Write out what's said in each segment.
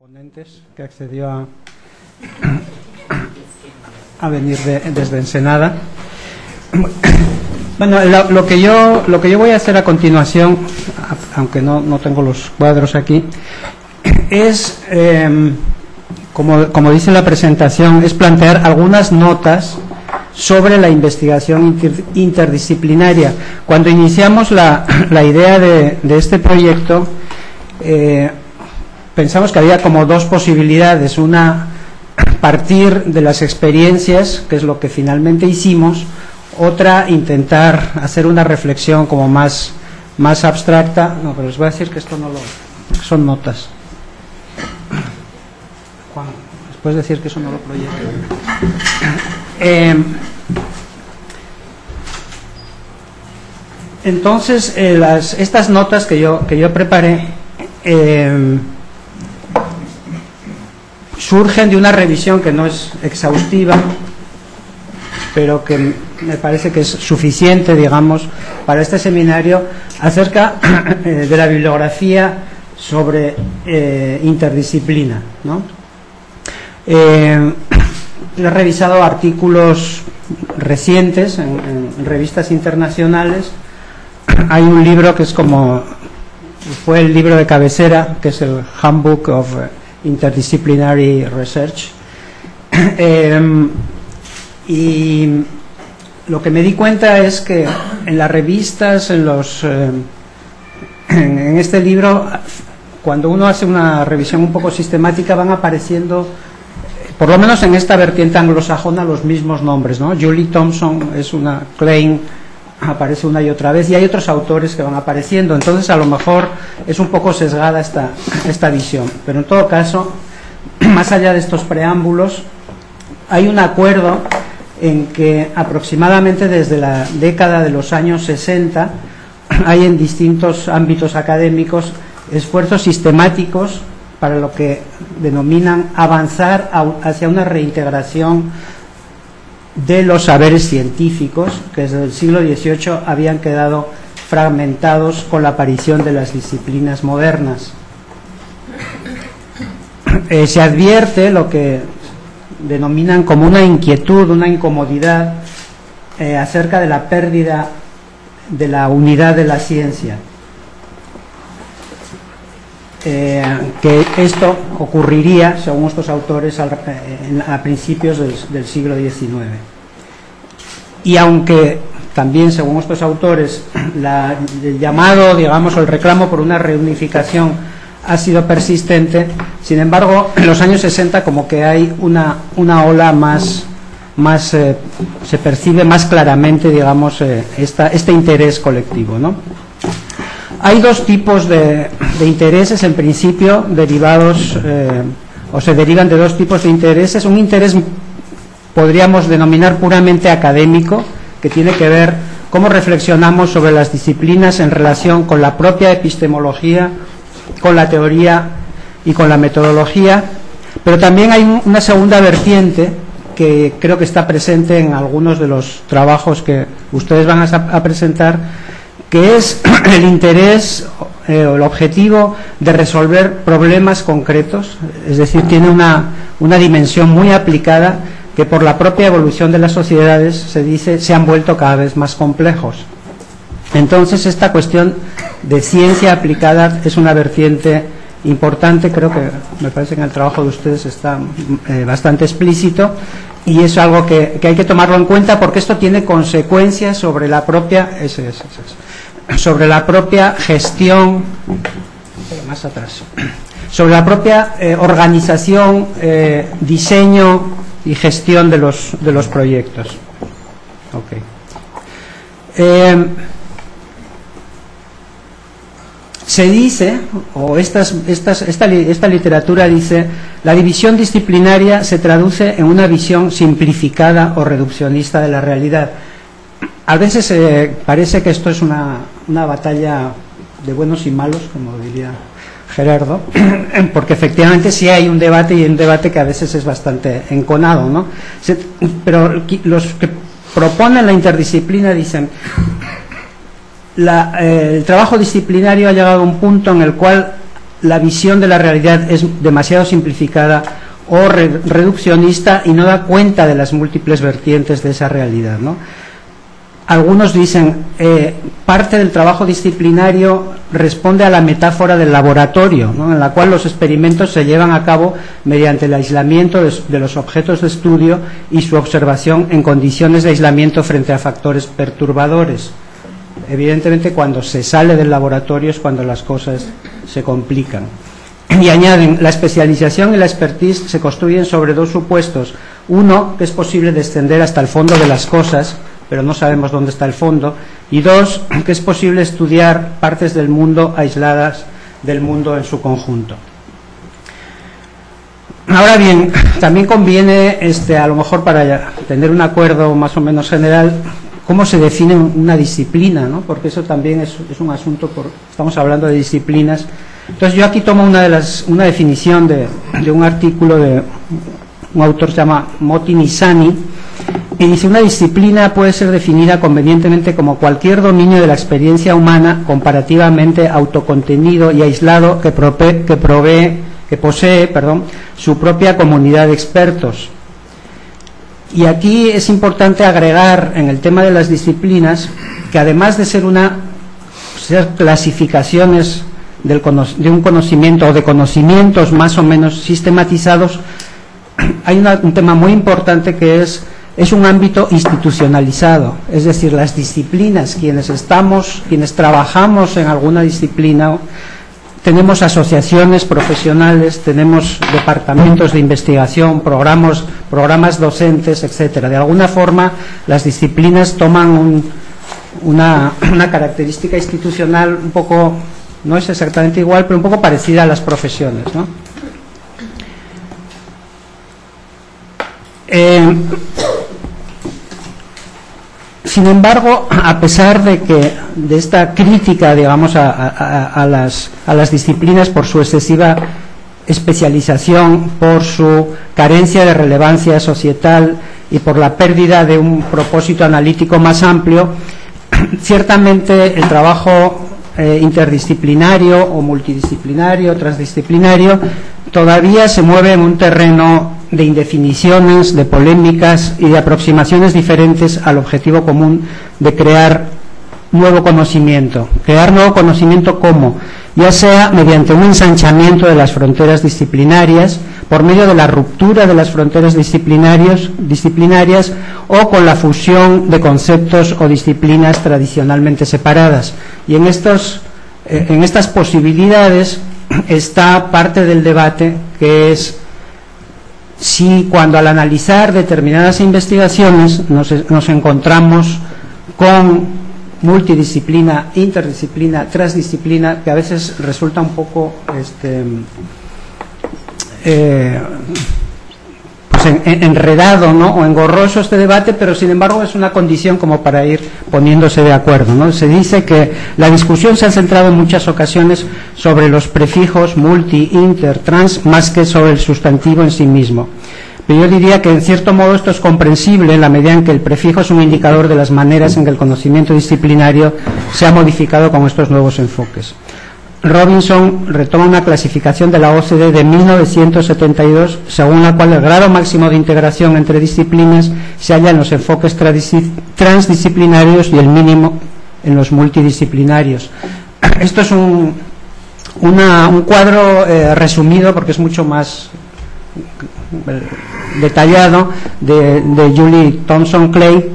ponentes que accedió a, venir de- desde Ensenada. Bueno, lo, que yo, lo que yo voy a hacer a continuación, aunque no, no tengo los cuadros aquí, es, eh, como, como dice la presentación, es plantear algunas notas sobre la investigación inter- interdisciplinaria. Cuando iniciamos la, la idea de, de este proyecto, eh, pensamos que había como dos posibilidades. Una, partir de las experiencias, que es lo que finalmente hicimos. Otra, intentar hacer una reflexión como más, más abstracta. No, pero les voy a decir que esto no lo. son notas. Juan, ¿les decir que eso no lo proyecto? Eh, entonces, eh, estas notas que yo, que yo preparé. eh, surgen de una revisión que no es exhaustiva, pero que me parece que es suficiente, digamos, para este seminario acerca eh, de la bibliografía sobre eh, interdisciplina. ¿no? Eh, he revisado artículos recientes en, en revistas internacionales. Hay un libro que es como fue el libro de cabecera, que es el Handbook of Interdisciplinary Research. Eh, y lo que me di cuenta es que en las revistas, en los eh, en, este libro, cuando uno hace una revisión un poco sistemática, van apareciendo, por lo menos en esta vertiente anglosajona, los mismos nombres. ¿no? Julie Thompson es una Klein, aparece una y otra vez, y hay otros autores que van apareciendo. Entonces, a lo mejor es un poco sesgada esta, esta visión. Pero en todo caso, más allá de estos preámbulos, hay un acuerdo en que aproximadamente desde la década de los años 60 hay en distintos ámbitos académicos esfuerzos sistemáticos para lo que denominan avanzar hacia una reintegración de los saberes científicos que desde el siglo XVIII habían quedado fragmentados con la aparición de las disciplinas modernas. Eh, se advierte lo que denominan como una inquietud, una incomodidad eh, acerca de la pérdida de la unidad de la ciencia. Eh, que esto ocurriría, según estos autores, a principios del, del siglo XIX. Y aunque también, según estos autores, la- el llamado, digamos, o el reclamo por una reunificación ha sido persistente, sin embargo, en los años 60 como que hay una, una ola más, más eh, se percibe más claramente, digamos, eh, esta- este interés colectivo, ¿no? Hay dos tipos de, intereses, en principio, derivados, eh, o se derivan de dos tipos de intereses. Un interés podríamos denominar puramente académico, que tiene que ver cómo reflexionamos sobre las disciplinas en relación con la propia epistemología, con la teoría y con la metodología. Pero también hay un- una segunda vertiente que creo que está presente en algunos de los trabajos que ustedes van a presentar, que es el interés eh, o el objetivo de resolver problemas concretos, es decir, tiene una, una dimensión muy aplicada que por la propia evolución de las sociedades se dice se han vuelto cada vez más complejos. Entonces, esta cuestión de ciencia aplicada es una vertiente importante, creo que me parece que en el trabajo de ustedes está eh, bastante explícito y es algo que, hay que tomarlo en cuenta porque esto tiene consecuencias sobre la propia sobre la propia gestión eh, más atrás sobre la propia eh, organización, diseño y gestión de los de los proyectos. Ok. Eh, se dice, o estas, estas, esta, esta literatura dice, la división disciplinaria se traduce en una visión simplificada o reduccionista de la realidad. A veces eh, parece que esto es una, una batalla de buenos y malos, como diría Gerardo, porque efectivamente sí hay un debate y un debate que a veces es bastante enconado, ¿no? Pero los que proponen la interdisciplina dicen, la- eh, el trabajo disciplinario ha llegado a un punto en el cual la visión de la realidad es demasiado simplificada o reduccionista y no da cuenta de las múltiples vertientes de esa realidad. ¿no? Algunos dicen, eh, parte del trabajo disciplinario responde a la metáfora del laboratorio, en la cual los experimentos se llevan a cabo mediante el aislamiento de, los objetos de estudio y su observación en condiciones de aislamiento frente a factores perturbadores. Evidentemente, cuando se sale del laboratorio es cuando las cosas se complican. Y añaden, la especialización y la expertise se construyen sobre dos supuestos. Uno, que es posible descender hasta el fondo de las cosas, pero no sabemos dónde está el fondo. Y dos, que es posible estudiar partes del mundo aisladas del mundo en su conjunto. Ahora bien, también conviene, este, a lo mejor para tener un acuerdo más o menos general, cómo se define una disciplina, ¿no? porque eso también es, un asunto, por, estamos hablando de disciplinas. Entonces yo aquí tomo una, de las, una definición de, un artículo de un autor que se llama Moti Nisani, y dice una disciplina puede ser definida convenientemente como cualquier dominio de la experiencia humana comparativamente autocontenido y aislado que, que, provee, que posee perdón, su propia comunidad de expertos. Y aquí es importante agregar en el tema de las disciplinas que además de ser una ser clasificaciones del, de un conocimiento o de conocimientos más o menos sistematizados, hay un tema muy importante que es es un ámbito institucionalizado, es decir, las disciplinas, quienes estamos, quienes trabajamos en alguna disciplina, tenemos asociaciones profesionales, tenemos departamentos de investigación, programas, programas docentes, etcétera. De alguna forma, las disciplinas toman una, característica institucional un poco, no es exactamente igual, pero un poco parecida a las profesiones. Eh, sin embargo, a pesar de que de esta crítica, digamos, a, las, disciplinas por su excesiva especialización, por su carencia de relevancia societal y por la pérdida de un propósito analítico más amplio, ciertamente el trabajo eh, interdisciplinario o multidisciplinario, transdisciplinario, todavía se mueve en un terreno de indefiniciones, de polémicas y de aproximaciones diferentes al objetivo común de crear nuevo conocimiento. Crear nuevo conocimiento cómo, ya sea mediante un ensanchamiento de las fronteras disciplinarias, por medio de la ruptura de las fronteras disciplinarias o con la fusión de conceptos o disciplinas tradicionalmente separadas. Y en, estos, eh, en estas posibilidades está parte del debate que es si cuando al analizar determinadas investigaciones nos, encontramos con multidisciplina, interdisciplina, transdisciplina, que a veces resulta un poco este, eh, enredado ¿no? o engorroso este debate, pero sin embargo es una condición como para ir poniéndose de acuerdo. ¿no? Se dice que la discusión se ha centrado en muchas ocasiones sobre los prefijos multi, inter, trans, más que sobre el sustantivo en sí mismo. Pero yo diría que en cierto modo esto es comprensible en la medida en que el prefijo es un indicador de las maneras en que el conocimiento disciplinario se ha modificado con estos nuevos enfoques. Robinson retoma una clasificación de la OCDE de 1972, según la cual el grado máximo de integración entre disciplinas se halla en los enfoques transdisciplinarios y el mínimo en los multidisciplinarios. Esto es un, un cuadro eh, resumido porque es mucho más eh, detallado de, Julie Thompson Clay,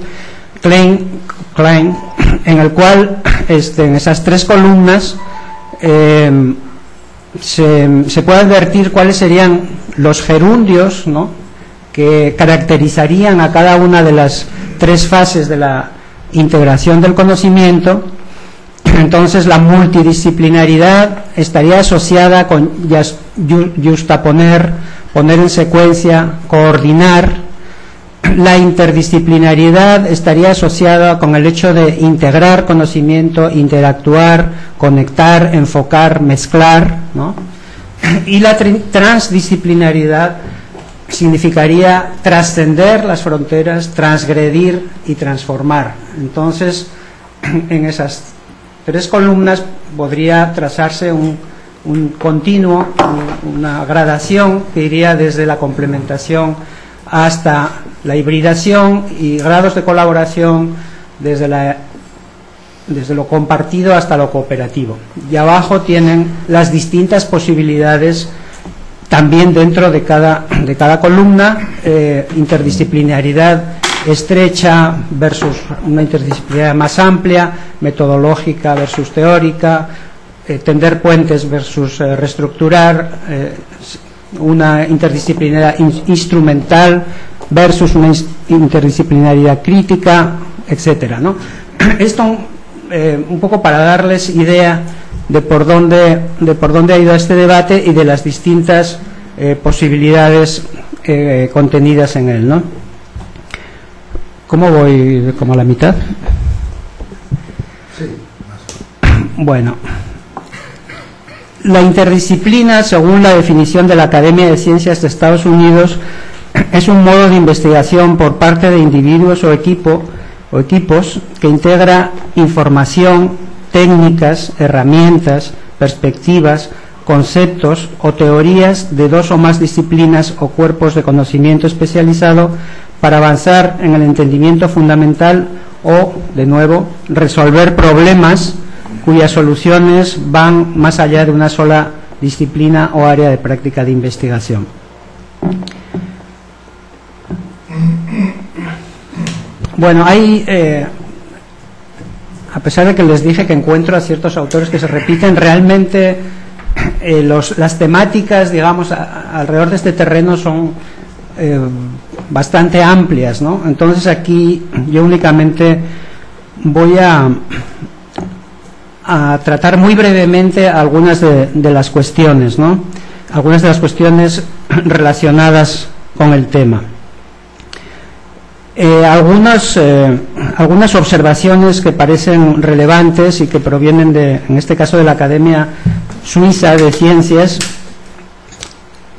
Klein, en el cual este, en esas tres columnas eh, se, puede advertir cuáles serían los gerundios que caracterizarían a cada una de las tres fases de la integración del conocimiento. Entonces la multidisciplinaridad estaría asociada con justaponer, poner en secuencia, coordinar, la interdisciplinariedad estaría asociada con el hecho de integrar conocimiento, interactuar, conectar, enfocar, mezclar, ¿no? Y la transdisciplinariedad significaría trascender las fronteras, transgredir y transformar. Entonces, en esas tres columnas podría trazarse un un continuo, una gradación que iría desde la complementación hasta la hibridación y grados de colaboración desde, desde lo compartido hasta lo cooperativo. Y abajo tienen las distintas posibilidades también dentro de cada, de cada columna, eh, interdisciplinaridad estrecha versus una interdisciplinaridad más amplia, metodológica versus teórica, eh, tender puentes versus eh, reestructurar, una interdisciplinaridad instrumental versus una interdisciplinaridad crítica, etcétera, ¿no? Esto un poco para darles idea de por dónde de por dónde ha ido este debate y de las distintas posibilidades contenidas en él, ¿no? ¿Cómo voy? ¿Como a la mitad? Sí. Bueno. La interdisciplina, según la definición de la Academia de Ciencias de Estados Unidos, es un modo de investigación por parte de individuos o, equipo, o equipos que integra información, técnicas, herramientas, perspectivas, conceptos o teorías de dos o más disciplinas o cuerpos de conocimiento especializado para avanzar en el entendimiento fundamental o, de nuevo, resolver problemas cuyas soluciones van más allá de una sola disciplina o área de práctica de investigación. Bueno, hay, eh, a pesar de que les dije que encuentro a ciertos autores que se repiten, realmente eh, las temáticas, digamos, alrededor de este terreno son eh, bastante amplias, ¿no? Entonces aquí yo únicamente voy a, a tratar muy brevemente algunas de, las cuestiones, ¿no? Algunas de las cuestiones relacionadas con el tema. Eh, algunas, eh, algunas observaciones que parecen relevantes y que provienen de, en este caso, de la Academia Suiza de Ciencias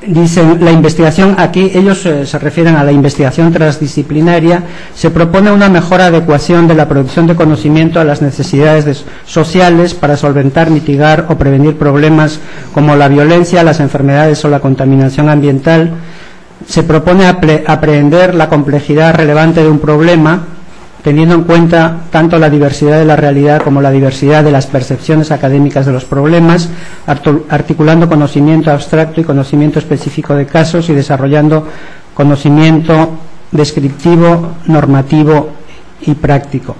Dicen, la investigación, aquí ellos eh, se refieren a la investigación transdisciplinaria, se propone una mejor adecuación de la producción de conocimiento a las necesidades sociales para solventar, mitigar o prevenir problemas como la violencia, las enfermedades o la contaminación ambiental. Se propone aprender la complejidad relevante de un problema, teniendo en cuenta tanto la diversidad de la realidad como la diversidad de las percepciones académicas de los problemas, articulando conocimiento abstracto y conocimiento específico de casos y desarrollando conocimiento descriptivo, normativo y práctico.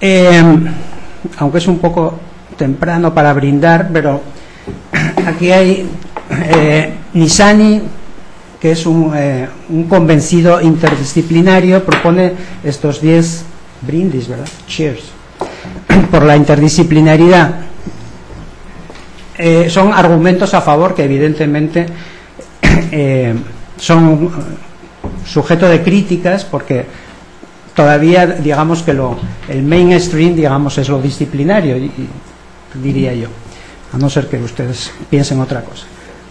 Eh, aunque es un poco temprano para brindar, pero aquí hay eh, Nisani que es eh, un, convencido interdisciplinario, propone estos 10 brindis, ¿verdad? Cheers. Por la interdisciplinaridad. Eh, son argumentos a favor que evidentemente eh, son sujeto de críticas porque todavía digamos que lo, el mainstream digamos es lo disciplinario diría yo a no ser que ustedes piensen otra cosa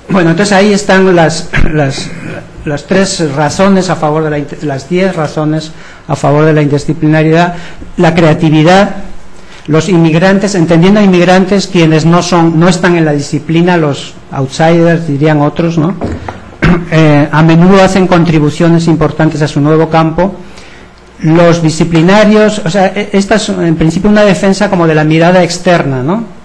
bueno, entonces ahí están las, las, tres razones a favor de la, las diez razones a favor de la indisciplinaridad, la creatividad, los inmigrantes, entendiendo inmigrantes quienes no son, no están en la disciplina, los outsiders dirían otros, ¿no? Eh, a menudo hacen contribuciones importantes a su nuevo campo. Los disciplinarios, o sea, e, esta es en principio una defensa como de la mirada externa, ¿no?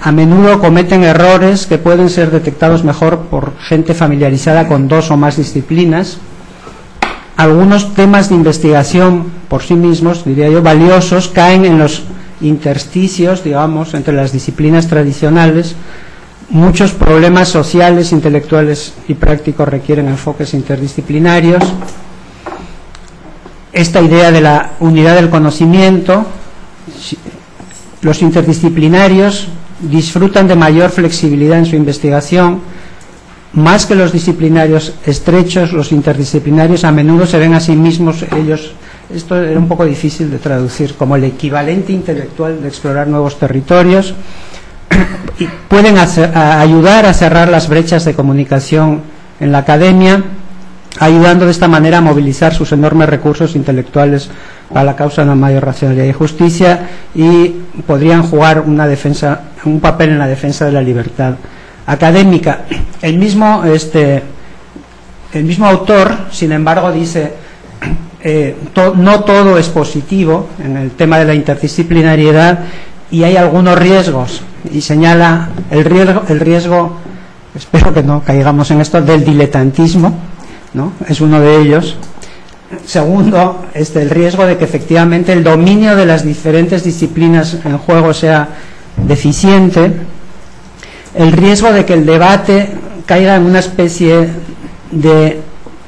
A menudo cometen errores que pueden ser detectados mejor por gente familiarizada con dos o más disciplinas. Algunos temas de investigación por sí mismos, diría yo, valiosos, caen en los intersticios, digamos, entre las disciplinas tradicionales. Muchos problemas sociales, intelectuales y prácticos requieren enfoques interdisciplinarios. Esta idea de la unidad del conocimiento, los interdisciplinarios disfrutan de mayor flexibilidad en su investigación, más que los disciplinarios estrechos, los interdisciplinarios a menudo se ven a sí mismos ellos, esto era un poco difícil de traducir, como el equivalente intelectual de explorar nuevos territorios, y pueden ayudar a cerrar las brechas de comunicación en la academia, ayudando de esta manera a movilizar sus enormes recursos intelectuales para la causa de una mayor racionalidad y justicia y podrían jugar una defensa, un papel en la defensa de la libertad académica. El mismo, este, el mismo autor, sin embargo, dice eh, no todo es positivo en el tema de la interdisciplinariedad y hay algunos riesgos y señala el riesgo, el riesgo espero que no caigamos en esto del diletantismo es uno de ellos. Segundo este, el riesgo de que efectivamente el dominio de las diferentes disciplinas en juego sea deficiente. El riesgo de que el debate caiga en una especie de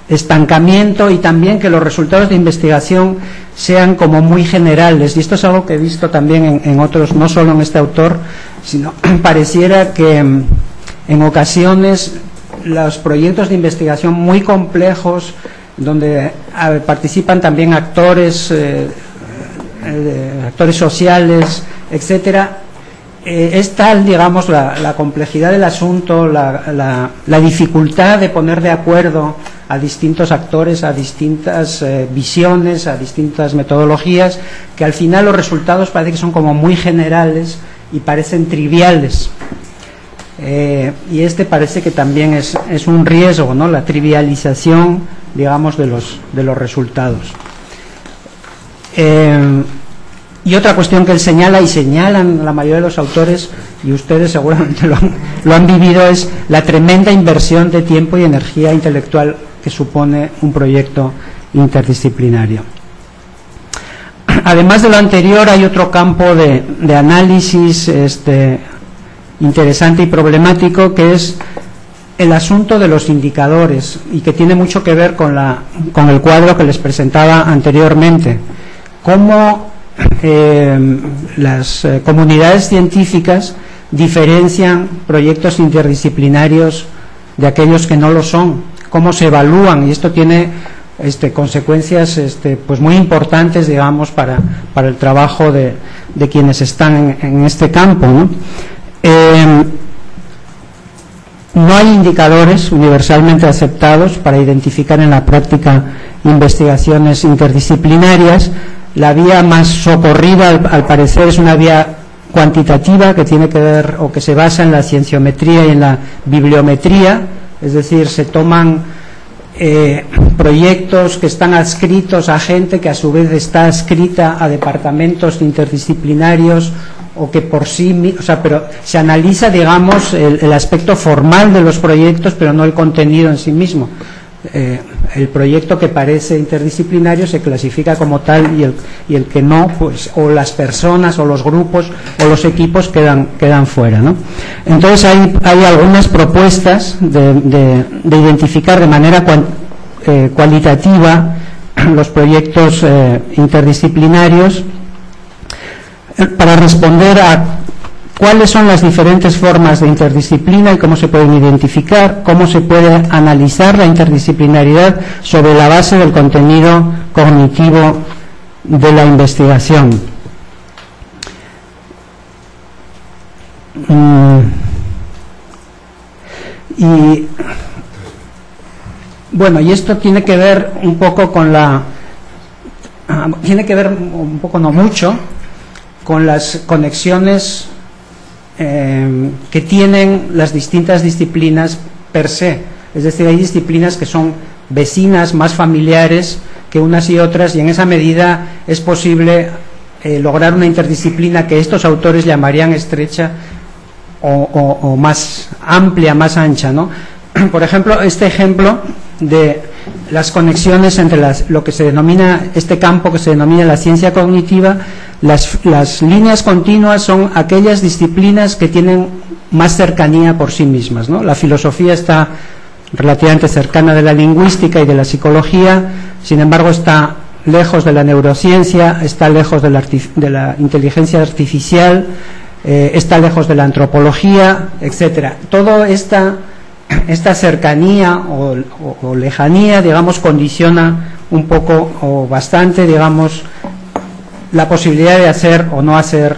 estancamiento y también que los resultados de investigación sean como muy generales. Y esto es algo que he visto también en, otros, no solo en este autor, sino pareciera que mm, en ocasiones los proyectos de investigación muy complejos, donde participan también actores, eh, eh, actores sociales, etcétera, eh, es tal, digamos, la, complejidad del asunto, la, dificultad de poner de acuerdo a distintos actores, a distintas visiones, a distintas metodologías, que al final los resultados parece que son como muy generales y parecen triviales. Eh, y este parece que también es, un riesgo, ¿no? La trivialización, digamos, de los, de los resultados. Y otra cuestión que él señala y señalan la mayoría de los autores, y ustedes seguramente lo han, vivido, es la tremenda inversión de tiempo y energía intelectual que supone un proyecto interdisciplinario. Además de lo anterior, hay otro campo de, análisis este, interesante y problemático que es el asunto de los indicadores y que tiene mucho que ver con, la, con el cuadro que les presentaba anteriormente. Cómo eh, las eh, comunidades científicas diferencian proyectos interdisciplinarios de aquellos que no lo son, cómo se evalúan y esto tiene este, consecuencias este, pues muy importantes, digamos, para, para el trabajo de, de quienes están en, este campo. Eh, no hay indicadores universalmente aceptados para identificar en la práctica investigaciones interdisciplinarias, la vía más socorrida, al, parecer, es una vía cuantitativa que tiene que ver o que se basa en la cienciometría y en la bibliometría, es decir, se toman eh, proyectos que están adscritos a gente que a su vez está adscrita a departamentos interdisciplinarios o que por sí, o sea, pero se analiza, digamos, el aspecto formal de los proyectos, pero no el contenido en sí mismo. Eh, el proyecto que parece interdisciplinario se clasifica como tal y el, y el que no, pues o las personas o los grupos o los equipos quedan, quedan fuera. ¿no? Entonces hay, hay algunas propuestas de, identificar de manera eh, cualitativa los proyectos eh, interdisciplinarios para responder a cuáles son las diferentes formas de interdisciplina y cómo se pueden identificar, cómo se puede analizar la interdisciplinaridad sobre la base del contenido cognitivo de la investigación. Mm. Y bueno, y esto tiene que ver un poco con la ah, tiene que ver un poco no mucho con las conexiones eh, que tienen las distintas disciplinas per se. Es decir, hay disciplinas que son vecinas, más familiares que unas y otras, y en esa medida es posible eh, lograr una interdisciplina que estos autores llamarían estrecha o, más amplia, más ancha. ¿no? Por ejemplo, este ejemplo de las conexiones entre lo que se denomina, este campo que se denomina la ciencia cognitiva, las, las líneas continuas son aquellas disciplinas que tienen más cercanía por sí mismas. ¿no? La filosofía está relativamente cercana de la lingüística y de la psicología, sin embargo está lejos de la neurociencia, está lejos de la, de la inteligencia artificial, eh, está lejos de la antropología, etcétera. Todo esta esta cercanía o, lejanía, digamos, condiciona un poco o bastante, digamos, la posibilidad de hacer o no hacer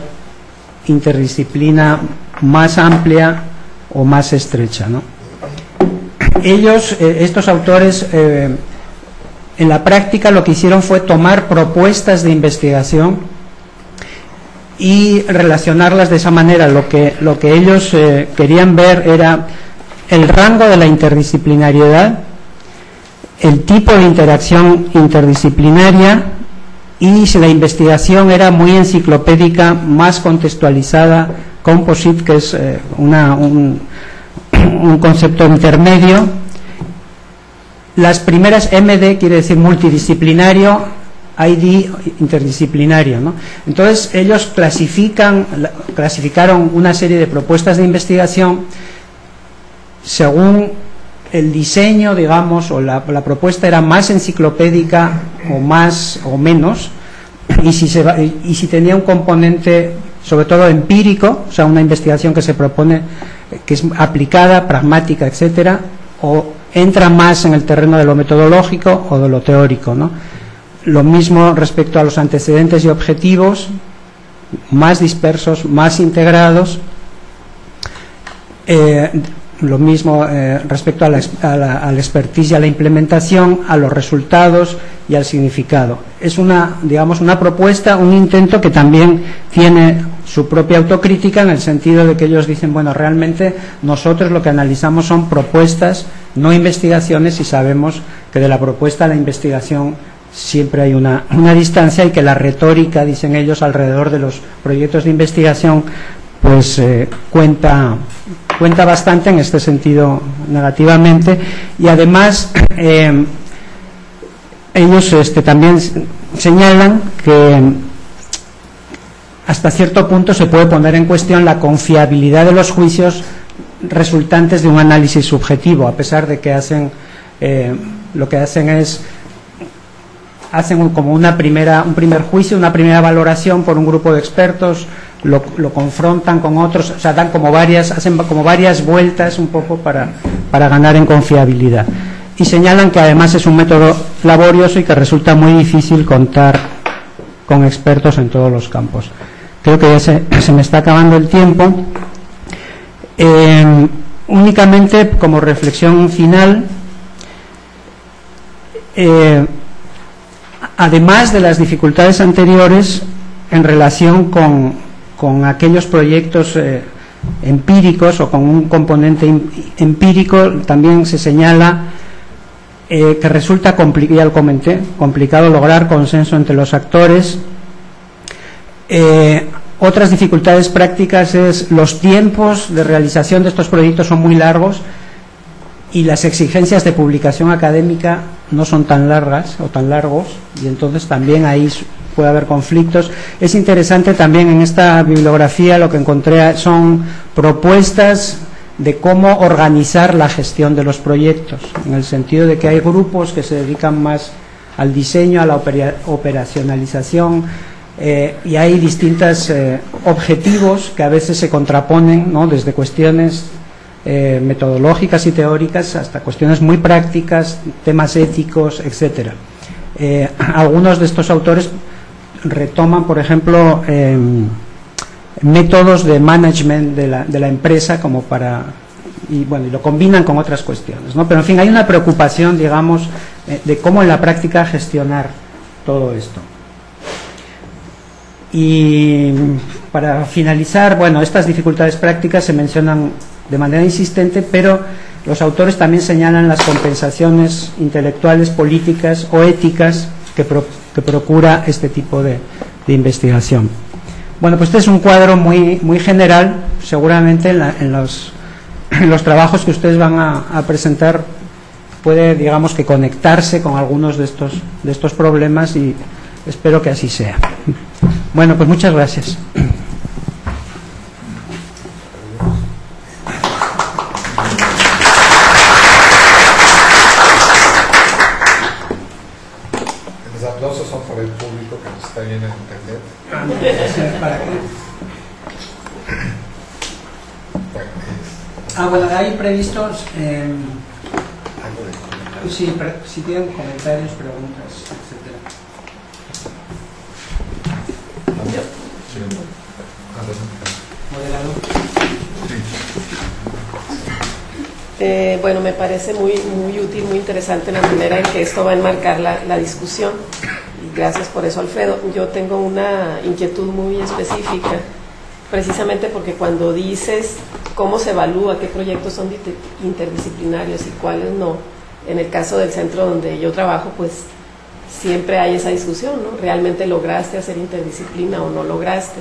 interdisciplina más amplia o más estrecha. ellos, eh, estos autores, eh, en la práctica lo que hicieron fue tomar propuestas de investigación y relacionarlas de esa manera. Lo que, lo que ellos eh, querían ver era el rango de la interdisciplinariedad, el tipo de interacción interdisciplinaria y si la investigación era muy enciclopédica, más contextualizada, composite, que es una, un, un concepto intermedio. Las primeras MD quiere decir multidisciplinario, ID interdisciplinario. ¿no? Entonces ellos clasifican, clasificaron una serie de propuestas de investigación según el diseño, digamos, o la, propuesta era más enciclopédica o más o menos, y si, se y si tenía un componente sobre todo empírico, o sea, una investigación que se propone que es aplicada, pragmática, etcétera, o entra más en el terreno de lo metodológico o de lo teórico, ¿no? Lo mismo respecto a los antecedentes y objetivos, más dispersos, más integrados. Eh, lo mismo eh, respecto a la, a, expertise y a la implementación, a los resultados y al significado. Es una, digamos, una propuesta, un intento que también tiene su propia autocrítica en el sentido de que ellos dicen, bueno, realmente nosotros lo que analizamos son propuestas, no investigaciones, y sabemos que de la propuesta a la investigación siempre hay una, distancia y que la retórica, dicen ellos, alrededor de los proyectos de investigación, pues eh, cuenta, cuenta bastante en este sentido negativamente. Y además eh, ellos este, también señalan que hasta cierto punto se puede poner en cuestión la confiabilidad de los juicios resultantes de un análisis subjetivo, a pesar de que hacen eh, lo que hacen es hacen como una primera un primer juicio, una primera valoración por un grupo de expertos, lo, confrontan con otros, o sea, dan como varias, hacen como varias vueltas un poco para, para ganar en confiabilidad. Y señalan que además es un método laborioso y que resulta muy difícil contar con expertos en todos los campos. Creo que ya se, me está acabando el tiempo. Eh, únicamente como reflexión final, eh, además de las dificultades anteriores en relación con, con aquellos proyectos eh, empíricos o con un componente empírico, también se señala que resulta, ya lo comenté, complicado lograr consenso entre los actores. Eh, otras dificultades prácticas es los tiempos de realización de estos proyectos son muy largos y las exigencias de publicación académica no son tan largas o tan largos y entonces también ahí puede haber conflictos. Es interesante también en esta bibliografía lo que encontré son propuestas de cómo organizar la gestión de los proyectos, en el sentido de que hay grupos que se dedican más al diseño, a la operacionalización, eh, y hay distintos eh, objetivos que a veces se contraponen, ¿no? desde cuestiones eh, metodológicas y teóricas hasta cuestiones muy prácticas, temas éticos, etcétera. algunos de estos autores retoman, por ejemplo, em, métodos de management de la, de la, empresa como para y bueno y lo combinan con otras cuestiones, ¿no? Pero en fin hay una preocupación, digamos, de cómo en la práctica gestionar todo esto. Y para finalizar, bueno, estas dificultades prácticas se mencionan de manera insistente, pero los autores también señalan las compensaciones intelectuales, políticas o éticas que, procura este tipo de, investigación. Bueno, pues este es un cuadro muy, muy general, seguramente en, los, los, trabajos que ustedes van a, a, presentar puede, digamos, que conectarse con algunos de estos, de estos problemas y espero que así sea. Bueno, pues muchas gracias. Los aplausos son para el público que nos está viendo en internet. ¿Para qué? Ah, bueno, hay previstos. Eh, sí, si tienen comentarios, preguntas, etcétera. Eh, bueno, me parece muy, muy útil, muy interesante la manera en que esto va a enmarcar la, la discusión. Gracias por eso, Alfredo. Yo tengo una inquietud muy específica, precisamente porque cuando dices cómo se evalúa qué proyectos son interdisciplinarios y cuáles no, en el caso del centro donde yo trabajo, pues siempre hay esa discusión, ¿no? ¿Realmente lograste hacer interdisciplina o no lograste?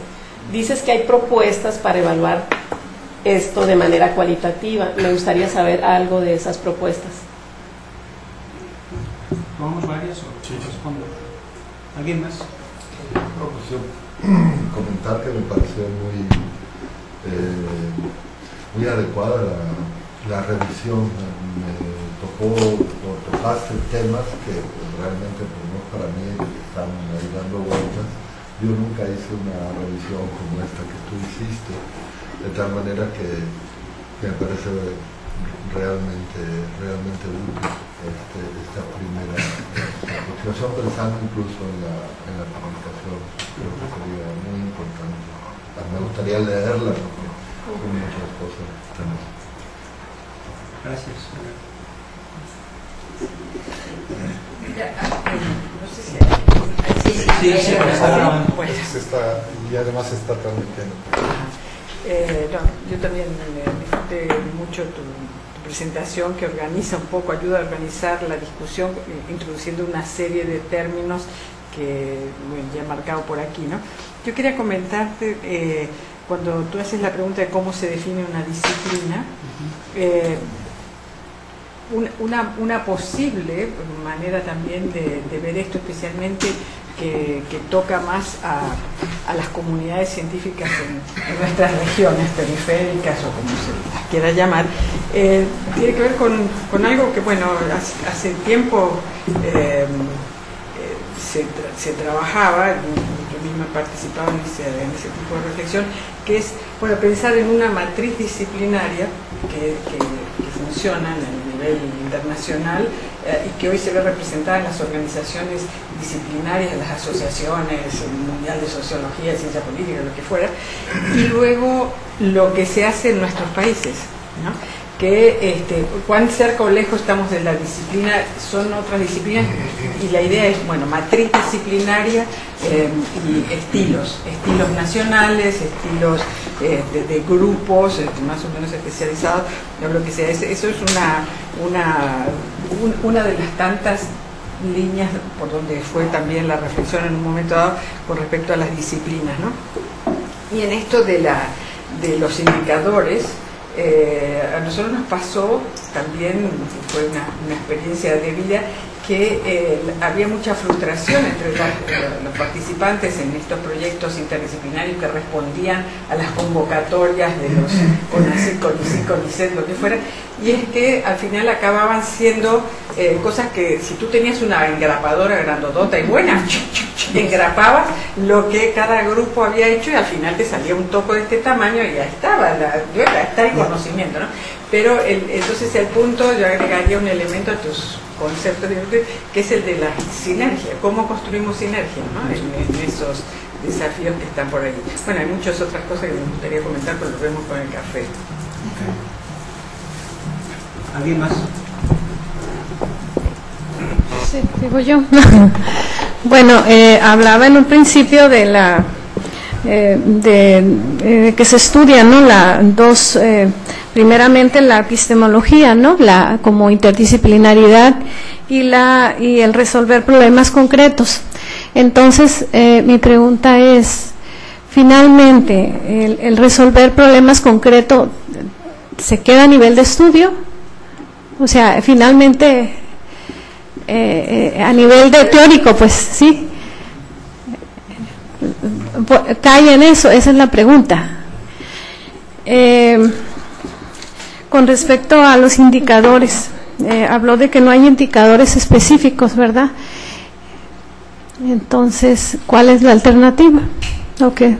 Dices que hay propuestas para evaluar esto de manera cualitativa. Me gustaría saber algo de esas propuestas. ¿Vamos varias o sí. ¿Alguien más? Pues yo comentar que me pareció muy, eh, muy adecuada la, revisión. Me tocó o tocaste temas que realmente, pues no para mí, están ahí dando vueltas. Yo nunca hice una revisión como esta que tú hiciste, de tal manera que, me parece realmente, realmente útil este, esta primera aproximación, pensando incluso en la, en la comunicación. Creo que sería muy. Me gustaría leerla porque hay muchas cosas también. Gracias. Sí, sí, está, está, y además está transmitiendo. Eh, no, yo también me disfruté mucho tu, presentación que organiza un poco, ayuda a organizar la discusión, eh, introduciendo una serie de términos que bueno, ya he marcado por aquí. ¿no? Yo quería comentarte, eh, cuando tú haces la pregunta de cómo se define una disciplina, eh, una, una, posible manera también de, ver esto, especialmente que, toca más a, las comunidades científicas en, nuestras regiones periféricas o como se las quiera llamar, eh, tiene que ver con, algo que, bueno, hace, tiempo eh, eh, se, trabajaba, misma participaba en ese, en ese tipo de reflexión, que es bueno, pensar en una matriz disciplinaria que, funciona el nivel internacional eh, y que hoy se ve representada en las organizaciones disciplinarias, las asociaciones, el Mundial de Sociología, Ciencia Política, lo que fuera, y luego lo que se hace en nuestros países. ¿no? Que este, cuán cerca o lejos estamos de la disciplina, son otras disciplinas y la idea es, bueno, matriz disciplinaria eh, y estilos, estilos nacionales, estilos eh, de, grupos este, más o menos especializados, lo que sea, eso es una, una, una de las tantas líneas por donde fue también la reflexión en un momento dado con respecto a las disciplinas, ¿no? Y en esto de, la, de los indicadores, eh, a nosotros nos pasó también, fue una, experiencia de vida, que eh, había mucha frustración entre los participantes en estos proyectos interdisciplinarios que respondían a las convocatorias de los CONACYT, CONICIT, CONICET, lo que fuera, y es que al final acababan siendo eh, cosas que si tú tenías una engrapadora grandodota y buena, engrapabas lo que cada grupo había hecho y al final te salía un toco de este tamaño y ya estaba, está el conocimiento, ¿no? Pero entonces el punto, yo agregaría un elemento a tus conceptos, que es el de la sinergia, cómo construimos sinergia ¿no? en, esos desafíos que están por ahí. Bueno, hay muchas otras cosas que me gustaría comentar, pero lo vemos con el café. ¿Alguien más? Sí, digo yo. bueno, eh, hablaba en un principio de la eh, de, eh, que se estudian ¿no? la, dos, primeramente la epistemología, ¿no? la, como interdisciplinaridad y, la, y el resolver problemas concretos. Entonces, mi pregunta es, finalmente, el, resolver problemas concretos se queda a nivel de estudio? O sea, finalmente eh, eh, a nivel de teórico, pues sí. Cae en eso, esa es la pregunta. Eh, con respecto a los indicadores, habló de que no hay indicadores específicos, ¿verdad? Entonces, ¿cuál es la alternativa? ¿O qué,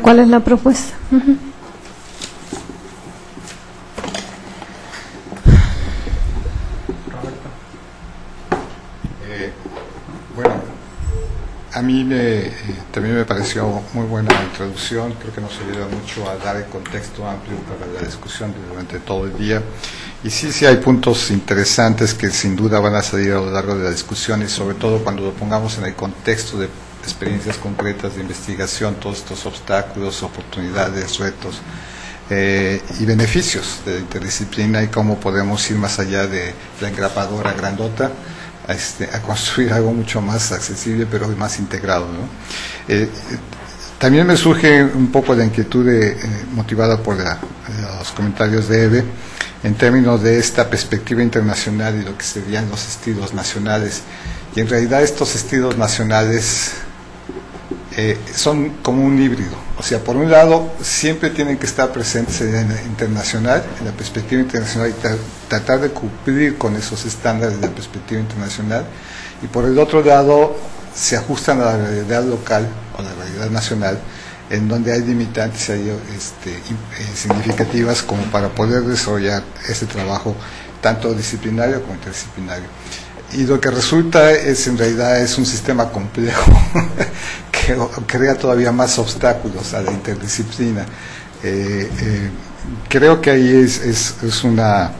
cuál es la propuesta? A mí eh, también me pareció muy buena la introducción, creo que nos ayuda mucho a dar el contexto amplio para la discusión durante todo el día. Y sí, sí hay puntos interesantes que sin duda van a salir a lo largo de la discusión y sobre todo cuando lo pongamos en el contexto de experiencias concretas de investigación, todos estos obstáculos, oportunidades, retos eh, y beneficios de la interdisciplina y cómo podemos ir más allá de la engrapadora grandota a, este, a construir algo mucho más accesible pero más integrado. Eh, también me surge un poco la inquietud de, eh, motivada por los comentarios de Eve en términos de esta perspectiva internacional y lo que serían los estilos nacionales. Y en realidad estos estilos nacionales eh, son como un híbrido. O sea, por un lado, siempre tienen que estar presentes en la internacional, en la perspectiva internacional y tratar de cumplir con esos estándares de la perspectiva internacional. Y por el otro lado, se ajustan a la realidad local o la realidad nacional, en donde hay limitantes ahí, este, eh, significativas como para poder desarrollar ese trabajo tanto disciplinario como interdisciplinario. Y lo que resulta es en realidad es un sistema complejo que crea todavía más obstáculos a la interdisciplina. Eh, eh, creo que ahí es, es, es una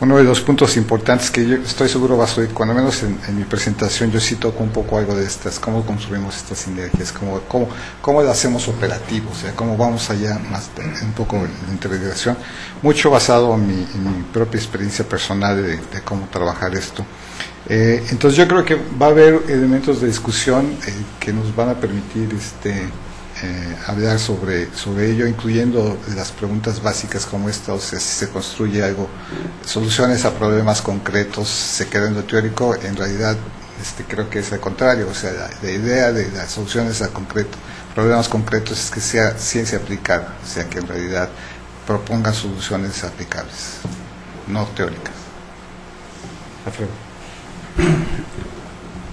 uno de los puntos importantes que yo estoy seguro va a ser, cuando menos en, mi presentación, yo sí toco un poco algo de estas, cómo construimos estas sinergias, cómo, cómo, cómo lo hacemos operativo, o sea, cómo vamos allá más un poco en la integración, mucho basado en mi, propia experiencia personal de, cómo trabajar esto. Eh, entonces yo creo que va a haber elementos de discusión eh, que nos van a permitir este, eh, hablar sobre, sobre ello, incluyendo las preguntas básicas como esta, o sea, si se construye algo, soluciones a problemas concretos, se queda en lo teórico, en realidad este, creo que es al contrario, o sea, la, idea de las soluciones a concreto, problemas concretos es que sea ciencia aplicada, o sea, que en realidad propongan soluciones aplicables, no teóricas.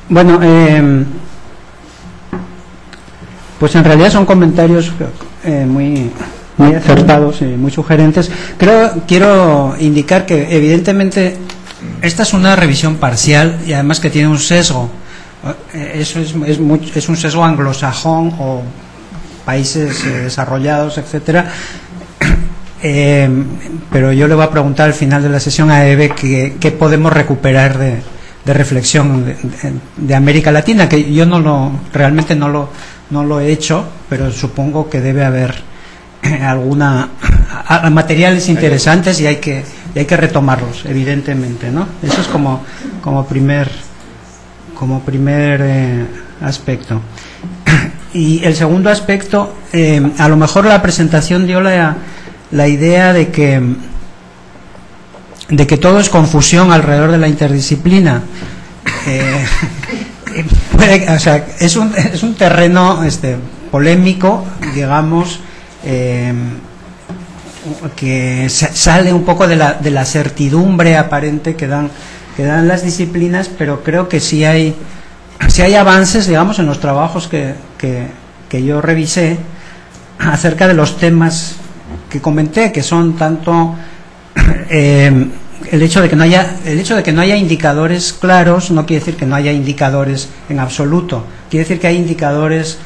Bueno, eh, pues en realidad son comentarios eh, muy, muy acertados y muy sugerentes. Creo, quiero indicar que evidentemente esta es una revisión parcial y además que tiene un sesgo. Eh, eso es, es, es un sesgo anglosajón o países eh, desarrollados, etcétera. pero yo le voy a preguntar al final de la sesión a Eve qué, podemos recuperar de, reflexión de, de, América Latina, que yo no lo realmente no lo no lo he hecho, pero supongo que debe haber alguna materiales interesantes y hay que hay que retomarlos, evidentemente, ¿no? Eso es como como primer como primer eh, aspecto. Y el segundo aspecto, eh, a lo mejor la presentación dio la, la idea de que de que todo es confusión alrededor de la interdisciplina. Eh, o sea, es un, es un terreno este, polémico, digamos, eh, que sale un poco de la, de la certidumbre aparente que dan, que dan las disciplinas, pero creo que sí hay, sí hay avances, digamos, en los trabajos que, que, que yo revisé acerca de los temas que comenté, que son tanto eh, el hecho de que no haya el hecho de que no haya indicadores claros no quiere decir que no haya indicadores en absoluto. Quiere decir que hay indicadores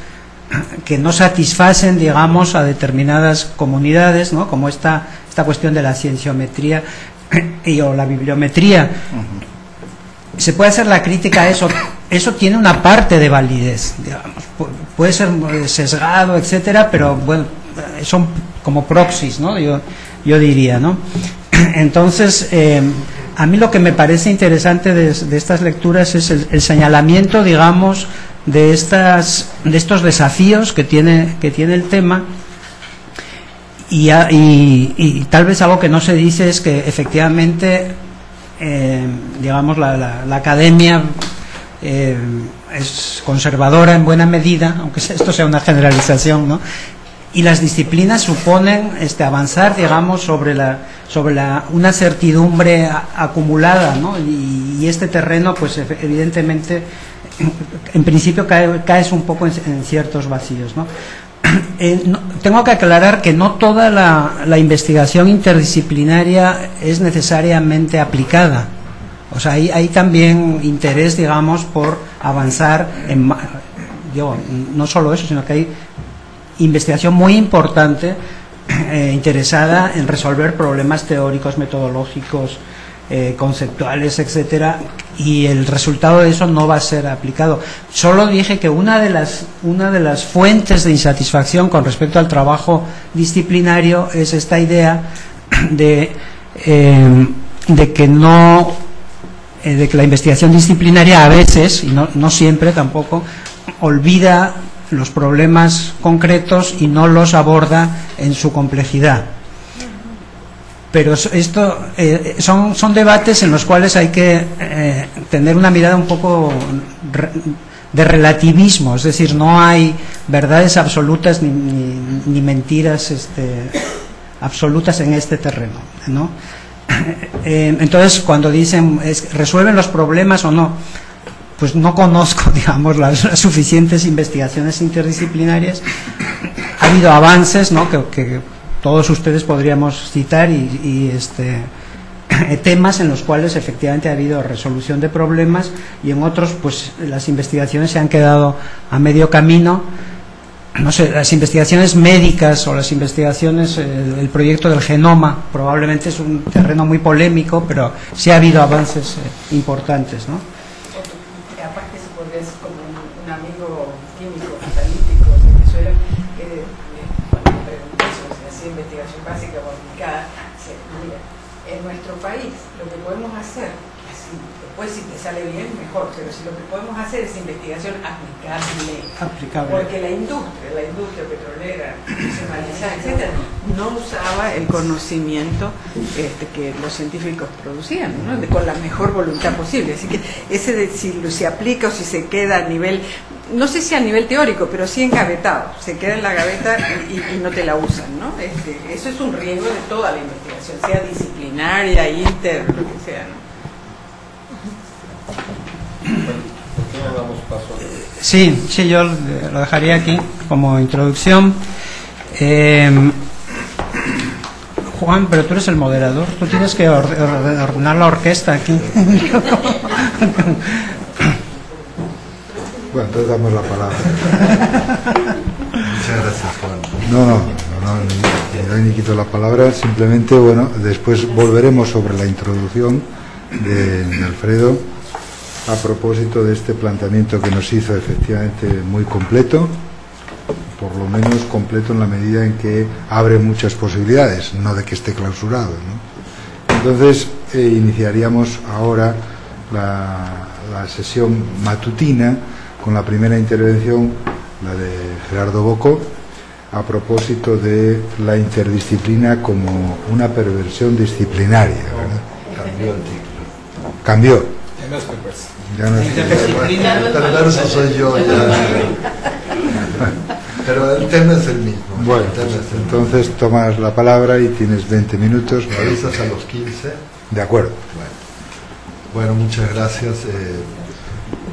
que no satisfacen digamos a determinadas comunidades ¿no? como esta esta cuestión de la cienciometría y o la bibliometría. Se puede hacer la crítica a eso. Eso tiene una parte de validez digamos. Puede ser sesgado etcétera pero bueno son como proxies no yo yo diría no entonces, eh, a mí lo que me parece interesante de, estas lecturas es el, señalamiento, digamos, de, estas, de estos desafíos que tiene, que tiene el tema. Y, tal vez algo que no se dice es que efectivamente, eh, digamos, la, academia eh, es conservadora en buena medida, aunque esto sea una generalización, ¿no? Y las disciplinas suponen este avanzar digamos sobre la sobre la, una certidumbre acumulada ¿no? y, este terreno pues evidentemente en principio cae, caes un poco en, ciertos vacíos eh, ¿no? tengo que aclarar que no toda la, investigación interdisciplinaria es necesariamente aplicada o sea hay, hay también interés digamos por avanzar en yo no solo eso sino que hay investigación muy importante eh, interesada en resolver problemas teóricos, metodológicos, eh, conceptuales, etcétera, y el resultado de eso no va a ser aplicado. Solo dije que una de las una de las fuentes de insatisfacción con respecto al trabajo disciplinario es esta idea de eh, de que no de que la investigación disciplinaria a veces y no, no siempre tampoco olvida los problemas concretos y no los aborda en su complejidad pero esto eh, son, son debates en los cuales hay que eh, tener una mirada un poco de relativismo, es decir, no hay verdades absolutas ni, ni, mentiras este, absolutas en este terreno. ¿no? Eh, entonces, cuando dicen es, resuelven los problemas o no, pues no conozco, digamos, las, suficientes investigaciones interdisciplinarias. Ha habido avances, ¿no? que, todos ustedes podríamos citar y, este, temas en los cuales efectivamente ha habido resolución de problemas y en otros pues las investigaciones se han quedado a medio camino no sé, las investigaciones médicas o las investigaciones, el, el proyecto del genoma, probablemente es un terreno muy polémico, pero sí ha habido avances eh, importantes, ¿no? Aparte se podría ser como un, un amigo químico catalítico de Venezuela, que eh, cuando me pregunté sobre si hacía investigación básica o aplicada, dice, mira, en nuestro país lo que podemos hacer, así, después si te sale bien, mejor, pero si lo que podemos hacer es investigación aplicable, Aplicable. porque la industria, la industria petrolera, etcétera, no usaba el conocimiento este, que los científicos producían, ¿no? De- con la mejor voluntad posible. Así que ese de si se aplica o si se queda a nivel, no sé si a nivel teórico, pero sí engavetado, se queda en la gaveta y, y- y no te la usan, ¿no? Este, eso es un riesgo de toda la investigación, sea disciplinaria, inter, lo que sea, ¿no? ¿Por qué no damos paso a Sí, sí, yo lo dejaría aquí como introducción. Eh, Juan, pero tú eres el moderador, tú tienes que or- or- ordenar la orquesta aquí. Bueno, entonces damos la palabra. Muchas gracias, Juan. No, no, no, no, ni, ni doy ni quito la palabra, simplemente, bueno, después volveremos sobre la introducción de, de Alfredo a propósito de este planteamiento que nos hizo efectivamente muy completo, por lo menos completo en la medida en que abre muchas posibilidades, no de que esté clausurado. ¿no? Entonces, eh, iniciaríamos ahora la, la sesión matutina con la primera intervención, la de Gerardo Boco, a propósito de la interdisciplina como una perversión disciplinaria. ¿verdad? Cambió el título. Cambió. Ya no es-. El perverso soy yo ya. Pero el tema es el mismo. Bueno, el tema es el mismo. entonces tomas la palabra y tienes 20 minutos. Me avisas a los 15. De acuerdo. Bueno, muchas gracias. Eh,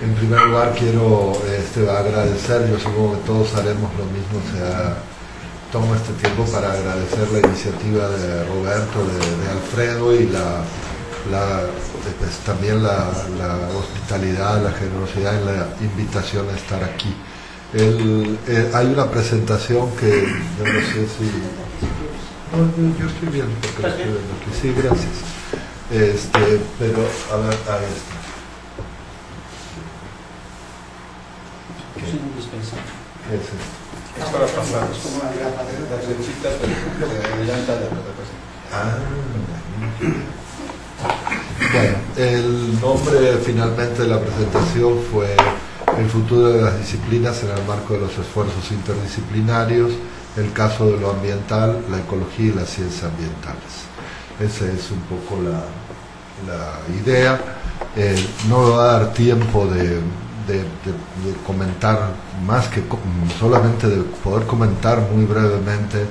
en primer lugar quiero este, agradecer, yo supongo que todos haremos lo mismo, o sea, tomo este tiempo para agradecer la iniciativa de Roberto, de, de Alfredo y la, la, pues, también la, la hospitalidad, la generosidad y la invitación a estar aquí. El- eh, hay una presentación que yo no sé si... No, yo, yo estoy bien porque lo estoy viendo aquí. Sí, gracias. Este, pero, a ver, a ver. Es indispensable. ¿Qué es esto? Es para pasar. Es como una las flechitas de, de llanta de Ah, bueno, el nombre finalmente de la presentación fue El futuro de las disciplinas en el marco de los esfuerzos interdisciplinarios, el caso de lo ambiental, la ecología y las ciencias ambientales. Esa es un poco la, idea. Eh, no me va a dar tiempo de, de- comentar más que solamente de poder comentar muy brevemente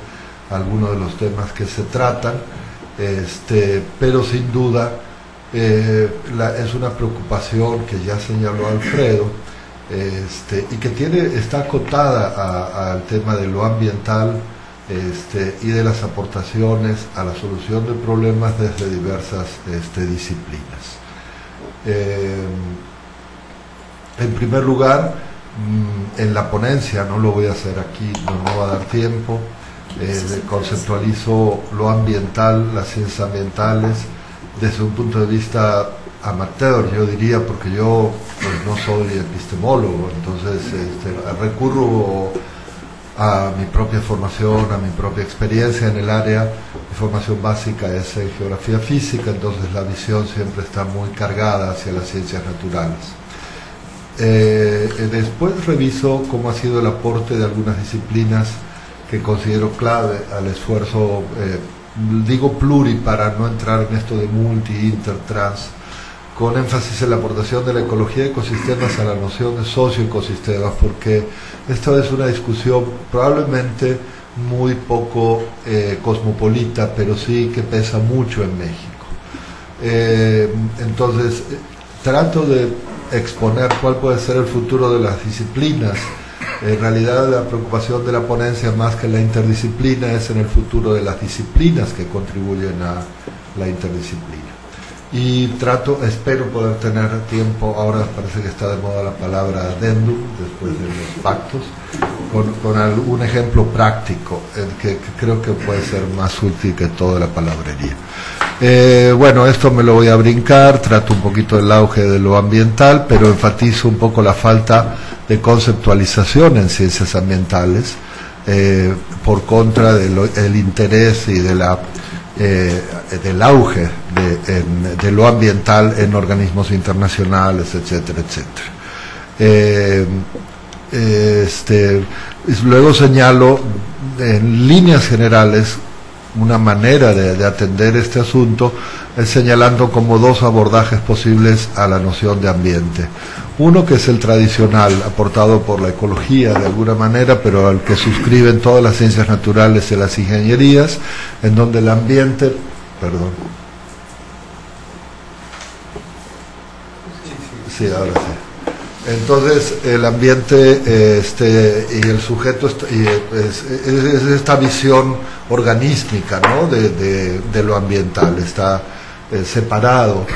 algunos de los temas que se tratan, este, pero sin duda eh, la- es una preocupación que ya señaló Alfredo este, y que tiene, está acotada al tema de lo ambiental este, y de las aportaciones a la solución de problemas desde diversas este, disciplinas. Eh, en primer lugar, mm, en la ponencia, no lo voy a hacer aquí, no me va a dar tiempo, eh, lo ambiental, las ciencias ambientales, desde un punto de vista amateur, yo diría, porque yo pues, no soy epistemólogo, entonces este, recurro a mi propia formación, a mi propia experiencia en el área. Mi formación básica es en geografía física, entonces la visión siempre está muy cargada hacia las ciencias naturales. Eh, después reviso cómo ha sido el aporte de algunas disciplinas que considero clave al esfuerzo, eh, digo pluri para no entrar en esto de multi, inter, trans, con énfasis en la aportación de la ecología de ecosistemas a la noción de socio-ecosistemas, porque esta es una discusión probablemente muy poco eh, cosmopolita, pero sí que pesa mucho en México. Eh, entonces, trato de exponer cuál puede ser el futuro de las disciplinas. En realidad la preocupación de la ponencia más que la interdisciplina es en el futuro de las disciplinas que contribuyen a la interdisciplina y trato, espero poder tener tiempo, ahora parece que está de moda la palabra adendum, después de los pactos, con, algún ejemplo práctico que, creo que puede ser más útil que toda la palabrería. Eh, bueno, esto me lo voy a brincar, trato un poquito del auge de lo ambiental, pero enfatizo un poco la falta de conceptualización en ciencias ambientales, eh, por contra del interés y de la eh, del auge de, lo ambiental en organismos internacionales, etcétera, etcétera. Este, luego señalo en líneas generales una manera de, atender este asunto es señalando como dos abordajes posibles a la noción de ambiente. Uno que es el tradicional, aportado por la ecología de alguna manera, pero al que suscriben todas las ciencias naturales y las ingenierías, en donde el ambiente, perdón. Sí, ahora sí. Entonces, el ambiente este, y el sujeto es, esta visión organísmica ¿no? de, de lo ambiental, está eh, separado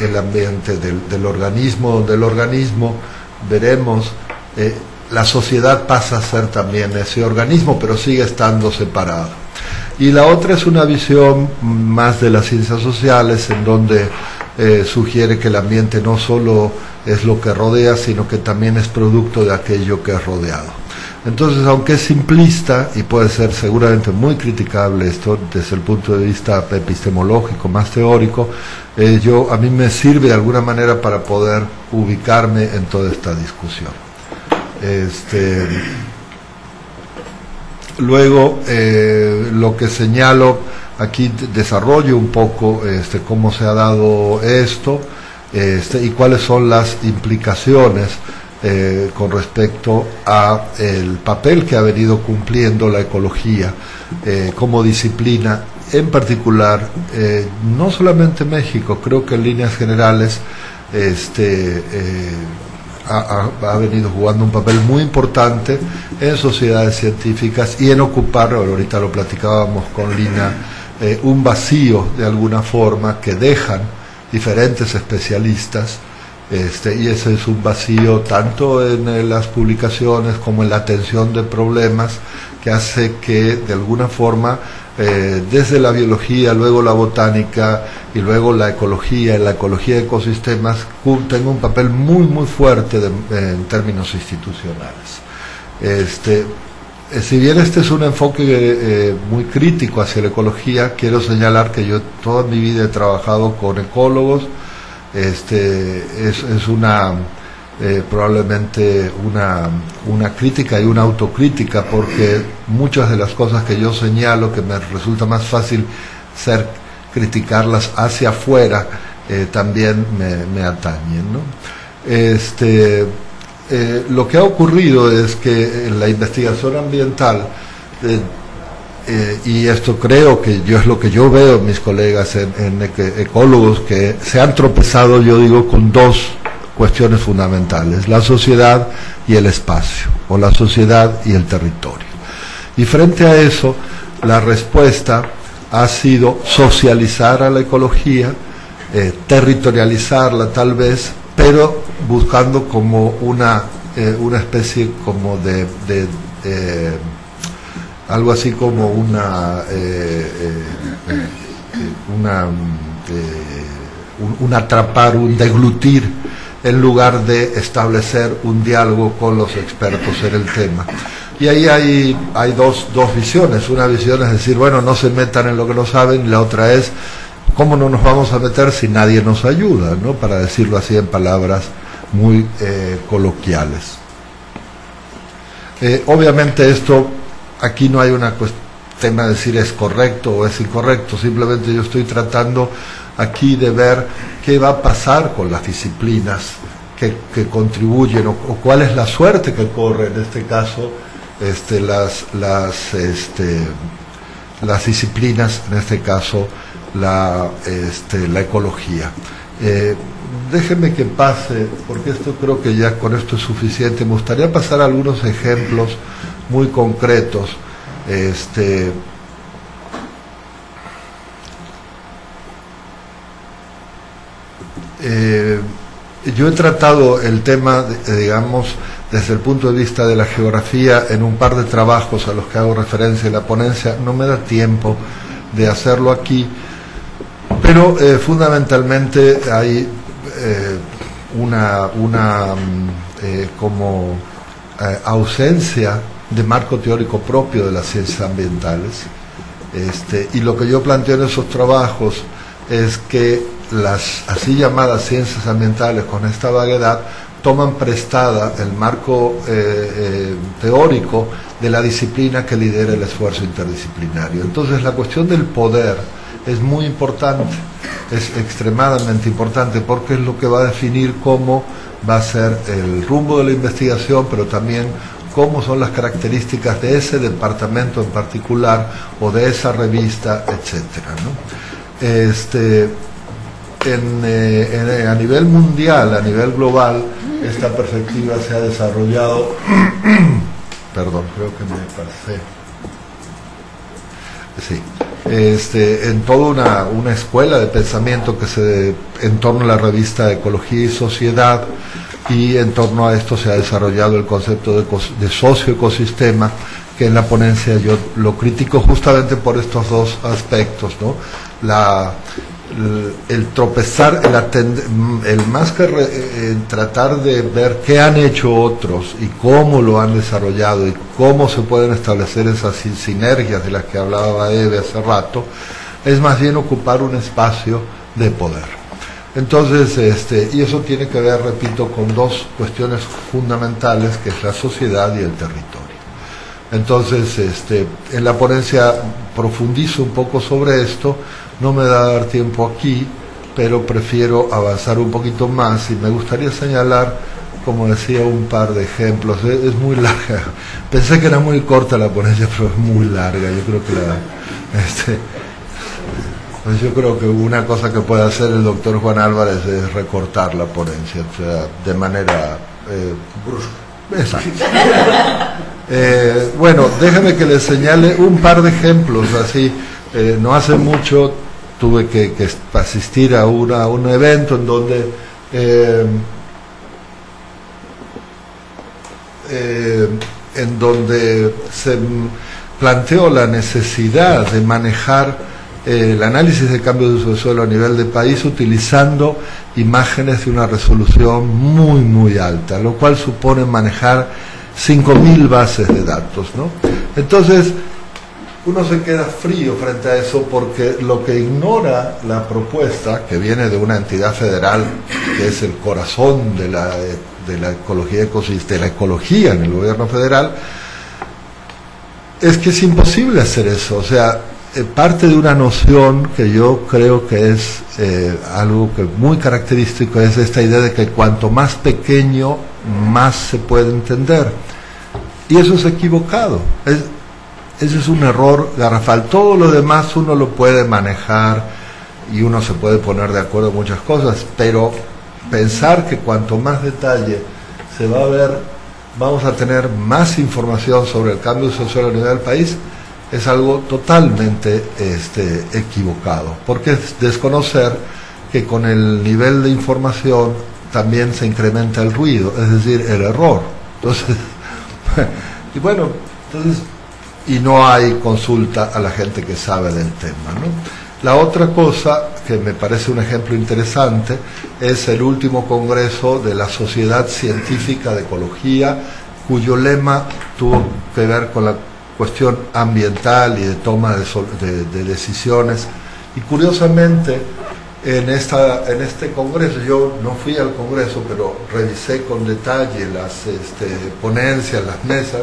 el, ambiente del, organismo, donde el organismo, veremos, eh, la sociedad pasa a ser también ese organismo, pero sigue estando separado. Y la otra es una visión más de las ciencias sociales, en donde eh, sugiere que el ambiente no solo es lo que rodea, sino que también es producto de aquello que es rodeado. Entonces, aunque es simplista y puede ser seguramente muy criticable esto desde el punto de vista epistemológico, más teórico, eh, yo, a mí me sirve de alguna manera para poder ubicarme en toda esta discusión. Este, luego, eh, lo que señalo, aquí desarrollo un poco este, cómo se ha dado esto este, y cuáles son las implicaciones eh, con respecto a el papel que ha venido cumpliendo la ecología eh, como disciplina, en particular, eh, no solamente México, creo que en líneas generales este, ha, ha, venido jugando un papel muy importante en sociedades científicas y en ocupar, ahorita lo platicábamos con Lina, un vacío de alguna forma que dejan diferentes especialistas este, y ese es un vacío tanto en, las publicaciones como en la atención de problemas que hace que de alguna forma eh, desde la biología, luego la botánica y luego la ecología, la ecología de ecosistemas tenga un papel muy muy fuerte en términos institucionales. Este, eh, si bien este es un enfoque eh, muy crítico hacia la ecología, quiero señalar que yo toda mi vida he trabajado con ecólogos, este, es, una eh, probablemente una, una, crítica y una autocrítica porque muchas de las cosas que yo señalo que me resulta más fácil ser criticarlas hacia afuera eh, también me, atañen este, eh, lo que ha ocurrido es que en la investigación ambiental eh, y esto creo que yo es lo que yo veo mis colegas en, ecólogos que se han tropezado, yo digo, con dos cuestiones fundamentales, la sociedad y el espacio, o la sociedad y el territorio. Y frente a eso, la respuesta ha sido socializar a la ecología, eh, territorializarla tal vez, pero buscando como una, eh, una especie como de algo así como una, eh, eh, una un, atrapar, un deglutir, en lugar de establecer un diálogo con los expertos en el tema. Y ahí hay, hay dos, dos visiones. Una visión es decir, bueno, no se metan en lo que no saben, y la otra es, ¿cómo no nos vamos a meter si nadie nos ayuda? ¿no? Para decirlo así en palabras muy eh, coloquiales. Eh, obviamente esto, aquí no hay una tema de decir es correcto o es incorrecto, simplemente yo estoy tratando aquí de ver qué va a pasar con las disciplinas que, contribuyen o, cuál es la suerte que corre en este caso este, este, las disciplinas, en este caso la, este, ecología. Eh, déjenme que pase, porque esto creo que ya con esto es suficiente. Me gustaría pasar algunos ejemplos muy concretos. Este, eh, yo he tratado el tema, digamos, desde el punto de vista de la geografía en un par de trabajos a los que hago referencia en la ponencia. No me da tiempo de hacerlo aquí, pero eh, fundamentalmente hay eh, una, una mm, como ausencia de marco teórico propio de las ciencias ambientales. Este, y lo que yo planteo en esos trabajos es que las así llamadas ciencias ambientales con esta vaguedad toman prestada el marco eh, eh, teórico de la disciplina que lidera el esfuerzo interdisciplinario. Entonces la cuestión del poder es muy importante, es extremadamente importante porque es lo que va a definir cómo va a ser el rumbo de la investigación, pero también cómo son las características de ese departamento en particular o de esa revista, etcétera. Este, eh, a nivel mundial, a nivel global, esta perspectiva se ha desarrollado, perdón, creo que me pasé, sí, este, en toda una, una, escuela de pensamiento que se en torno a la revista Ecología y Sociedad, y en torno a esto se ha desarrollado el concepto de, de socioecosistema, que en la ponencia yo lo critico justamente por estos dos aspectos, ¿no? El, tropezar, el, el más que tratar de ver qué han hecho otros y cómo lo han desarrollado y cómo se pueden establecer esas sinergias de las que hablaba Eve hace rato, es más bien ocupar un espacio de poder. Entonces, este, y eso tiene que ver, repito, con dos cuestiones fundamentales, que es la sociedad y el territorio. Entonces, este, en la ponencia profundizo un poco sobre esto, no me da dar tiempo aquí, pero prefiero avanzar un poquito más y me gustaría señalar, como decía, un par de ejemplos. Es, muy larga. Pensé que era muy corta la ponencia, pero es muy larga. Yo creo que la, este, pues yo creo que una cosa que puede hacer el doctor Juan Álvarez es recortar la ponencia, o sea, de manera eh, brusca. Eh, bueno, déjeme que le señale un par de ejemplos, así, eh, no hace mucho tuve que, asistir a, una, un evento en donde en donde se planteó la necesidad de manejar el análisis de cambio de uso de suelo a nivel de país utilizando imágenes de una resolución muy muy alta, lo cual supone manejar 5.000 bases de datos. ¿no? Entonces, uno se queda frío frente a eso porque lo que ignora la propuesta, que viene de una entidad federal, que es el corazón de la, de la ecología, de la ecología en el gobierno federal, es que es imposible hacer eso. O sea, eh, parte de una noción que yo creo que es eh, algo que muy característico, es esta idea de que cuanto más pequeño, más se puede entender. Y eso es equivocado. Es, ese es un error garrafal. Todo lo demás uno lo puede manejar y uno se puede poner de acuerdo en muchas cosas, pero pensar que cuanto más detalle se va a ver, vamos a tener más información sobre el cambio social a nivel del país, es algo totalmente este, equivocado, porque es desconocer que con el nivel de información también se incrementa el ruido, es decir, el error. Entonces, y bueno, entonces, y no hay consulta a la gente que sabe del tema. ¿no? La otra cosa que me parece un ejemplo interesante es el último congreso de la Sociedad Científica de Ecología, cuyo lema tuvo que ver con la cuestión ambiental y de toma de, de decisiones. Y curiosamente, en, esta, en este congreso, yo no fui al congreso, pero revisé con detalle las este, ponencias, las mesas.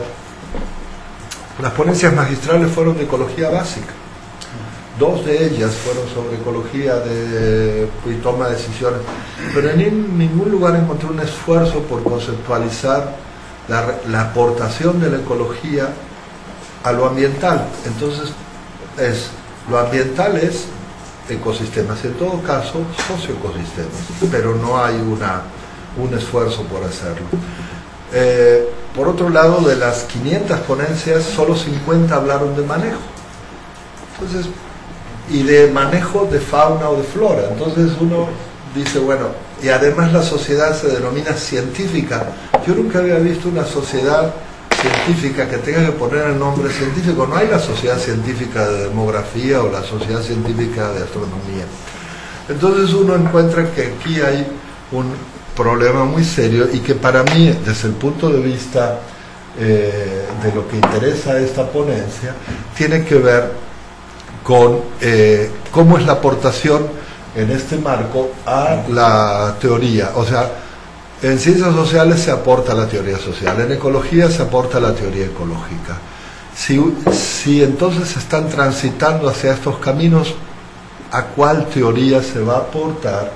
Las ponencias magistrales fueron de ecología básica. Dos de ellas fueron sobre ecología de, y toma de decisiones, pero en ningún lugar encontré un esfuerzo por conceptualizar la, la aportación de la ecología a lo ambiental. Entonces, es, lo ambiental es ecosistemas, en todo caso socioecosistemas, pero no hay una, un esfuerzo por hacerlo. Eh, por otro lado, de las 500 ponencias, solo 50 hablaron de manejo. Entonces, y de manejo de fauna o de flora. Entonces uno dice, bueno, y además la sociedad se denomina científica. Yo nunca había visto una sociedad científica que tenga que poner el nombre científico. No hay la sociedad científica de demografía o la sociedad científica de astronomía. Entonces uno encuentra que aquí hay un problema muy serio y que para mí, desde el punto de vista eh, de lo que interesa esta ponencia, tiene que ver con eh, cómo es la aportación en este marco a la teoría. O sea, en ciencias sociales se aporta la teoría social, en ecología se aporta la teoría ecológica. Si, si entonces están transitando hacia estos caminos, ¿a cuál teoría se va a aportar?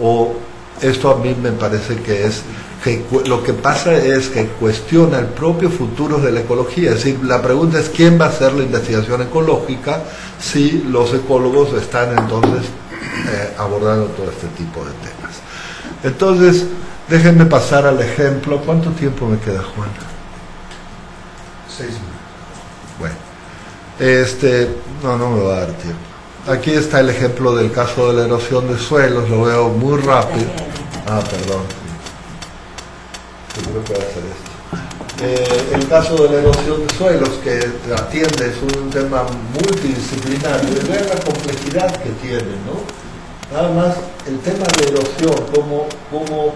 O esto a mí me parece que es que lo que pasa es que cuestiona el propio futuro de la ecología. Es decir, la pregunta es quién va a hacer la investigación ecológica si los ecólogos están entonces eh, abordando todo este tipo de temas. Entonces, Déjenme pasar al ejemplo. ¿Cuánto tiempo me queda, Juan? Seis minutos. Bueno, este, no, no me va a dar tiempo. Aquí está el ejemplo del caso de la erosión de suelos, lo veo muy rápido. Ah, perdón. Seguro que hacer esto. Eh, el caso de la erosión de suelos, que atiende, es un tema multidisciplinario, vean la complejidad que tiene, ¿no? Nada más el tema de erosión, cómo, cómo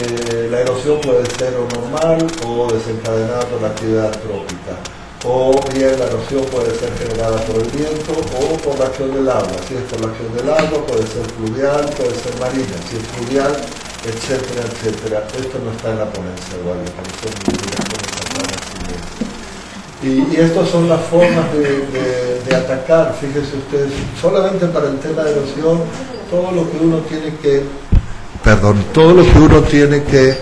eh, la erosión puede ser o normal o desencadenada por la actividad trópica. O bien la erosión puede ser generada por el viento o por la acción del agua. Si es por la acción del agua, puede ser fluvial, puede ser marina. Si es fluvial, etcétera, etcétera. Esto no está en la ponencia, igual, y, y estas son las formas de, de atacar, fíjense ustedes, solamente para el tema de erosión todo lo que uno tiene que, perdón, todo lo que uno tiene que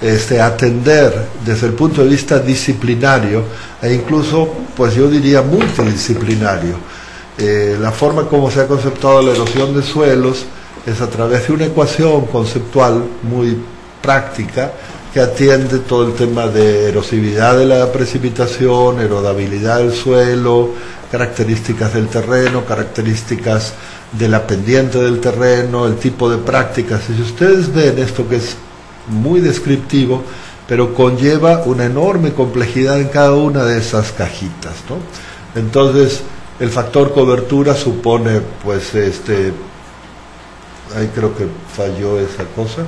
este, atender desde el punto de vista disciplinario e incluso, pues yo diría multidisciplinario. Eh, la forma como se ha conceptuado la erosión de suelos es a través de una ecuación conceptual muy práctica que atiende todo el tema de erosividad de la precipitación, erodabilidad del suelo, características del terreno, características de la pendiente del terreno, el tipo de prácticas. Y si ustedes ven esto que es muy descriptivo, pero conlleva una enorme complejidad en cada una de esas cajitas. ¿no? Entonces, el factor cobertura supone, pues, este, ahí creo que falló esa cosa,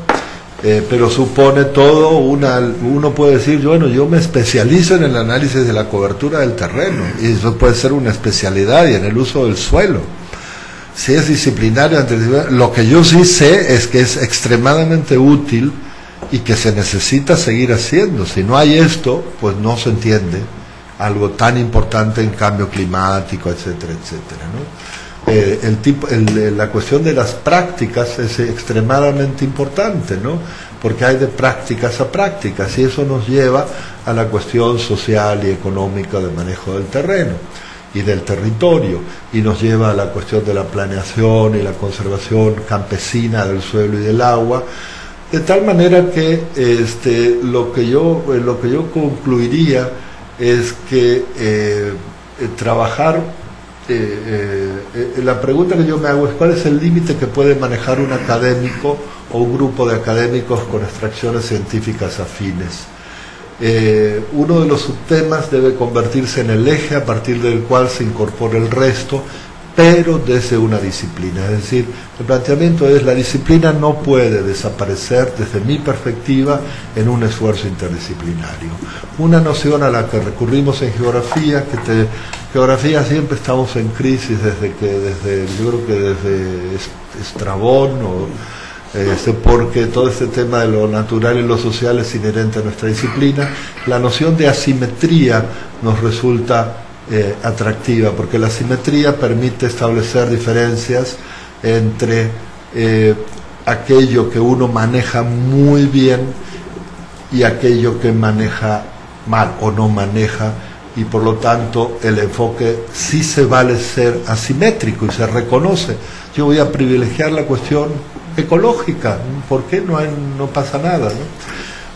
eh, pero supone todo una, uno puede decir, bueno, yo me especializo en el análisis de la cobertura del terreno, y eso puede ser una especialidad y en el uso del suelo si es disciplinario, lo que yo sí sé es que es extremadamente útil y que se necesita seguir haciendo. Si no hay esto, pues no se entiende algo tan importante en cambio climático, etcétera, etcétera. Eh, tipo, la cuestión de las prácticas es extremadamente importante, ¿no? porque hay de prácticas a prácticas y eso nos lleva a la cuestión social y económica de manejo del terreno y del territorio y nos lleva a la cuestión de la planeación y la conservación campesina del suelo y del agua de tal manera que este, lo que yo lo que yo concluiría es que eh, trabajar eh, eh, la pregunta que yo me hago es cuál es el límite que puede manejar un académico o un grupo de académicos con extracciones científicas afines eh, uno de los subtemas debe convertirse en el eje a partir del cual se incorpora el resto, pero desde una disciplina. Es decir, el planteamiento es la disciplina no puede desaparecer desde mi perspectiva en un esfuerzo interdisciplinario. Una noción a la que recurrimos en geografía, que te, geografía siempre estamos en crisis desde que, desde, yo creo que desde Estrabón o este, porque todo este tema de lo natural y lo social es inherente a nuestra disciplina, la noción de asimetría nos resulta eh, atractiva, porque la asimetría permite establecer diferencias entre eh, aquello que uno maneja muy bien y aquello que maneja mal o no maneja y por lo tanto el enfoque sí se vale ser asimétrico y se reconoce. Yo voy a privilegiar la cuestión ecológica, ¿por qué no, no pasa nada?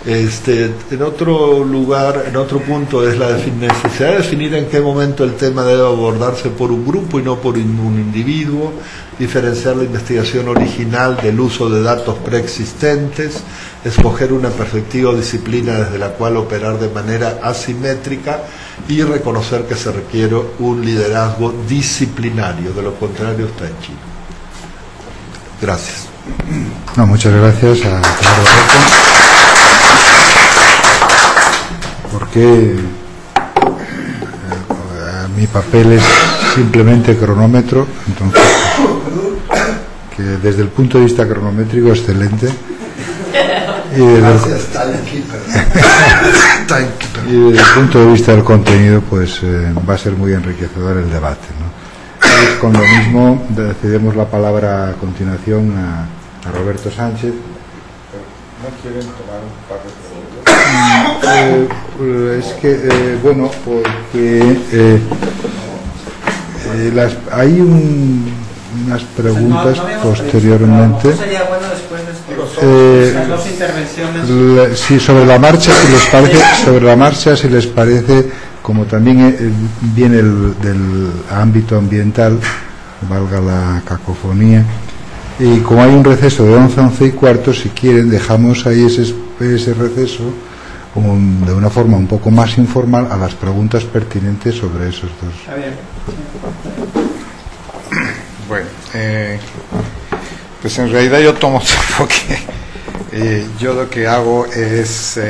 Este, en otro lugar, en otro punto, es la necesidad de definir en qué momento el tema debe abordarse por un grupo y no por un individuo, diferenciar la investigación original del uso de datos preexistentes, escoger una perspectiva o disciplina desde la cual operar de manera asimétrica y reconocer que se requiere un liderazgo disciplinario, de lo contrario está en China. Gracias. No, muchas gracias a Eduardo Porque eh, mi papel es simplemente cronómetro, entonces que desde el punto de vista cronométrico excelente. Y desde, el, y desde el punto de vista del contenido, pues eh, va a ser muy enriquecedor el debate. ¿no? Con lo mismo cedemos la palabra a continuación a, Roberto Sánchez. ¿No quieren tomar un par de preguntas? Eh, es que, eh, bueno, porque eh, las, hay unas preguntas posteriormente. sería bueno después de las dos intervenciones. sí, sobre la marcha, si les parece, sobre la marcha, si les parece como también eh, viene del ámbito ambiental, valga la cacofonía, y como hay un receso de 11 a 11 y cuarto, si quieren, dejamos ahí ese, ese receso de una forma un poco más informal a las preguntas pertinentes sobre esos dos. Bueno, eh, pues en realidad yo tomo porque eh, yo lo que hago es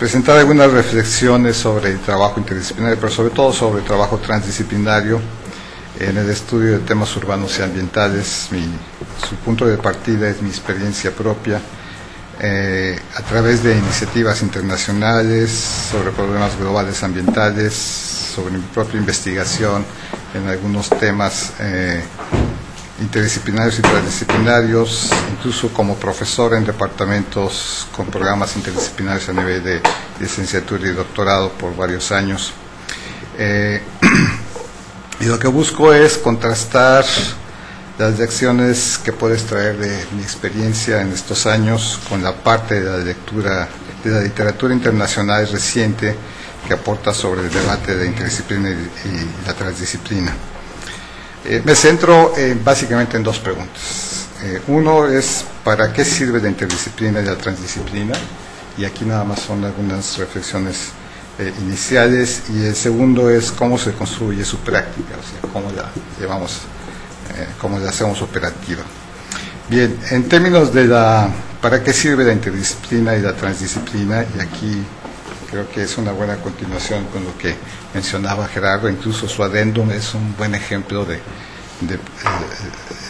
presentar algunas reflexiones sobre el trabajo interdisciplinario, pero sobre todo sobre el trabajo transdisciplinario en el estudio de temas urbanos y ambientales. Mi, su punto de partida es mi experiencia propia eh, a través de iniciativas internacionales sobre problemas globales ambientales, sobre mi propia investigación en algunos temas eh, interdisciplinarios y transdisciplinarios, incluso como profesor en departamentos con programas interdisciplinarios a nivel de licenciatura y doctorado por varios años. Eh, y lo que busco es contrastar las lecciones que puedes traer de mi experiencia en estos años con la parte de la lectura de la literatura internacional reciente que aporta sobre el debate de interdisciplina y la transdisciplina. Eh, me centro eh, básicamente en dos preguntas. Eh, uno es, ¿para qué sirve la interdisciplina y la transdisciplina? Y aquí nada más son algunas reflexiones iniciales. Y el segundo es, ¿cómo se construye su práctica? O sea, ¿cómo la llevamos, cómo la hacemos operativa? Bien, en términos de la, ¿para qué sirve la interdisciplina y la transdisciplina? Y aquí creo que es una buena continuación con lo que mencionaba Gerardo, incluso su adendum es un buen ejemplo de, de,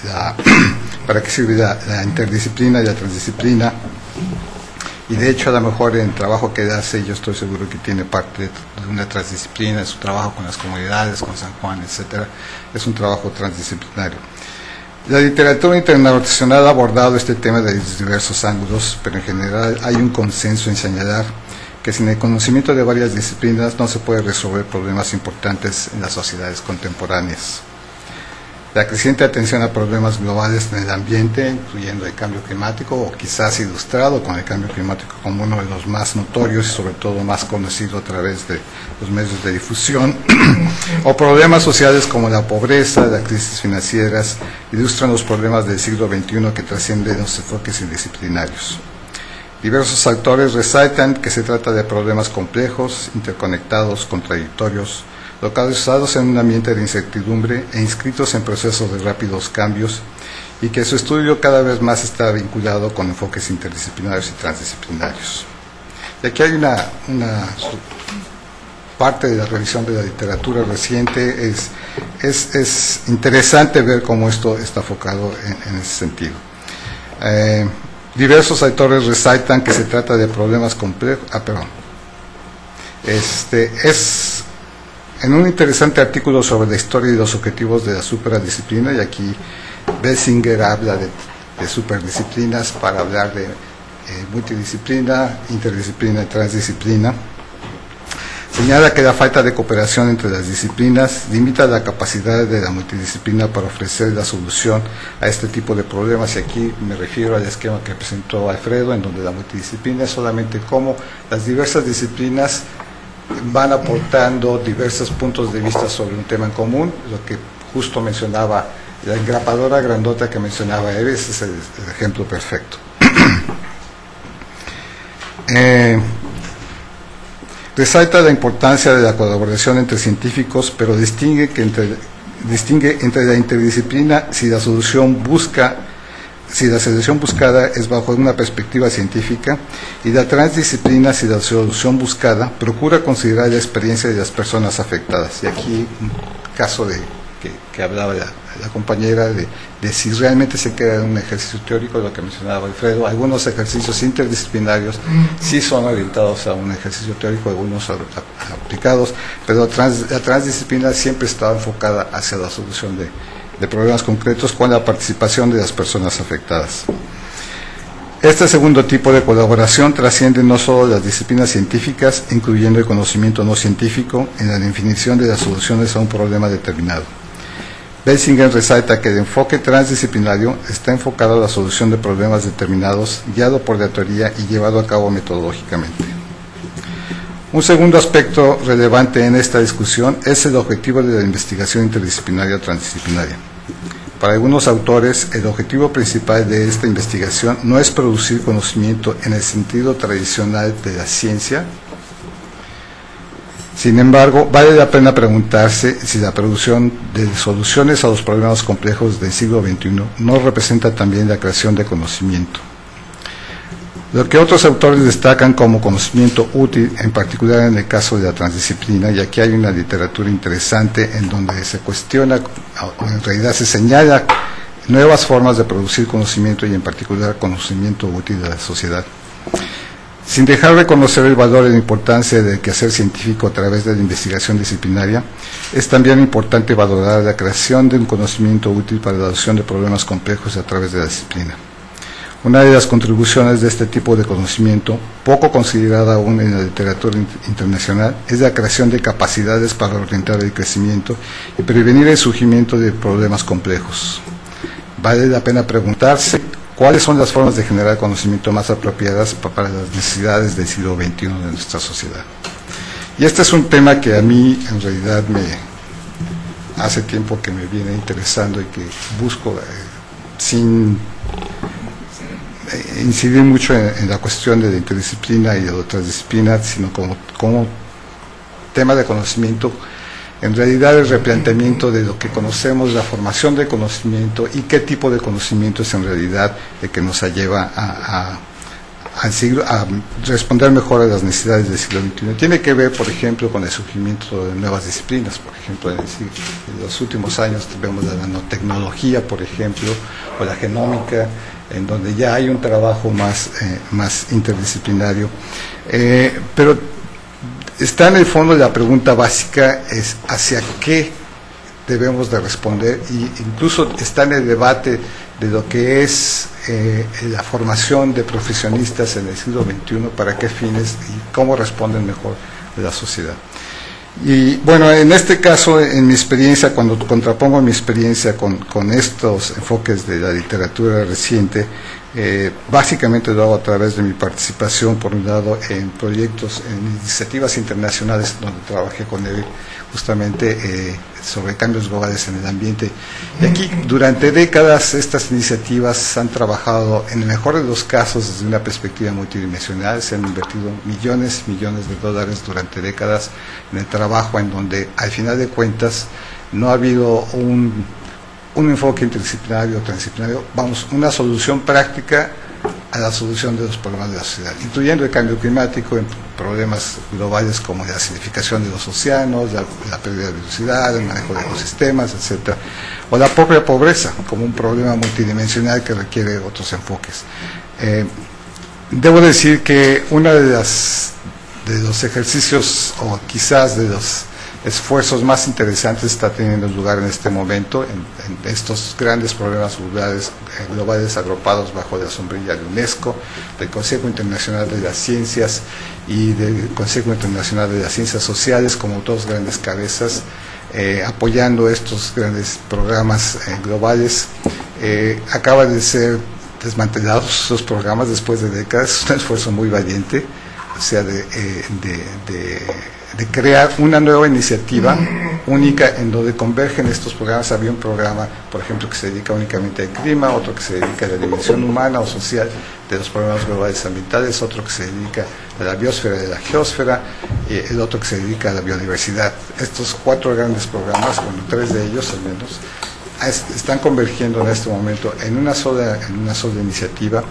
la, para qué sirve la, interdisciplina y la transdisciplina. Y de hecho, a lo mejor en el trabajo que hace, yo estoy seguro que tiene parte de una transdisciplina, su trabajo con las comunidades, con San Juan, etcétera, es un trabajo transdisciplinario. La literatura internacional ha abordado este tema de diversos ángulos, pero en general hay un consenso en señalar que sin el conocimiento de varias disciplinas no se puede resolver problemas importantes en las sociedades contemporáneas. La creciente atención a problemas globales en el ambiente, incluyendo el cambio climático, o quizás ilustrado con el cambio climático como uno de los más notorios y sobre todo más conocido a través de los medios de difusión, o problemas sociales como la pobreza, las crisis financieras, ilustran los problemas del siglo XXI que trascienden los enfoques indisciplinarios. Diversos autores resaltan que se trata de problemas complejos, interconectados, contradictorios, localizados en un ambiente de incertidumbre e inscritos en procesos de rápidos cambios y que su estudio cada vez más está vinculado con enfoques interdisciplinarios y transdisciplinarios. Y aquí hay una, parte de la revisión de la literatura reciente, es, es, es interesante ver cómo esto está enfocado en, en ese sentido. Eh, diversos autores resaltan que se trata de problemas complejos. Ah, perdón. Este, es en un interesante artículo sobre la historia y los objetivos de la superdisciplina, y aquí Bessinger habla de, superdisciplinas para hablar de eh, multidisciplina, interdisciplina y transdisciplina. Señala que la falta de cooperación entre las disciplinas limita la capacidad de la multidisciplina para ofrecer la solución a este tipo de problemas. Y aquí me refiero al esquema que presentó Alfredo, en donde la multidisciplina es solamente cómo las diversas disciplinas van aportando diversos puntos de vista sobre un tema en común, lo que justo mencionaba la engrapadora grandota que mencionaba Eves es el, ejemplo perfecto. eh, resalta la importancia de la colaboración entre científicos, pero distingue, que entre, distingue entre la interdisciplina si la solución busca si la solución buscada es bajo una perspectiva científica y la transdisciplina si la solución buscada procura considerar la experiencia de las personas afectadas. Y aquí un caso de que, hablaba la, compañera de, si realmente se queda en un ejercicio teórico, lo que mencionaba Alfredo, algunos ejercicios interdisciplinarios sí son orientados a un ejercicio teórico, algunos aplicados, pero la transdisciplina siempre está enfocada hacia la solución de problemas concretos con la participación de las personas afectadas. Este segundo tipo de colaboración trasciende no solo las disciplinas científicas, incluyendo el conocimiento no científico en la definición de las soluciones a un problema determinado. Bessinger resalta que el enfoque transdisciplinario está enfocado a la solución de problemas determinados, guiado por la teoría y llevado a cabo metodológicamente. Un segundo aspecto relevante en esta discusión es el objetivo de la investigación interdisciplinaria transdisciplinaria. Para algunos autores, el objetivo principal de esta investigación no es producir conocimiento en el sentido tradicional de la ciencia. Sin embargo, vale la pena preguntarse si la producción de soluciones a los problemas complejos del siglo XXI no representa también la creación de conocimiento. Lo que otros autores destacan como conocimiento útil, en particular en el caso de la transdisciplina, y aquí hay una literatura interesante en donde se cuestiona, o en realidad se señala nuevas formas de producir conocimiento y en particular conocimiento útil a la sociedad. Sin dejar de conocer el valor y la importancia del quehacer científico a través de la investigación disciplinaria, es también importante valorar la creación de un conocimiento útil para la solución de problemas complejos a través de la disciplina. Una de las contribuciones de este tipo de conocimiento, poco considerada aún en la literatura internacional, es la creación de capacidades para orientar el crecimiento y prevenir el surgimiento de problemas complejos. Vale la pena preguntarse cuáles son las formas de generar conocimiento más apropiadas para las necesidades del siglo XXI de nuestra sociedad. Y este es un tema que a mí en realidad me hace tiempo que me viene interesando y que busco eh, sin incidir mucho en, en, la cuestión de la interdisciplina y de otras disciplinas, sino como, como tema de conocimiento, en realidad el replanteamiento de lo que conocemos, la formación de conocimiento y qué tipo de conocimiento es en realidad el que nos lleva a, siglo, a responder mejor a las necesidades del siglo XXI. Tiene que ver, por ejemplo, con el surgimiento de nuevas disciplinas, por ejemplo, en, en los últimos años vemos la nanotecnología, por ejemplo, o la genómica, en donde ya hay un trabajo más, eh, más interdisciplinario. Eh, pero está en el fondo la pregunta básica es hacia qué debemos de responder y incluso está en el debate de lo que es eh, la formación de profesionistas en el siglo XXI, para qué fines y cómo responden mejor la sociedad. Y bueno, en este caso, en mi experiencia, cuando contrapongo mi experiencia con, con estos enfoques de la literatura reciente, eh, básicamente lo hago a través de mi participación, por un lado, en proyectos, en iniciativas internacionales donde trabajé con él, justamente eh, sobre cambios globales en el ambiente. Y aquí, durante décadas, estas iniciativas han trabajado, en el mejor de los casos, desde una perspectiva multidimensional. Se han invertido millones, millones de dólares durante décadas en el trabajo, en donde, al final de cuentas, no ha habido un, un enfoque interdisciplinario o transdisciplinario, vamos, una solución práctica a la solución de los problemas de la sociedad, incluyendo el cambio climático, en problemas globales como la acidificación de los océanos, la, pérdida de biodiversidad, el manejo de ecosistemas, etcétera, o la propia pobreza como un problema multidimensional que requiere otros enfoques. Eh, debo decir que uno de, las, de los ejercicios, o quizás de los esfuerzos más interesantes está teniendo lugar en este momento en, estos grandes problemas globales, eh, globales, agrupados bajo la sombrilla de UNESCO, del Consejo Internacional de las Ciencias y del Consejo Internacional de las Ciencias Sociales como dos grandes cabezas eh, apoyando estos grandes programas eh, globales. Eh, acaba de ser desmantelados esos programas después de décadas, es un esfuerzo muy valiente, o sea, de de crear una nueva iniciativa única en donde convergen estos programas. Había un programa, por ejemplo, que se dedica únicamente al clima, otro que se dedica a la dimensión humana o social de los problemas globales ambientales, otro que se dedica a la biosfera y a la geosfera, y el otro que se dedica a la biodiversidad. Estos cuatro grandes programas, bueno, tres de ellos al menos, están convergiendo en este momento en una sola, en una sola iniciativa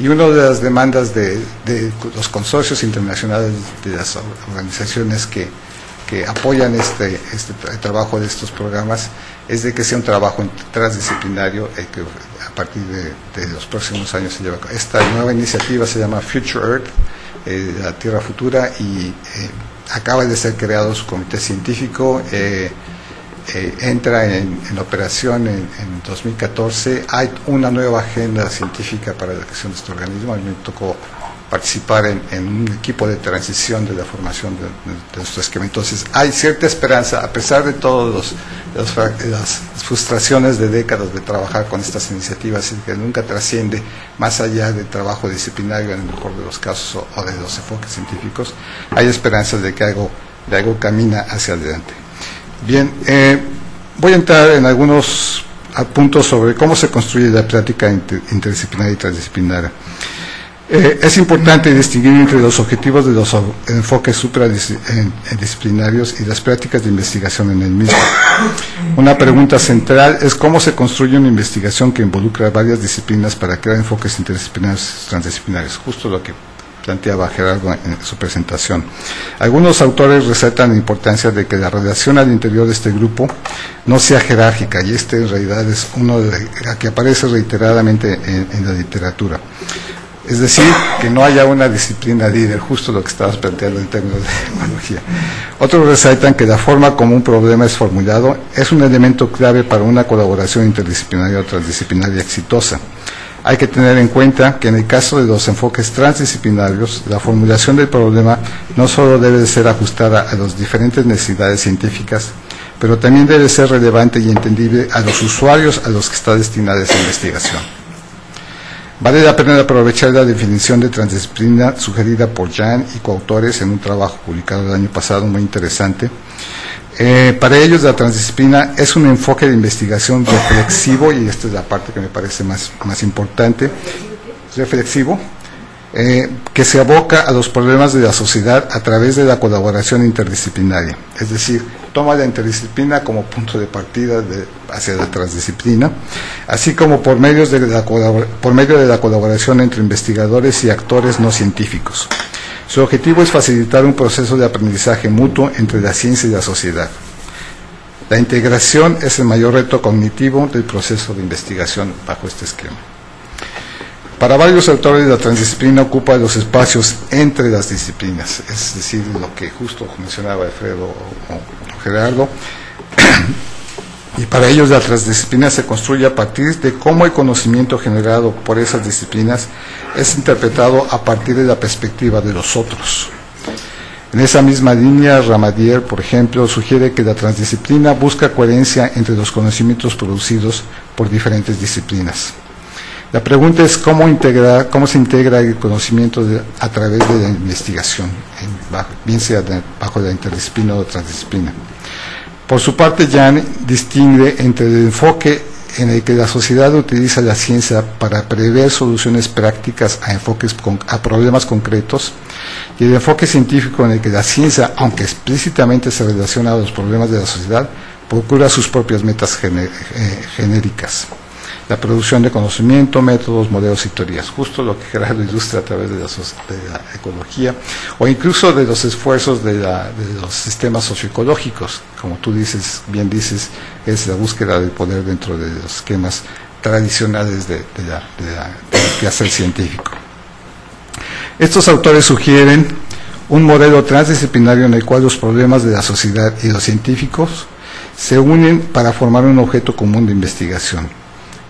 y una de las demandas de, de los consorcios internacionales de las organizaciones que, que apoyan este, este trabajo de estos programas es de que sea un trabajo transdisciplinario eh, que a partir de, de, los próximos años se lleva a cabo. Esta nueva iniciativa se llama Future Earth, eh, la Tierra Futura, y eh, acaba de ser creado su comité científico. Eh, entra en, operación en, en, 2014. Hay una nueva agenda científica para la creación de este organismo. A mí me tocó participar en, un equipo de transición de la formación de, nuestro esquema. Entonces, hay cierta esperanza, a pesar de todas las frustraciones de décadas de trabajar con estas iniciativas y que nunca trasciende más allá del trabajo disciplinario en el mejor de los casos o, o de los enfoques científicos, hay esperanzas de que algo, de algo camina hacia adelante. Bien, eh, voy a entrar en algunos puntos sobre cómo se construye la práctica inter, interdisciplinaria y transdisciplinaria. Eh, es importante distinguir entre los objetivos de los enfoques supradisciplinarios y las prácticas de investigación en el mismo. Una pregunta central es cómo se construye una investigación que involucra varias disciplinas para crear enfoques interdisciplinarios y transdisciplinarios, justo lo que planteaba Gerardo en su presentación. Algunos autores resaltan la importancia de que la relación al interior de este grupo no sea jerárquica y este en realidad es uno de la que aparece reiteradamente en, en la literatura. Es decir, que no haya una disciplina líder, justo lo que estabas planteando en términos de tecnología. Otros resaltan que la forma como un problema es formulado es un elemento clave para una colaboración interdisciplinaria o transdisciplinaria exitosa. Hay que tener en cuenta que en el caso de los enfoques transdisciplinarios, la formulación del problema no solo debe ser ajustada a las diferentes necesidades científicas, pero también debe ser relevante y entendible a los usuarios a los que está destinada esa investigación. Vale la pena aprovechar la definición de transdisciplina sugerida por Jan y coautores en un trabajo publicado el año pasado muy interesante. Eh, para ellos la transdisciplina es un enfoque de investigación reflexivo y esta es la parte que me parece más, más importante, reflexivo, eh, que se aboca a los problemas de la sociedad a través de la colaboración interdisciplinaria. Es decir, toma la interdisciplina como punto de partida hacia la transdisciplina, así como por, medios de la, por medio de la colaboración entre investigadores y actores no científicos. Su objetivo es facilitar un proceso de aprendizaje mutuo entre la ciencia y la sociedad. La integración es el mayor reto cognitivo del proceso de investigación bajo este esquema. Para varios autores la transdisciplina ocupa los espacios entre las disciplinas, es decir, lo que justo mencionaba Alfredo o Gerardo, y para ellos la transdisciplina se construye a partir de cómo el conocimiento generado por esas disciplinas es interpretado a partir de la perspectiva de los otros. En esa misma línea, Ramadier, por ejemplo, sugiere que la transdisciplina busca coherencia entre los conocimientos producidos por diferentes disciplinas. La pregunta es cómo, se integra el conocimiento a través de la investigación, bien sea bajo la interdisciplina o transdisciplina. Por su parte, Jan distingue entre el enfoque en el que la sociedad utiliza la ciencia para prever soluciones prácticas a, enfoques a problemas concretos y el enfoque científico en el que la ciencia, aunque explícitamente se relaciona a los problemas de la sociedad, procura sus propias metas eh, genéricas la producción de conocimiento, métodos, modelos y teorías, justo lo que Gerardo ilustra a través de la, ecología, o incluso de los esfuerzos de, los sistemas socioecológicos, como tú dices, bien dices, es la búsqueda del poder dentro de los esquemas tradicionales de, del quehacer científico. Estos autores sugieren un modelo transdisciplinario en el cual los problemas de la sociedad y los científicos se unen para formar un objeto común de investigación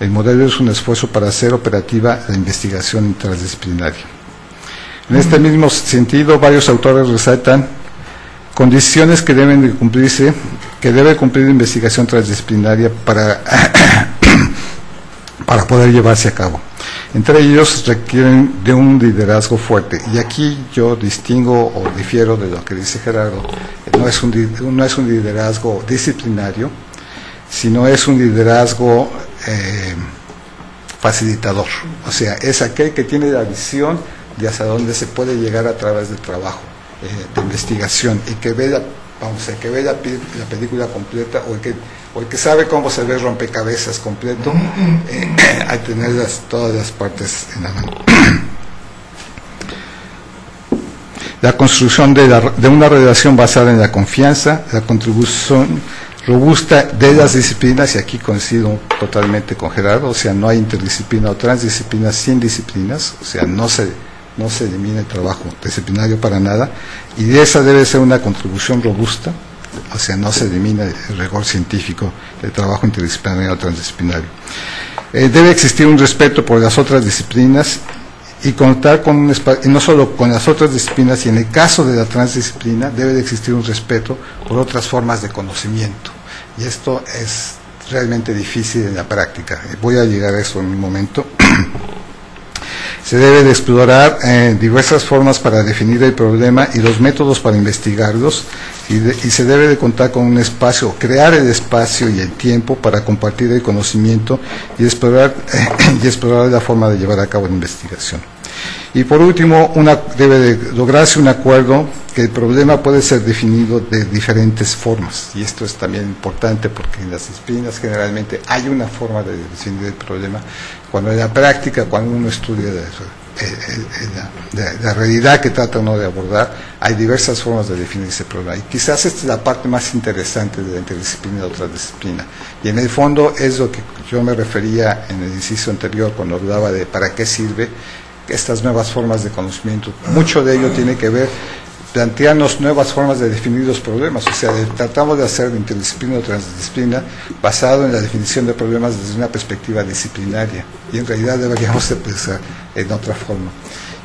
el modelo es un esfuerzo para hacer operativa la investigación transdisciplinaria. En este mismo sentido, varios autores resaltan condiciones que deben de cumplirse, que debe cumplir la investigación transdisciplinaria para, para poder llevarse a cabo. Entre ellos requieren de un liderazgo fuerte. Y aquí yo distingo o difiero de lo que dice Gerardo. No es un, no es un liderazgo disciplinario, sino es un liderazgo eh, facilitador. O sea, es aquel que tiene la visión de hacia dónde se puede llegar a través del trabajo eh, de investigación y que ve la, vamos, que ve la, película completa o el que, o el que sabe cómo se ve rompecabezas completo eh, al tener todas las partes en la mano. La construcción de, de una relación basada en la confianza, la contribución robusta de las disciplinas, y aquí coincido totalmente con Gerardo, o sea, no hay interdisciplina o transdisciplina sin disciplinas, o sea, no se, no se elimina el trabajo disciplinario para nada, y esa debe ser una contribución robusta, o sea, no se elimina el rigor científico del trabajo interdisciplinario o transdisciplinario. Eh, debe existir un respeto por las otras disciplinas y contar con un y no solo con las otras disciplinas, y en el caso de la transdisciplina debe de existir un respeto por otras formas de conocimiento. Y esto es realmente difícil en la práctica. Voy a llegar a eso en un momento. se debe de explorar eh, diversas formas para definir el problema y los métodos para investigarlos y, se debe de contar con un espacio, crear el espacio y el tiempo para compartir el conocimiento y explorar, y explorar la forma de llevar a cabo la investigación. Y por último, una, debe de lograrse un acuerdo que el problema puede ser definido de diferentes formas. Y esto es también importante porque en las disciplinas generalmente hay una forma de definir el problema. Cuando en la práctica, cuando uno estudia eh, la, realidad que trata uno de abordar, hay diversas formas de definir ese problema. Y quizás esta es la parte más interesante de la interdisciplina de otra disciplina. Y en el fondo es lo que yo me refería en el inciso anterior cuando hablaba de para qué sirve estas nuevas formas de conocimiento. Mucho de ello tiene que ver plantearnos nuevas formas de definir los problemas, o sea, tratamos de hacer interdisciplina o transdisciplina basado en la definición de problemas desde una perspectiva disciplinaria y en realidad deberíamos de pensar en otra forma.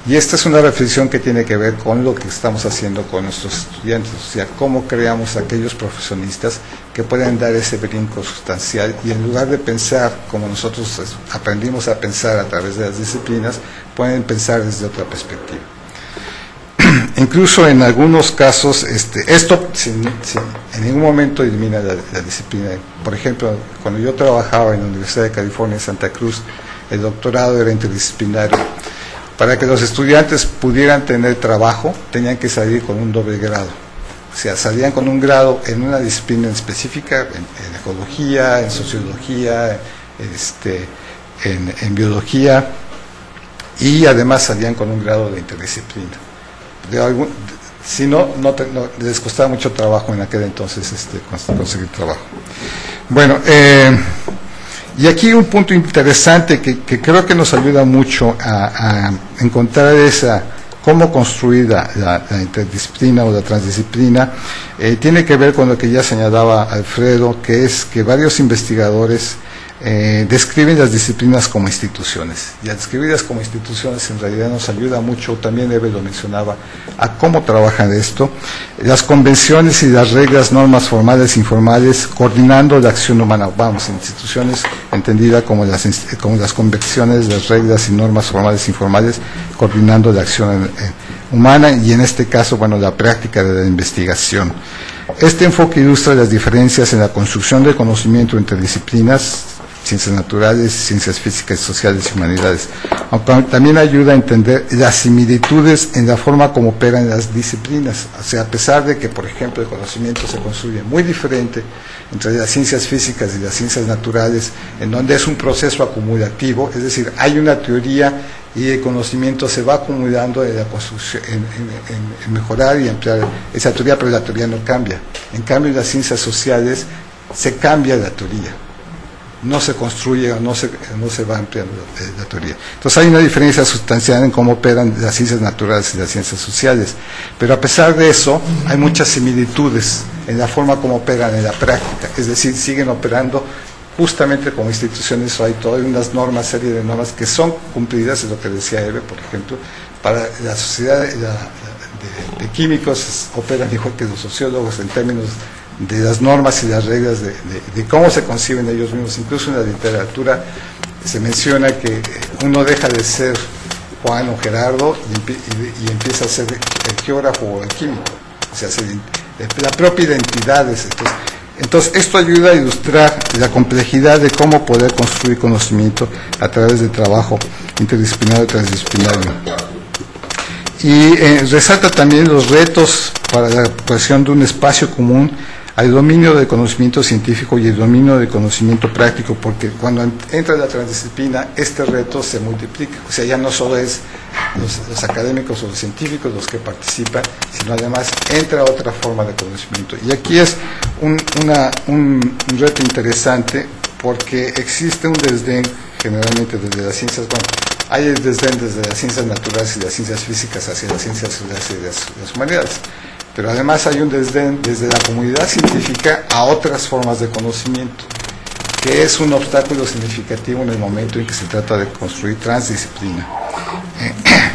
Y esta es una reflexión que tiene que ver con lo que estamos haciendo con nuestros estudiantes, o sea, cómo creamos aquellos profesionistas que pueden dar ese brinco sustancial y en lugar de pensar como nosotros aprendimos a pensar a través de las disciplinas, pueden pensar desde otra perspectiva. Incluso en algunos casos, este, esto en ningún momento elimina la, disciplina. Por ejemplo, cuando yo trabajaba en la Universidad de California Santa Cruz, el doctorado era interdisciplinario para que los estudiantes pudieran tener trabajo, tenían que salir con un doble grado. O sea, salían con un grado en una disciplina específica, en, ecología, en sociología, este, en, biología, y además salían con un grado de interdisciplina. si no, no, les costaba mucho trabajo en aquel entonces este, conseguir trabajo. Bueno, eh, y aquí un punto interesante que, creo que nos ayuda mucho a, encontrar esa cómo construir la, interdisciplina o la transdisciplina, eh, tiene que ver con lo que ya señalaba Alfredo, que es que varios investigadores eh, describen las disciplinas como instituciones. Y al describirlas como instituciones en realidad nos ayuda mucho, también Eve lo mencionaba, a cómo trabajan esto. Las convenciones y las reglas, normas formales e informales, coordinando la acción humana. Vamos, instituciones entendidas como las, como las convenciones, las reglas y normas formales e informales, coordinando la acción eh, humana y en este caso, bueno, la práctica de la investigación. Este enfoque ilustra las diferencias en la construcción del conocimiento entre disciplinas, ciencias naturales, ciencias físicas, sociales y humanidades, aunque también ayuda a entender las similitudes en la forma como operan las disciplinas. O sea, a pesar de que, por ejemplo, el conocimiento se construye muy diferente entre las ciencias físicas y las ciencias naturales, en donde es un proceso acumulativo, es decir, hay una teoría y el conocimiento se va acumulando en, la construcción, en, mejorar y ampliar esa teoría, pero la teoría no cambia. En cambio, en las ciencias sociales se cambia la teoría, no se construye o no se, no se va ampliando la, la, teoría. Entonces hay una diferencia sustancial en cómo operan las ciencias naturales y las ciencias sociales, pero a pesar de eso hay muchas similitudes en la forma como operan en la práctica, es decir, siguen operando justamente como instituciones hay todas unas normas, serie de normas que son cumplidas, es lo que decía Eve, por ejemplo, para la sociedad de, de químicos operan igual que los sociólogos en términos de las normas y las reglas de, de, cómo se conciben ellos mismos. Incluso en la literatura se menciona que uno deja de ser Juan o Gerardo y, empieza a ser el geógrafo o el químico. O sea, se, la propia identidad es entonces, entonces, esto ayuda a ilustrar la complejidad de cómo poder construir conocimiento a través del trabajo interdisciplinario y transdisciplinario. Y eh, resalta también los retos para la creación de un espacio común al dominio del conocimiento científico y el dominio del conocimiento práctico, porque cuando entra la transdisciplina, este reto se multiplica. O sea, ya no solo es los, académicos o los científicos los que participan, sino además entra otra forma de conocimiento. Y aquí es un, reto interesante porque existe un desdén generalmente desde las ciencias, bueno, hay el desdén desde las ciencias naturales y las ciencias físicas hacia las ciencias sociales y las humanidades pero además hay un desdén desde la comunidad científica a otras formas de conocimiento, que es un obstáculo significativo en el momento en que se trata de construir transdisciplina.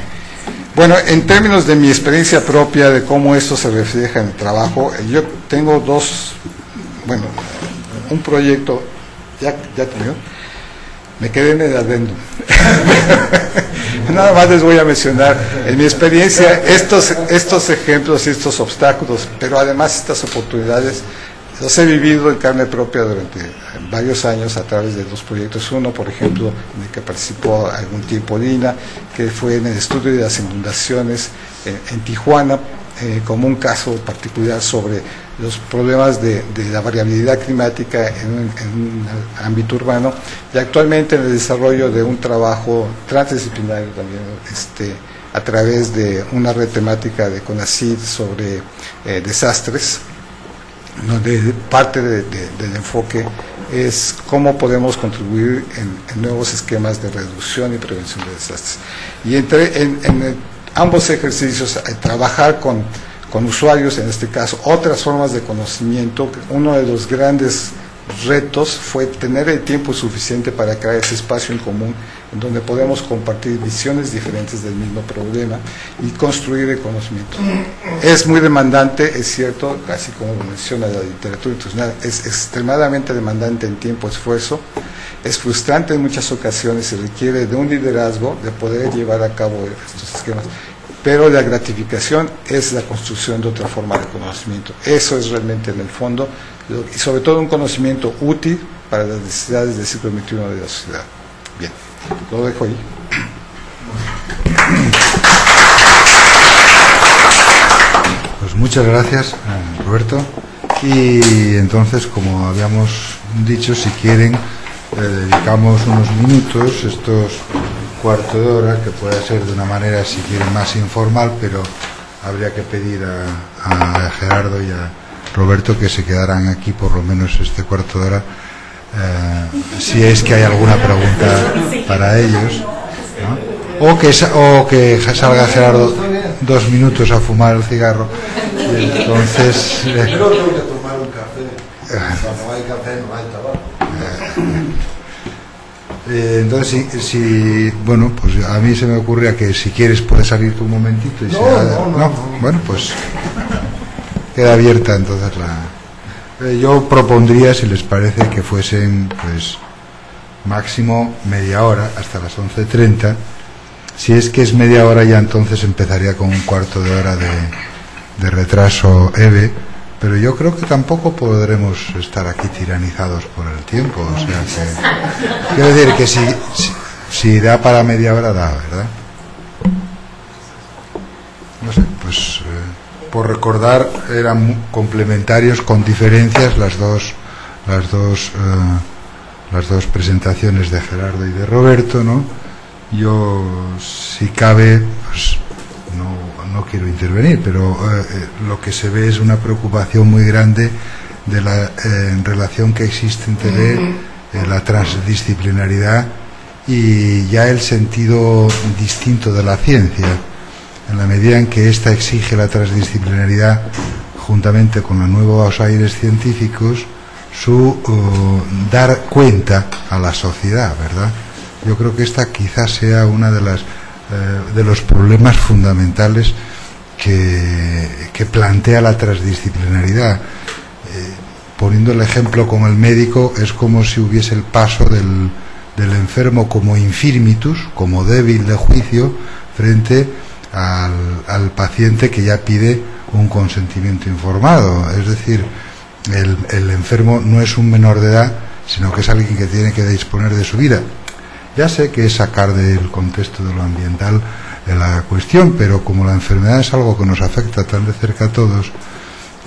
Bueno, en términos de mi experiencia propia, de cómo esto se refleja en el trabajo, yo tengo dos, bueno, un proyecto, ya, ya terminó, me quedé en el adendo. Nada más les voy a mencionar en mi experiencia estos, estos ejemplos y estos obstáculos, pero además estas oportunidades los he vivido en carne propia durante varios años a través de dos proyectos. Uno, por ejemplo, en el que participó algún tiempo Lina, que fue en el estudio de las inundaciones en, en Tijuana, eh, como un caso particular sobre los problemas de, de la variabilidad climática en en ámbito urbano y actualmente en el desarrollo de un trabajo transdisciplinario también este, a través de una red temática de CONACYT sobre eh, desastres, donde parte de, de, del enfoque es cómo podemos contribuir en, nuevos esquemas de reducción y prevención de desastres. Y entre, en, ambos ejercicios, eh, trabajar con, con, usuarios, en este caso, otras formas de conocimiento. Uno de los grandes retos fue tener el tiempo suficiente para crear ese espacio en común en donde podemos compartir visiones diferentes del mismo problema y construir el conocimiento. Es muy demandante, es cierto, casi como menciona la literatura internacional, es extremadamente demandante en tiempo, esfuerzo, es frustrante en muchas ocasiones, se requiere de un liderazgo de poder llevar a cabo estos esquemas, pero la gratificación es la construcción de otra forma de conocimiento. Eso es realmente en el fondo, y sobre todo un conocimiento útil para las necesidades del siglo XXI de la sociedad. Bien, lo dejo ahí. Pues muchas gracias, Roberto. Y entonces, como habíamos dicho, si quieren, le dedicamos unos minutos, estos cuarto de hora, que puede ser de una manera, si quieren, más informal, pero habría que pedir a, Gerardo y a Roberto que se quedaran aquí por lo menos este cuarto de hora, eh, si es que hay alguna pregunta para ellos. O, que, o que salga Gerardo dos minutos a fumar el cigarro. Entonces. Eh. Cuando hay café, no hay tabaco. Eh, entonces, si, si, bueno, pues a mí se me ocurría que si quieres puedes salir tú un momentito y no, se no, no, no, bueno, pues queda abierta entonces la. Eh, yo propondría, si les parece, que fuesen, pues, máximo media hora hasta las 11.30. Si es que es media hora, ya entonces empezaría con un cuarto de hora de, de retraso EVE pero yo creo que tampoco podremos estar aquí tiranizados por el tiempo. O sea que, quiero decir que si, si, da para media hora, da, ¿verdad? No sé, pues eh, por recordar eran complementarios con diferencias las dos, las dos, eh, las dos presentaciones de Gerardo y de Roberto, ¿no? Yo, si cabe, pues no, no quiero intervenir, pero eh, eh, lo que se ve es una preocupación muy grande de la eh, relación que existe entre eh, la transdisciplinaridad y ya el sentido distinto de la ciencia, en la medida en que ésta exige la transdisciplinaridad juntamente con los nuevos aires científicos, su eh, dar cuenta a la sociedad, ¿verdad? Yo creo que esta quizás sea una de las eh, de los problemas fundamentales que, plantea la transdisciplinaridad. Eh, poniendo el ejemplo con el médico, es como si hubiese el paso del, del enfermo como infirmitus, como débil de juicio, frente al, al paciente que ya pide un consentimiento informado. Es decir, el, el enfermo no es un menor de edad, sino que es alguien que tiene que disponer de su vida. Ya sé que es sacar del contexto de lo ambiental de la cuestión, pero como la enfermedad es algo que nos afecta tan de cerca a todos,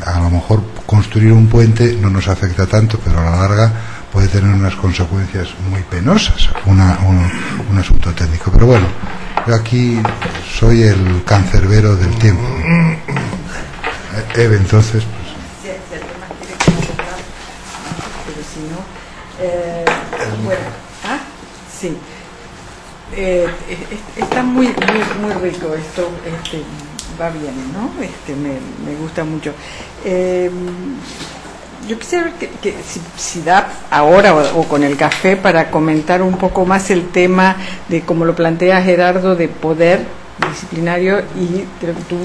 a lo mejor construir un puente no nos afecta tanto, pero a la larga puede tener unas consecuencias muy penosas, una- un, un asunto técnico. Pero bueno, yo aquí soy el cancerbero del tiempo. Eh, Eve, entonces, pues, Si, pero si no, eh. Sí. Eh, es- es- está muy, muy, muy rico esto, este, va bien, ¿no? Este, me, me gusta mucho. Eh, yo quisiera que, que si, da ahora o, con el café para comentar un poco más el tema de como lo plantea Gerardo de poder disciplinario y tú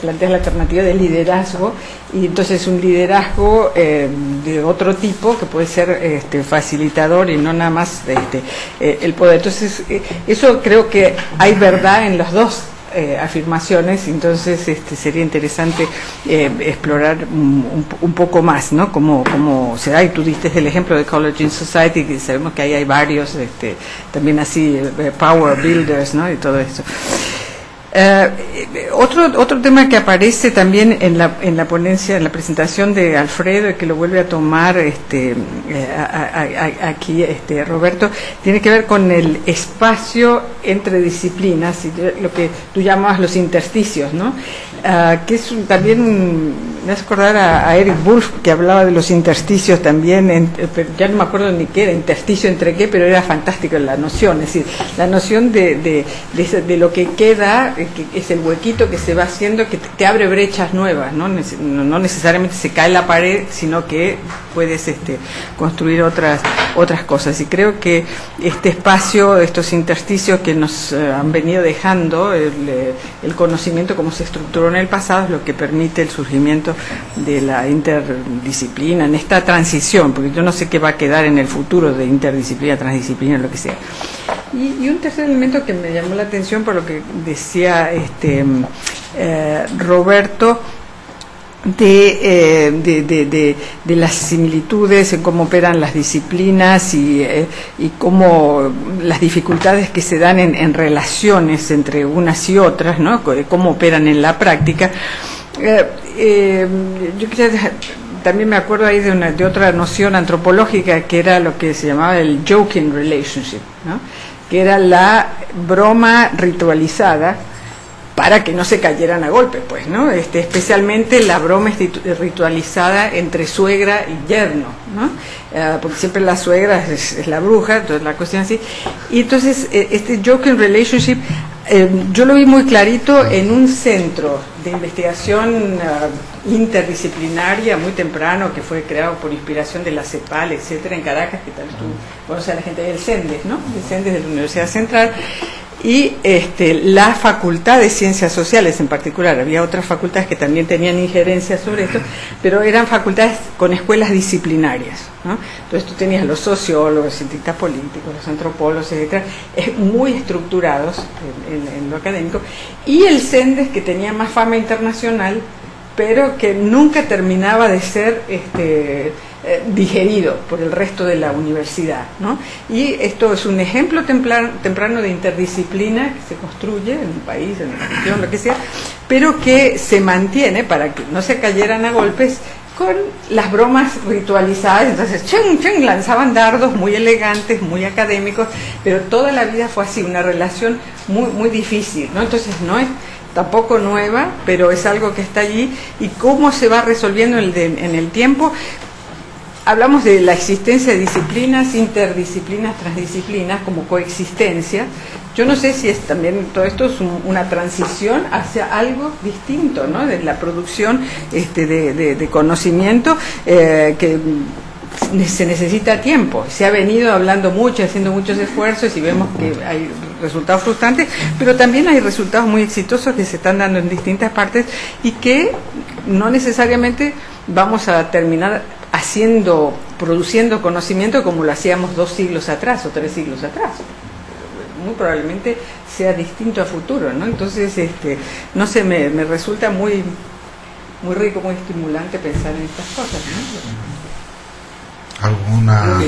planteas la alternativa de liderazgo y entonces un liderazgo eh, de otro tipo que puede ser este, facilitador y no nada más este, eh, el poder. Entonces eh, eso creo que hay verdad en las dos afirmaciones, entonces este, sería interesante eh, explorar un, un- poco más, ¿no? Cómo, cómo se da, y tú diste el ejemplo de College in Society, que sabemos que ahí hay varios, este, también así, Power Builders, ¿no? Y todo eso. Eh, otro, otro tema que aparece también en la, en la ponencia, en la presentación de Alfredo, y que lo vuelve a tomar este, eh, aquí este, Roberto, tiene que ver con el espacio entre disciplinas, y lo que tú llamas los intersticios, ¿no? Ah, que es un- también, me hace acordar a, Eric Wolf, que hablaba de los intersticios también, en- eh, ya no me acuerdo ni qué era, intersticio entre qué, pero era fantástico la noción, es decir, la noción de, de, de lo que queda, es el huequito que se va haciendo, que te, abre brechas nuevas, ¿no? No necesariamente se cae la pared, sino que puedes este, construir otras, otras cosas. Y creo que este espacio, estos intersticios que nos eh, han venido dejando, el, eh, el conocimiento como se estructuró en el pasado, es lo que permite el surgimiento de la interdisciplina, en esta transición, porque yo no sé qué va a quedar en el futuro de interdisciplina, transdisciplina, lo que sea. Y un tercer elemento que me llamó la atención por lo que decía este eh, Roberto, de, eh, de, de- de- de las similitudes en cómo operan las disciplinas y, eh, y cómo las dificultades que se dan en, relaciones entre unas y otras, ¿no? Cómo operan en la práctica. Yo también me acuerdo ahí de, una, de otra noción antropológica que era lo que se llamaba el joking relationship, ¿no? que era la broma ritualizada para que no se cayeran a golpe, pues, ¿no? Este, especialmente la broma ritualizada entre suegra y yerno, ¿no? Eh, porque siempre la suegra es, la bruja, entonces la cuestión así. Y entonces, eh, este joking relationship, eh, yo lo vi muy clarito en un centro de investigación eh, interdisciplinaria muy temprano que fue creado por inspiración de la CEPAL, etcétera, en Caracas, que tal tú conoces a la gente del CENDES, ¿no? El CENDES de la Universidad Central y este, la Facultad de Ciencias Sociales en particular. Había otras facultades que también tenían injerencia sobre esto, pero eran facultades con escuelas disciplinarias. ¿no? Entonces tú tenías los sociólogos, los cientistas políticos, los antropólogos, etcétera, muy estructurados en, en- en lo académico, y el CENDES que tenía más fama internacional pero que nunca terminaba de ser este, eh, digerido por el resto de la universidad. ¿no? Y esto es un ejemplo temprano de interdisciplina que se construye en un país, en una región, lo que sea, pero que se mantiene para que no se cayeran a golpes con las bromas ritualizadas, entonces chung, chung, lanzaban dardos muy elegantes, muy académicos, pero toda la vida fue así, una relación muy, muy difícil, ¿no? Entonces no es tampoco nueva, pero es algo que está allí y cómo se va resolviendo en el, en el tiempo. Hablamos de la existencia de disciplinas, interdisciplinas, transdisciplinas como coexistencia, yo no sé si es también todo esto es una transición hacia algo distinto, ¿no? De la producción este, de, conocimiento eh, que se necesita tiempo. Se ha venido hablando mucho, haciendo muchos esfuerzos y vemos que hay resultados frustrantes, pero también hay resultados muy exitosos que se están dando en distintas partes y que no necesariamente vamos a terminar haciendo, produciendo conocimiento como lo hacíamos dos siglos atrás o tres siglos atrás muy probablemente sea distinto a futuro, ¿no? Entonces, este, no sé, me, me resulta muy, muy rico, muy estimulante pensar en estas cosas, ¿no? ¿Alguna...?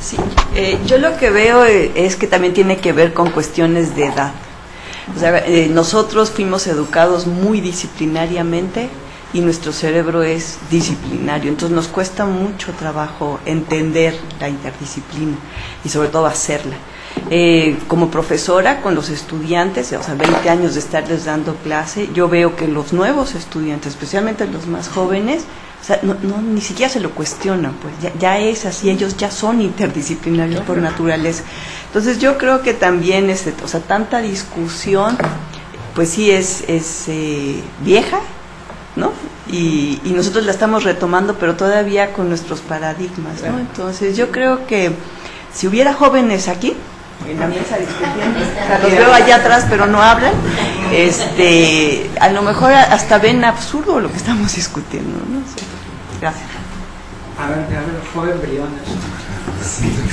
Sí, eh, yo lo que veo eh, es que también tiene que ver con cuestiones de edad. O sea, eh, nosotros fuimos educados muy disciplinariamente, y nuestro cerebro es disciplinario. Entonces nos cuesta mucho trabajo entender la interdisciplina y sobre todo hacerla. Eh, como profesora con los estudiantes, o sea, 20 años de estarles dando clase, yo veo que los nuevos estudiantes, especialmente los más jóvenes, o sea, no, ni siquiera se lo cuestionan, pues ya, es así, ellos ya son interdisciplinarios por naturaleza. Entonces yo creo que también, este, o sea, tanta discusión, pues sí es, es eh, vieja, ¿no? Y, nosotros la estamos retomando, pero todavía con nuestros paradigmas, ¿no? Entonces yo creo que si hubiera jóvenes aquí, en la mesa discutiendo, los veo allá atrás pero no hablan, este, a lo mejor hasta ven absurdo lo que estamos discutiendo, ¿no? Gracias. A ver, a ver, joven briones.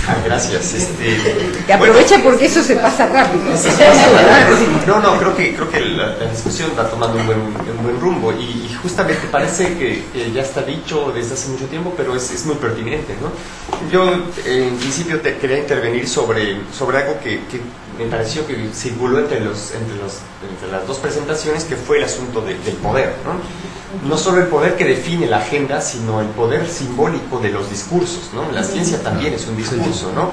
Ah, gracias. Este, que aprovecha porque eso se pasa rápido. No, no, creo que, creo que la, discusión va tomando un buen, un buen rumbo y, justamente parece que, ya está dicho desde hace mucho tiempo, pero es, es muy pertinente. ¿no? Yo en principio te quería intervenir sobre, sobre algo que, que me pareció que circuló entre, los, entre, los, entre las dos presentaciones, que fue el asunto del poder. ¿no? no solo el poder que define la agenda, sino el poder simbólico de los discursos. ¿no? La ciencia también es un discurso. ¿no?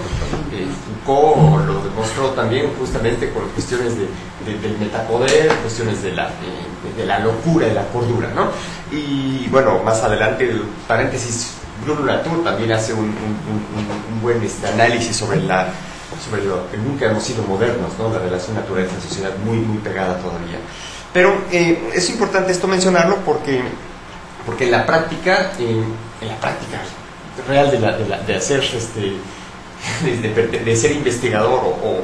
Eh, Foucault lo demostró también justamente con cuestiones de, del metapoder, cuestiones de la, de, la locura y la cordura. ¿no? Y bueno, más adelante, paréntesis, Bruno Latour también hace un, un buen este, análisis sobre la sobre que nunca hemos sido modernos, ¿no? la relación naturaleza-sociedad muy, muy pegada todavía. Pero eh, es importante esto mencionarlo porque, porque en la práctica, en la práctica real de, la, de, la, de hacer, este, de, ser investigador o,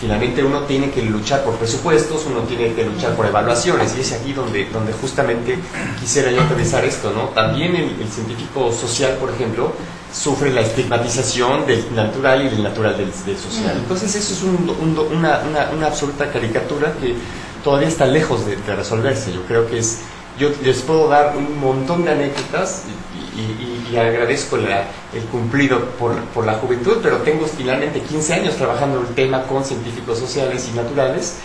finalmente uno tiene que luchar por presupuestos, uno tiene que luchar por evaluaciones, y es aquí donde, donde justamente quisiera yo aterrizar esto, ¿no? También el científico social, por ejemplo, sufre la estigmatización del natural y del natural del, social. Entonces eso es una, una, absoluta caricatura que todavía está lejos de, resolverse. Yo creo que es, yo les puedo dar un montón de anécdotas y, agradezco el cumplido por, por, la juventud, pero tengo finalmente 15 años trabajando el tema con científicos sociales y naturales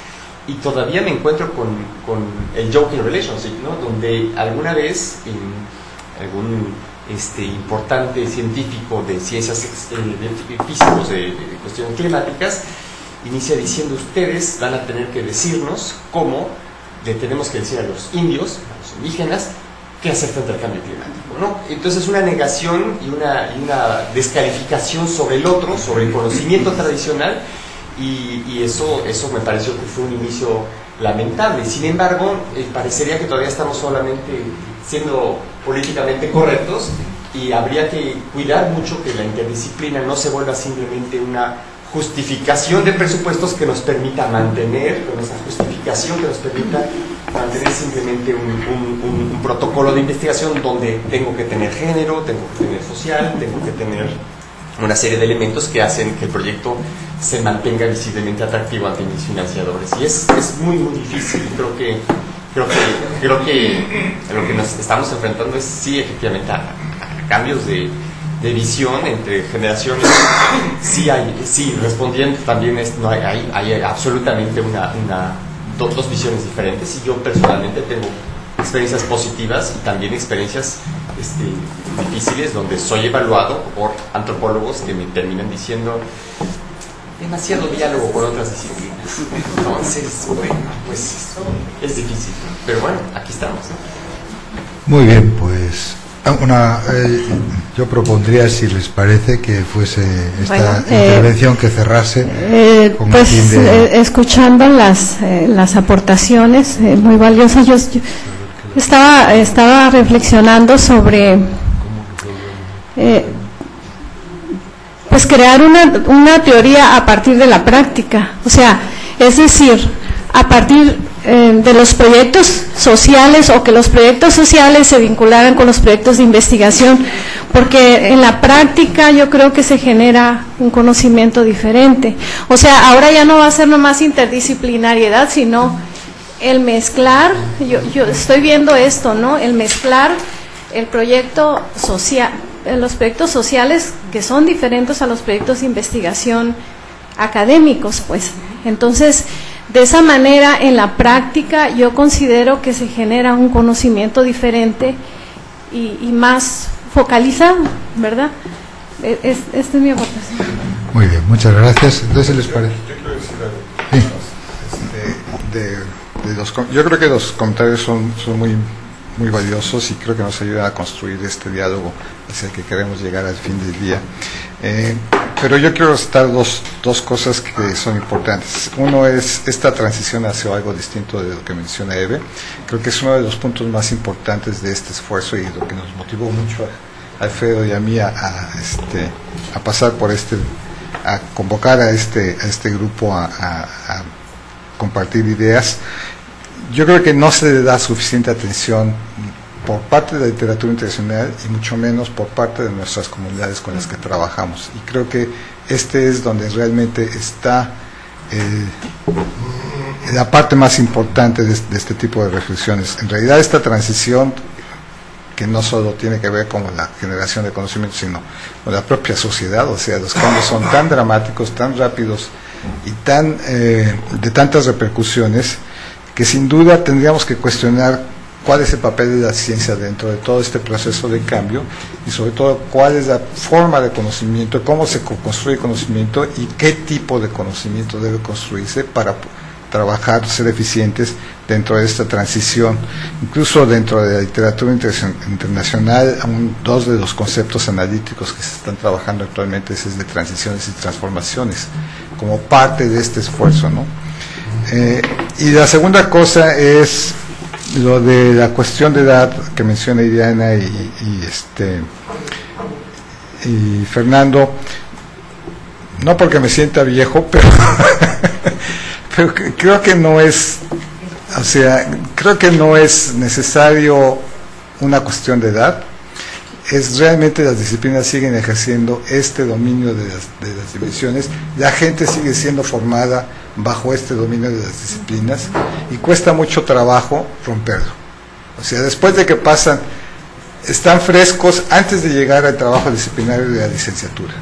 y todavía me encuentro con, con el joking relationship, ¿no? donde alguna vez en algún este, importante científico de ciencias eh, de físicos de, cuestiones climáticas, inicia diciendo ustedes van a tener que decirnos cómo le tenemos que decir a los indios, a los indígenas, qué hacer frente al cambio climático. ¿no? Entonces una negación y una, descalificación sobre el otro, sobre el conocimiento tradicional, y, y, eso, eso me pareció que fue un inicio lamentable. Sin embargo, eh, parecería que todavía estamos solamente siendo políticamente correctos y habría que cuidar mucho que la interdisciplina no se vuelva simplemente una justificación de presupuestos que nos permita mantener, con esa justificación que nos permita mantener simplemente un, un, protocolo de investigación donde tengo que tener género, tengo que tener social, tengo que tener una serie de elementos que hacen que el proyecto se mantenga visiblemente atractivo ante mis financiadores. Y es, es muy, muy difícil. Creo que, creo, que, creo que lo que nos estamos enfrentando es, sí, efectivamente, a, cambios de, de, visión entre generaciones. Sí, hay, sí respondiendo también, es, no hay, hay, absolutamente una, dos visiones diferentes. Y yo personalmente tengo experiencias positivas y también experiencias este, difíciles donde soy evaluado por antropólogos que me terminan diciendo demasiado diálogo con otras disciplinas. Entonces, bueno, pues es difícil. Pero bueno, aquí estamos. Muy bien, pues una, eh, yo propondría, si les parece, que fuese esta Bueno, eh, intervención que cerrase Eh, con el pues fin de... eh, escuchando las, eh, las aportaciones eh, muy valiosas, yo, yo estaba, estaba reflexionando sobre eh, pues crear una, una teoría a partir de la práctica, o sea, es decir, a partir eh, de los proyectos sociales o que los proyectos sociales se vincularan con los proyectos de investigación, porque en la práctica yo creo que se genera un conocimiento diferente. O sea, ahora ya no va a ser nomás interdisciplinariedad, sino el mezclar, yo, yo estoy viendo esto, ¿no? El mezclar el proyecto social, los proyectos sociales que son diferentes a los proyectos de investigación académicos, pues. Entonces, de esa manera, en la práctica, yo considero que se genera un conocimiento diferente y, y más focalizado, ¿verdad? E- es- esta es mi aportación. Muy bien, muchas gracias. Entonces, ¿les parece? Algo. Este, de, de los com- yo creo que los comentarios son, son muy, muy valiosos y creo que nos ayudan a construir este diálogo hacia el que queremos llegar al fin del día. Eh, pero yo quiero citar dos, dos cosas que son importantes. Uno es esta transición hacia algo distinto de lo que menciona Eve. Creo que es uno de los puntos más importantes de este esfuerzo y lo que nos motivó mucho a Alfredo y a mí a, este, a pasar por este, a convocar a este, a este grupo a- a compartir ideas. Yo creo que no se le da suficiente atención por parte de la literatura internacional y mucho menos por parte de nuestras comunidades con las que trabajamos. Y creo que este es donde realmente está eh, la parte más importante de, de este tipo de reflexiones. En realidad esta transición que no solo tiene que ver con la generación de conocimiento, sino con la propia sociedad, o sea, los cambios son tan dramáticos, tan rápidos y tan eh, de tantas repercusiones que sin duda tendríamos que cuestionar cuál es el papel de la ciencia dentro de todo este proceso de cambio y sobre todo cuál es la forma de conocimiento, cómo se co- construye conocimiento y qué tipo de conocimiento debe construirse para trabajar, ser eficientes dentro de esta transición. Incluso dentro de la literatura inter- internacional, dos de los conceptos analíticos que se están trabajando actualmente es de transiciones y transformaciones, como parte de este esfuerzo. ¿no? Eh, y la segunda cosa es lo de la cuestión de edad que menciona Iriana y, y este y Fernando no porque me sienta viejo pero pero creo que no es o sea creo que no es necesario una cuestión de edad es realmente las disciplinas siguen ejerciendo este dominio de las, de las dimensiones, la gente sigue siendo formada bajo este dominio de las disciplinas y cuesta mucho trabajo romperlo. O sea, después de que pasan, están frescos antes de llegar al trabajo disciplinario de la licenciatura.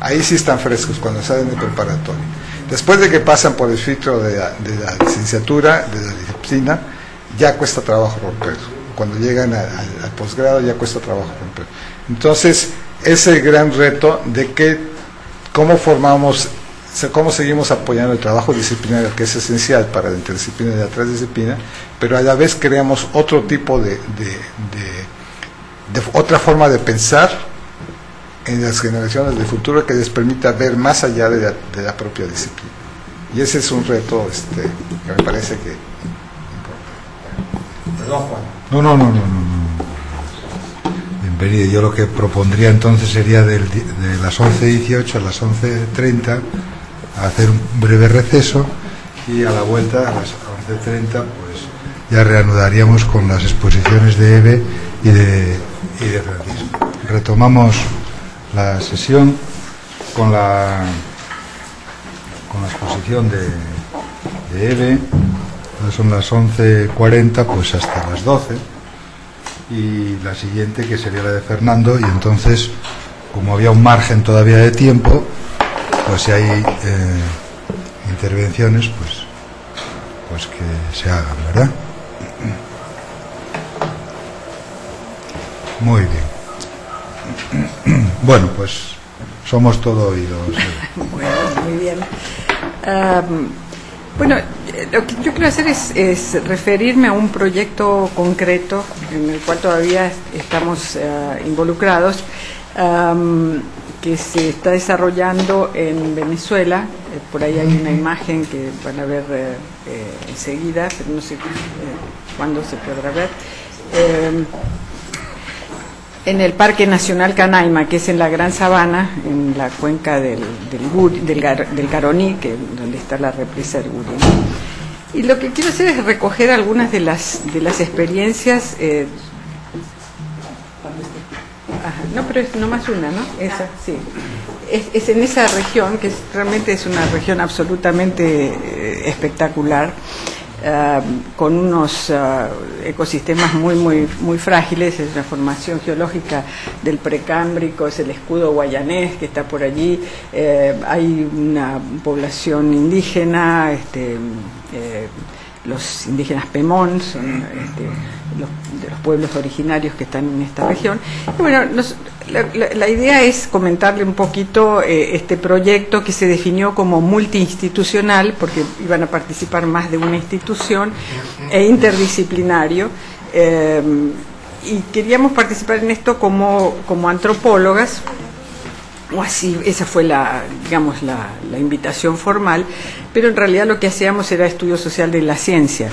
Ahí sí están frescos cuando salen de preparatoria. Después de que pasan por el filtro de la, de la licenciatura, de la disciplina, ya cuesta trabajo romperlo. Cuando llegan al- posgrado ya cuesta trabajo romperlo. Entonces, es el gran reto de que cómo formamos, cómo seguimos apoyando el trabajo disciplinario que es esencial para la interdisciplina y la transdisciplina, pero a la vez creamos otro tipo de, otra forma de pensar en las generaciones del futuro que les permita ver más allá de la, de la propia disciplina. Y ese es un reto este, que me parece que... Perdón, Juan. No, no, no, no, no. Bienvenido. Yo lo que propondría entonces sería de las 11.18 a las 11.30 hacer un breve receso y a la vuelta a las 11.30 pues ya reanudaríamos con las exposiciones de Eve y de, y de Francisco. Retomamos la sesión con la con la exposición de, de Eve. Son las 11.40, pues hasta las 12. Y la siguiente, que sería la de Fernando, y entonces, como había un margen todavía de tiempo, pues si hay eh, intervenciones, pues, pues que se hagan, ¿verdad? Muy bien. Bueno, pues somos todo oídos. Bueno, muy bien. Bueno, lo que yo quiero hacer es, referirme a un proyecto concreto en el cual todavía estamos eh, involucrados, que se está desarrollando en Venezuela. Eh, por ahí hay una imagen que van a ver eh, enseguida, pero no sé cuándo se podrá ver. En el Parque Nacional Canaima, que es en la Gran Sabana, en la cuenca del, del, Guri- del, Gar- del Caroní, que, donde está la represa del Guri. Y lo que quiero hacer es recoger algunas de las, de las experiencias. eh, ajá, no, pero es nomás una, ¿no? Esa, sí. Es, es en esa región, que es- realmente es una región absolutamente eh, espectacular ah, con unos ah, ecosistemas muy, muy, muy frágiles, es una formación geológica del precámbrico, es el escudo guayanés que está por allí, eh, hay una población indígena, este, eh, los indígenas Pemón son este, los, de los pueblos originarios que están en esta región. Y bueno, nos- la, la- la idea es comentarle un poquito eh, este proyecto que se definió como multiinstitucional, porque iban a participar más de una institución, e interdisciplinario. eh, y queríamos participar en esto como, como antropólogas, o así, esa fue la, digamos, la, invitación formal, pero en realidad lo que hacíamos era estudio social de la ciencia,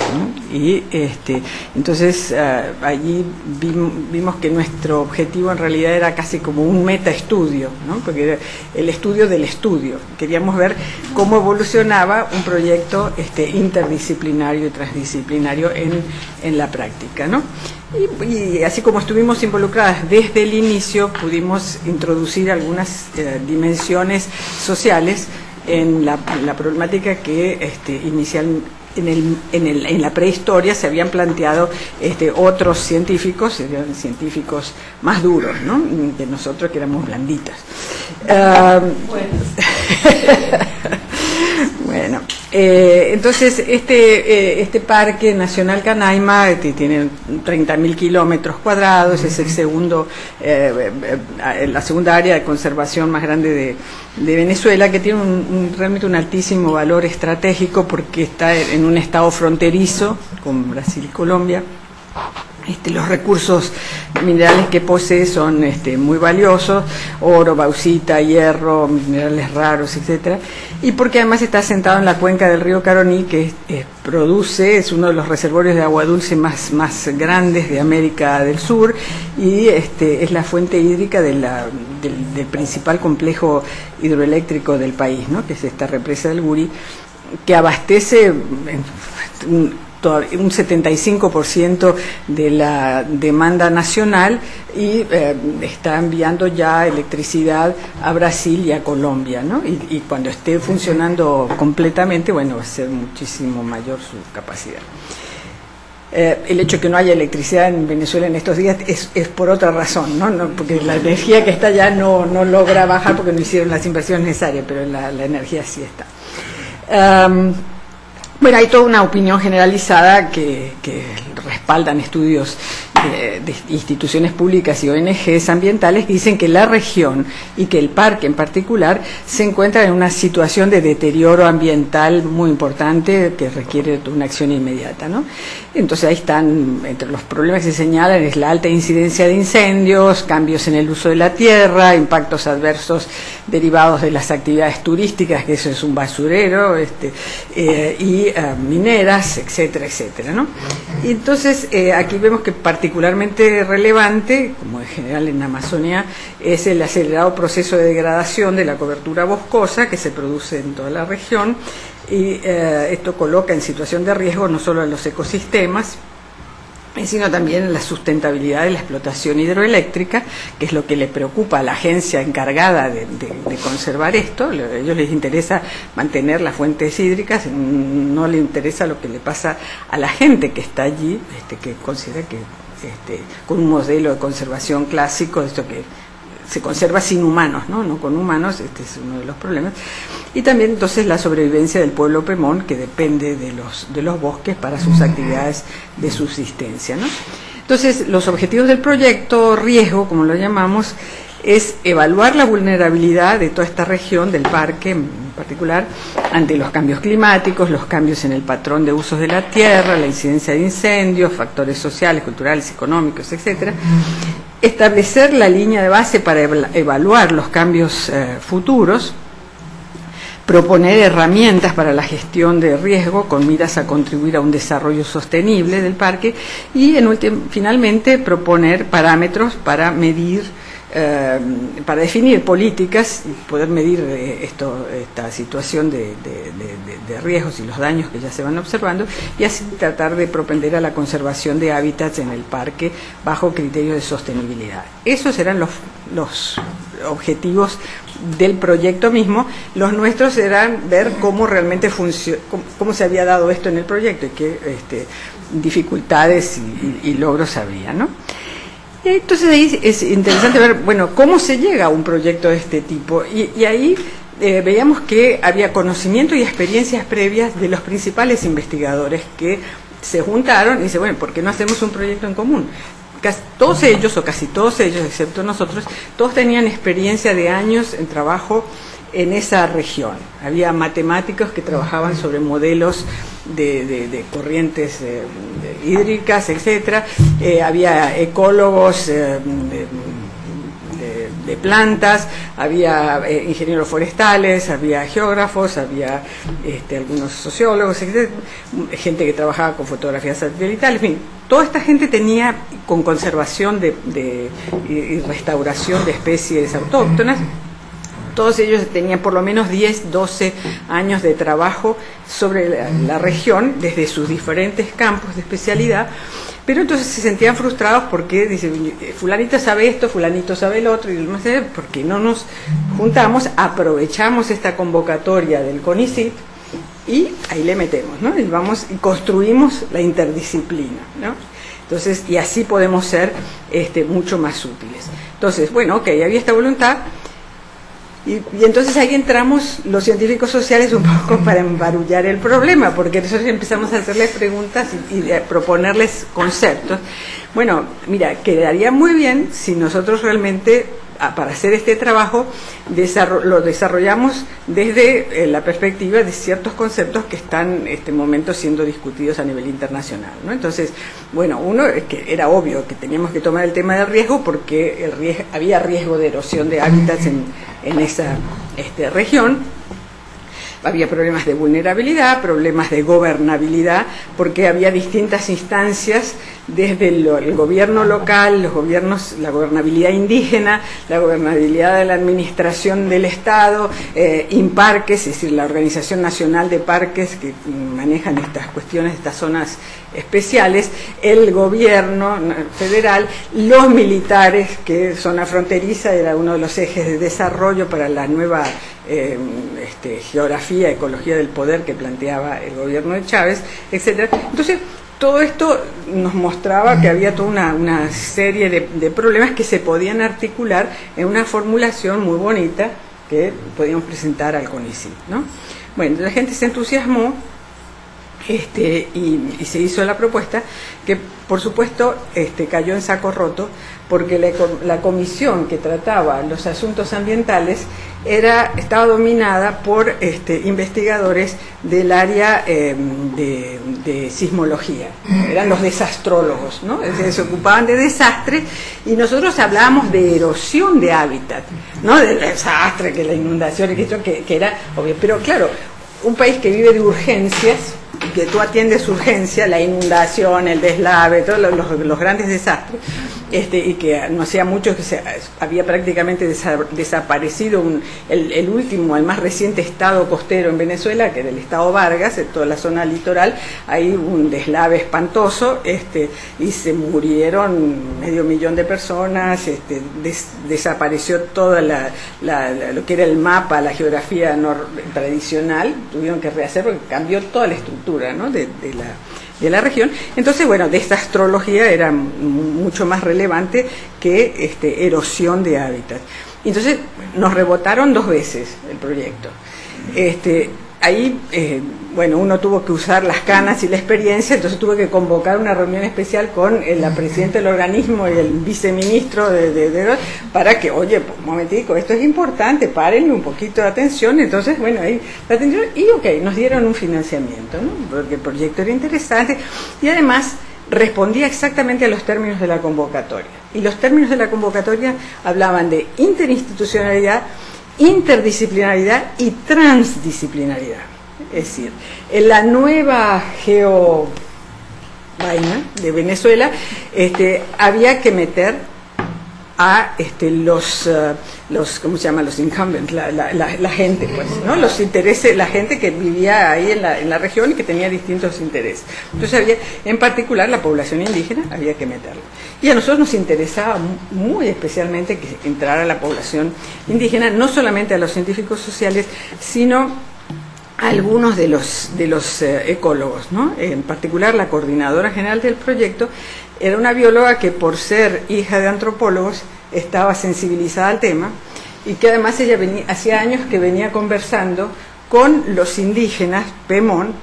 y este, entonces ah, allí vim- vimos que nuestro objetivo en realidad era casi como un metaestudio, ¿no? porque era el estudio del estudio, queríamos ver cómo evolucionaba un proyecto este, interdisciplinario y transdisciplinario en, en la práctica, ¿no? Y, y así como estuvimos involucradas desde el inicio, pudimos introducir algunas eh, dimensiones sociales en la, la problemática que este, inicial en, el, en, el- en la prehistoria se habían planteado este, otros científicos, serían científicos más duros, ¿no? que nosotros que éramos blanditas. Ah, bueno, eh, entonces este, eh, este parque nacional Canaima este, tiene 30.000 kilómetros cuadrados, es el segundo, eh, eh, eh, la segunda área de conservación más grande de, de Venezuela, que tiene un- un- realmente un altísimo valor estratégico porque está en un estado fronterizo con Brasil y Colombia. Este, los recursos minerales que posee son este, muy valiosos, oro, bauxita, hierro, minerales raros, etcétera, y porque además está asentado en la cuenca del río Caroní, que eh, produce, es uno de los reservorios de agua dulce más, grandes de América del Sur, y este, es la fuente hídrica del, principal complejo hidroeléctrico del país, ¿no? que es esta represa del Guri, que abastece toda- un 75% de la demanda nacional y eh, está enviando ya electricidad a Brasil y a Colombia, ¿no? Y, cuando esté funcionando completamente, bueno, va a ser muchísimo mayor su capacidad. Eh, el hecho de que no haya electricidad en Venezuela en estos días es, por otra razón, ¿no? Porque la energía que está allá no, no logra bajar porque no hicieron las inversiones necesarias, pero la, energía sí está. Bueno, hay toda una opinión generalizada que, que respaldan estudios de instituciones públicas y ONGs ambientales dicen que la región y que el parque en particular se encuentra en una situación de deterioro ambiental muy importante que requiere una acción inmediata. ¿no? Entonces ahí están, entre los problemas que se señalan, es la alta incidencia de incendios, cambios en el uso de la tierra, impactos adversos derivados de las actividades turísticas, que eso es un basurero, este, eh, y eh, mineras, etcétera, etcétera. ¿no? Y entonces eh, aquí vemos que particularmente relevante, como en general en Amazonia, es el acelerado proceso de degradación de la cobertura boscosa que se produce en toda la región y eh, esto coloca en situación de riesgo no solo a los ecosistemas, sino también la sustentabilidad de la explotación hidroeléctrica, que es lo que le preocupa a la agencia encargada de, conservar esto. A ellos les interesa mantener las fuentes hídricas, no le interesa lo que le pasa a la gente que está allí, este, que considera que este, con un modelo de conservación clásico, esto que se conserva sin humanos, ¿no? no con humanos, este es uno de los problemas. Y también entonces la sobrevivencia del pueblo Pemón, que depende de los, de los bosques para sus actividades de subsistencia. ¿no? Entonces, los objetivos del proyecto riesgo, como lo llamamos, es evaluar la vulnerabilidad de toda esta región, del parque en particular, ante los cambios climáticos, los cambios en el patrón de usos de la tierra, la incidencia de incendios, factores sociales, culturales, económicos, etcétera, establecer la línea de base para evaluar los cambios eh, futuros, proponer herramientas para la gestión de riesgo con miras a contribuir a un desarrollo sostenible del parque. Y en finalmente proponer parámetros para medir eh, para definir políticas y poder medir eh, esta situación de, riesgos y los daños que ya se van observando y así tratar de propender a la conservación de hábitats en el parque bajo criterios de sostenibilidad. Esos serán los, los objetivos del proyecto mismo. Los nuestros serán ver cómo realmente funciona, cómo, se había dado esto en el proyecto y qué este, dificultades y, y logros había, ¿no? Entonces ahí es interesante ver, bueno, cómo se llega a un proyecto de este tipo. Y, ahí eh, veíamos que había conocimiento y experiencias previas de los principales investigadores que se juntaron y dice, bueno, ¿por qué no hacemos un proyecto en común? todos ellos, o casi todos ellos, excepto nosotros, todos tenían experiencia de años en trabajo en esa región. Había matemáticos que trabajaban sobre modelos de, corrientes eh, hídricas, etcétera. Eh, había ecólogos eh, de, plantas, había ingenieros forestales, había geógrafos, había este, algunos sociólogos, gente que trabajaba con fotografías satelitales, en fin, toda esta gente tenía con conservación de, y restauración de especies autóctonas todos ellos tenían por lo menos 10, 12 años de trabajo sobre la, región desde sus diferentes campos de especialidad, pero entonces se sentían frustrados porque dicen, fulanito sabe esto, fulanito sabe el otro, y no porque no nos juntamos, aprovechamos esta convocatoria del CONICIT y ahí le metemos, ¿no? Y vamos y construimos la interdisciplina, ¿no? Entonces, y así podemos ser este, mucho más útiles. Entonces, bueno, ok, había esta voluntad, y, entonces ahí entramos los científicos sociales un poco para embarullar el problema, porque nosotros empezamos a hacerles preguntas y, a proponerles conceptos. Bueno, mira, quedaría muy bien si nosotros realmente para hacer este trabajo lo desarrollamos desde eh, la perspectiva de ciertos conceptos que están en este momento siendo discutidos a nivel internacional. ¿no? Entonces, bueno, uno es que era obvio que teníamos que tomar el tema del riesgo porque el había riesgo de erosión de hábitats en, en esa este, región había problemas de vulnerabilidad, problemas de gobernabilidad, porque había distintas instancias desde el, gobierno local, los gobiernos, la gobernabilidad indígena, la gobernabilidad de la administración del Estado, eh, INPARQUES, es decir, la Organización Nacional de Parques que manejan estas cuestiones, estas zonas especiales, el gobierno federal, los militares, que zona fronteriza era uno de los ejes de desarrollo para la nueva eh, este, geografía, ecología del poder que planteaba el gobierno de Chávez, etcétera. Entonces, todo esto nos mostraba que había toda una, serie de, problemas que se podían articular en una formulación muy bonita que podíamos presentar al CONICIT. ¿no? Bueno, la gente se entusiasmó este, y, se hizo la propuesta que por supuesto este, cayó en saco roto porque la, comisión que trataba los asuntos ambientales era, estaba dominada por este, investigadores del área em, de, sismología, eran los desastrólogos, ¿no? se ocupaban de desastres y nosotros hablábamos de erosión de hábitat, no del desastre, que la inundación, que, que, que era obvio, pero claro, un país que vive de urgencias, que tú atiendes urgencia, la inundación, el deslave, todos los, grandes desastres, este, y que no hacía mucho que se había prácticamente desa- desaparecido un- el, el último, el más reciente estado costero en Venezuela, que era el estado Vargas, en toda la zona litoral, hay un deslave espantoso este, y se murieron medio millón de personas, este, des- desapareció toda la, lo que era el mapa, la geografía nor- tradicional, tuvieron que rehacer porque cambió toda la estructura ¿no? de la, de la región. Entonces, bueno, de esta astrología era mucho más relevante que este, erosión de hábitat. Entonces, nos rebotaron dos veces el proyecto. Este, ahí, eh, bueno, uno tuvo que usar las canas y la experiencia, entonces tuve que convocar una reunión especial con eh, la presidenta del organismo y el viceministro de, de- para que, oye, pues, momentico, esto es importante, párenle un poquito de atención. Entonces, bueno, ahí la atención, y ok, nos dieron un financiamiento, ¿no? porque el proyecto era interesante y además respondía exactamente a los términos de la convocatoria. Y los términos de la convocatoria hablaban de interinstitucionalidad, interdisciplinaridad y transdisciplinaridad. Es decir, en la nueva geo vaina de Venezuela, este, había que meter a este, los, eh, los, ¿cómo se llama? Los incumbents, la, la, la, la gente, pues, ¿no? Los intereses, la gente que vivía ahí en la, en la región y que tenía distintos intereses. Entonces había, en particular, la población indígena, había que meterla. Y a nosotros nos interesaba mu- muy especialmente que entrara la población indígena, no solamente a los científicos sociales, sino algunos de los, de los eh, ecólogos, ¿no? En particular, la coordinadora general del proyecto era una bióloga que, por ser hija de antropólogos, estaba sensibilizada al tema y que además ella venía, hacía años que venía conversando con los indígenas Pemón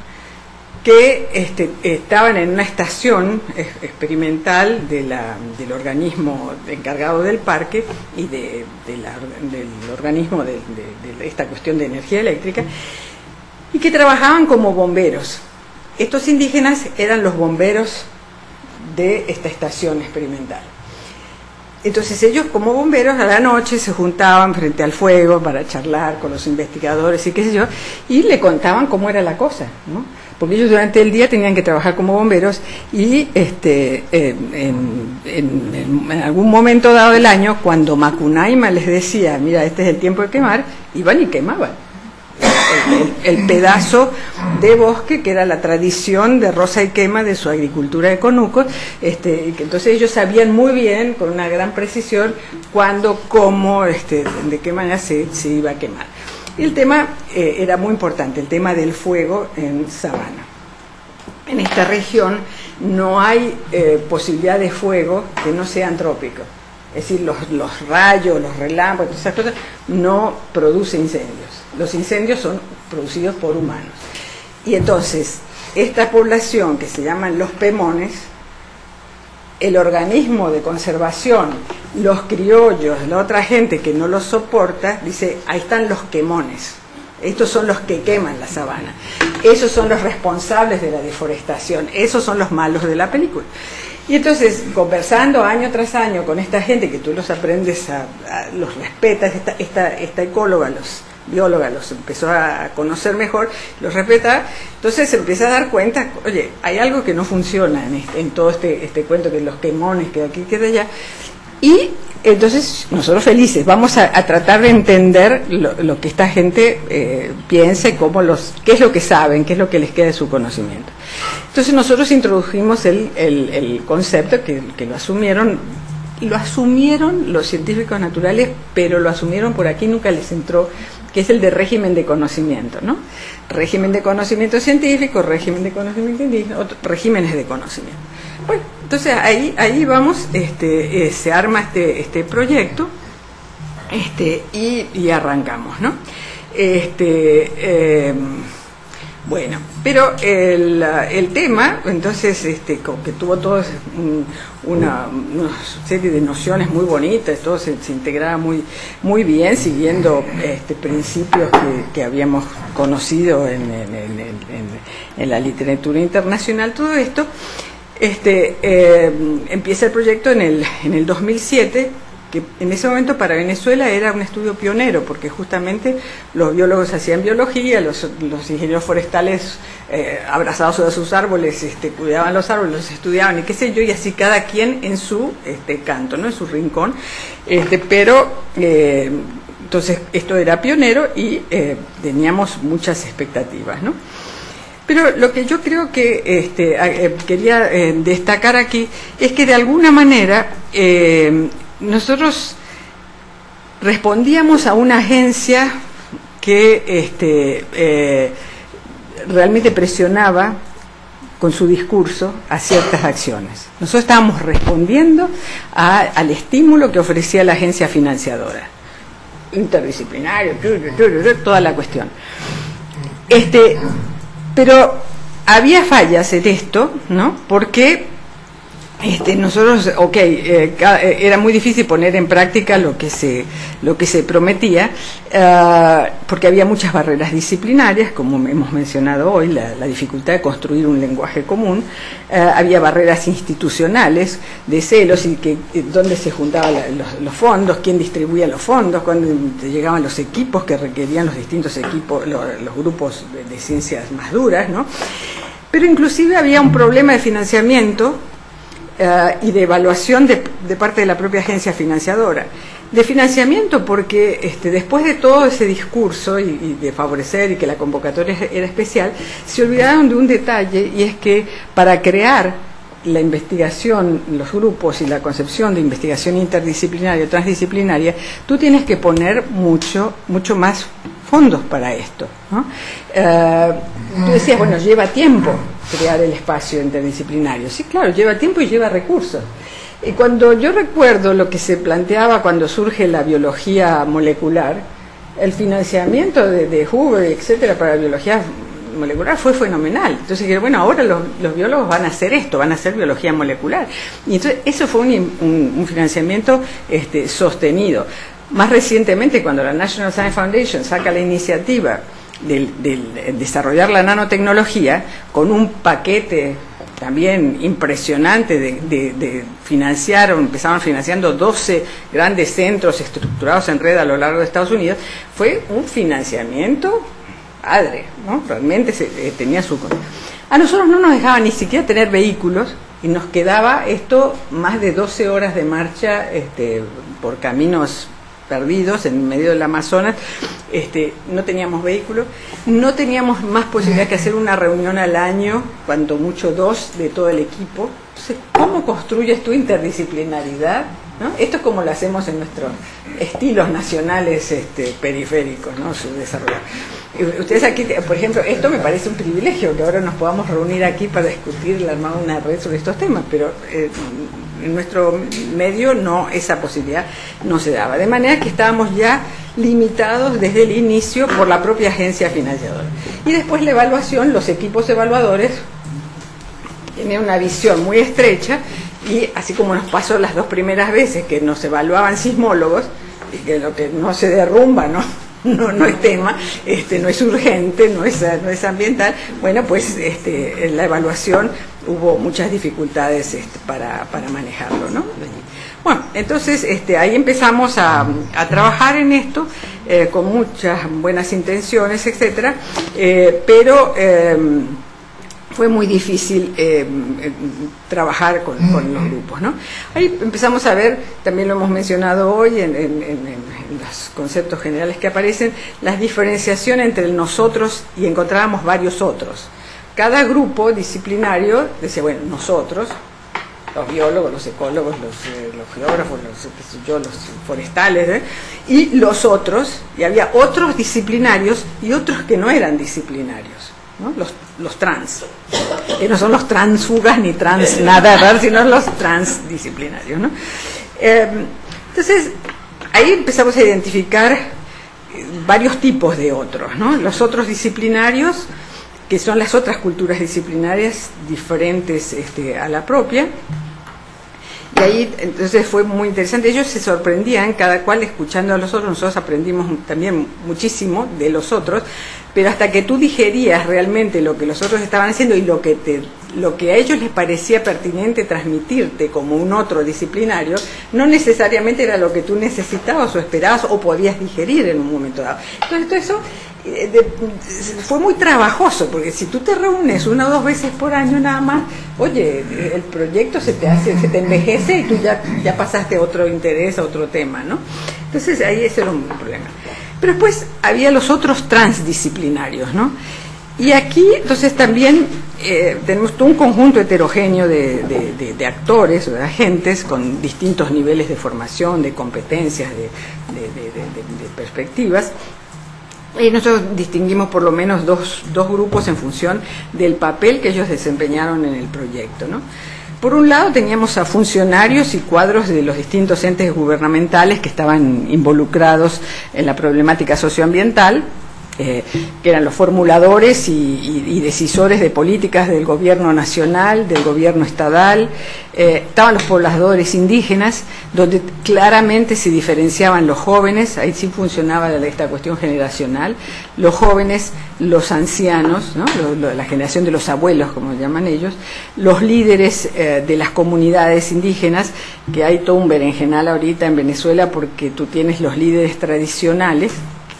que este, estaban en una estación experimental del organismo encargado del parque y de, la- del organismo de esta cuestión de energía eléctrica y que trabajaban como bomberos. Estos indígenas eran los bomberos de esta estación experimental. Entonces ellos como bomberos a la noche se juntaban frente al fuego para charlar con los investigadores y qué sé yo, y le contaban cómo era la cosa, ¿no? Porque ellos durante el día tenían que trabajar como bomberos y este, en, en- en- algún momento dado del año, cuando Macunaima les decía, mira, este es el tiempo de quemar, iban y quemaban el, pedazo de bosque que era la tradición de Rosa y Quema de su agricultura de conucos, este, y que entonces ellos sabían muy bien, con una gran precisión, cuándo, cómo, este, de qué manera se, iba a quemar. Y el tema eh, era muy importante, el tema del fuego en sabana. En esta región no hay eh, posibilidad de fuego que no sea antrópico. Es decir, los, los rayos, los relámpagos, esas cosas, no producen incendios. Los incendios son producidos por humanos. Y entonces, esta población que se llaman los pemones, el organismo de conservación, los criollos, la otra gente que no los soporta, dice, ahí están los quemones. Estos son los que queman la sabana. Esos son los responsables de la deforestación. Esos son los malos de la película. Y entonces, conversando año tras año con esta gente que tú los aprendes, a, a- los respetas, esta, esta, esta ecóloga, los bióloga, los empezó a conocer mejor, los respeta, entonces se empieza a dar cuenta, oye, hay algo que no funciona en, este- en todo este, este cuento que los quemones, que aquí, que de allá. Y entonces nosotros felices, vamos a, tratar de entender lo, que esta gente eh, piensa y cómo los, qué es lo que saben, qué es lo que les queda de su conocimiento. Entonces nosotros introdujimos el, el- el concepto que, que lo asumieron, lo asumieron los científicos naturales, pero lo asumieron por aquí, nunca les entró, que es el de régimen de conocimiento, ¿no? Régimen de conocimiento científico, régimen de conocimiento indígena, otro- regímenes de conocimiento. Bueno, entonces ahí, ahí vamos, este, eh, se arma este, este proyecto este, y, y arrancamos, ¿no? Este, eh, bueno, pero el, el tema, entonces, este, que tuvo toda una, una serie de nociones muy bonitas, todo se, integraba muy, muy bien, siguiendo este, principios que, habíamos conocido en, en- en- en- en la literatura internacional, todo esto. Este, eh, empieza el proyecto en el, en el 2007 que en ese momento para Venezuela era un estudio pionero, porque justamente los biólogos hacían biología, los, ingenieros forestales eh, abrazados a sus árboles este, cuidaban los árboles, los estudiaban y qué sé yo, y así cada quien en su este, canto, ¿no? en su rincón. Este, pero eh, entonces esto era pionero y eh, teníamos muchas expectativas. ¿no? Pero lo que yo creo que este, quería destacar aquí es que de alguna manera nosotros respondíamos a una agencia que este, realmente presionaba con su discurso a ciertas acciones. Nosotros estábamos respondiendo al estímulo que ofrecía la agencia financiadora, interdisciplinario, toda la cuestión. Este, pero había fallas en esto, ¿no? Porque este, nosotros, ok, eh, eh, era muy difícil poner en práctica lo que se, lo que se prometía, uh, porque había muchas barreras disciplinarias, como hemos mencionado hoy, la, dificultad de construir un lenguaje común, uh, había barreras institucionales de celos y que dónde se juntaban los, fondos, quién distribuía los fondos, cuándo llegaban los equipos que requerían los distintos equipos, los, grupos de ciencias más duras, ¿no? Pero inclusive había un problema de financiamiento Uh, y de evaluación de, de, parte de la propia agencia financiadora. De financiamiento porque este, después de todo ese discurso y, y, de favorecer y que la convocatoria era especial, se olvidaron de un detalle y es que para crear la investigación, los grupos y la concepción de investigación interdisciplinaria o transdisciplinaria, tú tienes que poner mucho, mucho más fondos para esto. ¿no? Uh, tú decías, bueno, lleva tiempo crear el espacio interdisciplinario. Sí, claro, lleva tiempo y lleva recursos. Y cuando yo recuerdo lo que se planteaba cuando surge la biología molecular, el financiamiento de, de Hoover, etcétera, para la biología molecular fue fenomenal. Entonces dije, bueno, ahora los, los, biólogos van a hacer esto, van a hacer biología molecular. Y entonces eso fue un, un, un financiamiento este, sostenido. Más recientemente, cuando la National Science Foundation saca la iniciativa del, del desarrollar la nanotecnología con un paquete también impresionante de, de, de, financiar, empezaron financiando 12 grandes centros estructurados en red a lo largo de Estados Unidos, fue un financiamiento padre, ¿no? Realmente se, eh, tenía su... A nosotros no nos dejaban ni siquiera tener vehículos y nos quedaba esto más de 12 horas de marcha este, por caminos perdidos en medio del Amazonas, este, no teníamos vehículos, no teníamos más posibilidad que hacer una reunión al año, cuando mucho dos, de todo el equipo. Entonces, ¿cómo construyes tu interdisciplinaridad? ¿no? Esto es como lo hacemos en nuestros estilos nacionales este, periféricos, ¿no? su desarrollo. Ustedes aquí, por ejemplo, esto me parece un privilegio, que ahora nos podamos reunir aquí para discutir de una red sobre estos temas, pero eh, en nuestro medio no esa posibilidad no se daba. De manera que estábamos ya limitados desde el inicio por la propia agencia financiadora. Y después la evaluación, los equipos evaluadores tenían una visión muy estrecha y así como nos pasó las dos primeras veces que nos evaluaban sismólogos, y que lo que no se derrumba, ¿no? no, no es tema, este, no es urgente, no es, no es ambiental, bueno, pues este, en la evaluación hubo muchas dificultades este, para, para, manejarlo, ¿no? Bueno, entonces este, ahí empezamos a, a trabajar en esto eh, con muchas buenas intenciones, etcétera, eh, pero eh, fue muy difícil eh, trabajar con, con, los grupos. ¿no? Ahí empezamos a ver, también lo hemos mencionado hoy en, en, en, los conceptos generales que aparecen, la diferenciación entre nosotros y encontrábamos varios otros. Cada grupo disciplinario decía, bueno, nosotros, los biólogos, los ecólogos, los, eh, los geógrafos, los, yo, los forestales, ¿eh? y los otros, y había otros disciplinarios y otros que no eran disciplinarios. ¿No? Los, trans, que no son los transfugas ni trans nada, sino los transdisciplinarios. ¿no? Eh, entonces, ahí empezamos a identificar varios tipos de otros, ¿no? los otros disciplinarios, que son las otras culturas disciplinarias diferentes este, a la propia. Y ahí entonces fue muy interesante. Ellos se sorprendían, cada cual escuchando a los otros, nosotros aprendimos también muchísimo de los otros, pero hasta que tú digerías realmente lo que los otros estaban haciendo y lo que te lo que a ellos les parecía pertinente transmitirte como un otro disciplinario, no necesariamente era lo que tú necesitabas o esperabas o podías digerir en un momento dado. Entonces, todo eso eh, fue muy trabajoso, porque si tú te reúnes una o dos veces por año nada más, oye, el proyecto se te hace, se te envejece y tú ya, ya pasaste otro interés, a otro tema, ¿no? Entonces ahí ese era un problema. Pero después había los otros transdisciplinarios, ¿no? Y aquí, entonces, también eh, tenemos todo un conjunto heterogéneo de, de- de- actores o de agentes con distintos niveles de formación, de competencias, de perspectivas. Y nosotros distinguimos por lo menos dos, dos grupos en función del papel que ellos desempeñaron en el proyecto. ¿no? Por un lado teníamos a funcionarios y cuadros de los distintos entes gubernamentales que estaban involucrados en la problemática socioambiental, eh, que eran los formuladores y, decisores de políticas del gobierno nacional, del gobierno estatal, eh, estaban los pobladores indígenas, donde claramente se diferenciaban los jóvenes, ahí sí funcionaba esta cuestión generacional, los jóvenes, los ancianos, la generación de los abuelos, como llaman ellos, los líderes eh, de las comunidades indígenas, que hay todo un berenjenal ahorita en Venezuela porque tú tienes los líderes tradicionales,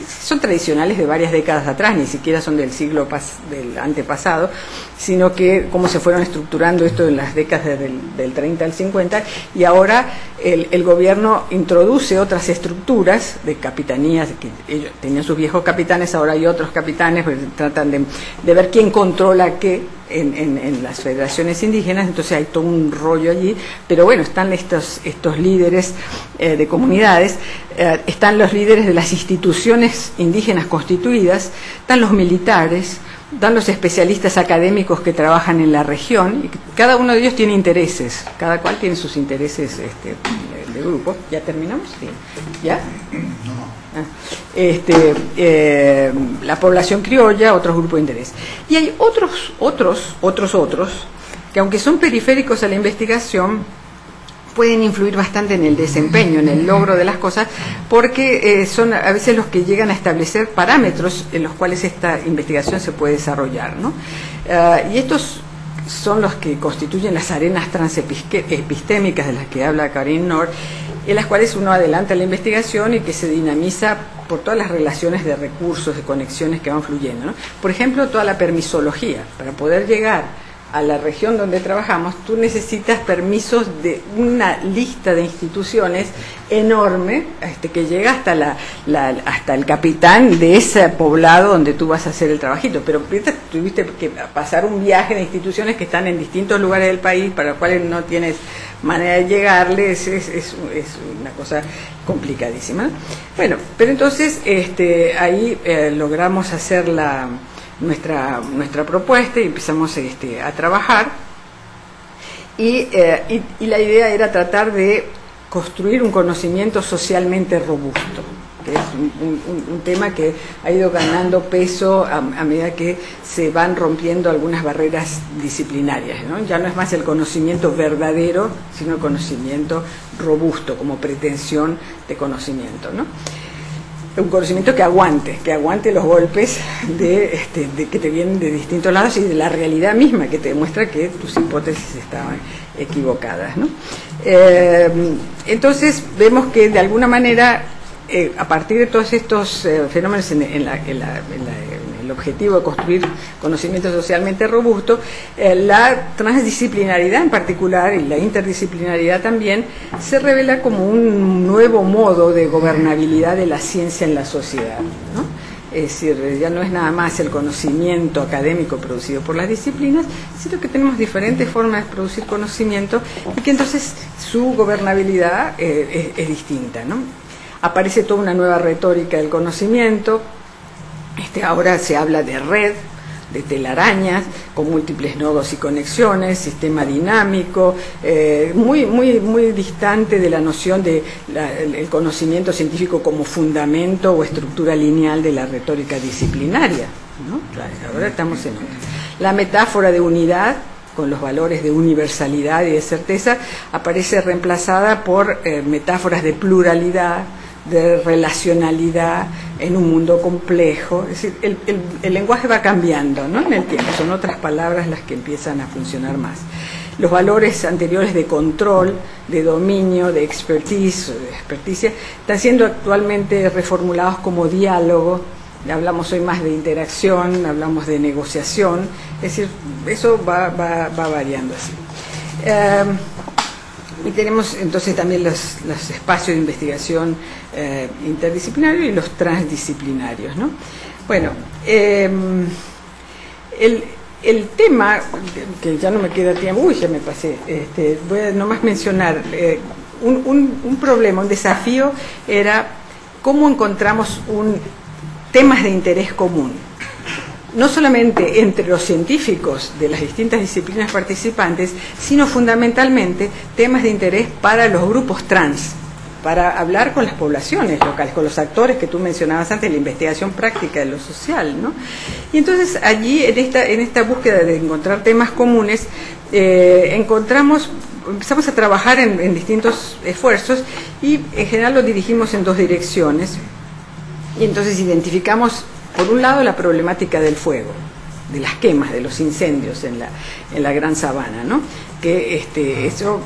son tradicionales de varias décadas atrás, ni siquiera son del siglo pas- del antepasado, sino que cómo se fueron estructurando esto en las décadas del, del 30 al 50, y ahora el, gobierno introduce otras estructuras de capitanías, que ellos tenían sus viejos capitanes, ahora hay otros capitanes, pues, tratan de, de ver quién controla qué en, las federaciones indígenas, entonces hay todo un rollo allí, pero bueno, están estos, estos líderes eh, de comunidades, eh, están los líderes de las instituciones indígenas constituidas, están los militares, están los especialistas académicos que trabajan en la región, y cada uno de ellos tiene intereses, cada cual tiene sus intereses este, de, grupo. ¿Ya terminamos? ¿Ya? Ah, este, eh, la población criolla, otros grupos de interés. Y hay otros, otros, otros, otros, que aunque son periféricos a la investigación, pueden influir bastante en el desempeño, en el logro de las cosas, porque eh, son a veces los que llegan a establecer parámetros en los cuales esta investigación se puede desarrollar. ¿no? Ah, y estos son los que constituyen las arenas transepistémicas de las que habla Karin Nord, en las cuales uno adelanta la investigación y que se dinamiza por todas las relaciones de recursos, de conexiones que van fluyendo. ¿no? Por ejemplo, toda la permisología. Para poder llegar a la región donde trabajamos, tú necesitas permisos de una lista de instituciones enorme, este, que llega hasta la, hasta el capitán de ese poblado donde tú vas a hacer el trabajito. Pero tuviste que pasar un viaje de instituciones que están en distintos lugares del país, para los cuales no tienes manera de llegarles, es, es- es una cosa complicadísima. Bueno, pero entonces este, ahí eh, logramos hacer la, nuestra, nuestra propuesta y empezamos este, a trabajar. Y, eh, y- y la idea era tratar de construir un conocimiento socialmente robusto, que es un, un- tema que ha ido ganando peso a, a medida que se van rompiendo algunas barreras disciplinarias. ¿no? Ya no es más el conocimiento verdadero, sino el conocimiento robusto como pretensión de conocimiento. ¿no? Un conocimiento que aguante, que aguante los golpes de, este, de que te vienen de distintos lados y de la realidad misma que te demuestra que tus hipótesis estaban equivocadas. ¿no? Eh, entonces vemos que de alguna manera, eh, a partir de todos estos eh, fenómenos en, la- el objetivo de construir conocimiento socialmente robusto, eh, la transdisciplinaridad en particular y la interdisciplinaridad también se revela como un nuevo modo de gobernabilidad de la ciencia en la sociedad. Es decir, ya no es nada más el conocimiento académico producido por las disciplinas, sino que tenemos diferentes formas de producir conocimiento y que entonces su gobernabilidad eh, es, distinta. Aparece toda una nueva retórica del conocimiento, este, ahora se habla de red, de telarañas, con múltiples nodos y conexiones, sistema dinámico, eh, muy, muy, muy distante de la noción de la- el el conocimiento científico como fundamento o estructura lineal de la retórica disciplinaria. ¿no? Ahora estamos en. La metáfora de unidad con los valores de universalidad y de certeza, aparece reemplazada por eh, metáforas de pluralidad, de relacionalidad en un mundo complejo. Es decir, el, el- lenguaje va cambiando ¿no? en el tiempo, son otras palabras las que empiezan a funcionar más. Los valores anteriores de control, de dominio, de expertise, de experticia, están siendo actualmente reformulados como diálogo. Hablamos hoy más de interacción, hablamos de negociación, es decir, eso va, va- va variando así. Eh, y tenemos entonces también los, los espacios de investigación eh, interdisciplinarios y los transdisciplinarios. ¿no? Bueno, eh, el, el tema, que ya no me queda tiempo, uy, ya me pasé, este, voy a nomás mencionar, eh, un, un- un problema, un desafío era cómo encontramos un, temas de interés común no solamente entre los científicos de las distintas disciplinas participantes, sino fundamentalmente temas de interés para los grupos trans, para hablar con las poblaciones locales, con los actores que tú mencionabas antes, la investigación práctica de lo social. ¿no? Y entonces allí, en esta, en esta búsqueda de encontrar temas comunes, eh, encontramos empezamos a trabajar en, en distintos esfuerzos y en general lo dirigimos en dos direcciones. Y entonces identificamos, por un lado, la problemática del fuego, de las quemas, de los incendios en la, en la gran sabana, ¿no? Que este, eso,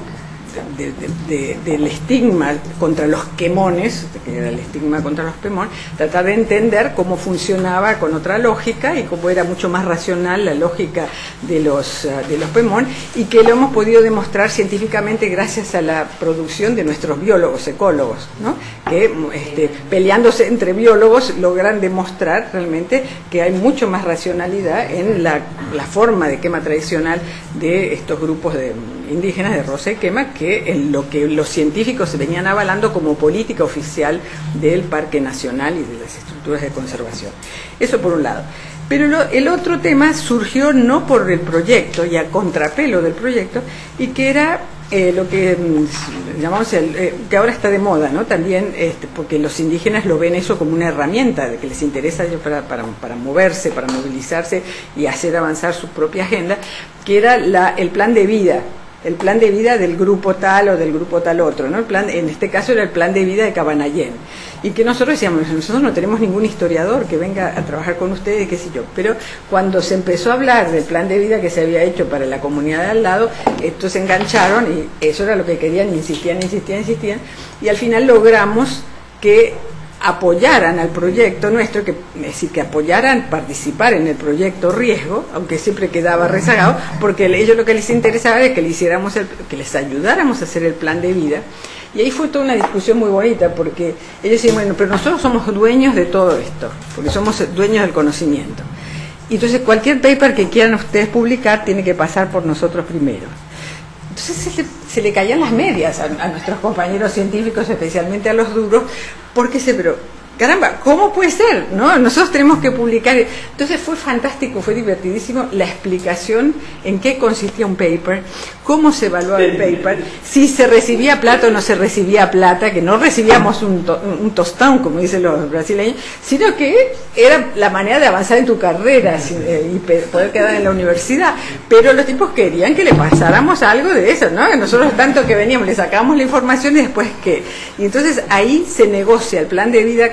de- de- de- del estigma contra los quemones, que era el estigma contra los quemones, tratar de entender cómo funcionaba con otra lógica y cómo era mucho más racional la lógica de los, eh, de los quemón y que lo hemos podido demostrar científicamente gracias a la producción de nuestros biólogos, ecólogos, ¿no? que este, peleándose entre biólogos logran demostrar realmente que hay mucho más racionalidad en la, la forma de quema tradicional de estos grupos de indígenas de rosa y quema que lo que los científicos se venían avalando como política oficial del Parque Nacional y de las estructuras de conservación. Eso por un lado. Pero el otro tema surgió no por el proyecto y a contrapelo del proyecto, y que era eh, lo que mm, llamamos el, eh, que ahora está de moda, ¿no? También este, porque los indígenas lo ven eso como una herramienta de que les interesa para, para, para moverse, para movilizarse y hacer avanzar su propia agenda, que era la, el plan de vida el plan de vida del grupo tal o del grupo tal otro, ¿no? El plan, en este caso era el plan de vida de Cabanayén. Y que nosotros decíamos, nosotros no tenemos ningún historiador que venga a trabajar con ustedes, qué sé yo. Pero cuando se empezó a hablar del plan de vida que se había hecho para la comunidad de al lado, estos se engancharon y eso era lo que querían, insistían, insistían, insistían. Y al final logramos que apoyaran al proyecto nuestro, que, es decir, que apoyaran participar en el proyecto riesgo, aunque siempre quedaba rezagado, porque ellos lo que les interesaba era que le hiciéramos el- que les ayudáramos a hacer el plan de vida. Y ahí fue toda una discusión muy bonita, porque ellos decían, bueno, pero nosotros somos dueños de todo esto, porque somos dueños del conocimiento. Y entonces cualquier paper que quieran ustedes publicar tiene que pasar por nosotros primero. Entonces se le, caían las medias a, a nuestros compañeros científicos, especialmente a los duros, porque se, pero caramba, ¿cómo puede ser? ¿No? Nosotros tenemos que publicar. Entonces fue fantástico, fue divertidísimo la explicación en qué consistía un paper, cómo se evaluaba el paper, si se recibía plata o no se recibía plata, que no recibíamos un, to- un tostón, como dicen los brasileños, sino que era la manera de avanzar en tu carrera eh, y poder quedar en la universidad. Pero los tipos querían que le pasáramos algo de eso, ¿no? Nosotros tanto que veníamos, le sacábamos la información y después qué. Y entonces ahí se negocia el plan de vida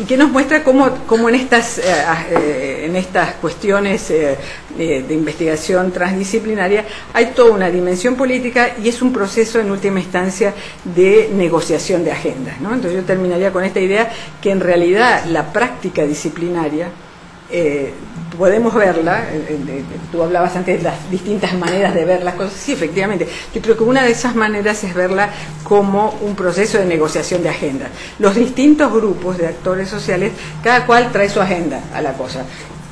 Y que nos muestra cómo, cómo en, estas, eh, ah, eh, en estas cuestiones eh, de, de investigación transdisciplinaria hay toda una dimensión política y es un proceso en última instancia de negociación de agendas. ¿no? Entonces yo terminaría con esta idea que en realidad la práctica disciplinaria eh, podemos verla, eh, eh, tú hablabas antes de las distintas maneras de ver las cosas, sí, efectivamente, yo creo que una de esas maneras es verla como un proceso de negociación de agenda. Los distintos grupos de actores sociales, cada cual trae su agenda a la cosa.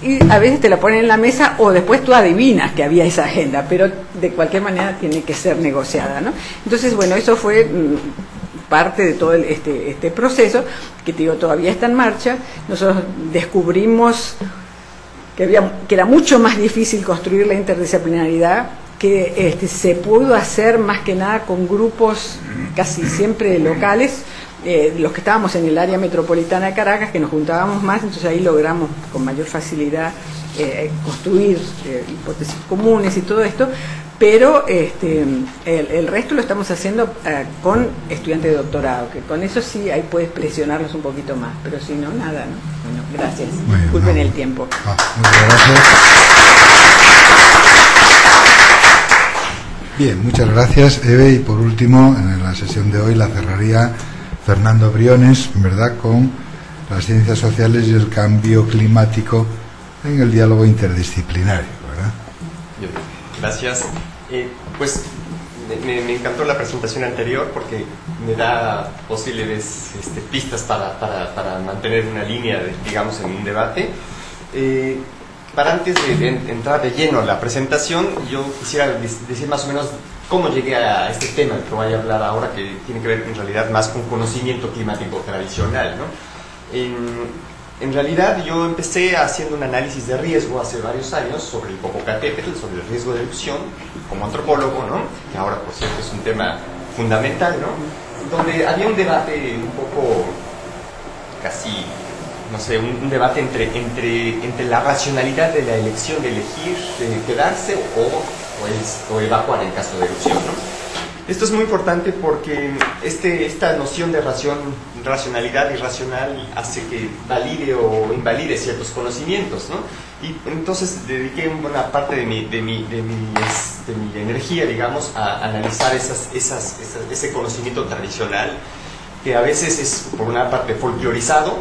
Y a veces te la ponen en la mesa o después tú adivinas que había esa agenda, pero de cualquier manera tiene que ser negociada. ¿no? Entonces, bueno, eso fue mm, parte de todo el- este, este proceso, que te digo, todavía está en marcha. Nosotros descubrimos que, había, que era mucho más difícil construir la interdisciplinaridad, que este, se pudo hacer más que nada con grupos casi siempre locales, eh, los que estábamos en el área metropolitana de Caracas, que nos juntábamos más, entonces ahí logramos con mayor facilidad eh, construir eh, hipótesis comunes y todo esto, pero este, el, el resto lo estamos haciendo eh, con estudiantes de doctorado, que con eso sí ahí puedes presionarlos un poquito más, pero si no, nada, ¿no? Bueno, gracias. Disculpen no. el tiempo. Ah, muchas gracias. Bien, muchas gracias, Eve. Y por último, en la sesión de hoy la cerraría Fernando Briones, ¿verdad?, con las ciencias sociales y el cambio climático en el diálogo interdisciplinario, ¿verdad? Gracias. Eh, pues me, encantó la presentación anterior porque me da posibles este, pistas para, para, para mantener una línea, digamos, en un debate. Eh, para antes de, entrar de lleno a la presentación, yo quisiera decir más o menos cómo llegué a este tema que voy a hablar ahora, que tiene que ver en realidad más con conocimiento climático tradicional. ¿no? En realidad yo empecé haciendo un análisis de riesgo hace varios años sobre el Popocatépetl, sobre el riesgo de erupción, como antropólogo, ¿no? que ahora por cierto es un tema fundamental, ¿no? donde había un debate un poco casi, no sé, un, debate entre, entre, entre la racionalidad de la elección de elegir eh, quedarse o, o, es- o evacuar en caso de erupción. ¿no? Esto es muy importante porque este, esta noción de ración, racionalidad irracional hace que valide o invalide ciertos conocimientos, ¿no? Y entonces dediqué una parte de mi, de mi, de mi, de mi energía, digamos, a analizar esas, esas, ese conocimiento tradicional que a veces es por una parte folclorizado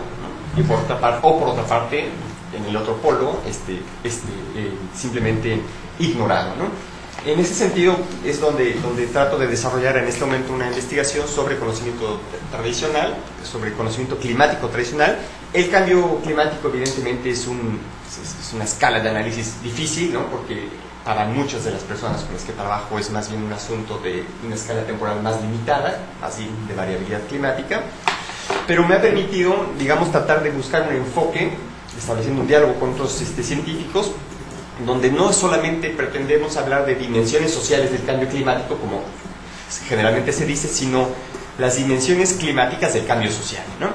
y por otra parte, o por otra parte, en el otro polo, este, este, eh, simplemente ignorado. ¿no? En ese sentido es donde, donde trato de desarrollar en este momento una investigación sobre conocimiento tradicional, sobre conocimiento climático tradicional. El cambio climático evidentemente es, un, es, una escala de análisis difícil, ¿no? porque para muchas de las personas con las que trabajo es más bien un asunto de una escala temporal más limitada, así de variabilidad climática, pero me ha permitido, digamos, tratar de buscar un enfoque, estableciendo un diálogo con otros este, científicos, donde no solamente pretendemos hablar de dimensiones sociales del cambio climático, como generalmente se dice, sino las dimensiones climáticas del cambio social, ¿no?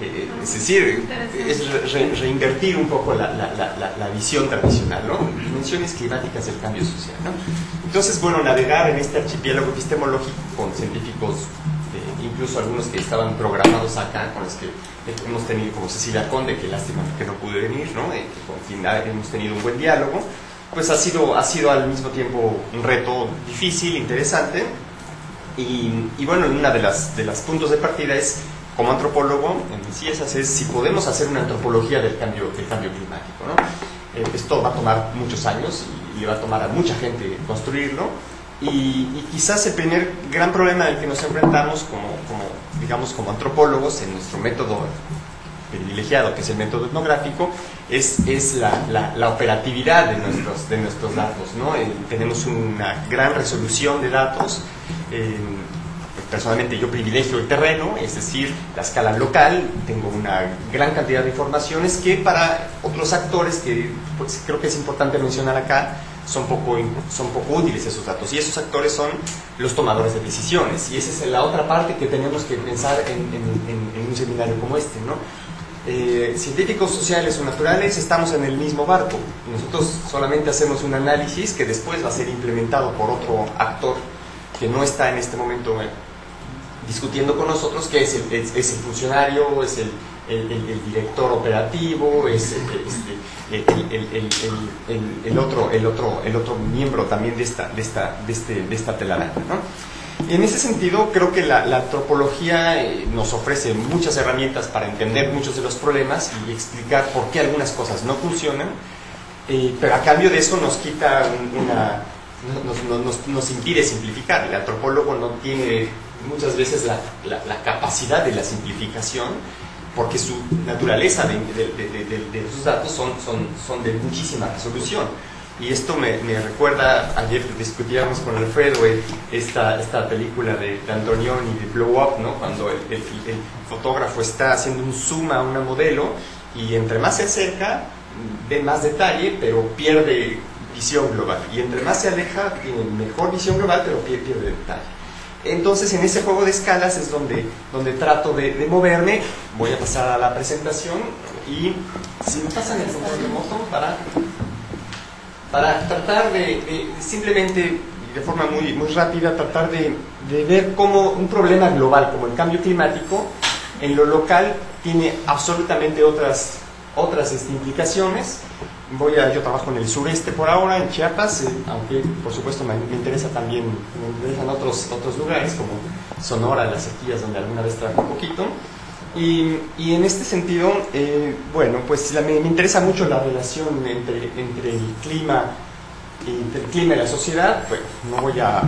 Eh, es decir, es re- re- reinvertir un poco la, visión tradicional, ¿no? Dimensiones climáticas del cambio social, ¿no? Entonces, bueno, navegar en este archipiélago epistemológico con científicos, incluso algunos que estaban programados acá, con los que hemos tenido, como Cecilia Conde, que lástima que no pude venir, ¿no? Eh, que con ha- hemos tenido un buen diálogo, pues ha sido, ha sido al mismo tiempo un reto difícil, interesante, y, bueno, una de las, de las puntos de partida es, como antropólogo, en mis piezas, es si podemos hacer una antropología del cambio, del cambio climático. ¿no? Eh, esto va a tomar muchos años y, y va a tomar a mucha gente construirlo. Y, quizás el primer gran problema al que nos enfrentamos como, digamos, como antropólogos en nuestro método privilegiado, que es el método etnográfico, es, es la operatividad de nuestros, de nuestros datos. ¿no? Eh, tenemos una gran resolución de datos. eh, personalmente yo privilegio el terreno, es decir, la escala local, tengo una gran cantidad de informaciones que para otros actores, que pues, creo que es importante mencionar acá, son poco, son poco útiles esos datos. Y esos actores son los tomadores de decisiones. Y esa es la otra parte que tenemos que pensar en, un seminario como este. ¿no? Eh, científicos sociales o naturales estamos en el mismo barco. Nosotros solamente hacemos un análisis que después va a ser implementado por otro actor que no está en este momento eh, discutiendo con nosotros, que es el, es el funcionario, es el, el- el- el director operativo, es el, otro, el, otro, el otro miembro también de esta, de esta, de este, de esta telaraña. ¿no? Y en ese sentido, creo que la, la antropología eh, nos ofrece muchas herramientas para entender muchos de los problemas y explicar por qué algunas cosas no funcionan, eh, pero a cambio de eso nos quita un- una, nos- nos- nos impide simplificar. El antropólogo no tiene muchas veces la, la- la capacidad de la simplificación porque su naturaleza de, de- sus datos son, son, son de muchísima resolución. Y esto me, recuerda, ayer discutíamos con Alfredo eh, esta, esta película de, Antonioni, de Blow Up, ¿no? cuando el, el- fotógrafo está haciendo un zoom a una modelo y entre más se acerca, ve más detalle, pero pierde visión global. Y entre más se aleja, tiene mejor visión global, pero pierde detalle. Entonces, en ese juego de escalas es donde, donde trato de, de moverme. Voy a pasar a la presentación y si me pasan el control remoto para, para tratar de, de simplemente de forma muy, muy rápida, tratar de, de ver cómo un problema global como el cambio climático en lo local tiene absolutamente otras, otras este, implicaciones. Voy a, yo trabajo en el sureste por ahora, en Chiapas, eh, aunque por supuesto me, me interesa también, me interesan otros, otros lugares como Sonora, las sequías, donde alguna vez trabajé un poquito. Y, y en este sentido, eh, bueno, pues la- me, me interesa mucho la relación entre, entre el clima entre el clima y la sociedad. Bueno, no voy a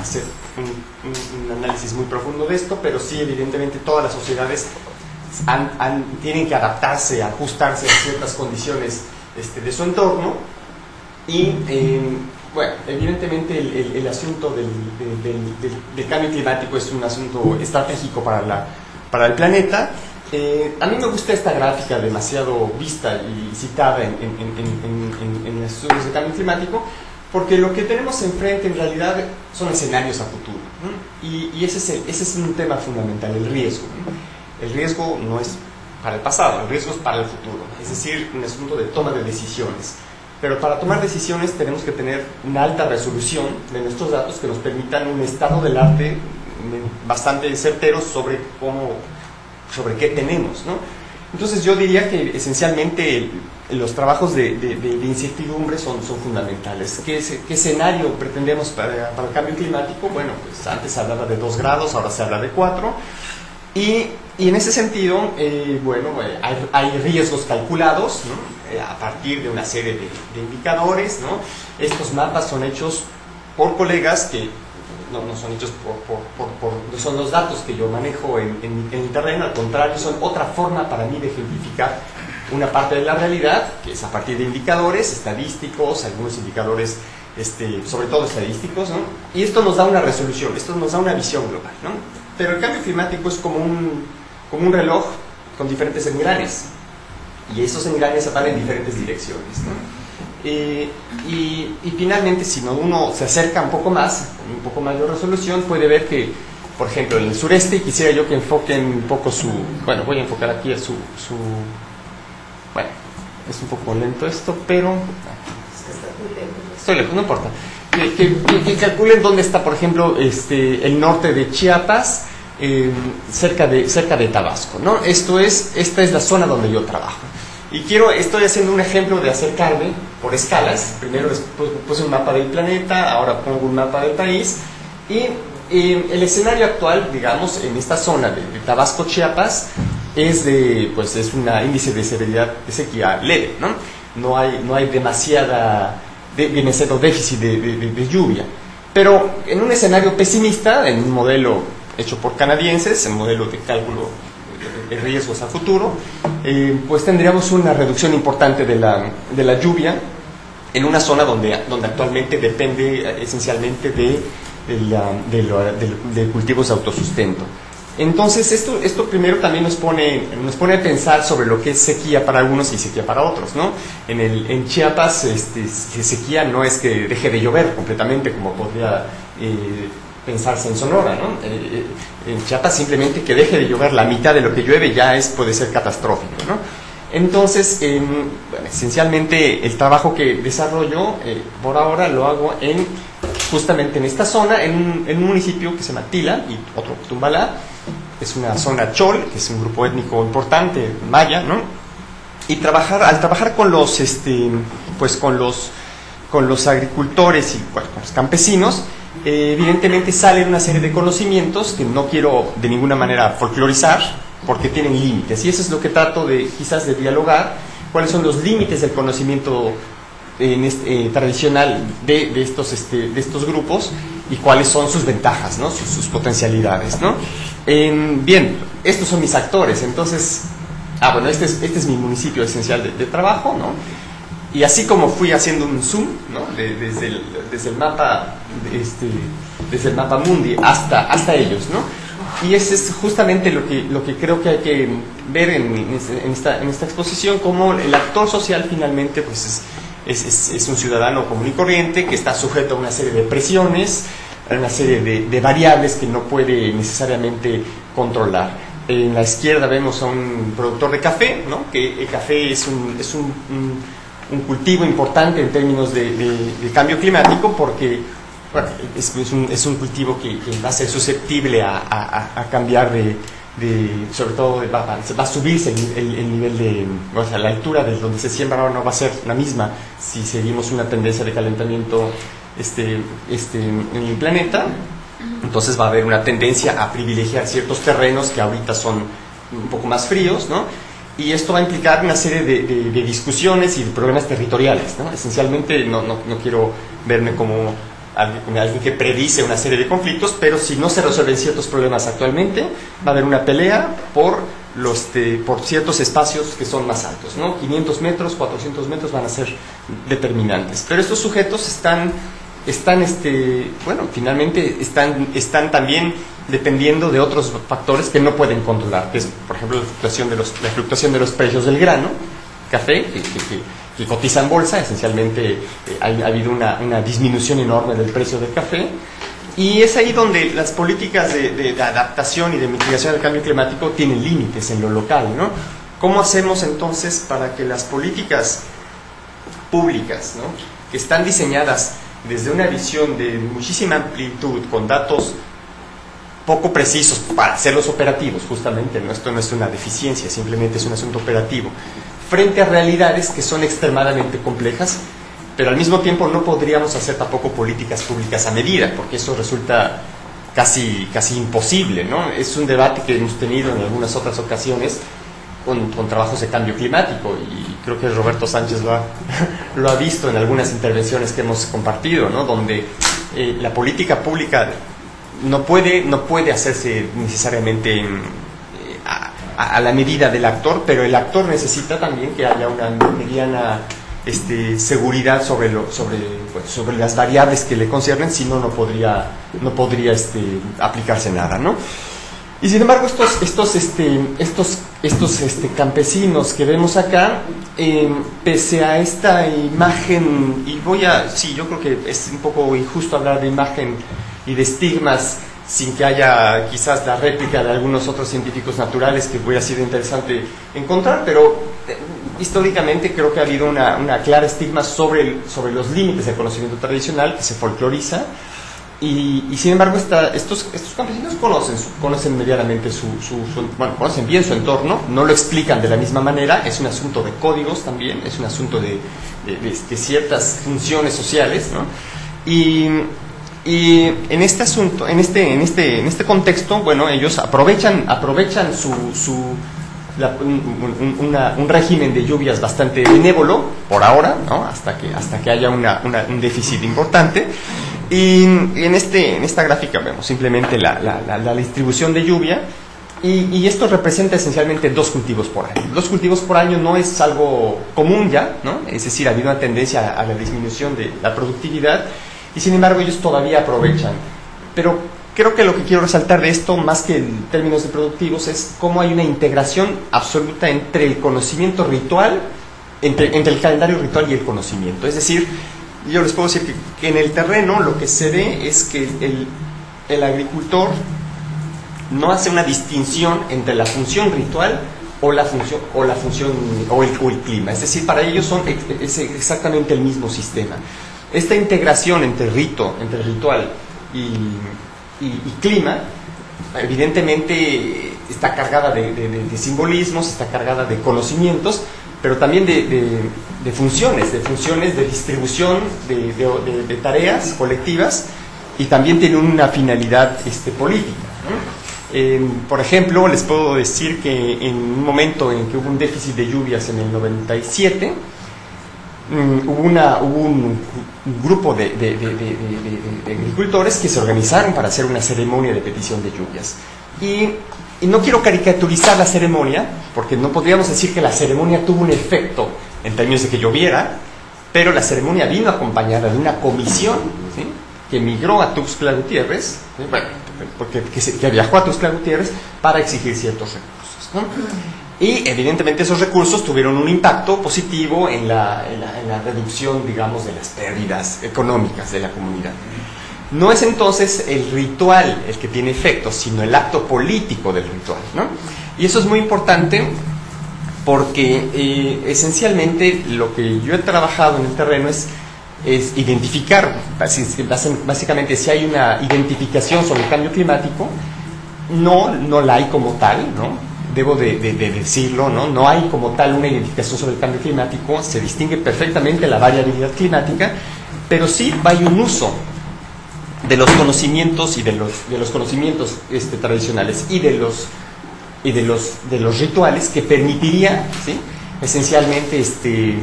hacer un, un- un análisis muy profundo de esto, pero sí, evidentemente, todas las sociedades han- han- tienen que adaptarse, ajustarse a ciertas condiciones este, de su entorno. Y, eh, bueno, evidentemente el, el- el asunto del, del- del- del- cambio climático es un asunto estratégico para, la, para el planeta. Eh, a mí me gusta esta gráfica demasiado vista y citada en, en- en- en los estudios de cambio climático, porque lo que tenemos enfrente en realidad son escenarios a futuro. ¿no? Y, y ese, es el- ese es un tema fundamental, el riesgo. ¿no? El riesgo no es para el pasado, el riesgo es para el futuro, es decir, un asunto de toma de decisiones. Pero para tomar decisiones tenemos que tener una alta resolución de nuestros datos que nos permitan un estado del arte mm, bastante certero sobre cómo, sobre qué tenemos, ¿no? Entonces yo diría que esencialmente los trabajos de, de- de- incertidumbre son, son fundamentales. ¿Qué, qué escenario pretendemos para, para el cambio climático? Bueno, pues antes se hablaba de 2 grados, ahora se habla de 4. Y, y en ese sentido, eh, bueno, eh, hay, riesgos calculados ¿no? Eh, a partir de una serie de, indicadores. ¿no? Estos mapas son hechos por colegas que no, son hechos por, son los datos que yo manejo en, en- terreno, al contrario, son otra forma para mí de ejemplificar una parte de la realidad, que es a partir de indicadores estadísticos, algunos indicadores, este, sobre todo estadísticos, ¿no? y esto nos da una resolución, esto nos da una visión global. ¿no? Pero el cambio climático es como un, como un reloj con diferentes engranes, y esos engranes van en diferentes direcciones. ¿no? Eh, y, y finalmente, si no uno se acerca un poco más, con un poco mayor resolución, puede ver que, por ejemplo, en el sureste, quisiera yo que enfoquen un poco su, bueno, voy a enfocar aquí a su, su bueno, es un poco lento esto, pero estoy lejos, no importa. Que, que- que- calculen dónde está, por ejemplo, este, el norte de Chiapas, eh, cerca, de, cerca de Tabasco. ¿no? Esto es, esta es la zona donde yo trabajo. Y quiero, estoy haciendo un ejemplo de acercarme por escalas. Primero es- pu- puse un mapa del planeta, ahora pongo un mapa del país. Y eh, el escenario actual, digamos, en esta zona de, de Tabasco, Chiapas, es de, pues es un índice de severidad de sequía leve, ¿no? No hay, no hay demasiada, de, demasiado déficit de, de- de- lluvia. Pero en un escenario pesimista, en un modelo hecho por canadienses, en modelo de cálculo de riesgos a futuro, eh, pues tendríamos una reducción importante de la, de la lluvia en una zona donde, donde actualmente depende eh, esencialmente de, de de cultivos autosustento. Entonces, esto, esto primero también nos pone, nos pone a pensar sobre lo que es sequía para algunos y sequía para otros. ¿no? En, el, en Chiapas, este, se- sequía no es que deje de llover completamente, como podría eh, pensarse en Sonora. ¿no? Eh, eh, en Chiapas, simplemente que deje de llover la mitad de lo que llueve ya es, puede ser catastrófico. ¿no? Entonces, esencialmente el trabajo que desarrollo por ahora lo hago en justamente en esta zona, en un, en un municipio que se llama Tila y otro Tumbalá. Es una zona chol, que es un grupo étnico importante, maya, ¿no? Y trabajar, al trabajar con los, este, pues con los, con los agricultores y con los campesinos, eh, evidentemente salen una serie de conocimientos que no quiero de ninguna manera folclorizar, porque tienen límites. Y eso es lo que trato de quizás de dialogar, cuáles son los límites del conocimiento en este, eh, tradicional de, de estos, este, de estos grupos y cuáles son sus ventajas, ¿no? sus, potencialidades. ¿no? Em, bien, estos son mis actores, entonces, ah, bueno, este es, este es mi municipio esencial de, trabajo, ¿no? Y así como fui haciendo un zoom, ¿no? De- desde, el, desde el mapa, este, desde el mapa mundi hasta, hasta ellos, ¿no? Y ese es justamente lo que, lo que creo que hay que ver en esta, en esta exposición, como el actor social finalmente pues es, es, es- un ciudadano común y corriente que está sujeto a una serie de presiones, a una serie de, variables que no puede necesariamente controlar. En la izquierda vemos a un productor de café, ¿no? que el café es un, es un, un- cultivo importante en términos de, cambio climático porque es, un, es un cultivo que, va a ser susceptible a- a cambiar de, de- sobre todo va, va- va a subirse el nivel de, o sea, la altura de donde se siembra ahora no va a ser la misma si seguimos una tendencia de calentamiento este, este, en el planeta, entonces va a haber una tendencia a privilegiar ciertos terrenos que ahorita son un poco más fríos, ¿no? Y esto va a implicar una serie de, de- de discusiones y de problemas territoriales, ¿no? Esencialmente no, no, no quiero verme como alguien, alguien que predice una serie de conflictos, pero si no se resuelven ciertos problemas actualmente, va a haber una pelea por, los de- por ciertos espacios que son más altos, ¿no? 500 metros, 400 metros van a ser determinantes. Pero estos sujetos están están este bueno finalmente están están también dependiendo de otros factores que no pueden controlar que es por ejemplo la fluctuación de los la fluctuación de los precios del grano café que- que cotiza en bolsa esencialmente eh, ha, ha habido una, disminución enorme del precio del café y es ahí donde las políticas de, de- de adaptación y de mitigación del cambio climático tienen límites en lo local no cómo hacemos entonces para que las políticas públicas, ¿no? que están diseñadas desde una visión de muchísima amplitud, con datos poco precisos para hacerlos operativos, justamente, ¿no? esto no es una deficiencia, simplemente es un asunto operativo, frente a realidades que son extremadamente complejas, pero al mismo tiempo no podríamos hacer tampoco políticas públicas a medida, porque eso resulta casi, casi imposible. ¿no? Es un debate que hemos tenido en algunas otras ocasiones con, con trabajos de cambio climático y creo que Roberto Sánchez lo ha, lo ha visto en algunas intervenciones que hemos compartido, ¿no? donde eh, la política pública no puede, no puede hacerse necesariamente a, la medida del actor, pero el actor necesita también que haya una mediana este, seguridad sobre, lo, sobre, pues, sobre las variables que le conciernen, si no, no podría, no podría este, aplicarse nada. ¿no? Y sin embargo, estos, estos, este, estos, estos este, campesinos que vemos acá, eh, pese a esta imagen, y voy a, sí, yo creo que es un poco injusto hablar de imagen y de estigmas sin que haya quizás la réplica de algunos otros científicos naturales que hubiera sido interesante encontrar, pero eh, históricamente creo que ha habido una, una clara estigma sobre, el- sobre los límites del conocimiento tradicional que se folcloriza y, y sin embargo, esta- estos, estos campesinos conocen, conocen medianamente su, su- su- bueno, conocen bien su entorno, no lo explican de la misma manera, es un asunto de códigos también, es un asunto de, de- de- de ciertas funciones sociales, ¿no? Y, y en este asunto, en este, en este, en este contexto, bueno, ellos aprovechan, aprovechan su, su un, un- una- un régimen de lluvias bastante benévolo por ahora, ¿no? hasta, que, hasta que haya una- un déficit importante. Y en, este, en esta gráfica vemos simplemente la, la- la- la distribución de lluvia y, y esto representa esencialmente dos cultivos por año. Dos cultivos por año no es algo común ya, ¿no? es decir, ha habido una tendencia a la disminución de la productividad y sin embargo ellos todavía aprovechan. Pero creo que lo que quiero resaltar de esto, más que en términos de productivos, es cómo hay una integración absoluta entre el conocimiento ritual, entre, entre el calendario ritual y el conocimiento. Es decir, yo les puedo decir que, en el terreno lo que se ve es que el, el agricultor no hace una distinción entre la función ritual o la función o la función o el, o el clima. Es decir, para ellos son es exactamente el mismo sistema. Esta integración entre rito, entre ritual y, clima, evidentemente está cargada de, simbolismos, está cargada de conocimientos, pero también de, funciones, de funciones de distribución de, tareas colectivas y también tiene una finalidad este, política. por ejemplo, les puedo decir que en un momento en que hubo un déficit de lluvias en el 97, mm, hubo, una, hubo un, un grupo de- de- de- de agricultores que se organizaron para hacer una ceremonia de petición de lluvias. Y, y no quiero caricaturizar la ceremonia, porque no podríamos decir que la ceremonia tuvo un efecto en términos de que lloviera, pero la ceremonia vino acompañada de una comisión ¿sí? que migró a Tuxtla Gutiérrez, ¿sí? bueno, porque, que, se- que viajó a Tuxtla Gutiérrez para exigir ciertos recursos. ¿no? Y evidentemente esos recursos tuvieron un impacto positivo en la, en la- reducción, digamos, de las pérdidas económicas de la comunidad. No es entonces el ritual el que tiene efecto, sino el acto político del ritual. ¿no? Y eso es muy importante porque eh, esencialmente lo que yo he trabajado en el terreno es es identificar, básicamente si hay una identificación sobre el cambio climático, no, no la hay como tal, ¿no? Debo de, decirlo, ¿no? no hay como tal una identificación sobre el cambio climático, se distingue perfectamente la variabilidad climática, pero sí hay un uso de los conocimientos y de los, de los conocimientos este, tradicionales y de los, y de los, de los rituales que permitiría ¿sí? esencialmente este,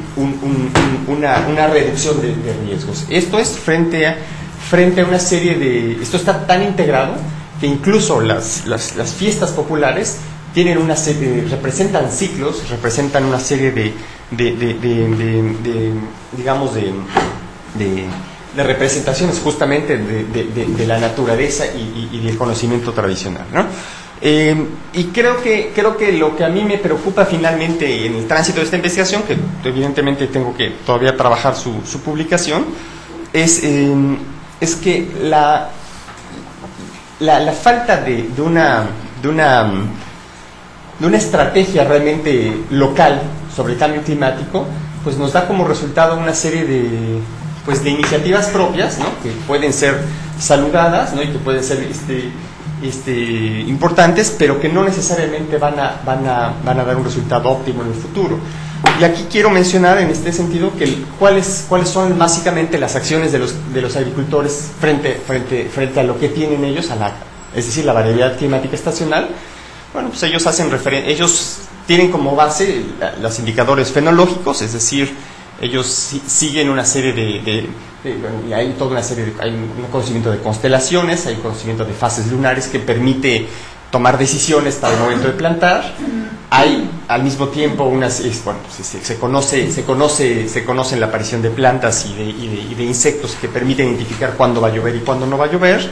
una, una, reducción de, riesgos. Esto es frente a, frente a una serie de... Esto está tan integrado que incluso las, las fiestas populares tienen una serie, representan ciclos, representan una serie de, de, de, digamos, de, representaciones justamente de, la naturaleza y, del conocimiento tradicional. ¿no? Eh, y creo que, creo que lo que a mí me preocupa finalmente en el tránsito de esta investigación, que evidentemente tengo que todavía trabajar su, su publicación, es, eh, es que la, la, falta de, de una de una estrategia realmente local sobre el cambio climático, pues nos da como resultado una serie de, pues de iniciativas propias, ¿no? que pueden ser saludadas ¿no? y que pueden ser este, este, importantes, pero que no necesariamente van a, van, a, van a dar un resultado óptimo en el futuro. Y aquí quiero mencionar en este sentido que cuáles, cuáles son básicamente las acciones de los, de los agricultores frente, frente, frente a lo que tienen ellos, a la, es decir, la variabilidad climática estacional, bueno, pues ellos hacen referencia, ellos tienen como base los indicadores fenológicos, es decir, ellos siguen una serie de, bueno, hay toda una serie de, hay un conocimiento de constelaciones, hay un conocimiento de fases lunares que permite tomar decisiones para el momento de plantar. Hay al mismo tiempo unas, bueno, pues, se, conoce, se conoce, se conocen la aparición de plantas y de, y de insectos que permiten identificar cuándo va a llover y cuándo no va a llover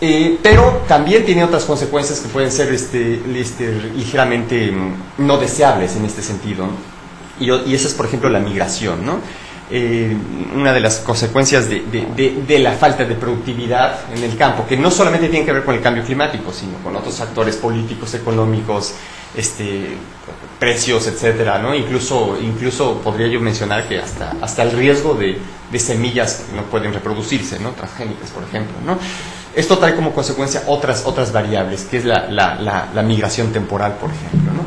eh, pero también tiene otras consecuencias que pueden ser este, este, ligeramente mm, no deseables en este sentido. Y, y, esa es, por ejemplo, la migración. ¿no? Eh, una de las consecuencias de, la falta de productividad en el campo, que no solamente tiene que ver con el cambio climático, sino con otros factores políticos, económicos, este, precios, etcétera, ¿no? Incluso, incluso podría yo mencionar que hasta, hasta el riesgo de, semillas que no pueden reproducirse, ¿no? Transgénicas, por ejemplo, ¿no? Esto trae como consecuencia otras, otras variables, que es la, la, la, migración temporal, por ejemplo. ¿no?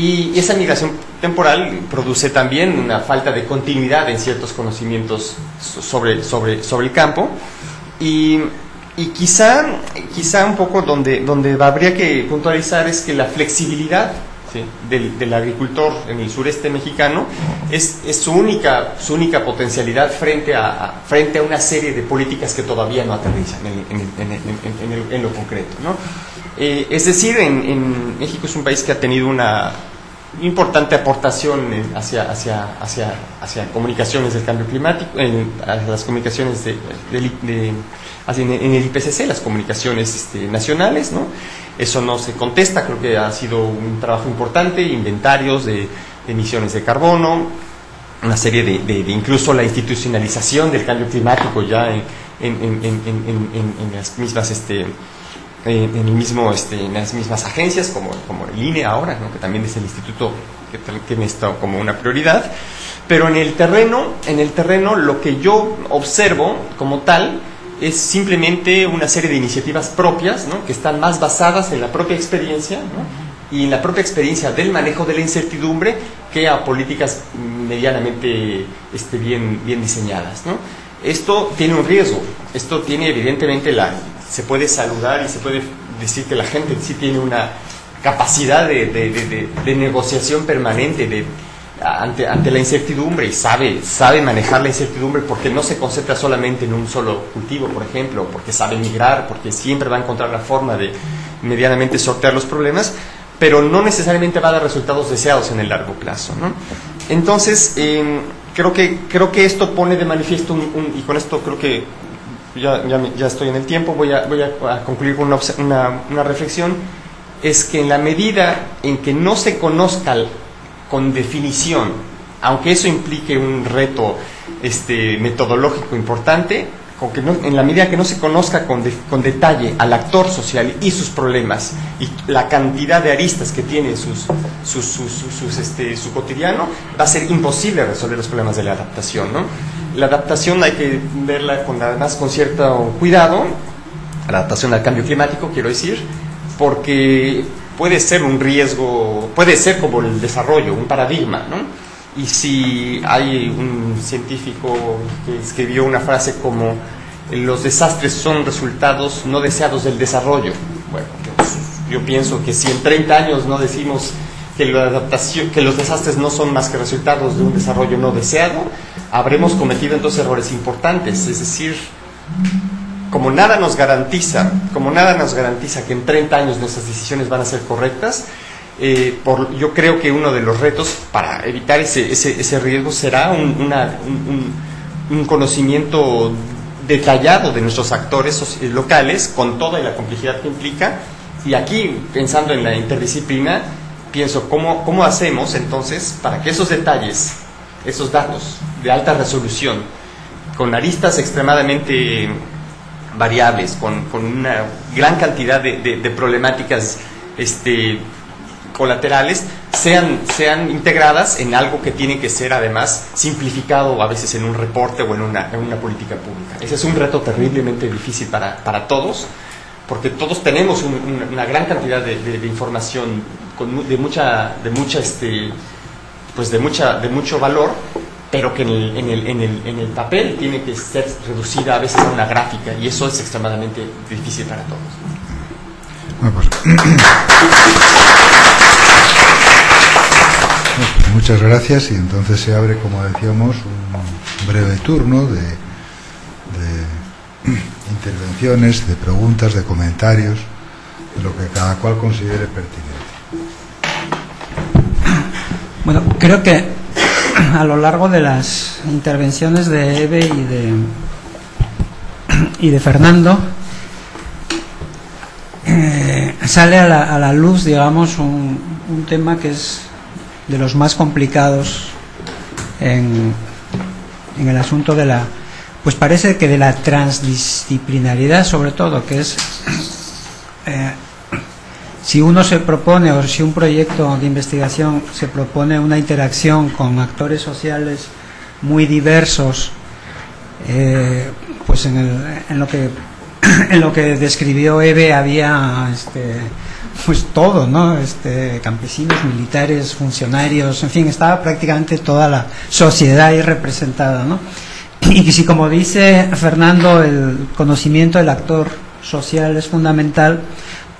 Y esa migración temporal produce también una falta de continuidad en ciertos conocimientos sobre, sobre, sobre el campo. Y, y quizá, quizá un poco donde, donde habría que puntualizar es que la flexibilidad del, agricultor en el sureste mexicano es, su, única, su única potencialidad frente a, frente a una serie de políticas que todavía no aterrizan en, lo concreto. Eh, es decir, en, México es un país que ha tenido una importante aportación hacia, hacia, hacia, hacia comunicaciones del cambio climático, en, las comunicaciones de, en el IPCC, las comunicaciones este, nacionales, ¿no? Eso no se contesta, creo que ha sido un trabajo importante, inventarios de, emisiones de carbono, una serie de, incluso la institucionalización del cambio climático ya en, las mismas este, en, el mismo, este, en las mismas agencias como, como el INE ahora, que también es el instituto que tiene esto como una prioridad. Pero en el terreno, en el terreno lo que yo observo como tal es simplemente una serie de iniciativas propias, ¿no? que están más basadas en la propia experiencia y en la propia experiencia del manejo de la incertidumbre que a políticas medianamente este, bien, bien diseñadas. ¿no? Esto tiene un riesgo, esto tiene evidentemente la... se puede saludar y se puede decir que la gente sí tiene una capacidad de, de, de negociación permanente, de ante, ante la incertidumbre y sabe, sabe manejar la incertidumbre porque no se concentra solamente en un solo cultivo, por ejemplo, porque sabe migrar, porque siempre va a encontrar la forma de medianamente sortear los problemas, pero no necesariamente va a dar resultados deseados en el largo plazo. ¿no? Entonces, em, creo, que, creo que esto pone de manifiesto, un, y con esto creo que ya, ya, estoy en el tiempo, voy a, voy a concluir con una, una, una reflexión, es que en la medida en que no se conozca con definición, aunque eso implique un reto este, metodológico importante, con que en la medida que no se conozca con, con, detalle al actor social y sus problemas y la cantidad de aristas que tiene sus, sus, sus, este, su cotidiano, va a ser imposible resolver los problemas de la adaptación. ¿no? La adaptación hay que verla con, además con cierto cuidado, la adaptación al cambio climático, quiero decir, porque puede ser un riesgo, puede ser como el desarrollo, un paradigma, ¿no? Y si hay un científico que escribió una frase como los desastres son resultados no deseados del desarrollo. Bueno, yo pienso que si en 30 años no decimos que, la adaptación, que los desastres no son más que resultados de un desarrollo no deseado, habremos cometido entonces errores importantes. Es decir, como nada nos garantiza, como nada nos garantiza que en 30 años nuestras decisiones van a ser correctas, eh, yo creo que uno de los retos para evitar ese, ese, riesgo será un, un, un, conocimiento detallado de nuestros actores locales con toda la complejidad que implica. Y aquí, pensando en la interdisciplina, pienso cómo, cómo hacemos entonces para que esos detalles, esos datos de alta resolución, con aristas extremadamente variables, con, con una gran cantidad de, de, de problemáticas este, colaterales sean, sean integradas en algo que tiene que ser además simplificado a veces en un reporte o en una, en una política pública. Ese es un reto terriblemente difícil para, para todos, porque todos tenemos un, una, una, gran cantidad de, de, de información con, de mucha, de mucha este, pues de mucha, de mucho valor, pero que en el, en, el, en, el, en el papel tiene que ser reducida a veces a una gráfica y eso es extremadamente difícil para todos. Bueno, pues, muchas gracias y entonces se abre, como decíamos, un breve turno de, de intervenciones, de preguntas, de comentarios, de lo que cada cual considere pertinente. Bueno, creo que a lo largo de las intervenciones de Eve y de, y de Fernando, eh, sale a la, a la, luz, digamos, un, un, tema que es de los más complicados en, en, el asunto de la, pues parece que de la transdisciplinaridad sobre todo, que es eh, si uno se propone o si un proyecto de investigación se propone una interacción con actores sociales muy diversos, eh, pues en, el, en lo que en lo que describió Eve había este, pues todo, ¿no? Este, campesinos, militares, funcionarios, en fin, estaba prácticamente toda la sociedad ahí representada, ¿no? Y si como dice Fernando, el conocimiento del actor social es fundamental,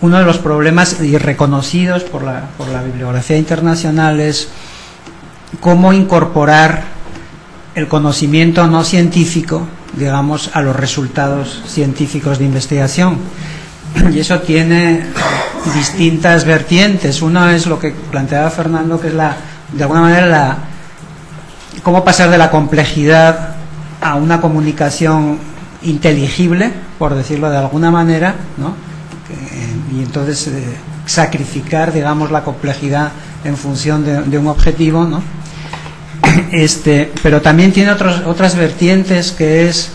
uno de los problemas y reconocidos por la, por la bibliografía internacional es cómo incorporar el conocimiento no científico digamos, a los resultados científicos de investigación. Y eso tiene distintas vertientes. Una es lo que planteaba Fernando, que es la, de alguna manera, la, cómo pasar de la complejidad a una comunicación inteligible, por decirlo de alguna manera, ¿no? Y entonces eh, sacrificar, digamos, la complejidad en función de, un objetivo, ¿no? este, pero también tiene otros, otras vertientes que es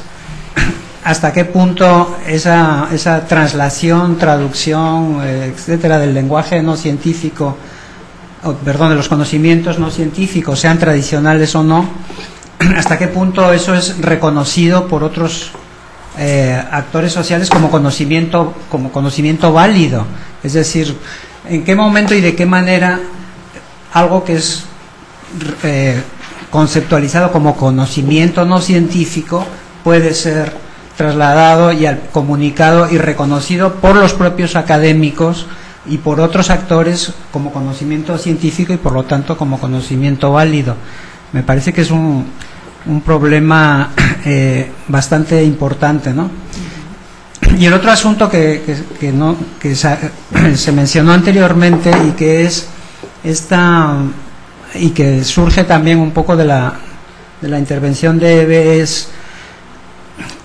hasta qué punto esa, esa traslación, traducción, eh, etcétera, del lenguaje no científico, perdón, de los conocimientos no científicos, sean tradicionales o no, hasta qué punto eso es reconocido por otros eh, actores sociales como conocimiento, como conocimiento válido. Es decir, en qué momento y de qué manera algo que es eh, conceptualizado como conocimiento no científico puede ser trasladado y comunicado y reconocido por los propios académicos y por otros actores como conocimiento científico y por lo tanto como conocimiento válido. Me parece que es un, un problema eh, bastante importante, ¿no? Y el otro asunto que, que, no, que se mencionó anteriormente y que es esta y que surge también un poco de la, de la intervención de Eve es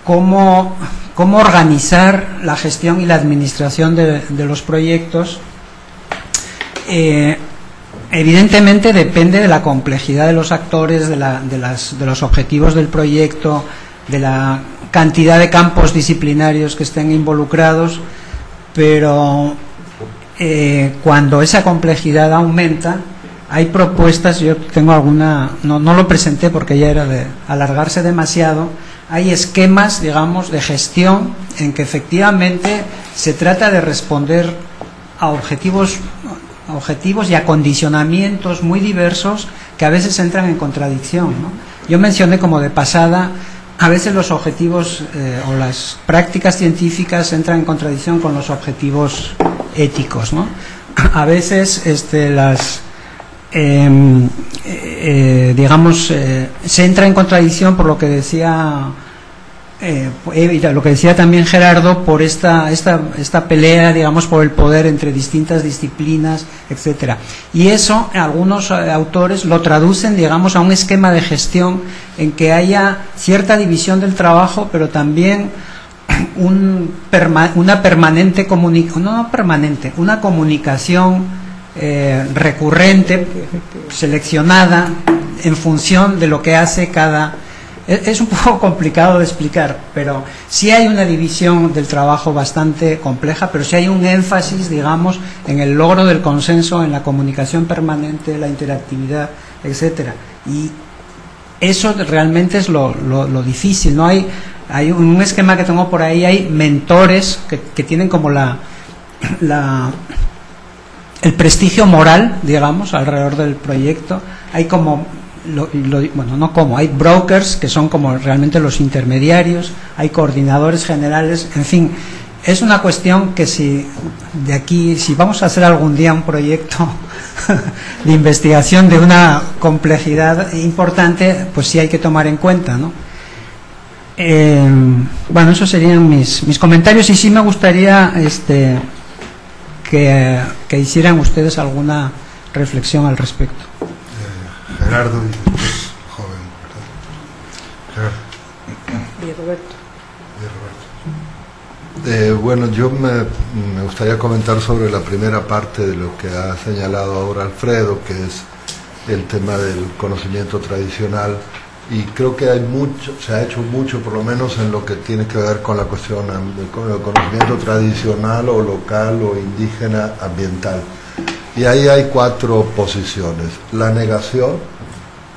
cómo, cómo organizar la gestión y la administración de, de los proyectos. Eh, evidentemente depende de la complejidad de los actores, de, la, de, las, de los objetivos del proyecto, de la cantidad de campos disciplinarios que estén involucrados, pero eh, cuando esa complejidad aumenta, hay propuestas, yo tengo alguna, no, no lo presenté porque ya era de alargarse demasiado, hay esquemas, digamos, de gestión en que efectivamente se trata de responder a objetivos, objetivos y a condicionamientos muy diversos que a veces entran en contradicción. Yo mencioné como de pasada, a veces los objetivos eh, o las prácticas científicas entran en contradicción con los objetivos éticos. ¿no? A veces este, las, eh, eh, digamos, se entra en contradicción por lo que decía eh, eh, lo que decía también Gerardo por esta, esta, esta pelea, digamos, por el poder entre distintas disciplinas, etcétera. Y eso algunos eh, autores lo traducen, digamos, a un esquema de gestión en que haya cierta división del trabajo, pero también un una permanente comunicación, no permanente, una comunicación eh, recurrente, seleccionada en función de lo que hace cada es un poco complicado de explicar, pero sí hay una división del trabajo bastante compleja, pero sí hay un énfasis, digamos, en el logro del consenso, en la comunicación permanente, la interactividad, etcétera. Y eso realmente es lo, lo- lo difícil, ¿no? Hay, hay un esquema que tengo por ahí, hay mentores que, que tienen como la, la el prestigio moral, digamos, alrededor del proyecto. Hay como, lo- lo- bueno, no como, hay brokers que son como realmente los intermediarios, hay coordinadores generales, en fin, es una cuestión que si de aquí, si vamos a hacer algún día un proyecto de investigación de una complejidad importante, pues sí hay que tomar en cuenta, ¿no? Eh, bueno, esos serían mis, mis comentarios y sí me gustaría este, que, que hicieran ustedes alguna reflexión al respecto. Gerardo y después joven, ¿verdad? Gerardo Y Roberto. y Roberto. Eh, bueno, yo me, me gustaría comentar sobre la primera parte de lo que ha señalado ahora Alfredo, que es el tema del conocimiento tradicional. Y creo que hay mucho, se ha hecho mucho, por lo menos en lo que tiene que ver con la cuestión con el conocimiento tradicional o local o indígena ambiental. Y ahí hay cuatro posiciones. La negación,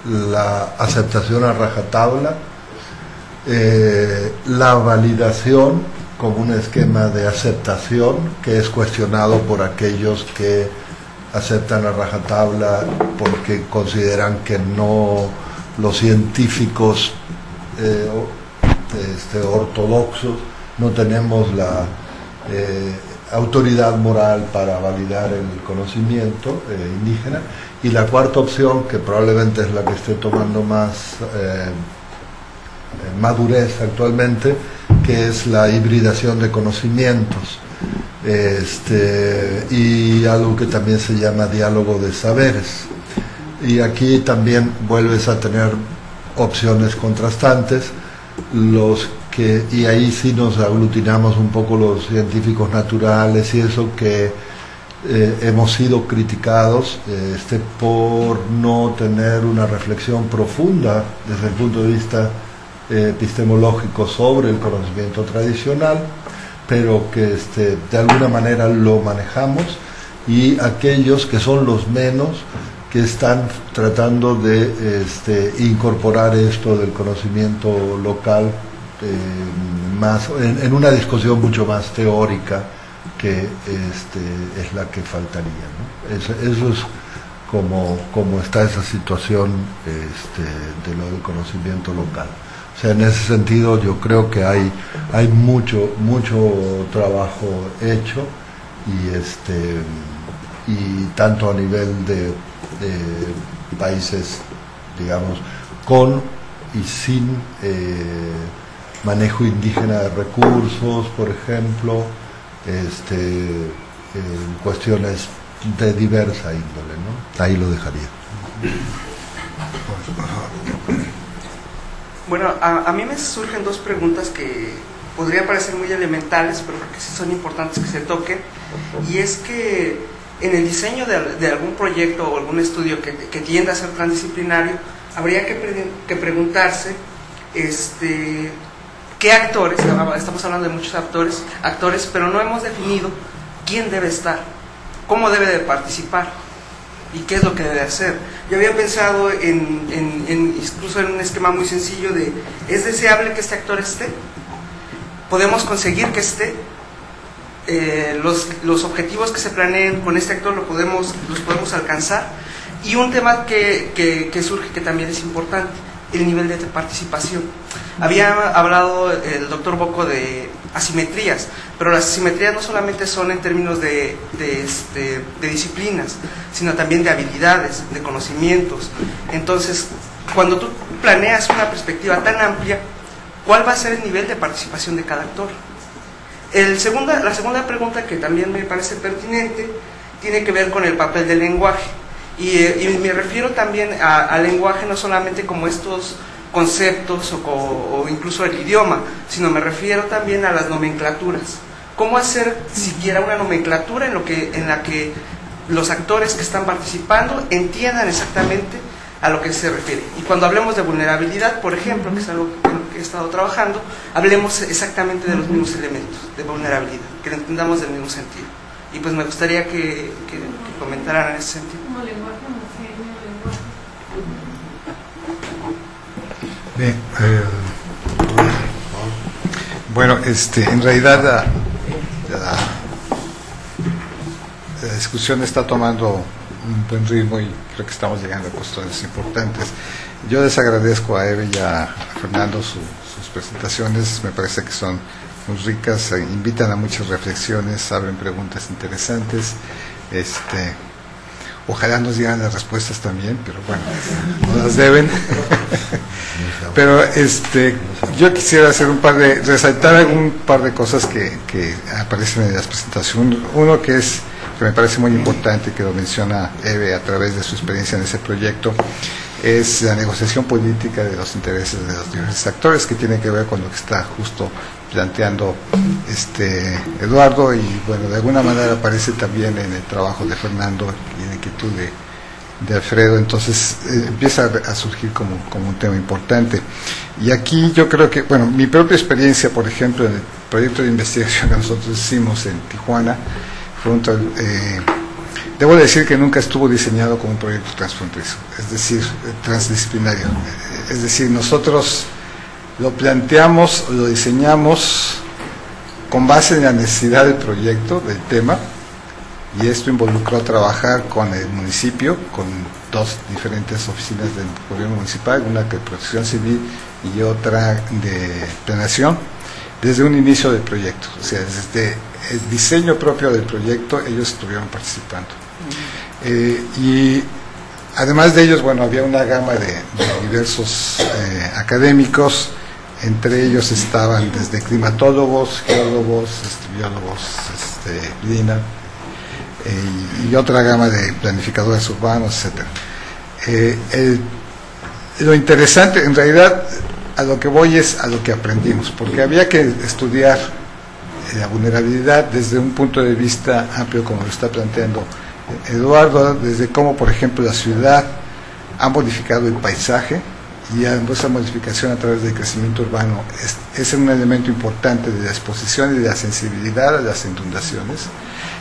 la aceptación a rajatabla, eh, la validación como un esquema de aceptación que es cuestionado por aquellos que aceptan a rajatabla porque consideran que no los científicos eh, este, ortodoxos no tenemos la eh, autoridad moral para validar el conocimiento eh, indígena y la cuarta opción que probablemente es la que esté tomando más eh, madurez actualmente, que es la hibridación de conocimientos. Este, y algo que también se llama diálogo de saberes. Y aquí también vuelves a tener opciones contrastantes, los y ahí sí nos aglutinamos un poco los científicos naturales y eso que eh, hemos sido criticados este, por no tener una reflexión profunda desde el punto de vista eh, epistemológico sobre el conocimiento tradicional, pero que este, de alguna manera lo manejamos. Y aquellos que son los menos que están tratando de este, incorporar esto del conocimiento local eh, más en, una discusión mucho más teórica que este, es la que faltaría. Eso, eso es como, como está esa situación este, de lo del conocimiento local. O sea, en ese sentido yo creo que hay, hay mucho, mucho trabajo hecho y, este, y tanto a nivel de, de países, digamos, con y sin eh, manejo indígena de recursos, por ejemplo, este, cuestiones de diversa índole. ¿no? Ahí lo dejaría. Bueno, a, a mí me surgen dos preguntas que podrían parecer muy elementales, pero creo que sí son importantes que se toquen. Y es que en el diseño de, de algún proyecto o algún estudio que, que tienda a ser transdisciplinario, habría que, pre- que preguntarse este, qué actores, estamos hablando de muchos actores, actores, pero no hemos definido quién debe estar, cómo debe de participar. y qué es lo que debe hacer. Yo había pensado en, incluso en un esquema muy sencillo de, ¿es deseable que este actor esté? ¿Podemos conseguir que esté? Eh, los, los objetivos que se planeen con este actor lo podemos, los podemos alcanzar. Y un tema que, que- que surge que también es importante, el nivel de participación. Había hablado el doctor Boco de asimetrías, pero las asimetrías no solamente son en términos este, de disciplinas, sino también de habilidades, de conocimientos. Entonces, cuando tú planeas una perspectiva tan amplia, ¿cuál va a ser el nivel de participación de cada actor? El segunda, la segunda pregunta que también me parece pertinente tiene que ver con el papel del lenguaje. Y, eh, y me refiero también al lenguaje no solamente como estos conceptos o, incluso el idioma, sino me refiero también a las nomenclaturas. ¿Cómo hacer siquiera una nomenclatura en, lo que, en la que los actores que están participando entiendan exactamente a lo que se refiere? Y cuando hablemos de vulnerabilidad, por ejemplo, que es algo lo que he estado trabajando, hablemos exactamente de los mismos elementos de vulnerabilidad, que lo entendamos del mismo sentido. Y pues me gustaría que comentaran en ese sentido. Lenguaje lenguaje. Bien, eh, Bueno, este, en realidad la, discusión está tomando un buen ritmo y creo que estamos llegando a cuestiones importantes. Yo les agradezco a Eve y a Fernando su- sus presentaciones, me parece que son muy ricas, invitan a muchas reflexiones, abren preguntas interesantes. Este, ojalá nos digan las respuestas también, pero bueno, no las deben. Pero este, yo quisiera hacer un par de, resaltar algún par de cosas que, que aparecen en las presentaciones. Uno que es, que me parece muy importante, que lo menciona Eve a través de su experiencia en ese proyecto, es la negociación política de los intereses de los diversos actores, que tiene que ver con lo que está justo planteando este Eduardo y bueno, de alguna manera aparece también en el trabajo de Fernando y en la inquietud de, de Alfredo, entonces eh, empieza a, surgir como, como un tema importante. Y aquí yo creo que, bueno, mi propia experiencia, por ejemplo, en el proyecto de investigación que nosotros hicimos en Tijuana, un tra- eh, debo decir que nunca estuvo diseñado como un proyecto transfronterizo, es decir, transdisciplinario. Es decir, nosotros lo planteamos, lo diseñamos con base en la necesidad del proyecto, del tema, y esto involucró trabajar con el municipio, con dos diferentes oficinas del gobierno municipal, una es protección civil y otra de planeación, desde un inicio del proyecto. O sea, desde el diseño propio del proyecto ellos estuvieron participando. Eh, y además de ellos, bueno, había una gama de, de diversos eh, académicos, entre ellos estaban desde climatólogos, geólogos, biólogos, este, Lina, eh, y otra gama de planificadores urbanos, etcétera. Eh, lo interesante, en realidad, a lo que voy es a lo que aprendimos, porque había que estudiar eh, la vulnerabilidad desde un punto de vista amplio, como lo está planteando Eduardo, desde cómo, por ejemplo, la ciudad ha modificado el paisaje y ambos esa modificación a través del crecimiento urbano es, es un elemento importante de la exposición y de la sensibilidad a las inundaciones,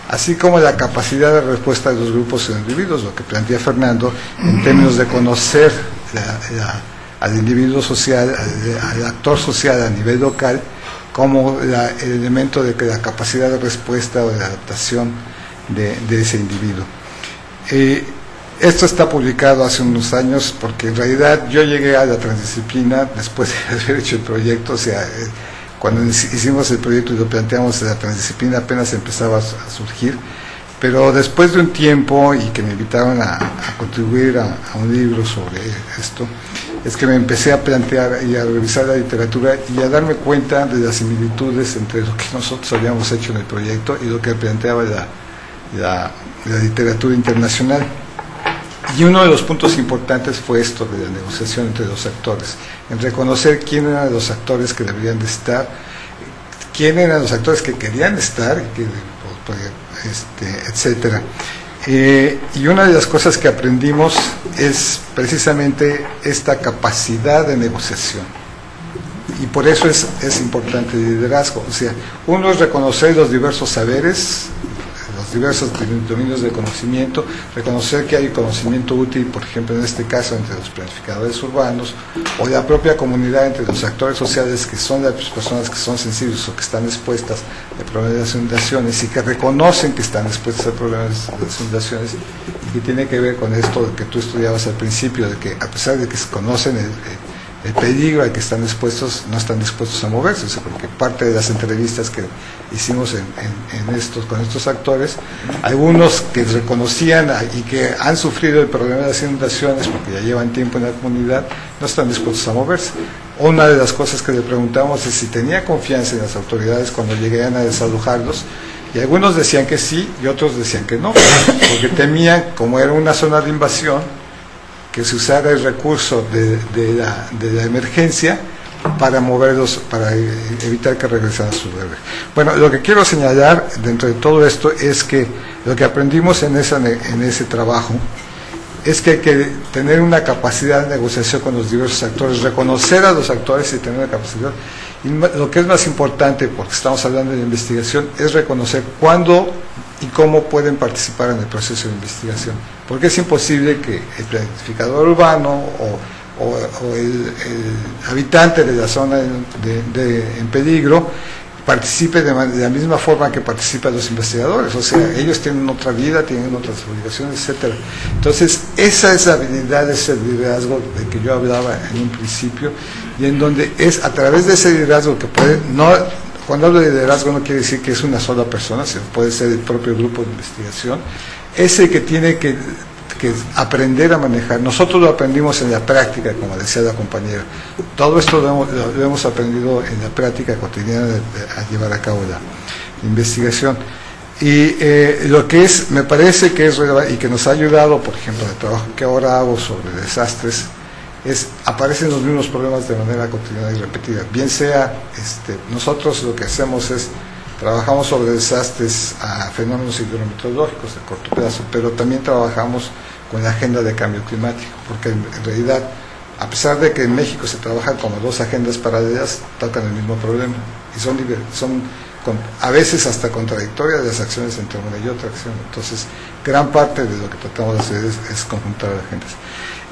así como la capacidad de respuesta de los grupos individuos, lo que plantea Fernando, en términos de conocer al individuo social, al, al actor social a nivel local, como la- el elemento de que la capacidad de respuesta o de adaptación de, de ese individuo. Eh, esto está publicado hace unos años porque en realidad yo llegué a la transdisciplina después de haber hecho el proyecto, o sea, eh, cuando hic- hicimos el proyecto y lo planteamos, la transdisciplina apenas empezaba a su- a surgir, pero después de un tiempo y que me invitaron a, contribuir a, un libro sobre esto, es que me empecé a plantear y a revisar la literatura y a darme cuenta de las similitudes entre lo que nosotros habíamos hecho en el proyecto y lo que planteaba la, la- la literatura internacional. Y uno de los puntos importantes fue esto de la negociación entre los actores, en reconocer quién eran los actores que deberían de estar, quién eran los actores que querían estar, este, etcétera. Eh, y una de las cosas que aprendimos es precisamente esta capacidad de negociación. Y por eso es, es importante el liderazgo. O sea, uno es reconocer los diversos saberes, los diversos dominios de conocimiento, reconocer que hay conocimiento útil, por ejemplo, en este caso, entre los planificadores urbanos o la propia comunidad, entre los actores sociales que son las personas que son sensibles o que están expuestas a problemas de las inundaciones y que reconocen que están expuestas a problemas de las inundaciones y que tiene que ver con esto que tú estudiabas al principio, de que a pesar de que se conocen el, el peligro al que están expuestos, no están dispuestos a moverse, porque parte de las entrevistas que hicimos en, estos, con estos actores, algunos que reconocían y que han sufrido el problema de las inundaciones porque ya llevan tiempo en la comunidad, no están dispuestos a moverse. Una de las cosas que le preguntamos es si tenía confianza en las autoridades cuando llegarían a desalojarlos, y algunos decían que sí y otros decían que no, porque temían, como era una zona de invasión, que se usara el recurso de, la, emergencia para moverlos, para evitar que regresaran a su bebé. Bueno, lo que quiero señalar dentro de todo esto es que lo que aprendimos en, esa, en ese trabajo es que hay que tener una capacidad de negociación con los diversos actores, reconocer a los actores y tener una capacidad. Lo que es más importante, porque estamos hablando de investigación, es reconocer cuándo y cómo pueden participar en el proceso de investigación. Porque es imposible que el planificador urbano o, el, habitante de la zona en peligro participe de, la misma forma que participan los investigadores, o sea, ellos tienen otra vida, tienen otras obligaciones, etcétera. Entonces, esa es la habilidad, ese liderazgo de que yo hablaba en un principio, y en donde es a través de ese liderazgo que puede, no, cuando hablo de liderazgo no quiere decir que es una sola persona, sino puede ser el propio grupo de investigación, ese que tiene que que aprender a manejar. Nosotros lo aprendimos en la práctica, como decía la compañera. Todo esto lo hemos, aprendido en la práctica cotidiana de, a llevar a cabo la investigación. Y eh, lo que es, me parece que es relevante y que nos ha ayudado, por ejemplo, el trabajo que ahora hago sobre desastres, es aparecen los mismos problemas de manera cotidiana y repetida. Bien sea, este, nosotros lo que hacemos es trabajamos sobre desastres a fenómenos hidrometeorológicos de corto plazo, pero también trabajamos con la agenda de cambio climático, porque en, realidad, a pesar de que en México se trabajan como dos agendas paralelas, tocan el mismo problema y son, a veces hasta contradictorias las acciones entre una y otra acción. Entonces, gran parte de lo que tratamos de hacer es, conjuntar agendas.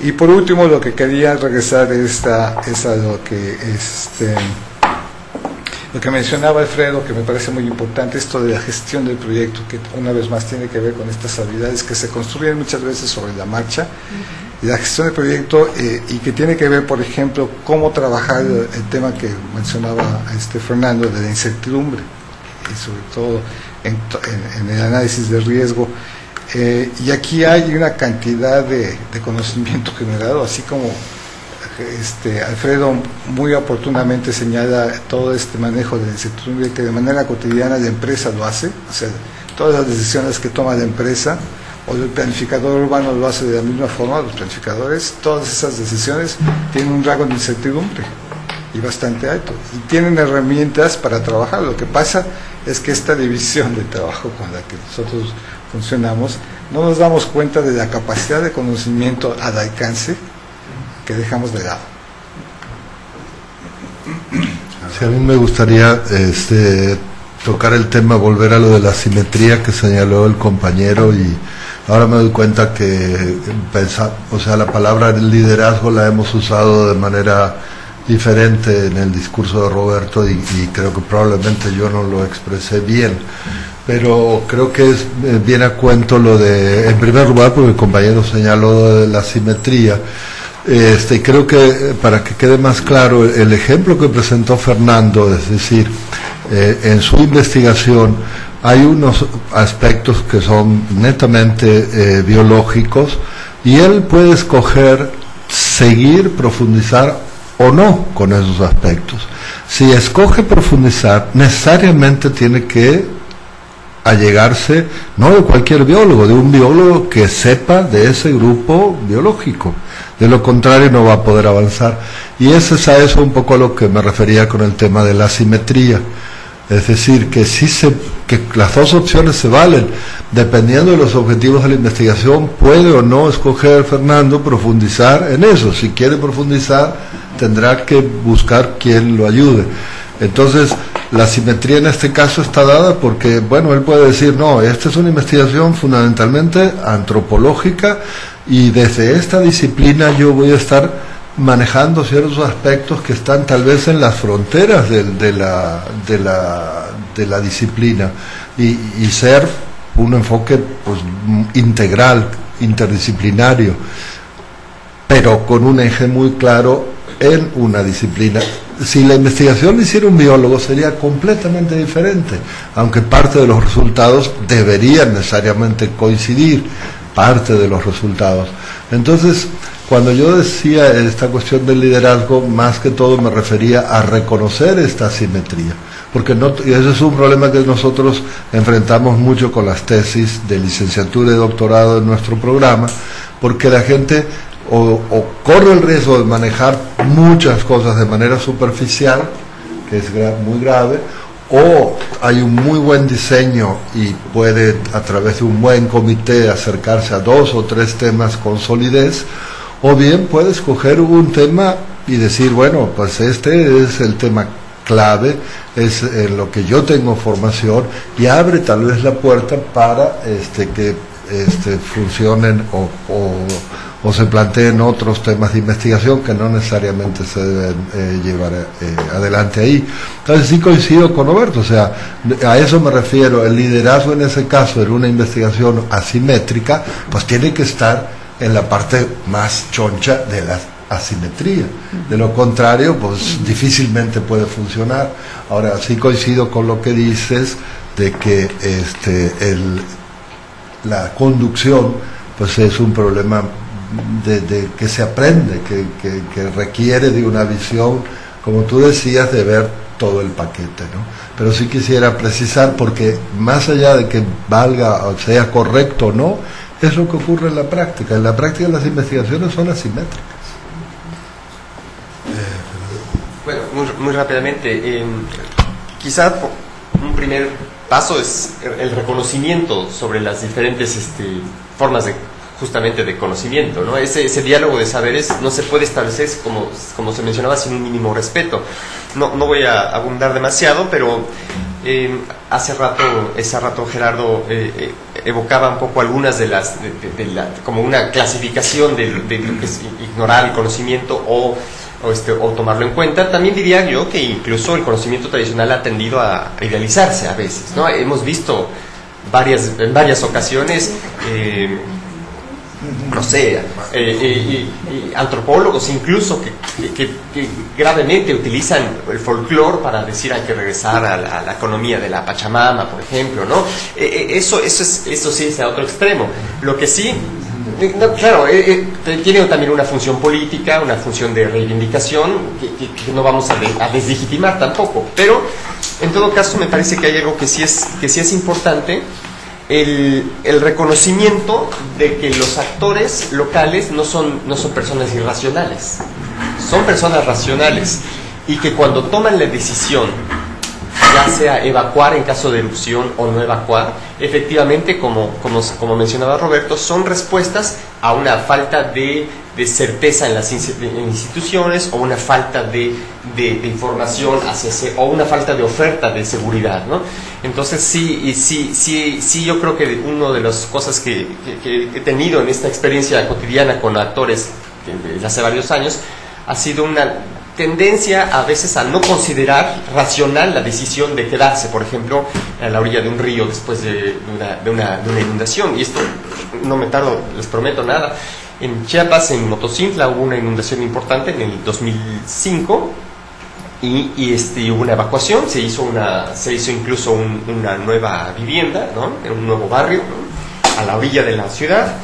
Y por último, lo que quería regresar es a, es a lo que este, lo que mencionaba Alfredo, que me parece muy importante, esto de la gestión del proyecto, que una vez más tiene que ver con estas habilidades que se construyen muchas veces sobre la marcha, y la gestión del proyecto, eh, y que tiene que ver, por ejemplo, cómo trabajar el, tema que mencionaba este Fernando, de la incertidumbre, y sobre todo en, el análisis de riesgo. Eh, y aquí hay una cantidad de conocimiento generado, así como este, Alfredo muy oportunamente señala todo este manejo de la incertidumbre que de manera cotidiana la empresa lo hace, o sea, todas las decisiones que toma la empresa o el planificador urbano lo hace de la misma forma, los planificadores, todas esas decisiones tienen un rango de incertidumbre y bastante alto y tienen herramientas para trabajar. Lo que pasa es que esta división de trabajo con la que nosotros funcionamos, no nos damos cuenta de la capacidad de conocimiento al alcance que dejamos de lado. A mí me gustaría este, tocar el tema, volver a lo de la simetría que señaló el compañero y ahora me doy cuenta que o sea, la palabra liderazgo la hemos usado de manera diferente en el discurso de Roberto y, y creo que probablemente yo no lo expresé bien pero creo que es eh, viene a cuento lo de, en primer lugar, porque el compañero señaló la simetría, este, creo que eh, para que quede más claro, el ejemplo que presentó Fernando, es decir, eh, en su investigación hay unos aspectos que son netamente eh, biológicos y él puede escoger seguir, profundizar o no con esos aspectos. Si escoge profundizar, necesariamente tiene que allegarse no de cualquier biólogo, de un biólogo que sepa de ese grupo biológico. De lo contrario no va a poder avanzar. Y ese es a eso un poco a lo que me refería con el tema de la simetría. Es decir, que sí se, que las dos opciones se valen. Dependiendo de los objetivos de la investigación, puede o no escoger Fernando profundizar en eso. Si quiere profundizar, tendrá que buscar quien lo ayude. Entonces, la simetría en este caso está dada porque, bueno, él puede decir, no, esta es una investigación fundamentalmente antropológica y desde esta disciplina yo voy a estar manejando ciertos aspectos que están tal vez en las fronteras de, la, disciplina y, y ser un enfoque pues, integral, interdisciplinario, pero con un eje muy claro en una disciplina. Si la investigación la hiciera un biólogo sería completamente diferente, aunque parte de los resultados deberían necesariamente coincidir, parte de los resultados. Entonces, cuando yo decía esta cuestión del liderazgo, más que todo me refería a reconocer esta asimetría, porque no, y ese es un problema que nosotros enfrentamos mucho con las tesis de licenciatura y doctorado en nuestro programa, porque la gente o, o corre el riesgo de manejar muchas cosas de manera superficial, que es muy grave, o hay un muy buen diseño y puede a través de un buen comité acercarse a dos o tres temas con solidez, o bien puede escoger un tema y decir, bueno, pues este es el tema clave, es en lo que yo tengo formación y abre tal vez la puerta para este, que este, funcionen o, o, se planteen otros temas de investigación que no necesariamente se deben eh, llevar eh, adelante ahí. Entonces sí coincido con Roberto, o sea, a eso me refiero, el liderazgo en ese caso en una investigación asimétrica, pues tiene que estar en la parte más choncha de la asimetría. De lo contrario, pues difícilmente puede funcionar. Ahora sí coincido con lo que dices de que este el la conducción pues es un problema de, de que se aprende, que, que, que, requiere de una visión, como tú decías, de ver todo el paquete. ¿no? Pero sí quisiera precisar, porque más allá de que valga o sea correcto o no, es lo que ocurre en la práctica. En la práctica las investigaciones son asimétricas. Bueno, muy, muy rápidamente, eh, quizá un primer paso es el reconocimiento sobre las diferentes este, formas de justamente de conocimiento, ¿no? Ese, ese diálogo de saberes no se puede establecer, como, como se mencionaba, sin un mínimo respeto. No, no voy a abundar demasiado, pero eh, hace rato, ese rato Gerardo eh, eh, evocaba un poco algunas de las, de, de, de la, como una clasificación de, lo que es ignorar el conocimiento o, o, este, o tomarlo en cuenta. También diría yo que incluso el conocimiento tradicional ha tendido a idealizarse a veces, ¿no? Hemos visto varias, en varias ocasiones eh, no sé, eh, eh, eh, antropólogos incluso que, que, gravemente utilizan el folclore para decir hay que regresar a la, economía de la Pachamama, por ejemplo, ¿no? eso, eso, es, eso sí es a otro extremo. Lo que sí, claro, tiene también una función política, una función de reivindicación que, no vamos a, de, a deslegitimar tampoco, pero en todo caso me parece que hay algo que sí es, que sí es importante el, reconocimiento de que los actores locales no son, no son personas irracionales, son personas racionales. Y que cuando toman la decisión, ya sea evacuar en caso de erupción o no evacuar, efectivamente, como, como, como mencionaba Roberto, son respuestas a una falta de, de certeza en las instituciones o una falta de, información hacia ese, o una falta de oferta de seguridad. ¿no? Entonces sí, sí, sí, sí, yo creo que una de las cosas que, que, he tenido en esta experiencia cotidiana con actores desde hace varios años ha sido una tendencia a veces a no considerar racional la decisión de quedarse, por ejemplo, a la orilla de un río después de una inundación. Y esto no me tardo, les prometo nada. En Chiapas, en Motocintla, hubo una inundación importante en el 2005 y, y este, hubo una evacuación, se hizo, una, se hizo incluso un, una nueva vivienda, ¿no? en un nuevo barrio, ¿no? a la orilla de la ciudad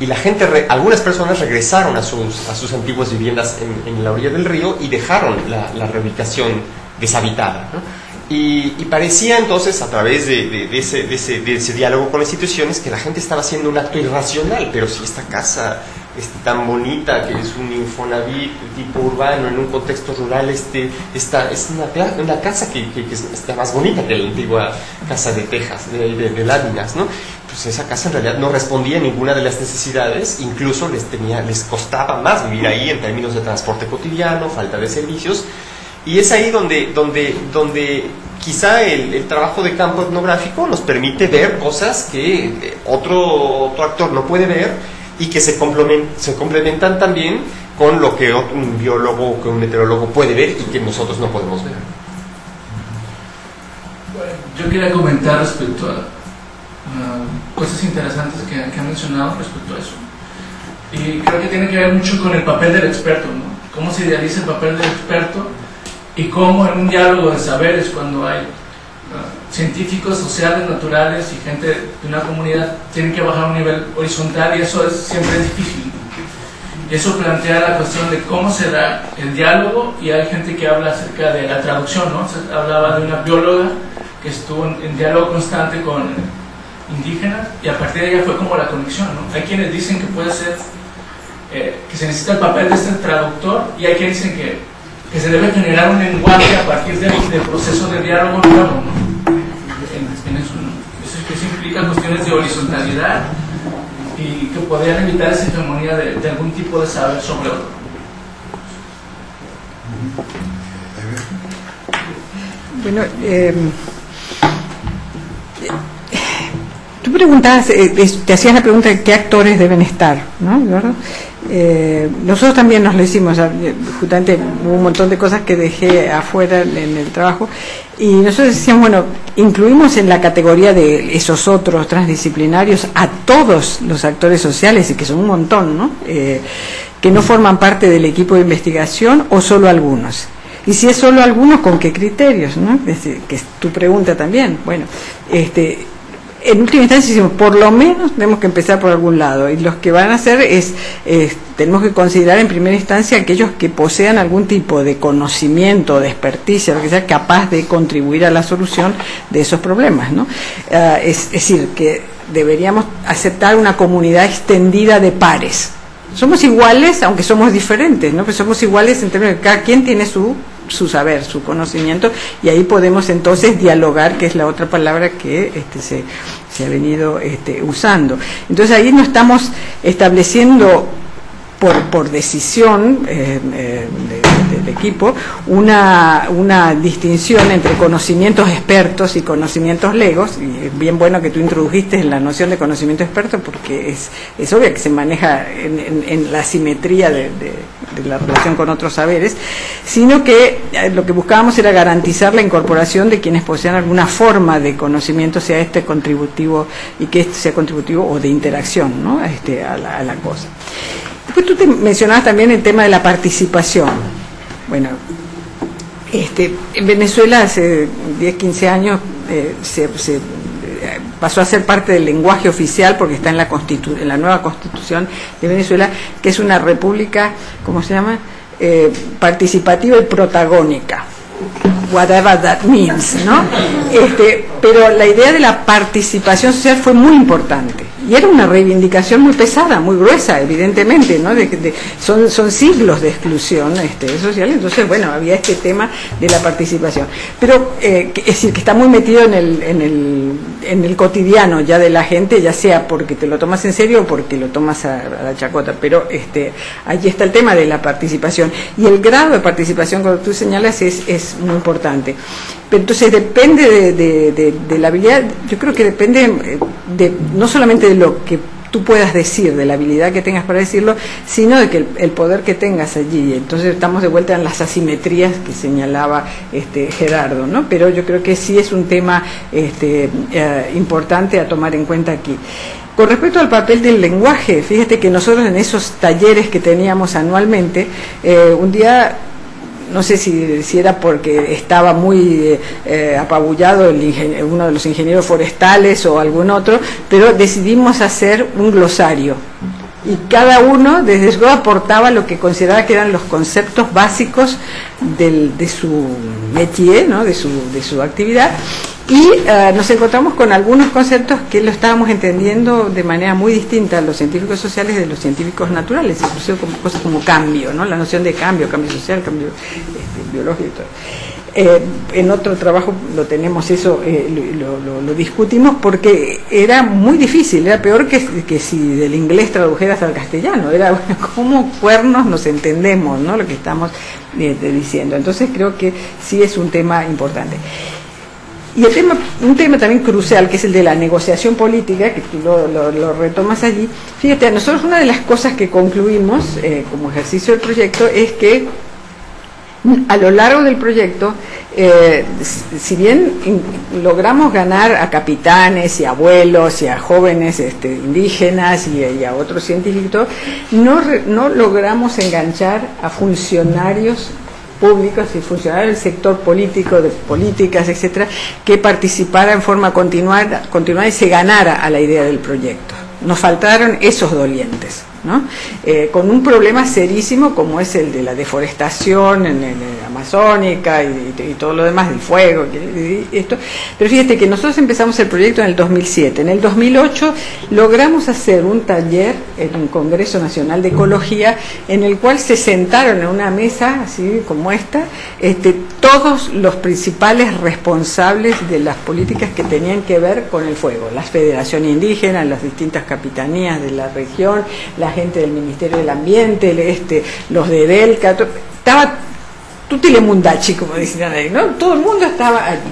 y la gente, re, algunas personas regresaron a sus, a sus antiguas viviendas en, en la orilla del río y dejaron la, la reubicación deshabitada. ¿no? Y, y, parecía entonces, a través de, de, de, ese, ese, de, ese, diálogo con instituciones, que la gente estaba haciendo un acto irracional, pero si esta casa es tan bonita, que es un infonavit tipo urbano, en un contexto rural, este, esta, es una, una casa que, que, que, está más bonita que la antigua casa de Texas, de, de, de láminas, ¿no? pues esa casa en realidad no respondía a ninguna de las necesidades, incluso les, tenía, les costaba más vivir ahí en términos de transporte cotidiano, falta de servicios, y es ahí donde, donde, donde quizá el, el trabajo de campo etnográfico nos permite ver cosas que eh, otro, otro actor no puede ver y que se, complemen- se complementan también con lo que un biólogo o que un meteorólogo puede ver y que nosotros no podemos ver. Yo quería comentar respecto a cosas interesantes que, que han mencionado respecto a eso. Y creo que tiene que ver mucho con el papel del experto, ¿no? Cómo se idealiza el papel del experto y cómo en un diálogo de saberes, cuando hay científicos, sociales, naturales y gente de una comunidad, tienen que bajar a un nivel horizontal y eso es, siempre es difícil. Y eso plantea la cuestión de cómo se da el diálogo y hay gente que habla acerca de la traducción, ¿no? Se hablaba de una bióloga que estuvo en, en diálogo constante con indígenas y a partir de ella fue como la conexión, ¿no? Hay quienes dicen que puede ser, eh, que se necesita el papel de este traductor y hay quienes dicen que, que se debe generar un lenguaje a partir del, proceso de diálogo nuevo, ¿no? En- eso. Eso, implica cuestiones de horizontalidad y que podrían evitar esa hegemonía de, algún tipo de saber sobre otro. Bueno, eh, tú preguntabas, eh, te hacías la pregunta de qué actores deben estar, ¿no? ¿Verdad? Eh, nosotros también nos lo hicimos, eh, justamente hubo un montón de cosas que dejé afuera en el trabajo y nosotros decíamos, bueno, incluimos en la categoría de esos otros transdisciplinarios a todos los actores sociales, y que son un montón, ¿no? Eh, que no forman parte del equipo de investigación o solo algunos. Y si es solo algunos, ¿con qué criterios? ¿no? Que es tu pregunta también. Bueno, este, en última instancia decimos, por lo menos tenemos que empezar por algún lado. Y los que van a hacer es, tenemos que considerar en primera instancia aquellos que posean algún tipo de conocimiento, de experticia, lo que sea, capaz de contribuir a la solución de esos problemas. ¿no? Ah, es, es decir, que deberíamos aceptar una comunidad extendida de pares. Somos iguales, aunque somos diferentes, ¿no? Pero somos iguales en términos de que cada quien tiene su, su saber, su conocimiento, y ahí podemos entonces dialogar, que es la otra palabra que este, se, se ha venido este, usando. Entonces ahí no estamos estableciendo por, por decisión eh, eh, equipo una, una distinción entre conocimientos expertos y conocimientos legos, y es bien bueno que tú introdujiste la noción de conocimiento experto porque es, es obvio que se maneja en, en- en la simetría de, la relación con otros saberes, sino que eh, lo que buscábamos era garantizar la incorporación de quienes posean alguna forma de conocimiento, sea este contributivo y que este sea contributivo o de interacción ¿no? este, a, la, a la cosa. Después tú te mencionabas también el tema de la participación. Bueno, este, en Venezuela hace 10, 15 años eh, se, se, eh, pasó a ser parte del lenguaje oficial porque está en la, constitu- en la nueva constitución de Venezuela, que es una república, ¿cómo se llama? Eh, participativa y protagónica whatever that means, ¿no? Este, pero la idea de la participación social fue muy importante y era una reivindicación muy pesada, muy gruesa, evidentemente, ¿no? Son, son siglos de exclusión este, social, entonces, bueno, había este tema de la participación. Pero, eh, es decir, que está muy metido en el, en, el, en el cotidiano ya de la gente, ya sea porque te lo tomas en serio o porque lo tomas a, la chacota, pero este, allí está el tema de la participación. Y el grado de participación, como tú señalas, es, es muy importante. Pero entonces depende de, de- la habilidad, yo creo que depende eh, de, no solamente de lo que tú puedas decir, de la habilidad que tengas para decirlo, sino de que el, poder que tengas allí. Entonces estamos de vuelta en las asimetrías que señalaba este Gerardo, ¿no? Pero yo creo que sí es un tema este, eh, importante a tomar en cuenta aquí. Con respecto al papel del lenguaje, fíjate que nosotros en esos talleres que teníamos anualmente, eh, un día no sé si, si era porque estaba muy eh, eh, apabullado el uno de los ingenieros forestales o algún otro, pero decidimos hacer un glosario. Y cada uno desde su aportaba lo que consideraba que eran los conceptos básicos del- de su métier, ¿no? de, su, de su actividad. Y eh, nos encontramos con algunos conceptos que lo estábamos entendiendo de manera muy distinta los científicos sociales de los científicos naturales, inclusive como cosas como cambio, ¿no? la noción de cambio, cambio social, cambio este, biológico y todo. Eh, en otro trabajo lo tenemos eso, eh, lo, lo- lo discutimos porque era muy difícil, era peor que, que si del inglés tradujeras al castellano, era bueno, cómo cuernos nos entendemos, ¿no? Lo que estamos eh, diciendo. Entonces creo que sí es un tema importante. Y el tema, un tema también crucial, que es el de la negociación política, que tú lo, retomas allí. Fíjate, a nosotros una de las cosas que concluimos eh, como ejercicio del proyecto es que a lo largo del proyecto, eh, si bien logramos ganar a capitanes y abuelos y a jóvenes este, indígenas y, a otros científicos, no, no logramos enganchar a funcionarios públicos y funcionarios del sector político, de políticas, etcétera, que participara en forma continuada, continuada y se ganara a la idea del proyecto. Nos faltaron esos dolientes. ¿No? Eh, con un problema serísimo como es el de la deforestación en, en- amazónica y, todo lo demás, del fuego, esto. Pero fíjate que nosotros empezamos el proyecto en el 2007. En el 2008 logramos hacer un taller en un Congreso Nacional de Ecología en el cual se sentaron en una mesa así como esta este, todos los principales responsables de las políticas que tenían que ver con el fuego, las federaciones indígenas, las distintas capitanías de la región, la gente del Ministerio del Ambiente, el- este, los de Delca, estaba tutile mundachi, como decían ahí, ¿no? Todo el mundo estaba allí.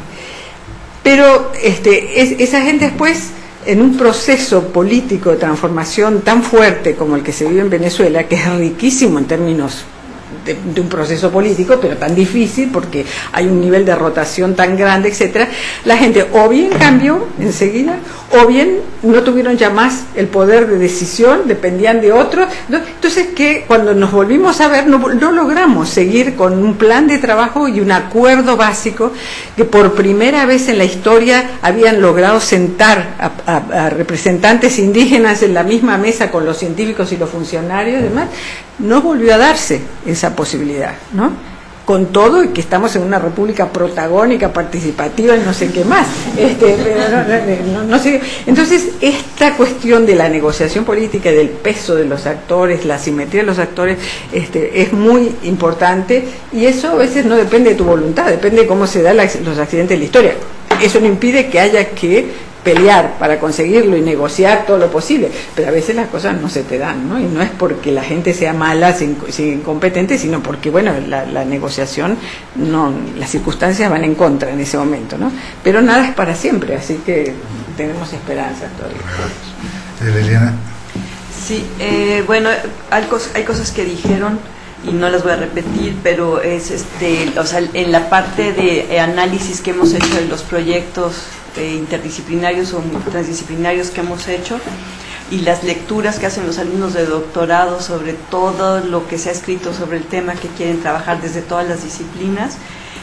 Pero este, es- esa gente después, en un proceso político de transformación tan fuerte como el que se vive en Venezuela, que es riquísimo en términos de, un proceso político, pero tan difícil porque hay un nivel de rotación tan grande, etcétera, la gente o bien cambió enseguida, o bien no tuvieron ya más el poder de decisión, dependían de otros. Entonces que cuando nos volvimos a ver no, no logramos seguir con un plan de trabajo y un acuerdo básico que por primera vez en la historia habían logrado sentar a representantes indígenas en la misma mesa con los científicos y los funcionarios y demás, no volvió a darse esa posibilidad, ¿no? Con todo y que estamos en una república protagónica, participativa y no sé qué más. Este, no, sé. Entonces, esta cuestión de la negociación política del peso de los actores, la simetría de los actores, este, es muy importante y eso a veces no depende de tu voluntad, depende de cómo se dan los accidentes de la historia. Eso no impide que haya que pelear para conseguirlo y negociar todo lo posible, pero a veces las cosas no se te dan, ¿no? Y no es porque la gente sea mala, sea inco- sea incompetente, sino porque, bueno, la, la negociación, no, las circunstancias van en contra en ese momento, ¿no? Pero nada es para siempre, así que tenemos esperanza todavía. Eh, Liliana. Sí, eh, bueno, hay, cos- hay cosas que dijeron y no las voy a repetir, pero es este, o sea, en la parte de eh, análisis que hemos hecho de los proyectos eh, interdisciplinarios o transdisciplinarios que hemos hecho y las lecturas que hacen los alumnos de doctorado sobre todo lo que se ha escrito sobre el tema que quieren trabajar desde todas las disciplinas,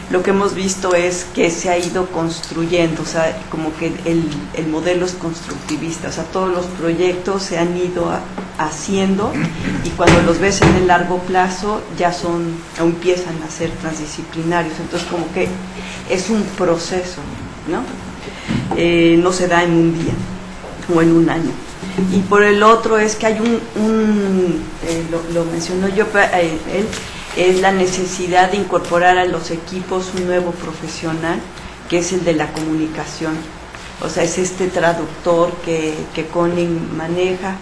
lo que hemos visto es que se ha ido construyendo, o sea, como que el, el modelo es constructivista, o sea, todos los proyectos se han ido haciendo y cuando los ves en el largo plazo ya son, o empiezan a ser transdisciplinarios, entonces como que es un proceso, ¿no? Eh, no se da en un día o en un año. Y por el otro es que hay un, un, eh, lo, mencionó yo, eh, él, es la necesidad de incorporar a los equipos un nuevo profesional, que es el de la comunicación. O sea, es este traductor que, que Conning maneja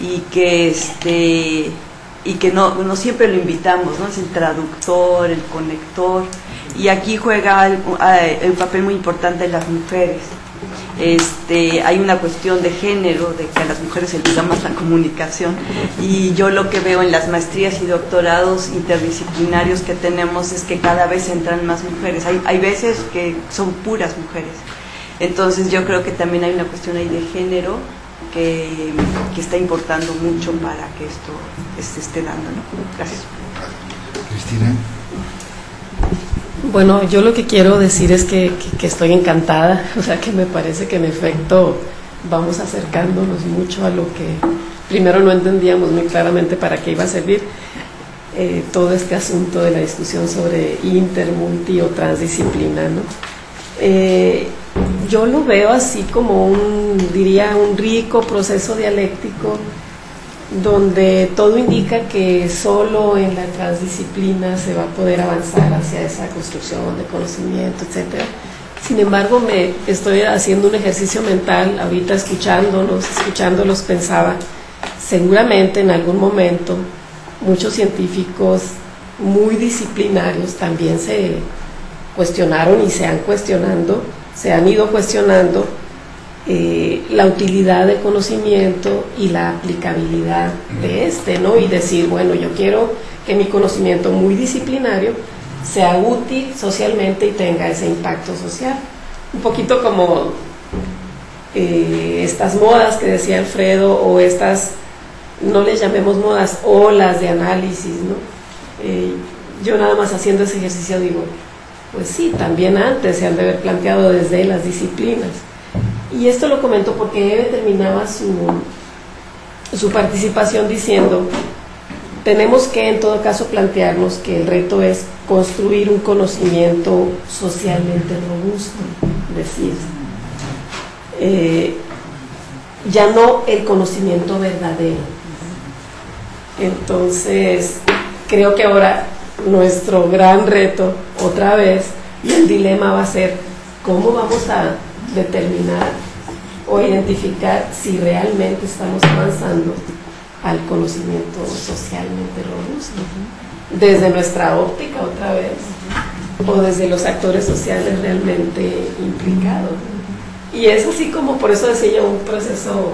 y que este y que no, no siempre lo invitamos, ¿no? Es el traductor, el conector, y aquí juega el papel muy importante las mujeres. Este, hay una cuestión de género, de que a las mujeres se les da más la comunicación, y yo lo que veo en las maestrías y doctorados interdisciplinarios que tenemos es que cada vez entran más mujeres. Hay, hay veces que son puras mujeres. Entonces yo creo que también hay una cuestión ahí de género que, que está importando mucho para que esto se esté dando. ¿no? Gracias. Cristina. Bueno, yo lo que quiero decir es que, que- que estoy encantada, o sea que me parece que en efecto vamos acercándonos mucho a lo que primero no entendíamos muy claramente para qué iba a servir eh, todo este asunto de la discusión sobre inter, multi o transdisciplina. ¿no? Eh, yo lo veo así como un, diría, un rico proceso dialéctico donde todo indica que solo en la transdisciplina se va a poder avanzar hacia esa construcción de conocimiento, etcétera. Sin embargo, me estoy haciendo un ejercicio mental ahorita escuchándolos, escuchándolos pensaba, seguramente en algún momento muchos científicos muy disciplinarios también se cuestionaron y se han cuestionando se han ido cuestionando eh, la utilidad del conocimiento y la aplicabilidad de este, ¿no? Y decir, bueno, yo quiero que mi conocimiento muy disciplinario sea útil socialmente y tenga ese impacto social. Un poquito como eh, estas modas que decía Alfredo o estas, no les llamemos modas, olas de análisis, ¿no? Eh, yo nada más haciendo ese ejercicio digo, pues sí, también antes se han de haber planteado desde las disciplinas. Y esto lo comento porque Eve terminaba su, su participación diciendo, tenemos que en todo caso plantearnos que el reto es construir un conocimiento socialmente robusto, decir, eh, ya no el conocimiento verdadero. Entonces, creo que ahora nuestro gran reto, otra vez, y el dilema va a ser cómo vamos a determinar o identificar si realmente estamos avanzando al conocimiento socialmente robusto, desde nuestra óptica otra vez, o desde los actores sociales realmente implicados. Y es así como, por eso decía yo, un proceso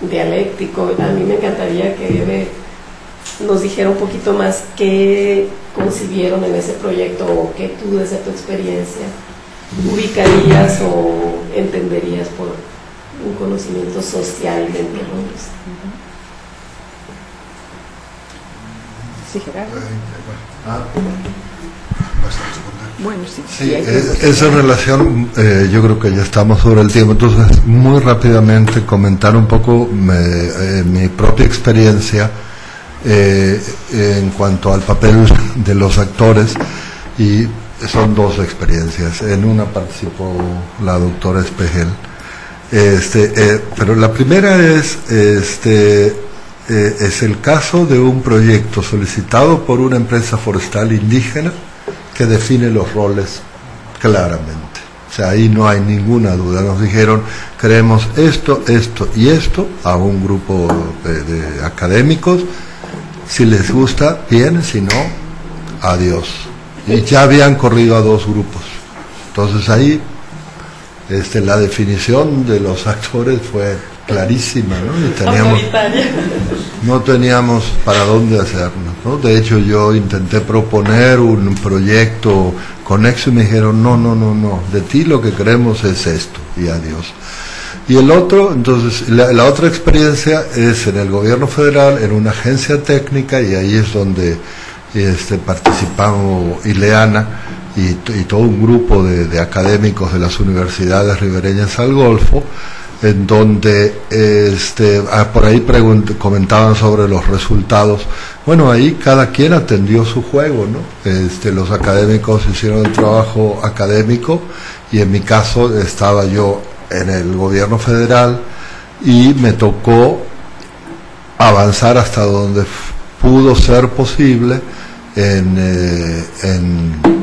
dialéctico. A mí me encantaría que nos dijera un poquito más qué concibieron en ese proyecto o qué tú desde tu experiencia ubicarías o entenderías por un conocimiento socialmente robusto. Sí, Gerardo. Ah, Bueno, sí. Sí, esa relación eh, yo creo que ya estamos sobre el tiempo, entonces muy rápidamente comentar un poco eh, mi propia experiencia eh, en cuanto al papel de los actores y son dos experiencias. En una participó la doctora Espejel, este, pero la primera es este, es el caso de un proyecto solicitado por una empresa forestal indígena que define los roles claramente. O sea, ahí no hay ninguna duda. Nos dijeron, queremos esto, esto y esto a un grupo de, académicos. Si les gusta, bien, si no, adiós. Y ya habían corrido a dos grupos. Entonces ahí este, la definición de los actores fue clarísima, ¿no? Y teníamos, no teníamos para dónde hacernos, ¿no? De hecho, yo intenté proponer un proyecto conexo y me dijeron, no, no, no, no, de ti lo que queremos es esto, y adiós. Y el otro, entonces, la, otra experiencia es en el gobierno federal, en una agencia técnica, y ahí es donde este, participamos Ileana y, y todo un grupo de, académicos de las universidades ribereñas al Golfo, en donde este, ah, por ahí comentaban sobre los resultados. Bueno, ahí cada quien atendió su juego, ¿no? Este, los académicos hicieron el trabajo académico y en mi caso estaba yo en el gobierno federal y me tocó avanzar hasta donde pudo ser posible en, eh, en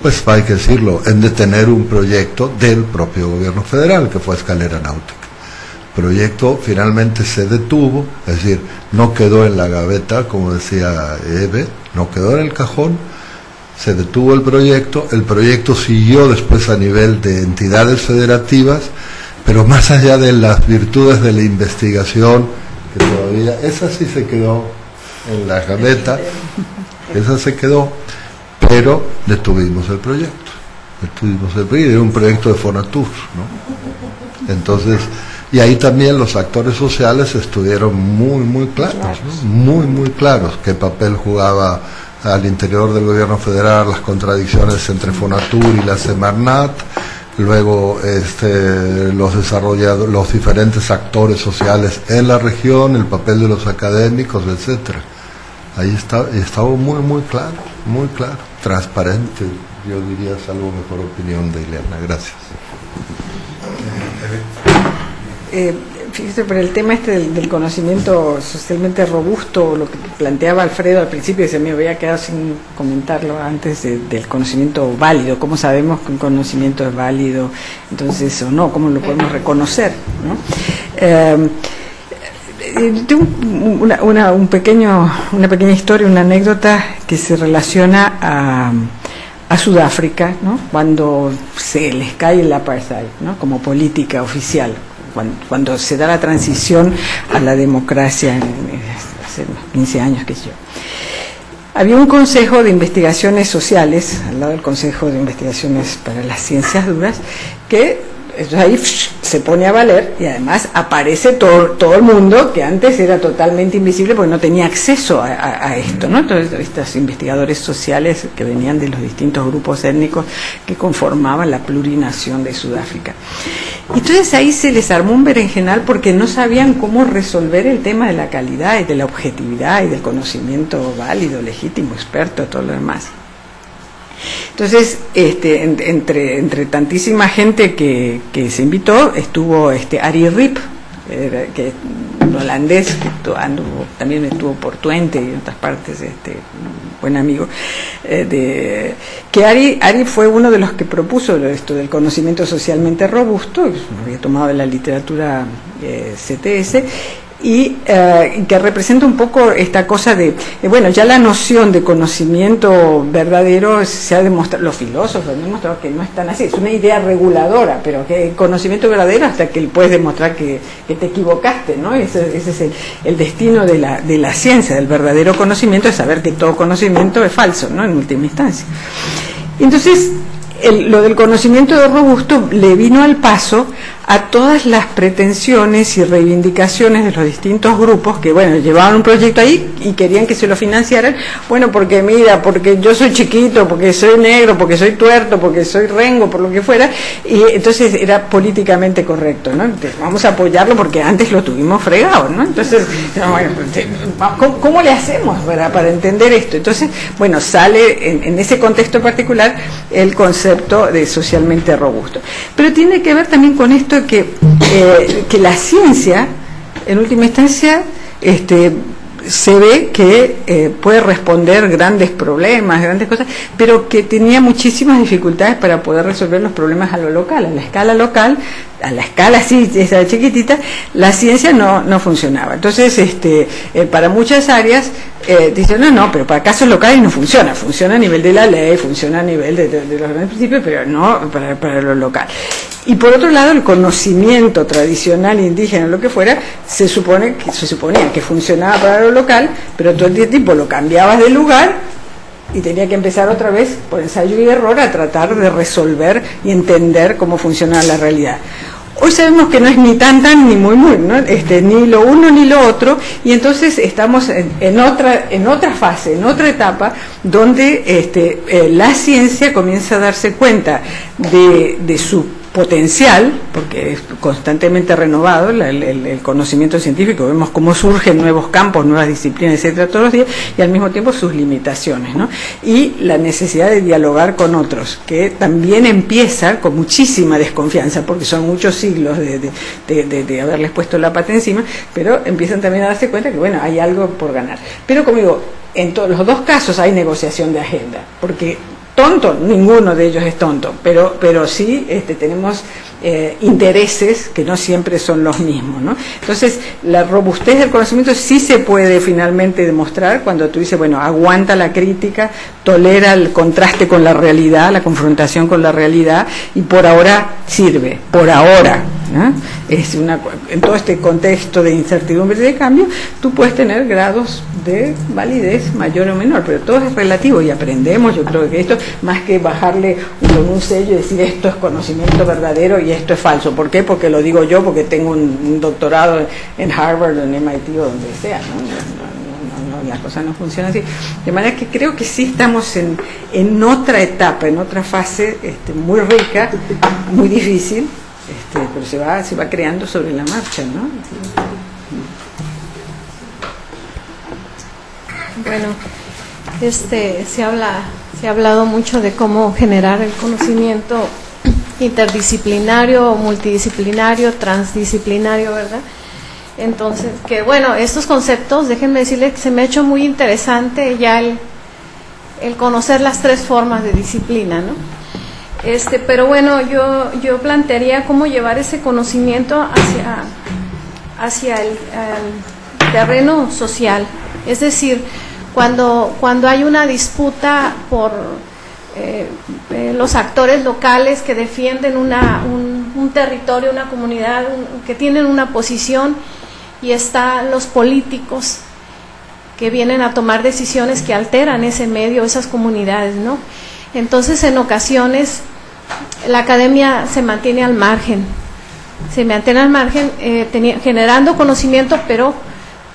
pues hay que decirlo, en detener un proyecto del propio gobierno federal, que fue Escalera Náutica. Proyecto finalmente se detuvo, es decir, no quedó en la gaveta, como decía Eve, no quedó en el cajón, se detuvo el proyecto, el proyecto siguió después a nivel de entidades federativas, pero más allá de las virtudes de la investigación, que todavía, esa sí se quedó en la gaveta, esa se quedó, pero detuvimos el proyecto, detuvimos el proyecto, era un proyecto de Fonatur, ¿no? Entonces, y ahí también los actores sociales estuvieron muy, muy claros, muy, muy claros qué papel jugaba al interior del gobierno federal las contradicciones entre Fonatur y la Semarnat, luego este, los desarrollados, los diferentes actores sociales en la región, el papel de los académicos, etcétera. Ahí está, estaba muy, muy claro, muy claro, transparente, yo diría, salvo mejor opinión de Ileana. Gracias. Eh, fíjese, por el tema este del, conocimiento socialmente robusto, lo que planteaba Alfredo al principio, se me había quedado sin comentarlo antes del conocimiento válido, cómo sabemos que un conocimiento es válido, entonces o no, cómo lo podemos reconocer. ¿no? Eh, eh, tengo una, un pequeño, una pequeña historia, una anécdota que se relaciona a, a Sudáfrica, ¿no? cuando se les cae el apartheid, ¿no? Como política oficial, cuando, se da la transición a la democracia en, hace unos 15 años que yo. Había un consejo de investigaciones sociales, al lado del Consejo de Investigaciones para las Ciencias Duras, que ahí se pone a valer y además aparece todo, todo el mundo que antes era totalmente invisible porque no tenía acceso a, esto, ¿no? Todos estos investigadores sociales que venían de los distintos grupos étnicos que conformaban la plurinación de Sudáfrica. Entonces ahí se les armó un berenjenal porque no sabían cómo resolver el tema de la calidad y de la objetividad y del conocimiento válido, legítimo, experto, todo lo demás. Entonces, este, en- entre, entre tantísima gente que, que se invitó, estuvo este Ari Rip, que es un holandés, que anduvo- también estuvo por Twente y en otras partes, este, buen amigo, eh, de, que Ari, Ari fue uno de los que propuso esto del conocimiento socialmente robusto, que había tomado de la literatura eh, CTS, y eh, que representa un poco esta cosa de, eh, bueno, ya la noción de conocimiento verdadero se ha demostrado, los filósofos han demostrado que no es tan así, es una idea reguladora, pero que el conocimiento verdadero hasta que puedes demostrar que, que te equivocaste, ¿no? Ese, ese es el, el destino de la, de la ciencia, del verdadero conocimiento, es saber que todo conocimiento es falso, ¿no? En última instancia. Entonces, el- lo del conocimiento de robusto le vino al paso a todas las pretensiones y reivindicaciones de los distintos grupos que, bueno, llevaban un proyecto ahí y querían que se lo financiaran, bueno, porque mira, porque yo soy chiquito, porque soy negro, porque soy tuerto, porque soy rengo, por lo que fuera, y entonces era políticamente correcto, ¿no? Entonces, vamos a apoyarlo porque antes lo tuvimos fregado, ¿no? Entonces, no, bueno, ¿cómo, le hacemos para, para entender esto? Entonces, bueno, sale en, en ese contexto particular el concepto de socialmente robusto. Pero tiene que ver también con esto que, eh, que la ciencia, en última instancia, este, se ve que eh, puede responder grandes problemas, grandes cosas, pero que tenía muchísimas dificultades para poder resolver los problemas a lo local, a la escala local, a la escala así, esa chiquitita, la ciencia no, no funcionaba. Entonces, este, eh, para muchas áreas, eh, dicen, no, no, pero para casos locales no funciona, funciona a nivel de la ley, funciona a nivel de, los grandes principios, pero no para, para lo local. Y por otro lado, el conocimiento tradicional indígena, lo que fuera, se supone que se suponía que funcionaba para lo local, pero todo el tiempo lo cambiabas de lugar y tenía que empezar otra vez por ensayo y error a tratar de resolver y entender cómo funcionaba la realidad. Hoy sabemos que no es ni tan tan ni muy muy, este, ni lo uno ni lo otro, y entonces estamos en, en otra en otra fase, en otra etapa, donde este, eh, la ciencia comienza a darse cuenta de su potencial, porque es constantemente renovado el, el- conocimiento científico, vemos cómo surgen nuevos campos, nuevas disciplinas, etcétera, todos los días, y al mismo tiempo sus limitaciones, ¿no? Y la necesidad de dialogar con otros, que también empieza con muchísima desconfianza, porque son muchos siglos de- de- de- de haberles puesto la pata encima, pero empiezan también a darse cuenta que, bueno, hay algo por ganar. Pero como digo, en todos los dos casos hay negociación de agenda, porque tonto, ninguno de ellos es tonto, pero, pero sí este, tenemos eh, intereses que no siempre son los mismos. ¿no? Entonces, la robustez del conocimiento sí se puede finalmente demostrar cuando tú dices, bueno, aguanta la crítica, tolera el contraste con la realidad, la confrontación con la realidad, y por ahora sirve, por ahora. Es una, en todo este contexto de incertidumbre y de cambio, tú puedes tener grados de validez mayor o menor, pero todo es relativo y aprendemos, yo creo que esto, más que bajarle con un sello y decir esto es conocimiento verdadero y esto es falso. ¿Por qué? Porque lo digo yo, porque tengo un, doctorado en Harvard o en MIT o donde sea. no, no, las cosas no funcionan así. De manera que creo que sí estamos en, en otra etapa, en otra fase este, muy rica, muy difícil, este, pero se va, se va creando sobre la marcha, ¿no? Bueno, este, se, habla, se ha hablado mucho de cómo generar el conocimiento interdisciplinario, multidisciplinario, transdisciplinario, ¿verdad? Entonces, que bueno, estos conceptos, déjenme decirles que se me ha hecho muy interesante ya el, el conocer las tres formas de disciplina, ¿no? Este, pero bueno, yo, yo plantearía cómo llevar ese conocimiento hacia, hacia el, al terreno social. Es decir, cuando, cuando hay una disputa por, eh, eh, los actores locales que defienden un, territorio, una comunidad, un- que tienen una posición, y están los políticos que vienen a tomar decisiones que alteran ese medio, esas comunidades, ¿no? Entonces, en ocasiones, la academia se mantiene al margen, se mantiene al margen eh, generando conocimiento, pero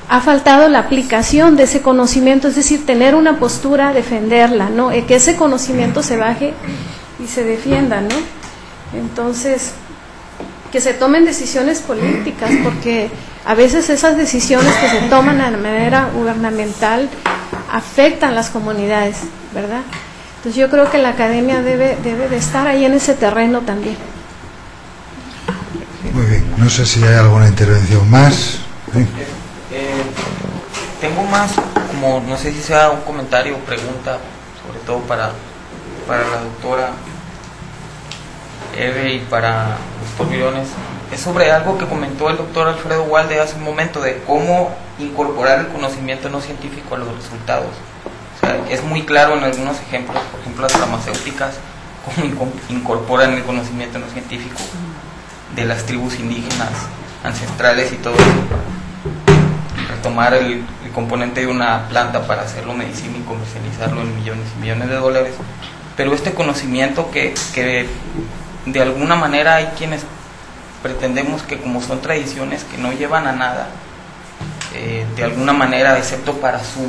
ha faltado la aplicación de ese conocimiento, es decir, tener una postura, defenderla, ¿no? Eh, que ese conocimiento se baje y se defienda, ¿no? Entonces, que se tomen decisiones políticas, porque a veces esas decisiones que se toman de manera gubernamental afectan las comunidades, ¿verdad? Entonces yo creo que la academia debe, debe de estar ahí en ese terreno también. Muy bien, no sé si hay alguna intervención más. Sí. Eh, tengo más, como no sé si sea un comentario o pregunta, sobre todo para, para la doctora Eve y para los doctor Mirones. Es sobre algo que comentó el doctor Alfredo Walde hace un momento de cómo incorporar el conocimiento no científico a los resultados. O sea, es muy claro en algunos ejemplos, por ejemplo las farmacéuticas, cómo inco- incorporan el conocimiento no científico de las tribus indígenas ancestrales y todo eso retomar el, el componente de una planta para hacerlo medicina y comercializarlo en millones y millones de dólares. Pero este conocimiento que, que de alguna manera hay quienes pretendemos que como son tradiciones que no llevan a nada, eh, de alguna manera, excepto para su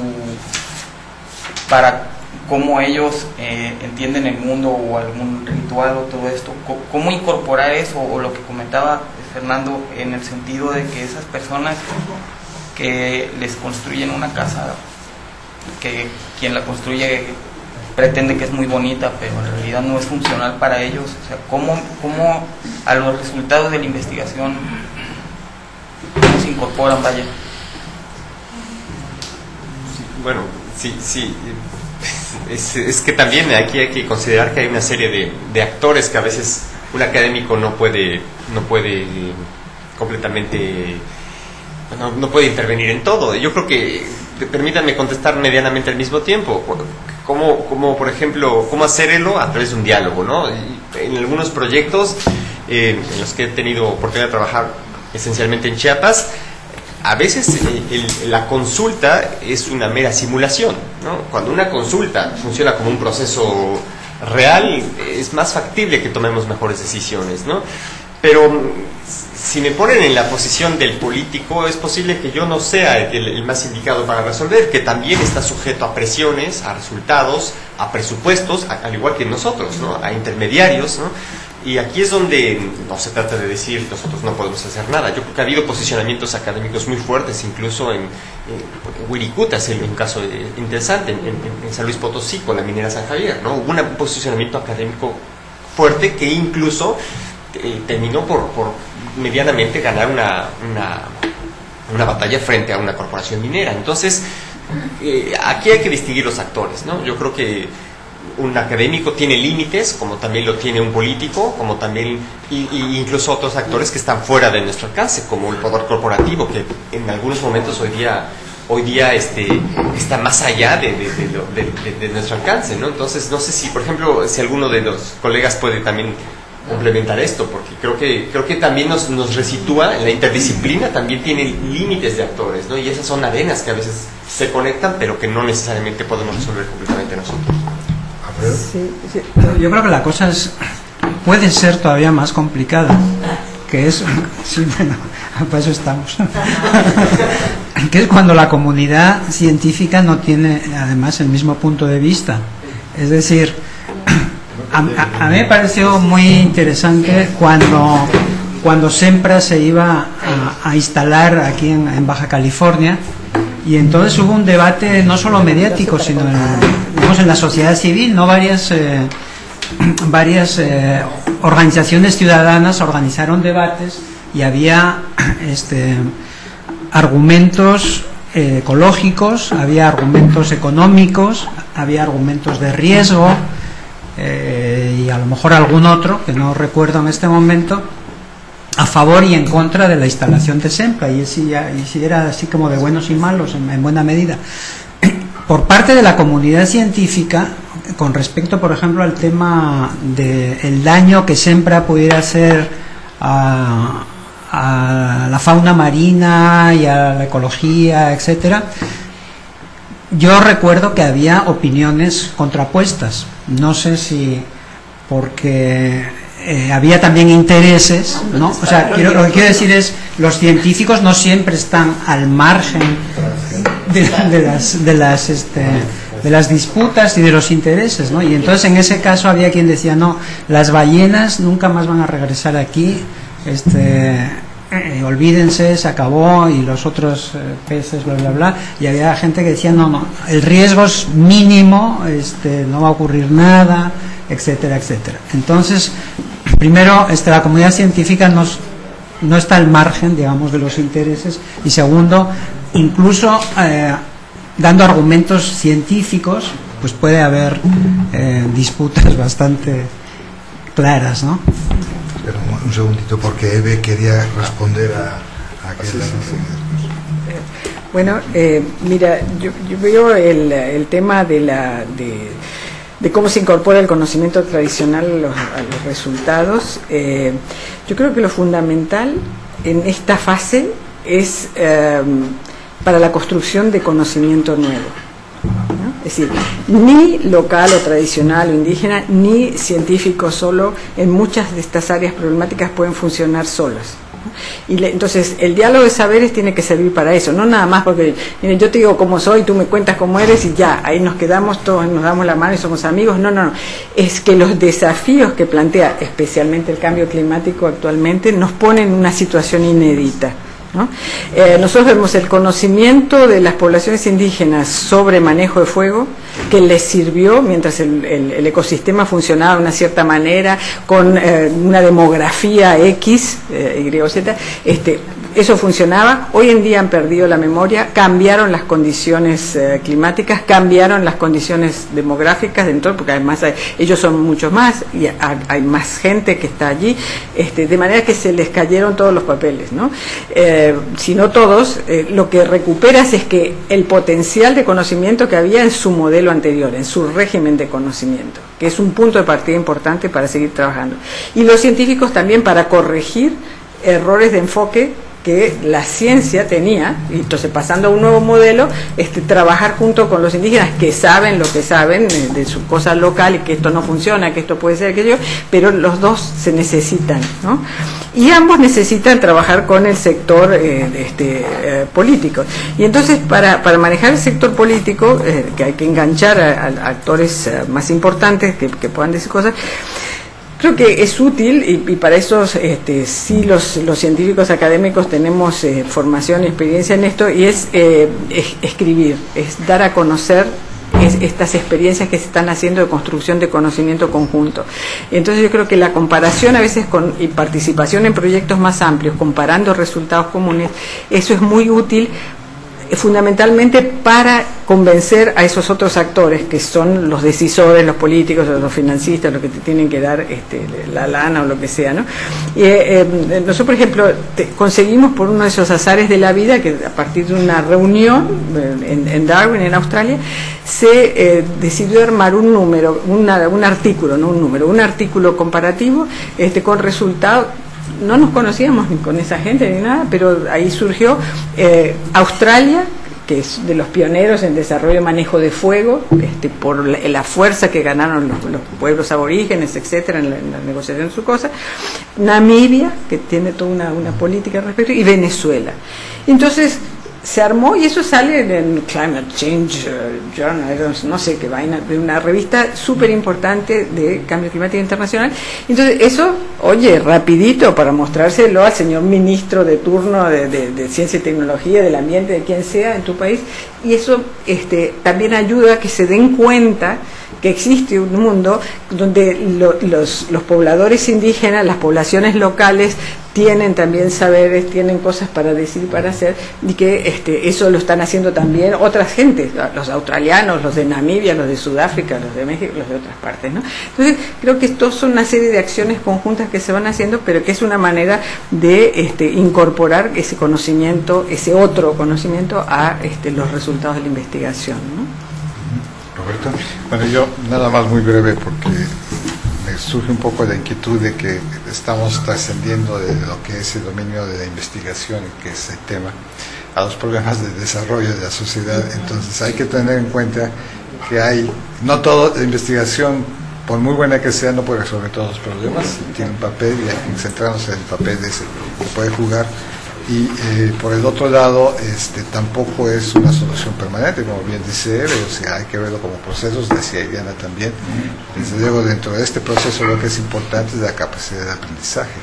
para cómo ellos eh, entienden el mundo o algún ritual o todo esto, cómo incorporar eso o lo que comentaba Fernando en el sentido de que esas personas que les construyen una casa, que quien la construye pretende que es muy bonita, pero en realidad no es funcional para ellos, o sea, cómo, cómo a los resultados de la investigación se incorporan, vaya. Bueno, sí, sí. Es, es que también aquí hay que considerar que hay una serie de, de actores que a veces un académico no puede, no puede completamente, no, no puede intervenir en todo. Yo creo que, permítanme contestar medianamente al mismo tiempo. Como, por ejemplo, cómo hacerlo a través de un diálogo, ¿no? En algunos proyectos eh, en los que he tenido oportunidad de trabajar esencialmente en Chiapas, a veces el- la consulta es una mera simulación. ¿no? Cuando una consulta funciona como un proceso real, es más factible que tomemos mejores decisiones. ¿no? Pero si me ponen en la posición del político, es posible que yo no sea el, más indicado para resolver, que también está sujeto a presiones, a resultados, a presupuestos, al igual que nosotros, ¿no? a intermediarios. ¿no? Y aquí es donde no se trata de decir nosotros no podemos hacer nada. Yo creo que ha habido posicionamientos académicos muy fuertes, incluso en, en Wirikuta es un caso eh, interesante, en, en- San Luis Potosí con la minera San Javier. ¿no? Hubo un posicionamiento académico fuerte que incluso eh, terminó por, medianamente ganar una, una, batalla frente a una corporación minera. Entonces, eh, aquí hay que distinguir los actores. ¿no? Yo creo que un académico tiene límites, como también lo tiene un político, como también y, incluso otros actores que están fuera de nuestro alcance, como el poder corporativo, que en algunos momentos hoy día hoy día este, está más allá de- de- de nuestro alcance, ¿no? Entonces, no sé si, por ejemplo, si alguno de los colegas puede también complementar esto, porque creo que creo que también nos, nos resitúa, la interdisciplina también tiene límites de actores, ¿no? Y esas son arenas que a veces se conectan, pero que no necesariamente podemos resolver completamente nosotros. Yo creo que la cosa es, puede ser todavía más complicada, que es, sí, bueno, para eso estamos, que es cuando la comunidad científica no tiene además el mismo punto de vista. Es decir, a, mí me pareció muy interesante cuando, cuando Sempra se iba a, instalar aquí en, Baja California y entonces hubo un debate no solo mediático, sino en, en la sociedad civil, no varias, eh, varias eh, organizaciones ciudadanas organizaron debates y había este, argumentos eh, ecológicos, había argumentos económicos, había argumentos de riesgo eh, y a lo mejor algún otro que no recuerdo en este momento a favor y en contra de la instalación de SEMPA y si, y si era así como de buenos y malos en, en buena medida. Por parte de la comunidad científica, con respecto, por ejemplo, al tema del daño que siempre pudiera hacer a, a la fauna marina y a la ecología, etcétera, yo recuerdo que había opiniones contrapuestas. No sé si porque eh, había también intereses, ¿no? O sea, quiero- lo que quiero decir es, los científicos no siempre están al margen de, de las, de las, este, de las disputas y de los intereses, ¿no? Y entonces en ese caso había quien decía, no, las ballenas nunca más van a regresar aquí, este, eh, olvídense, se acabó, y los otros eh, peces, bla, bla, bla. Y había gente que decía, no, no, el riesgo es mínimo, este, no va a ocurrir nada, etcétera, etcétera. Entonces, primero, este, la comunidad científica nos, no está al margen, digamos, de los intereses, y segundo, incluso eh, dando argumentos científicos, pues puede haber eh, disputas bastante claras, ¿no? Un, un segundito, porque Eve quería responder a, a aquel... Bueno, eh, mira, yo, yo veo el, el tema de, la, de, de cómo se incorpora el conocimiento tradicional a los, a los resultados. Eh, yo creo que lo fundamental en esta fase es eh, para la construcción de conocimiento nuevo. Es decir, ni local o tradicional o indígena, ni científico solo, en muchas de estas áreas problemáticas pueden funcionar solas. ¿no? Y le- entonces el diálogo de saberes tiene que servir para eso, no nada más porque mire, yo te digo cómo soy, tú me cuentas cómo eres y ya, ahí nos quedamos todos, nos damos la mano y somos amigos. No, no, no. Es que los desafíos que plantea especialmente el cambio climático actualmente nos ponen en una situación inédita. ¿No? Eh, nosotros vemos el conocimiento de las poblaciones indígenas sobre manejo de fuego que les sirvió mientras el, el- ecosistema funcionaba de una cierta manera, con eh, una demografía X, eh, Y, Z, este, eso funcionaba. Hoy en día han perdido la memoria, cambiaron las condiciones eh, climáticas, cambiaron las condiciones demográficas dentro, porque además hay- ellos son muchos más y ha- hay más gente que está allí, este, de manera que se les cayeron todos los papeles, ¿no? Eh, si no todos, eh, lo que recuperas es que el potencial de conocimiento que había en su modelo anterior, en su régimen de conocimiento, que es un punto de partida importante para seguir trabajando. Y los científicos también para corregir errores de enfoque que la ciencia tenía, y entonces pasando a un nuevo modelo, este, trabajar junto con los indígenas que saben lo que saben eh, de su cosa local y que esto no funciona, que esto puede ser aquello, pero los dos se necesitan, ¿no? Y ambos necesitan trabajar con el sector eh, este, eh, político. Y entonces para, para manejar el sector político, que hay que enganchar a, a actores más importantes que, que puedan decir cosas, Creo que es útil y, para eso este, sí los, los científicos académicos tenemos eh, formación y experiencia en esto y es, eh, es- escribir, es dar a conocer es- estas experiencias que se están haciendo de construcción de conocimiento conjunto. Entonces yo creo que la comparación a veces con y participación en proyectos más amplios, comparando resultados comunes, eso es muy útil fundamentalmente para convencer a esos otros actores que son los decisores, los políticos, los financistas, los que te tienen que dar este, la lana o lo que sea. ¿no? Y, eh, eh, nosotros, por ejemplo, conseguimos por uno de esos azares de la vida que a partir de una reunión eh, en, Darwin, en Australia, se eh, decidió armar un número, un artículo, no un número, un artículo comparativo este, con resultados no nos conocíamos ni con esa gente ni nada, pero ahí surgió eh, Australia, que es de los pioneros en desarrollo y manejo de fuego, este, por la, fuerza que ganaron los, los pueblos aborígenes, etcétera, en la, en la negociación de su cosa, Namibia, que tiene toda una, una política al respecto, y Venezuela. Entonces, se armó y eso sale en Climate Change eh, Journal, no sé qué vaina, de una revista súper importante de cambio climático internacional. Entonces, eso, oye, rapidito para mostrárselo al señor ministro de turno de, Ciencia y Tecnología, del Ambiente, de quien sea en tu país, y eso este, también ayuda a que se den cuenta que existe un mundo donde lo- los pobladores indígenas, las poblaciones locales, tienen también saberes, tienen cosas para decir para hacer, y que este, eso lo están haciendo también otras gentes, los australianos, los de Namibia, los de Sudáfrica, los de México, los de otras partes. ¿no? Entonces, creo que esto son una serie de acciones conjuntas que se van haciendo, pero que es una manera de este, incorporar ese conocimiento, ese otro conocimiento, a este, los resultados de la investigación. ¿no? Roberto. Bueno, yo nada más muy breve porque me surge un poco la inquietud de que estamos trascendiendo de lo que es el dominio de la investigación, que es el tema, a los problemas de desarrollo de la sociedad. Entonces hay que tener en cuenta que hay, no todo, la investigación, por muy buena que sea, no puede resolver todos los problemas, tiene un papel y hay que centrarnos en el papel de ese que puede jugar y eh, por el otro lado este tampoco es una solución permanente como bien dice él o sea hay que verlo como procesos decía Diana también. Desde luego dentro de este proceso lo que es importante es la capacidad de aprendizaje.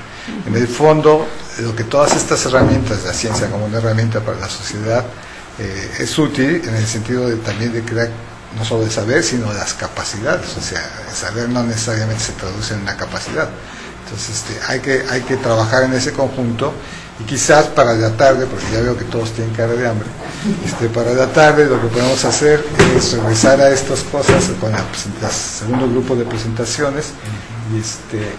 En el fondo lo que todas estas herramientas la ciencia como una herramienta para la sociedad eh, es útil en el sentido de también de crear no solo de saber sino las capacidades. O sea el saber no necesariamente se traduce en una capacidad. Entonces este, hay que hay que trabajar en ese conjunto quizás para la tarde, porque ya veo que todos tienen cara de hambre, este, para la tarde lo que podemos hacer es regresar a estas cosas con el segundo grupo de presentaciones y, este,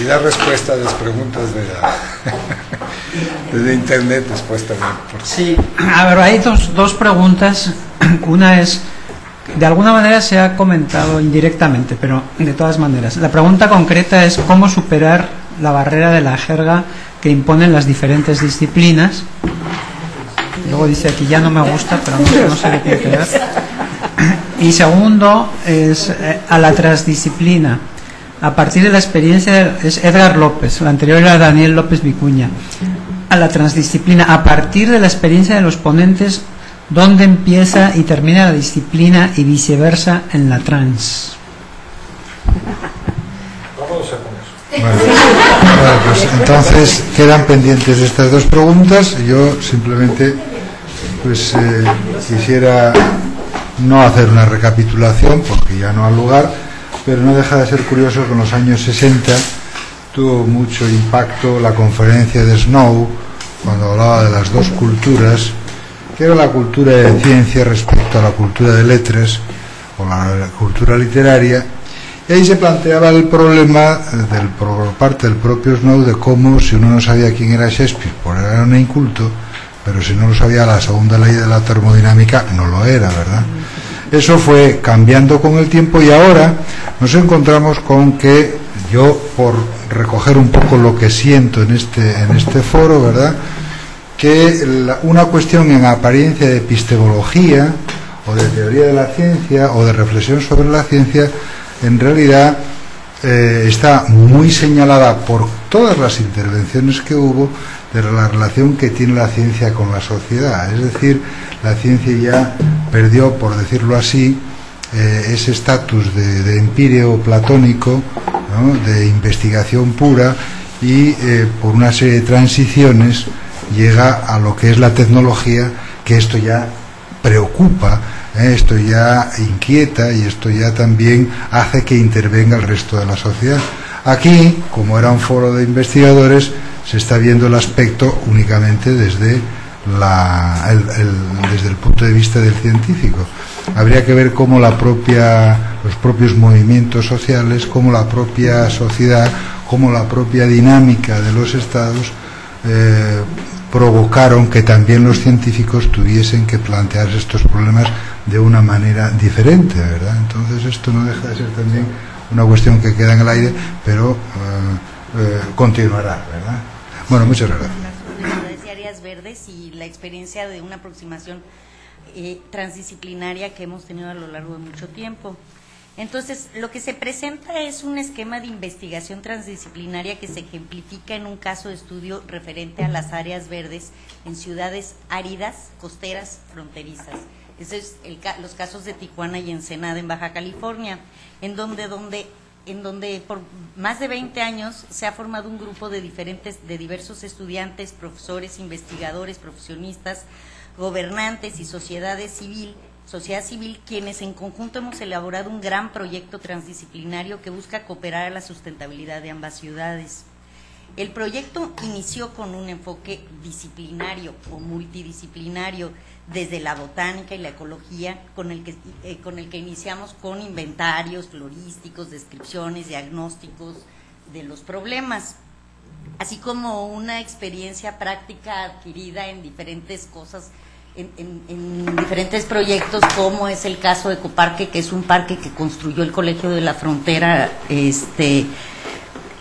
y dar respuesta a las preguntas de la, de internet después también. Sí, a ver, hay dos, dos preguntas. Una es, de alguna manera se ha comentado indirectamente, pero de todas maneras. La pregunta concreta es cómo superar la barrera de la jerga que imponen las diferentes disciplinas. Luego dice aquí ya no me gusta, pero no, sé qué tiene que. Y segundo es eh, a la transdisciplina. A partir de la experiencia, es Edgar López, la anterior era Daniel López Vicuña. A la transdisciplina, a partir de la experiencia de los ponentes, ¿dónde empieza y termina la disciplina y viceversa en la trans? Bueno, pues entonces quedan pendientes estas dos preguntas. Yo simplemente pues eh, quisiera no hacer una recapitulación porque ya no ha lugar, pero no deja de ser curioso que en los años 60 tuvo mucho impacto la conferencia de Snow cuando hablaba de las dos culturas, que era la cultura de ciencia respecto a la cultura de letras o la cultura literaria y ahí se planteaba el problema del, por parte del propio Snow de cómo si uno no sabía quién era Shakespeare, pues era un inculto, pero si no lo sabía la segunda ley de la termodinámica, no lo era, ¿verdad? Eso fue cambiando con el tiempo y ahora nos encontramos con que yo, por recoger un poco lo que siento en este, en este foro, ¿verdad? Que una cuestión en apariencia de epistemología o de teoría de la ciencia o de reflexión sobre la ciencia en realidad eh, está muy señalada por todas las intervenciones que hubo de la relación que tiene la ciencia con la sociedad. Es decir, la ciencia ya perdió, por decirlo así, eh, ese estatus de, de, empíreo platónico, de investigación pura, y eh, por una serie de transiciones llega a lo que es la tecnología, que esto ya preocupa. Esto ya inquieta y esto ya también hace que intervenga el resto de la sociedad. Aquí, como era un foro de investigadores, se está viendo el aspecto únicamente desde, la, el, desde el punto de vista del científico. Habría que ver cómo la propia, los propios movimientos sociales, cómo la propia sociedad, cómo la propia dinámica de los estados eh, provocaron que también los científicos tuviesen que plantearse estos problemas de una manera diferente, ¿verdad? Entonces esto no deja de ser también una cuestión que queda en el aire, pero eh, eh, continuará, ¿verdad? Bueno, muchas gracias. Las áreas verdes y la experiencia de una aproximación eh, transdisciplinaria que hemos tenido a lo largo de mucho tiempo. Entonces, lo que se presenta es un esquema de investigación transdisciplinaria que se ejemplifica en un caso de estudio referente a las áreas verdes en ciudades áridas, costeras, fronterizas. Es los casos de Tijuana y Ensenada en Baja California, en donde, donde, en donde por más de 20 años se ha formado un grupo de, diferentes, de diversos estudiantes, profesores, investigadores, profesionistas, gobernantes y sociedades civil, sociedad civil, quienes en conjunto hemos elaborado un gran proyecto transdisciplinario que busca cooperar a la sustentabilidad de ambas ciudades. El proyecto inició con un enfoque disciplinario o multidisciplinario desde la botánica y la ecología, con el que, eh, con el que iniciamos con inventarios florísticos, descripciones, diagnósticos de los problemas, así como una experiencia práctica adquirida en diferentes cosas en, en- en diferentes proyectos, como es el caso de Ecoparque, que es un parque que construyó el Colegio de la Frontera, este,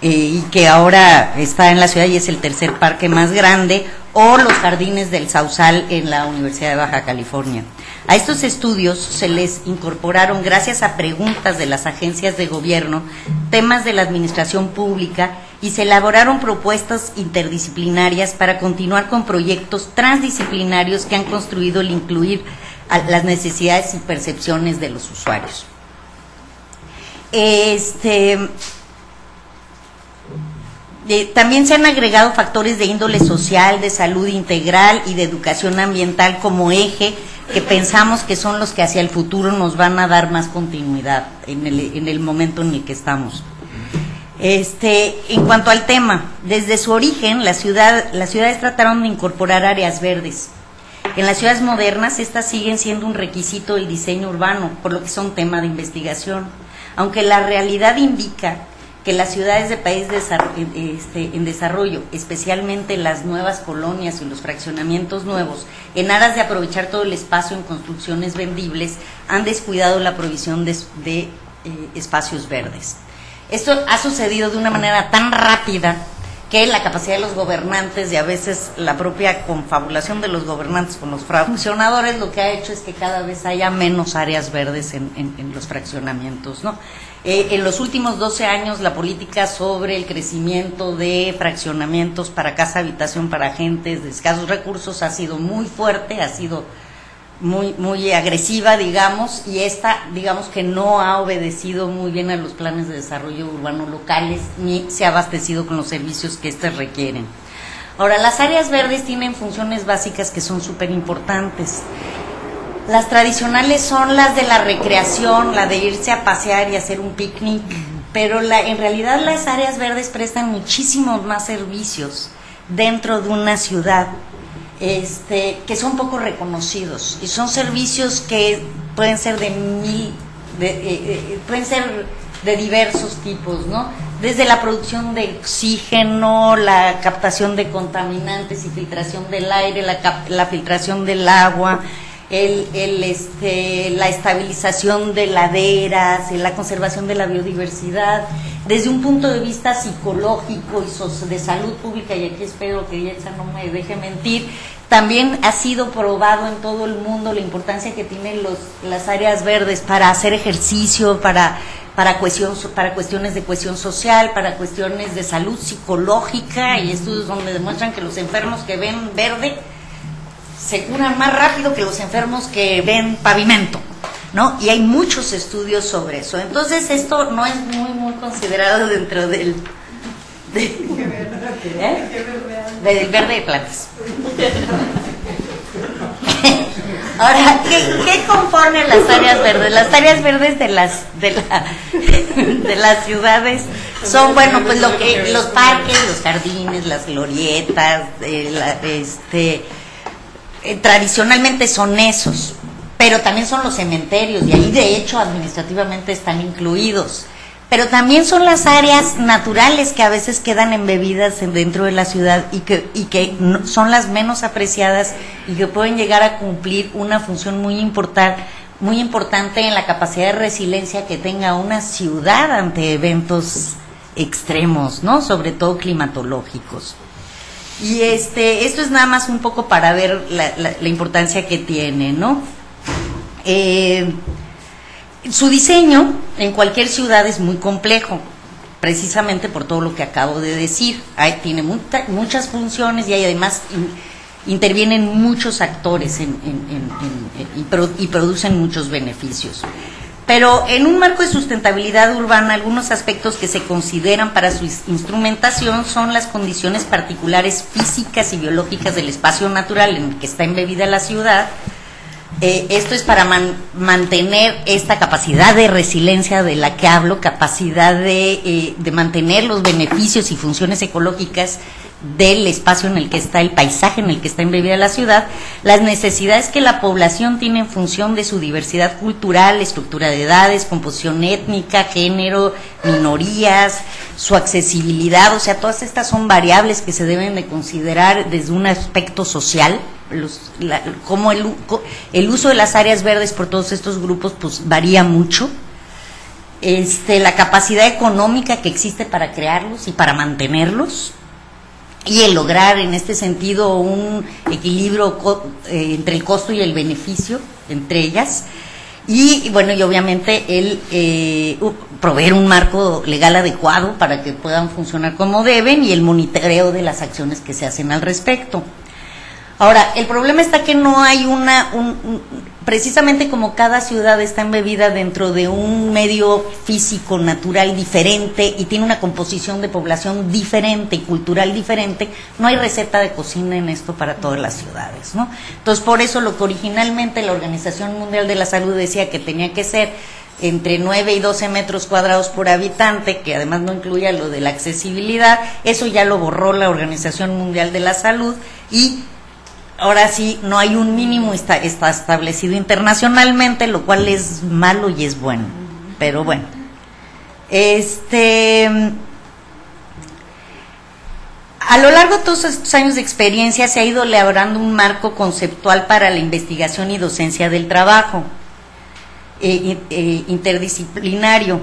eh, y que ahora está en la ciudad y es el tercer parque más grande, o los jardines del Sausal en la Universidad de Baja California. A estos estudios se les incorporaron, gracias a preguntas de las agencias de gobierno, temas de la administración pública y se elaboraron propuestas interdisciplinarias para continuar con proyectos transdisciplinarios que han construido el incluir las necesidades y percepciones de los usuarios. Este, también se han agregado factores de índole social, de salud integral y de educación ambiental como eje que pensamos que son los que hacia el futuro nos van a dar más continuidad en el, en el momento en el que estamos. Este, en cuanto al tema, desde su origen la ciudad, las ciudades trataron de incorporar áreas verdes. En las ciudades modernas estas siguen siendo un requisito del diseño urbano, por lo que son tema de investigación. Aunque la realidad indica que las ciudades de país desar- este, en desarrollo, especialmente las nuevas colonias y los fraccionamientos nuevos, en aras de aprovechar todo el espacio en construcciones vendibles, han descuidado la provisión de, eh, espacios verdes. Esto ha sucedido de una manera tan rápida que la capacidad de los gobernantes y a veces la propia confabulación de los gobernantes con los fraccionadores lo que ha hecho es que cada vez haya menos áreas verdes en- en los fraccionamientos, ¿no? Eh, en los últimos 12 años la política sobre el crecimiento de fraccionamientos para casa habitación para gentes de escasos recursos ha sido muy fuerte, ha sido muy muy agresiva, digamos, y esta, digamos que no ha obedecido muy bien a los planes de desarrollo urbano locales ni se ha abastecido con los servicios que éstas requieren. Ahora, las áreas verdes tienen funciones básicas que son súper importantes. Las tradicionales son las de la recreación, la de irse a pasear y hacer un picnic, pero la, en realidad las áreas verdes prestan muchísimos más servicios dentro de una ciudad este, que son poco reconocidos y son servicios que pueden ser de mil, de, eh, eh, pueden ser de diversos tipos, ¿no? Desde la producción de oxígeno, la captación de contaminantes y filtración del aire, la, la filtración del agua, el, el, este, la estabilización de laderas, la conservación de la biodiversidad, desde un punto de vista psicológico y de salud pública, y aquí espero que Yetza no me deje mentir, también ha sido probado en todo el mundo la importancia que tienen los, las áreas verdes para hacer ejercicio, para, para, cohesión, so- para cuestiones de cohesión social, para cuestiones de salud psicológica, y estudios donde demuestran que los enfermos que ven verde se curan más rápido que los enfermos que ven pavimento, ¿no? Y hay muchos estudios sobre eso. Entonces esto no es muy, muy considerado dentro del... de- ¿Eh? Del verde de plantas. Ahora, ¿qué, qué compone las áreas verdes? Las áreas verdes de las de, la- de las ciudades son, bueno, pues lo que los parques, los jardines, las glorietas, eh, la- este, eh, tradicionalmente son esos, pero también son los cementerios y ahí de hecho administrativamente están incluidos. Pero también son las áreas naturales que a veces quedan embebidas en- dentro de la ciudad y que, y que no- son las menos apreciadas y que pueden llegar a cumplir una función muy importante muy importante en la capacidad de resiliencia que tenga una ciudad ante eventos extremos, ¿no? Sobre todo climatológicos. Y este, esto es nada más un poco para ver la, la- la importancia que tiene, ¿no? Eh, su diseño en cualquier ciudad es muy complejo, precisamente por todo lo que acabo de decir. Hay, tiene mucha- muchas funciones y hay además in- intervienen muchos actores y, pro- y producen muchos beneficios. Pero en un marco de sustentabilidad urbana, algunos aspectos que se consideran para su instrumentación son las condiciones particulares físicas y biológicas del espacio natural en el que está embebida la ciudad, eh, esto es para man- mantener esta capacidad de resiliencia de la que hablo, capacidad de, eh, de mantener los beneficios y funciones ecológicas del espacio en el que está, el paisaje en el que está embebida la ciudad, las necesidades que la población tiene en función de su diversidad cultural, estructura de edades, composición étnica, género, minorías, su accesibilidad, o sea, todas estas son variables que se deben de considerar desde un aspecto social los, la- cómo el, el uso de las áreas verdes por todos estos grupos pues varía mucho. Este, la capacidad económica que existe para crearlos y para mantenerlos y el lograr en este sentido un equilibrio eh, entre el costo y el beneficio entre ellas y, bueno y obviamente el eh, proveer un marco legal adecuado para que puedan funcionar como deben y el monitoreo de las acciones que se hacen al respecto. Ahora, el problema está que no hay una, un- un- precisamente como cada ciudad está embebida dentro de un medio físico, natural diferente y tiene una composición de población diferente y cultural diferente, no hay receta de cocina en esto para todas las ciudades, ¿no? Entonces, por eso lo que originalmente la Organización Mundial de la Salud decía que tenía que ser entre 9 y 12 metros cuadrados por habitante, que además no incluía lo de la accesibilidad, eso ya lo borró la Organización Mundial de la Salud y ahora sí no hay un mínimo está, establecido internacionalmente, lo cual es malo y es bueno. Pero bueno. Este a lo largo de todos estos años de experiencia se ha ido elaborando un marco conceptual para la investigación y docencia del trabajo eh, in- eh, interdisciplinario.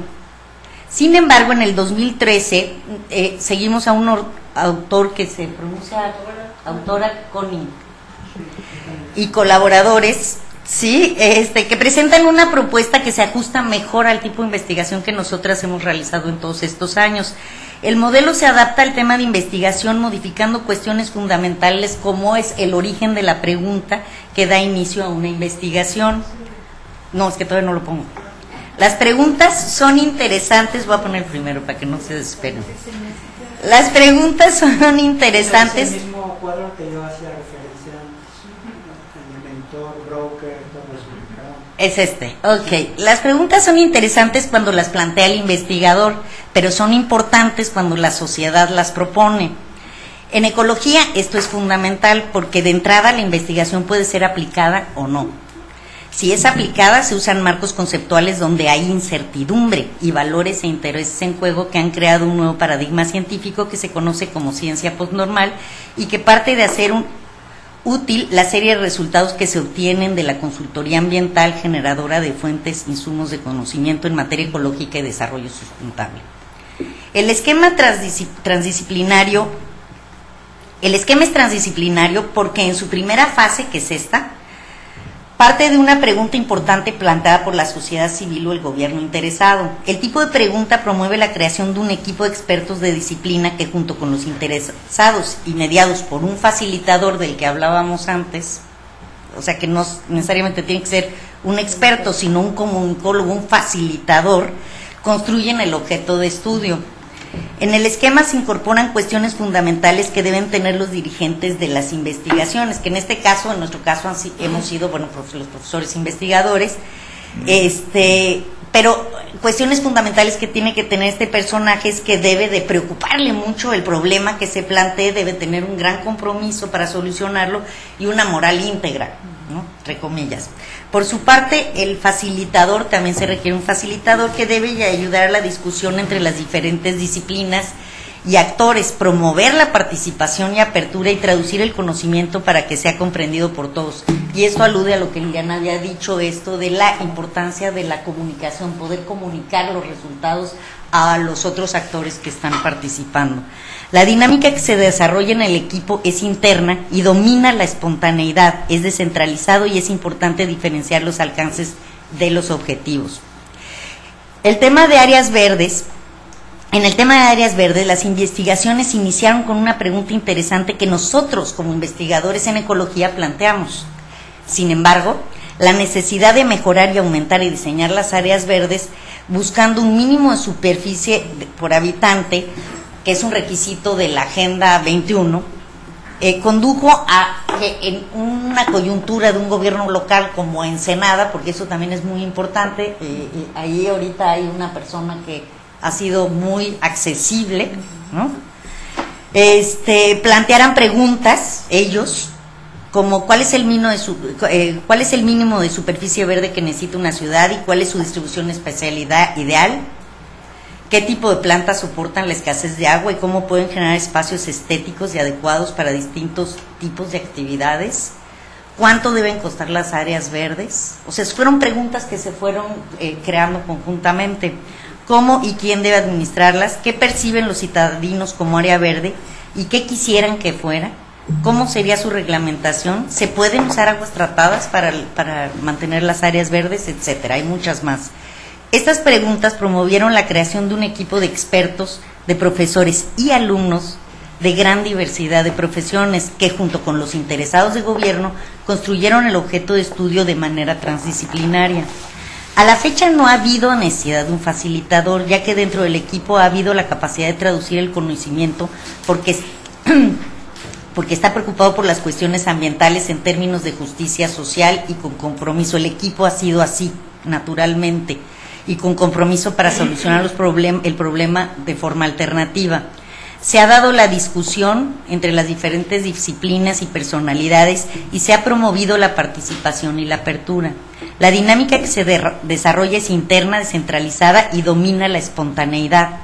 Sin embargo, en el 2013 eh, seguimos a un or- autor que se pronuncia autora Connie y colaboradores, sí, este, que presentan una propuesta que se ajusta mejor al tipo de investigación que nosotras hemos realizado en todos estos años. El modelo se adapta al tema de investigación modificando cuestiones fundamentales como es el origen de la pregunta que da inicio a una investigación. No, es que todavía no lo pongo. Las preguntas son interesantes, voy a poner el primero para que no se desesperen. Las preguntas son interesantes. Es el mismo cuadro que yo hacía referencia el mentor, broker, todo eso. ¿verdad? Es este, ok. Las preguntas son interesantes cuando las plantea el investigador, pero son importantes cuando la sociedad las propone. En ecología esto es fundamental porque de entrada la investigación puede ser aplicada o no. Si es aplicada, se usan marcos conceptuales donde hay incertidumbre y valores e intereses en juego que han creado un nuevo paradigma científico que se conoce como ciencia postnormal y que parte de hacer un, útil la serie de resultados que se obtienen de la consultoría ambiental generadora de fuentes, insumos de conocimiento en materia ecológica y desarrollo sustentable. El esquema transdisci- transdisciplinario, el esquema es transdisciplinario porque en su primera fase, que es esta, parte de una pregunta importante planteada por la sociedad civil o el gobierno interesado. El tipo de pregunta promueve la creación de un equipo de expertos de disciplina que junto con los interesados y mediados por un facilitador del que hablábamos antes, o sea que no necesariamente tiene que ser un experto, sino un comunicólogo, un facilitador, construyen el objeto de estudio. En el esquema se incorporan cuestiones fundamentales que deben tener los dirigentes de las investigaciones, que en este caso, en nuestro caso, han hemos sido bueno, los profesores investigadores, este, pero cuestiones fundamentales que tiene que tener este personaje es que debe de preocuparle mucho el problema que se plantee, debe tener un gran compromiso para solucionarlo y una moral íntegra, ¿no? entre comillas. Por su parte, el facilitador, también se requiere un facilitador que debe de ayudar a la discusión entre las diferentes disciplinas y actores, promover la participación y apertura y traducir el conocimiento para que sea comprendido por todos. Y esto alude a lo que Liliana había dicho, esto de la importancia de la comunicación, poder comunicar los resultados a los otros actores que están participando. La dinámica que se desarrolla en el equipo es interna y domina la espontaneidad, es descentralizado y es importante diferenciar los alcances de los objetivos. El tema de áreas verdes en el tema de áreas verdes, las investigaciones iniciaron con una pregunta interesante que nosotros como investigadores en ecología planteamos. Sin embargo, la necesidad de mejorar y aumentar y diseñar las áreas verdes buscando un mínimo de superficie por habitante, que es un requisito de la Agenda 21, eh, condujo a que en una coyuntura de un gobierno local como Ensenada, porque eso también es muy importante, eh, eh, ahí ahorita hay una persona que ha sido muy accesible, ¿no? Este, plantearan preguntas ellos como cuál es el mínimo de su- eh, cuál es el mínimo de superficie verde que necesita una ciudad y cuál es su distribución especialidad ideal, qué tipo de plantas soportan la escasez de agua y cómo pueden generar espacios estéticos y adecuados para distintos tipos de actividades, ¿Cuánto deben costar las áreas verdes? O sea, fueron preguntas que se fueron eh, creando conjuntamente. ¿Cómo y quién debe administrarlas? ¿Qué perciben los citadinos como área verde? ¿Y qué quisieran que fuera? ¿Cómo sería su reglamentación? ¿Se pueden usar aguas tratadas para, para mantener las áreas verdes? Etcétera. Hay muchas más. Estas preguntas promovieron la creación de un equipo de expertos, de profesores y alumnos de gran diversidad de profesiones que junto con los interesados de gobierno construyeron el objeto de estudio de manera transdisciplinaria. A la fecha no ha habido necesidad de un facilitador, ya que dentro del equipo ha habido la capacidad de traducir el conocimiento porque, porque está preocupado por las cuestiones ambientales en términos de justicia social y con compromiso. El equipo ha sido así, naturalmente y con compromiso para solucionar los problem el problema de forma alternativa. Se ha dado la discusión entre las diferentes disciplinas y personalidades y se ha promovido la participación y la apertura. La dinámica que se desarrolla es interna, descentralizada y domina la espontaneidad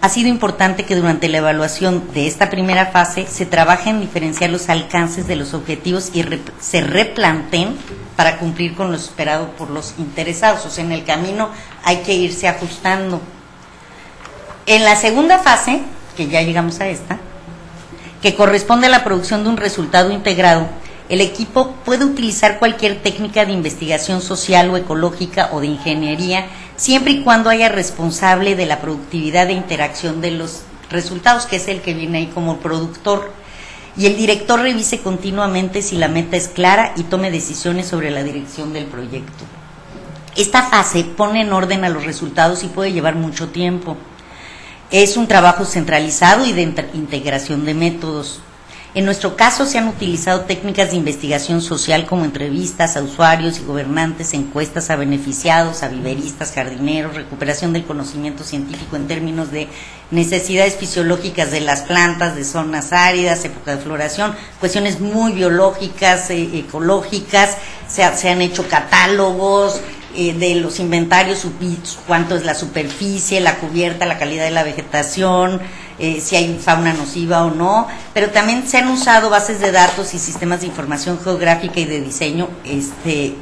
ha sido importante que durante la evaluación de esta primera fase se trabaje en diferenciar los alcances de los objetivos y se replanteen para cumplir con lo esperado por los interesados. O sea, en el camino hay que irse ajustando. En la segunda fase, que ya llegamos a esta, que corresponde a la producción de un resultado integrado, el equipo puede utilizar cualquier técnica de investigación social o ecológica o de ingeniería siempre y cuando haya responsable de la productividad de interacción de los resultados, que es el que viene ahí como productor. Y el director revise continuamente si la meta es clara y tome decisiones sobre la dirección del proyecto. Esta fase pone en orden a los resultados y puede llevar mucho tiempo. Es un trabajo centralizado y de integración de métodos. En nuestro caso se han utilizado técnicas de investigación social como entrevistas a usuarios y gobernantes, encuestas a beneficiados, a viveristas, jardineros, recuperación del conocimiento científico en términos de necesidades fisiológicas de las plantas, de zonas áridas, época de floración, cuestiones muy biológicas, eh, ecológicas, se, se han hecho catálogos, eh, de los inventarios, cuánto es la superficie, la cubierta, la calidad de la vegetación, eh, si hay fauna nociva o no, pero también se han usado bases de datos y sistemas de información geográfica y de diseño este,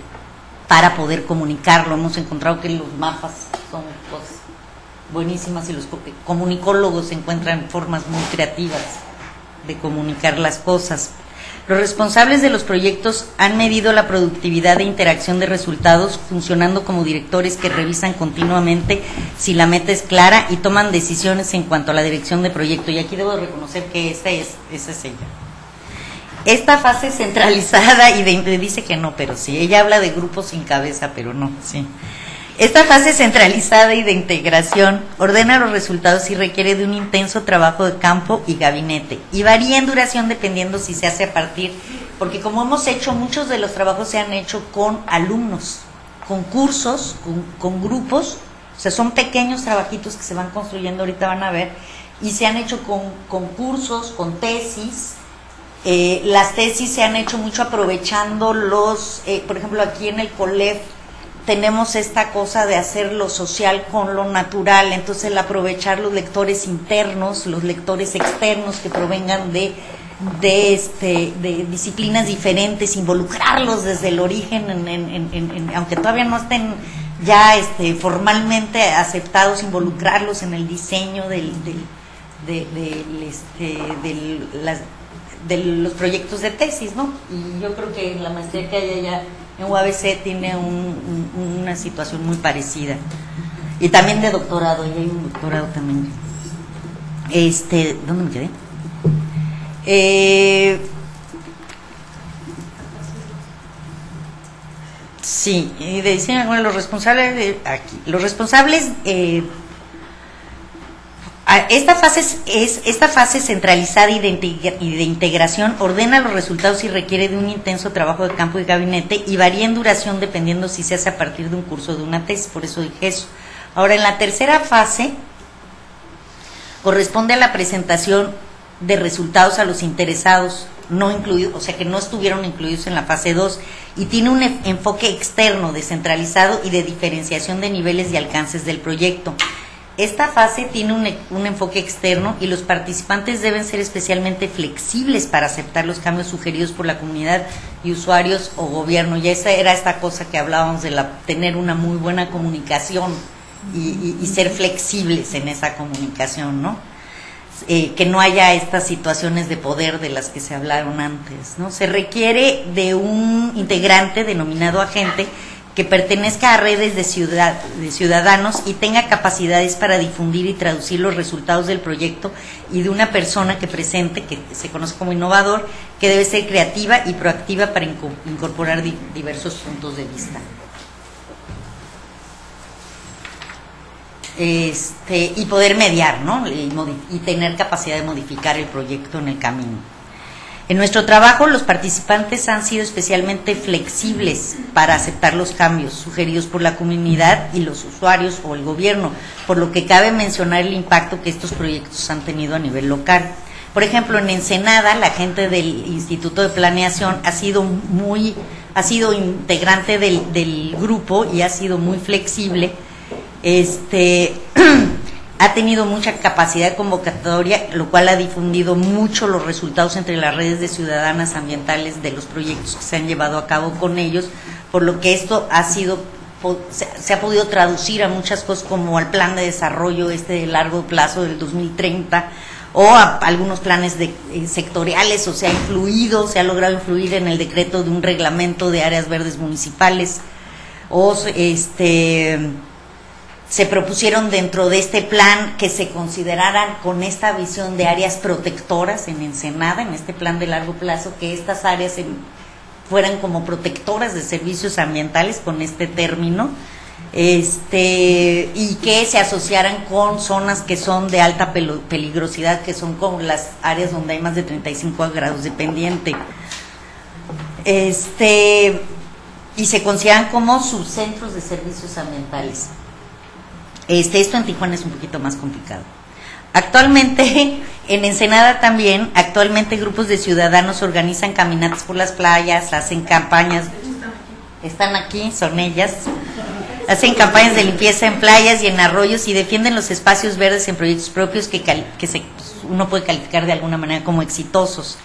para poder comunicarlo. Hemos encontrado que los mapas son cosas buenísimas y los comunicólogos encuentran formas muy creativas de comunicar las cosas. Los responsables de los proyectos han medido la productividad de interacción de resultados funcionando como directores que revisan continuamente si la meta es clara y toman decisiones en cuanto a la dirección de proyecto. Y aquí debo reconocer que esa es, esa es ella. Esta fase centralizada y de, dice que no, pero sí. Ella habla de grupos sin cabeza, pero no, sí. Esta fase centralizada y de integración ordena los resultados y requiere de un intenso trabajo de campo y gabinete y varía en duración dependiendo si se hace a partir, porque como hemos hecho, muchos de los trabajos se han hecho con alumnos, con cursos, con, grupos, o sea, son pequeños trabajitos que se van construyendo, ahorita van a ver, y se han hecho con, concursos, cursos, con tesis. Eh, las tesis se han hecho mucho aprovechando los, eh, por ejemplo, aquí en el COLEF, tenemos esta cosa de hacer lo social con lo natural, entonces el aprovechar los lectores internos, los lectores externos que provengan de, de, este, de disciplinas diferentes, involucrarlos desde el origen, aunque todavía no estén ya este, formalmente aceptados, involucrarlos en el diseño del, de, este, de los proyectos de tesis, ¿no? Y yo creo que en la maestría que hay allá en UABC tiene una situación muy parecida. Y también de doctorado, y hay un doctorado también. Este, ¿dónde me quedé? Eh, sí, y de bueno, los responsables aquí, los responsables eh, esta fase, es, esta fase centralizada y de, integración ordena los resultados y requiere de un intenso trabajo de campo y gabinete y varía en duración dependiendo si se hace a partir de un curso o de una tesis, por eso dije eso. Ahora, en la tercera fase corresponde a la presentación de resultados a los interesados, no incluidos, o sea que no estuvieron incluidos en la fase 2, y tiene un enfoque externo, descentralizado y de diferenciación de niveles y alcances del proyecto Esta fase tiene un, un, enfoque externo y los participantes deben ser especialmente flexibles para aceptar los cambios sugeridos por la comunidad y usuarios o gobierno. Y esa era esta cosa que hablábamos de la, tener una muy buena comunicación y ser flexibles en esa comunicación, ¿no? Eh, que no haya estas situaciones de poder de las que se hablaron antes, ¿no? Se requiere de un integrante denominado agente que pertenezca a redes de, ciudad, de ciudadanos y tenga capacidades para difundir y traducir los resultados del proyecto y de una persona que presente, que se conoce como innovador, que debe ser creativa y proactiva para incorporar di diversos puntos de vista. Este, y poder mediar, ¿no? Y, y tener capacidad de modificar el proyecto en el camino. En nuestro trabajo, los participantes han sido especialmente flexibles para aceptar los cambios sugeridos por la comunidad y los usuarios o el gobierno, por lo que cabe mencionar el impacto que estos proyectos han tenido a nivel local. Por ejemplo, en Ensenada, la gente del Instituto de Planeación ha sido muy, ha sido integrante del, del grupo y ha sido muy flexible. Este ha tenido mucha capacidad convocatoria, lo cual ha difundido mucho los resultados entre las redes de ciudadanas ambientales de los proyectos que se han llevado a cabo con ellos, por lo que esto ha sido se ha podido traducir a muchas cosas como al plan de desarrollo este de largo plazo del 2030 o a algunos planes de, eh, sectoriales o se ha influido, se ha logrado influir en el decreto de un reglamento de áreas verdes municipales o este se propusieron dentro de este plan que se consideraran con esta visión de áreas protectoras en Ensenada, en este plan de largo plazo, que estas áreas fueran como protectoras de servicios ambientales con este término, este, y que se asociaran con zonas que son de alta peligrosidad, que son como las áreas donde hay más de 35 grados de pendiente. Este, y se consideran como subcentros de servicios ambientales. Este, esto en Tijuana es un poquito más complicado. Actualmente, en Ensenada también, actualmente grupos de ciudadanos organizan caminatas por las playas, hacen campañas, están aquí, son ellas, hacen campañas de limpieza en playas y en arroyos y defienden los espacios verdes en proyectos propios que, que se, uno puede calificar de alguna manera como exitosos.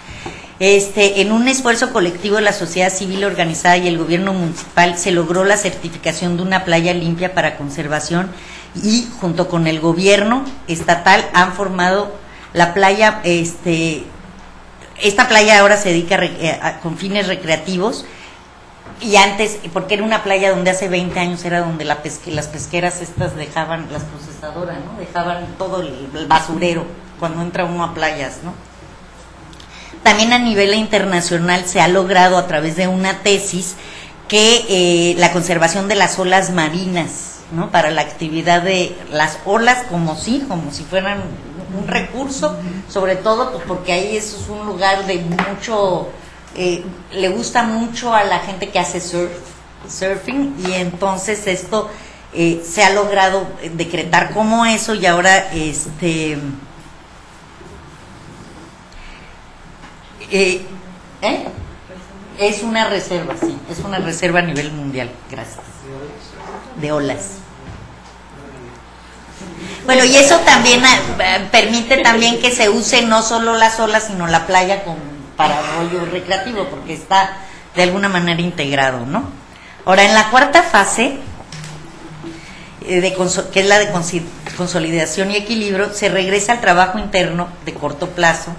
Este, en un esfuerzo colectivo de la sociedad civil organizada y el gobierno municipal se logró la certificación de una playa limpia para conservación y junto con el gobierno estatal han formado la playa, este, esta playa ahora se dedica eh, con fines recreativos y antes, porque era una playa donde hace 20 años era donde la las pesqueras estas dejaban, las procesadoras, ¿no? Dejaban todo el, basurero cuando entra uno a playas, ¿no? También a nivel internacional se ha logrado a través de una tesis que eh, la conservación de las olas marinas ¿no? Para la actividad de las olas como si, como si fueran un recurso, sobre todo pues, porque ahí eso es un lugar de mucho, eh, le gusta mucho a la gente que hace surf, surfing y entonces esto eh, se ha logrado decretar como eso y ahora este eh, es una reserva, sí, es una reserva a nivel mundial, gracias, de olas. Bueno, y eso también eh, permite también que se use no solo las olas, sino la playa con, para rollo recreativo, porque está de alguna manera integrado, ¿no? Ahora, en la cuarta fase, eh, de, que es la de consolidación y equilibrio, se regresa al trabajo interno de corto plazo,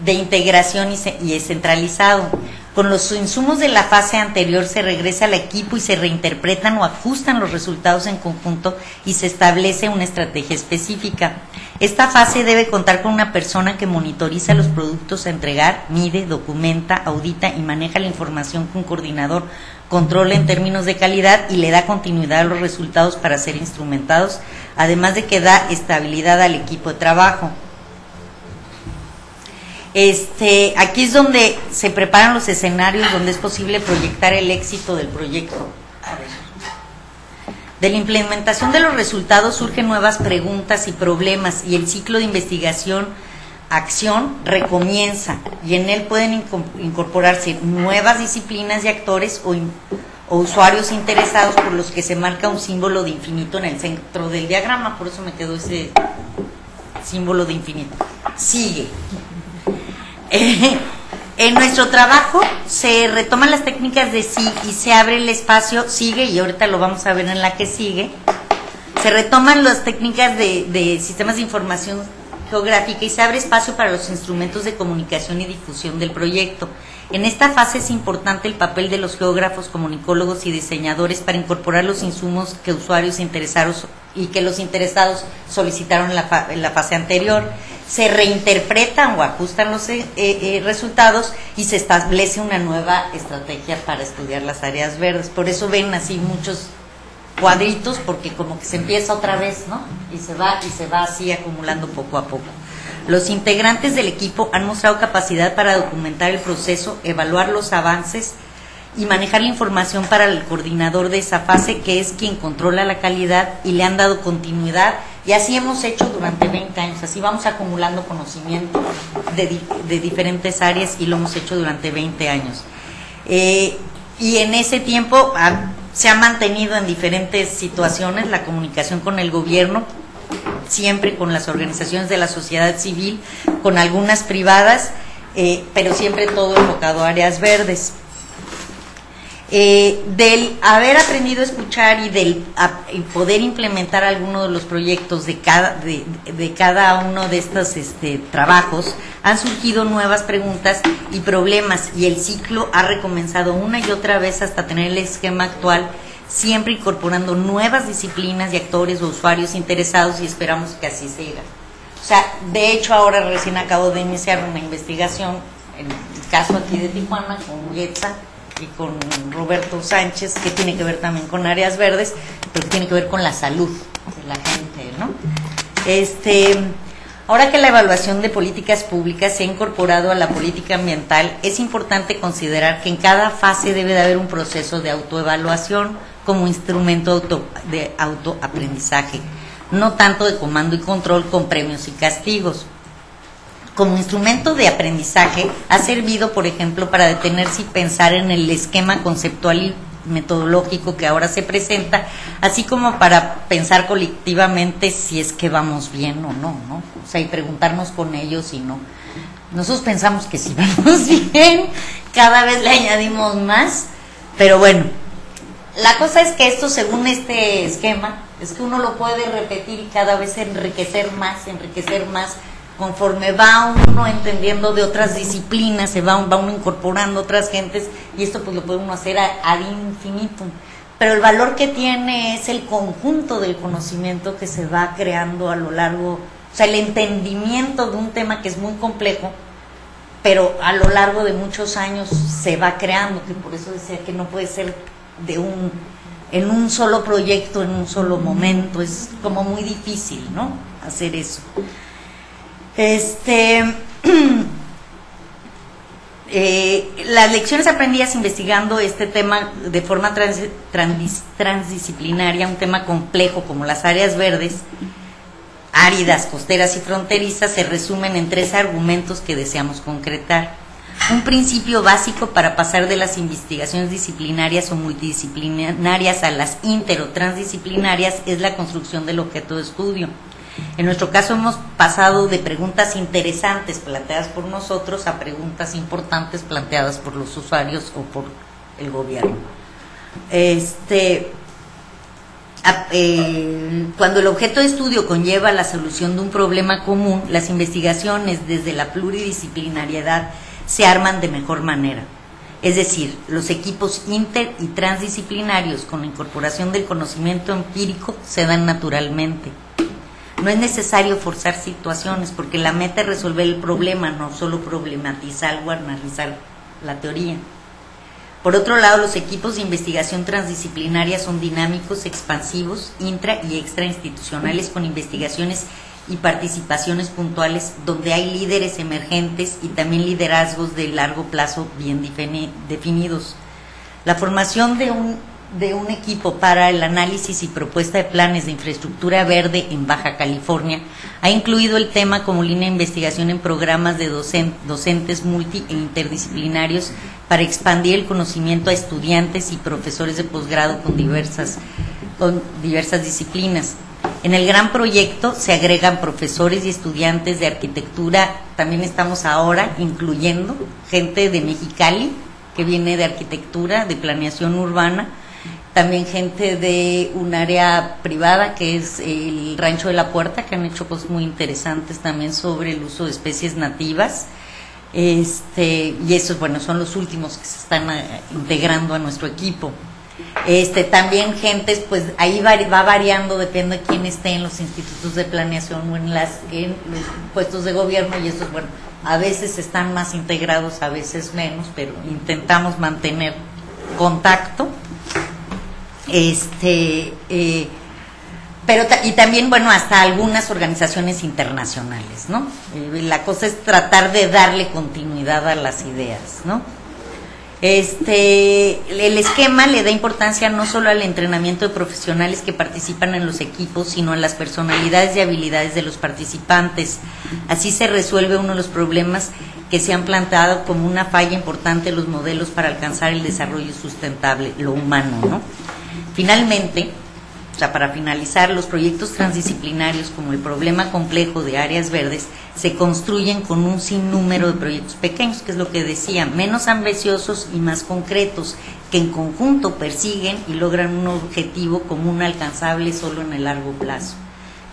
de integración y, y centralizado. Con los insumos de la fase anterior se regresa al equipo y se reinterpretan o ajustan los resultados en conjunto y se establece una estrategia específica. Esta fase debe contar con una persona que monitoriza los productos a entregar, mide, documenta, audita y maneja la información con coordinador, controla en términos de calidad y le da continuidad a los resultados para ser instrumentados, además de que da estabilidad al equipo de trabajo. Este, aquí es donde se preparan los escenarios donde es posible proyectar el éxito del proyecto. De la implementación de los resultados surgen nuevas preguntas y problemas y el ciclo de investigación acción recomienza y en él pueden incorporarse nuevas disciplinas y actores o, o usuarios interesados por los que se marca un símbolo de infinito en el centro del diagrama, por eso me quedó ese símbolo de infinito. Sigue. En nuestro trabajo se retoman las técnicas de sí y se abre el espacio, sigue, y ahorita lo vamos a ver en la que sigue, se retoman las técnicas de, de sistemas de información geográfica y se abre espacio para los instrumentos de comunicación y difusión del proyecto. En esta fase es importante el papel de los geógrafos, comunicólogos y diseñadores para incorporar los insumos que usuarios interesados y que los interesados solicitaron en la, fa- la fase anterior. Se reinterpretan o ajustan los eh, eh, resultados y se establece una nueva estrategia para estudiar las áreas verdes. Por eso ven así muchos cuadritos porque como que se empieza otra vez, ¿no? Y se va y se va así acumulando poco a poco. Los integrantes del equipo han mostrado capacidad para documentar el proceso, evaluar los avances y manejar la información para el coordinador de esa fase, que es quien controla la calidad y le han dado continuidad. Y así hemos hecho durante 20 años, así vamos acumulando conocimiento de, de diferentes áreas y lo hemos hecho durante 20 años. Eh, y en ese tiempo ha- se ha mantenido en diferentes situaciones la comunicación con el gobierno, siempre con las organizaciones de la sociedad civil, con algunas privadas, eh, pero siempre todo enfocado a áreas verdes. Eh, del haber aprendido a escuchar y del poder implementar algunos de los proyectos de cada, de, de cada uno de estos este, trabajos, han surgido nuevas preguntas y problemas y el ciclo ha recomenzado una y otra vez hasta tener el esquema actual, siempre incorporando nuevas disciplinas y actores o usuarios interesados y esperamos que así siga. O sea, de hecho ahora recién acabo de iniciar una investigación, en el caso aquí de Tijuana, con Yetza con Roberto Sánchez, que tiene que ver también con áreas verdes, pero que tiene que ver con la salud de la gente, ¿no? Este, ahora que la evaluación de políticas públicas se ha incorporado a la política ambiental, es importante considerar que en cada fase debe de haber un proceso de autoevaluación como instrumento de autoaprendizaje, no tanto de comando y control con premios y castigos como instrumento de aprendizaje ha servido, por ejemplo, para detenerse y pensar en el esquema conceptual y metodológico que ahora se presenta, así como para pensar colectivamente si es que vamos bien o no, ¿no? O sea, y preguntarnos con ellos si no. Nosotros pensamos que sí vamos bien, cada vez le añadimos más, pero bueno, la cosa es que esto, según este esquema, es que uno lo puede repetir y cada vez enriquecer más, enriquecer más, conforme va uno entendiendo de otras disciplinas, se va, va uno incorporando otras gentes y esto pues lo puede uno hacer ad infinitum. Pero el valor que tiene es el conjunto del conocimiento que se va creando a lo largo, o sea, el entendimiento de un tema que es muy complejo, pero a lo largo de muchos años se va creando, que por eso decía que no puede ser de un en un solo proyecto, en un solo momento, es como muy difícil, ¿no? Hacer eso. Este eh, las lecciones aprendidas investigando este tema de forma trans- trans- transdisciplinaria, un tema complejo como las áreas verdes, áridas, costeras y fronterizas, se resumen en tres argumentos que deseamos concretar. Un principio básico para pasar de las investigaciones disciplinarias o multidisciplinarias a las inter o transdisciplinarias es la construcción del objeto de estudio. En nuestro caso hemos pasado de preguntas interesantes planteadas por nosotros a preguntas importantes planteadas por los usuarios o por el gobierno. Este, eh, cuando el objeto de estudio conlleva la solución de un problema común, las investigaciones desde la pluridisciplinariedad se arman de mejor manera. Es decir, los equipos inter y transdisciplinarios con la incorporación del conocimiento empírico se dan naturalmente. No es necesario forzar situaciones porque la meta es resolver el problema, no solo problematizar o analizar la teoría. Por otro lado, los equipos de investigación transdisciplinaria son dinámicos, expansivos, intra y extrainstitucionales con investigaciones y participaciones puntuales donde hay líderes emergentes y también liderazgos de largo plazo bien defini- definidos. La formación de un de un equipo para el análisis y propuesta de planes de infraestructura verde en Baja California ha incluido el tema como línea de investigación en programas de docen- docentes multi e interdisciplinarios para expandir el conocimiento a estudiantes y profesores de posgrado con diversas, con diversas disciplinas. En el gran proyecto se agregan profesores y estudiantes de arquitectura, también estamos ahora incluyendo gente de Mexicali, que viene de arquitectura, de planeación urbana, también gente de un área privada que es el Rancho de la Puerta, que han hecho cosas muy interesantes también sobre el uso de especies nativas. Este, y esos, bueno, son los últimos que se están eh, integrando a nuestro equipo. Este, también gentes, pues ahí va, va variando, depende de quién esté en los institutos de planeación o en, las, en los puestos de gobierno y esos, bueno, a veces están más integrados, a veces menos, pero intentamos mantener contacto. Este, eh, pero y también, bueno, hasta algunas organizaciones internacionales, ¿no? Eh, la cosa es tratar de darle continuidad a las ideas, ¿no? Este, el esquema le da importancia no solo al entrenamiento de profesionales que participan en los equipos, sino a las personalidades y habilidades de los participantes. Así se resuelve uno de los problemas que se han planteado como una falla importante en los modelos para alcanzar el desarrollo sustentable, lo humano, ¿no? Finalmente, o sea, para finalizar, los proyectos transdisciplinarios como el problema complejo de áreas verdes se construyen con un sinnúmero de proyectos pequeños, que es lo que decía, menos ambiciosos y más concretos, que en conjunto persiguen y logran un objetivo común alcanzable solo en el largo plazo.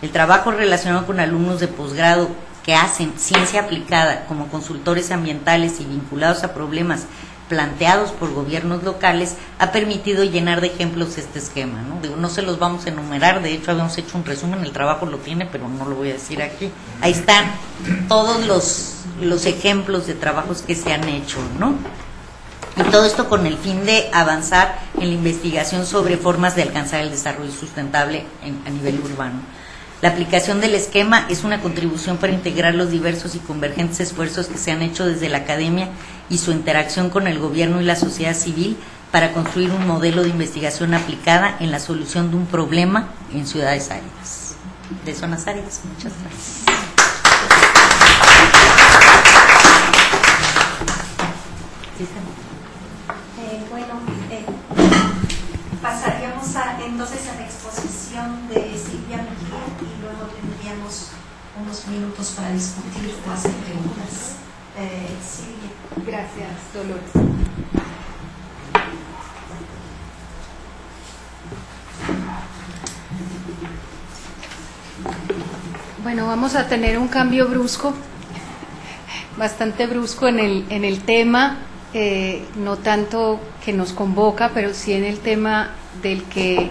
El trabajo relacionado con alumnos de posgrado que hacen ciencia aplicada como consultores ambientales y vinculados a problemas planteados por gobiernos locales ha permitido llenar de ejemplos este esquema. ¿no? No se los vamos a enumerar, de hecho habíamos hecho un resumen, el trabajo lo tiene, pero no lo voy a decir aquí. Ahí están todos los, los ejemplos de trabajos que se han hecho, ¿no? Y todo esto con el fin de avanzar en la investigación sobre formas de alcanzar el desarrollo sustentable en- a nivel urbano. La aplicación del esquema es una contribución para integrar los diversos y convergentes esfuerzos que se han hecho desde la academia y su interacción con el gobierno y la sociedad civil para construir un modelo de investigación aplicada en la solución de un problema en ciudades áridas, de zonas áridas. Muchas gracias. Eh, bueno, eh, pasaríamos a, entonces a la exposición de Silvia Mejía y luego tendríamos unos minutos para discutir o hacer preguntas. Eh, Silvia. Gracias, Dolores. Bueno, vamos a tener un cambio brusco, bastante brusco en el, en el tema, eh, no tanto que nos convoca, pero sí en el tema del que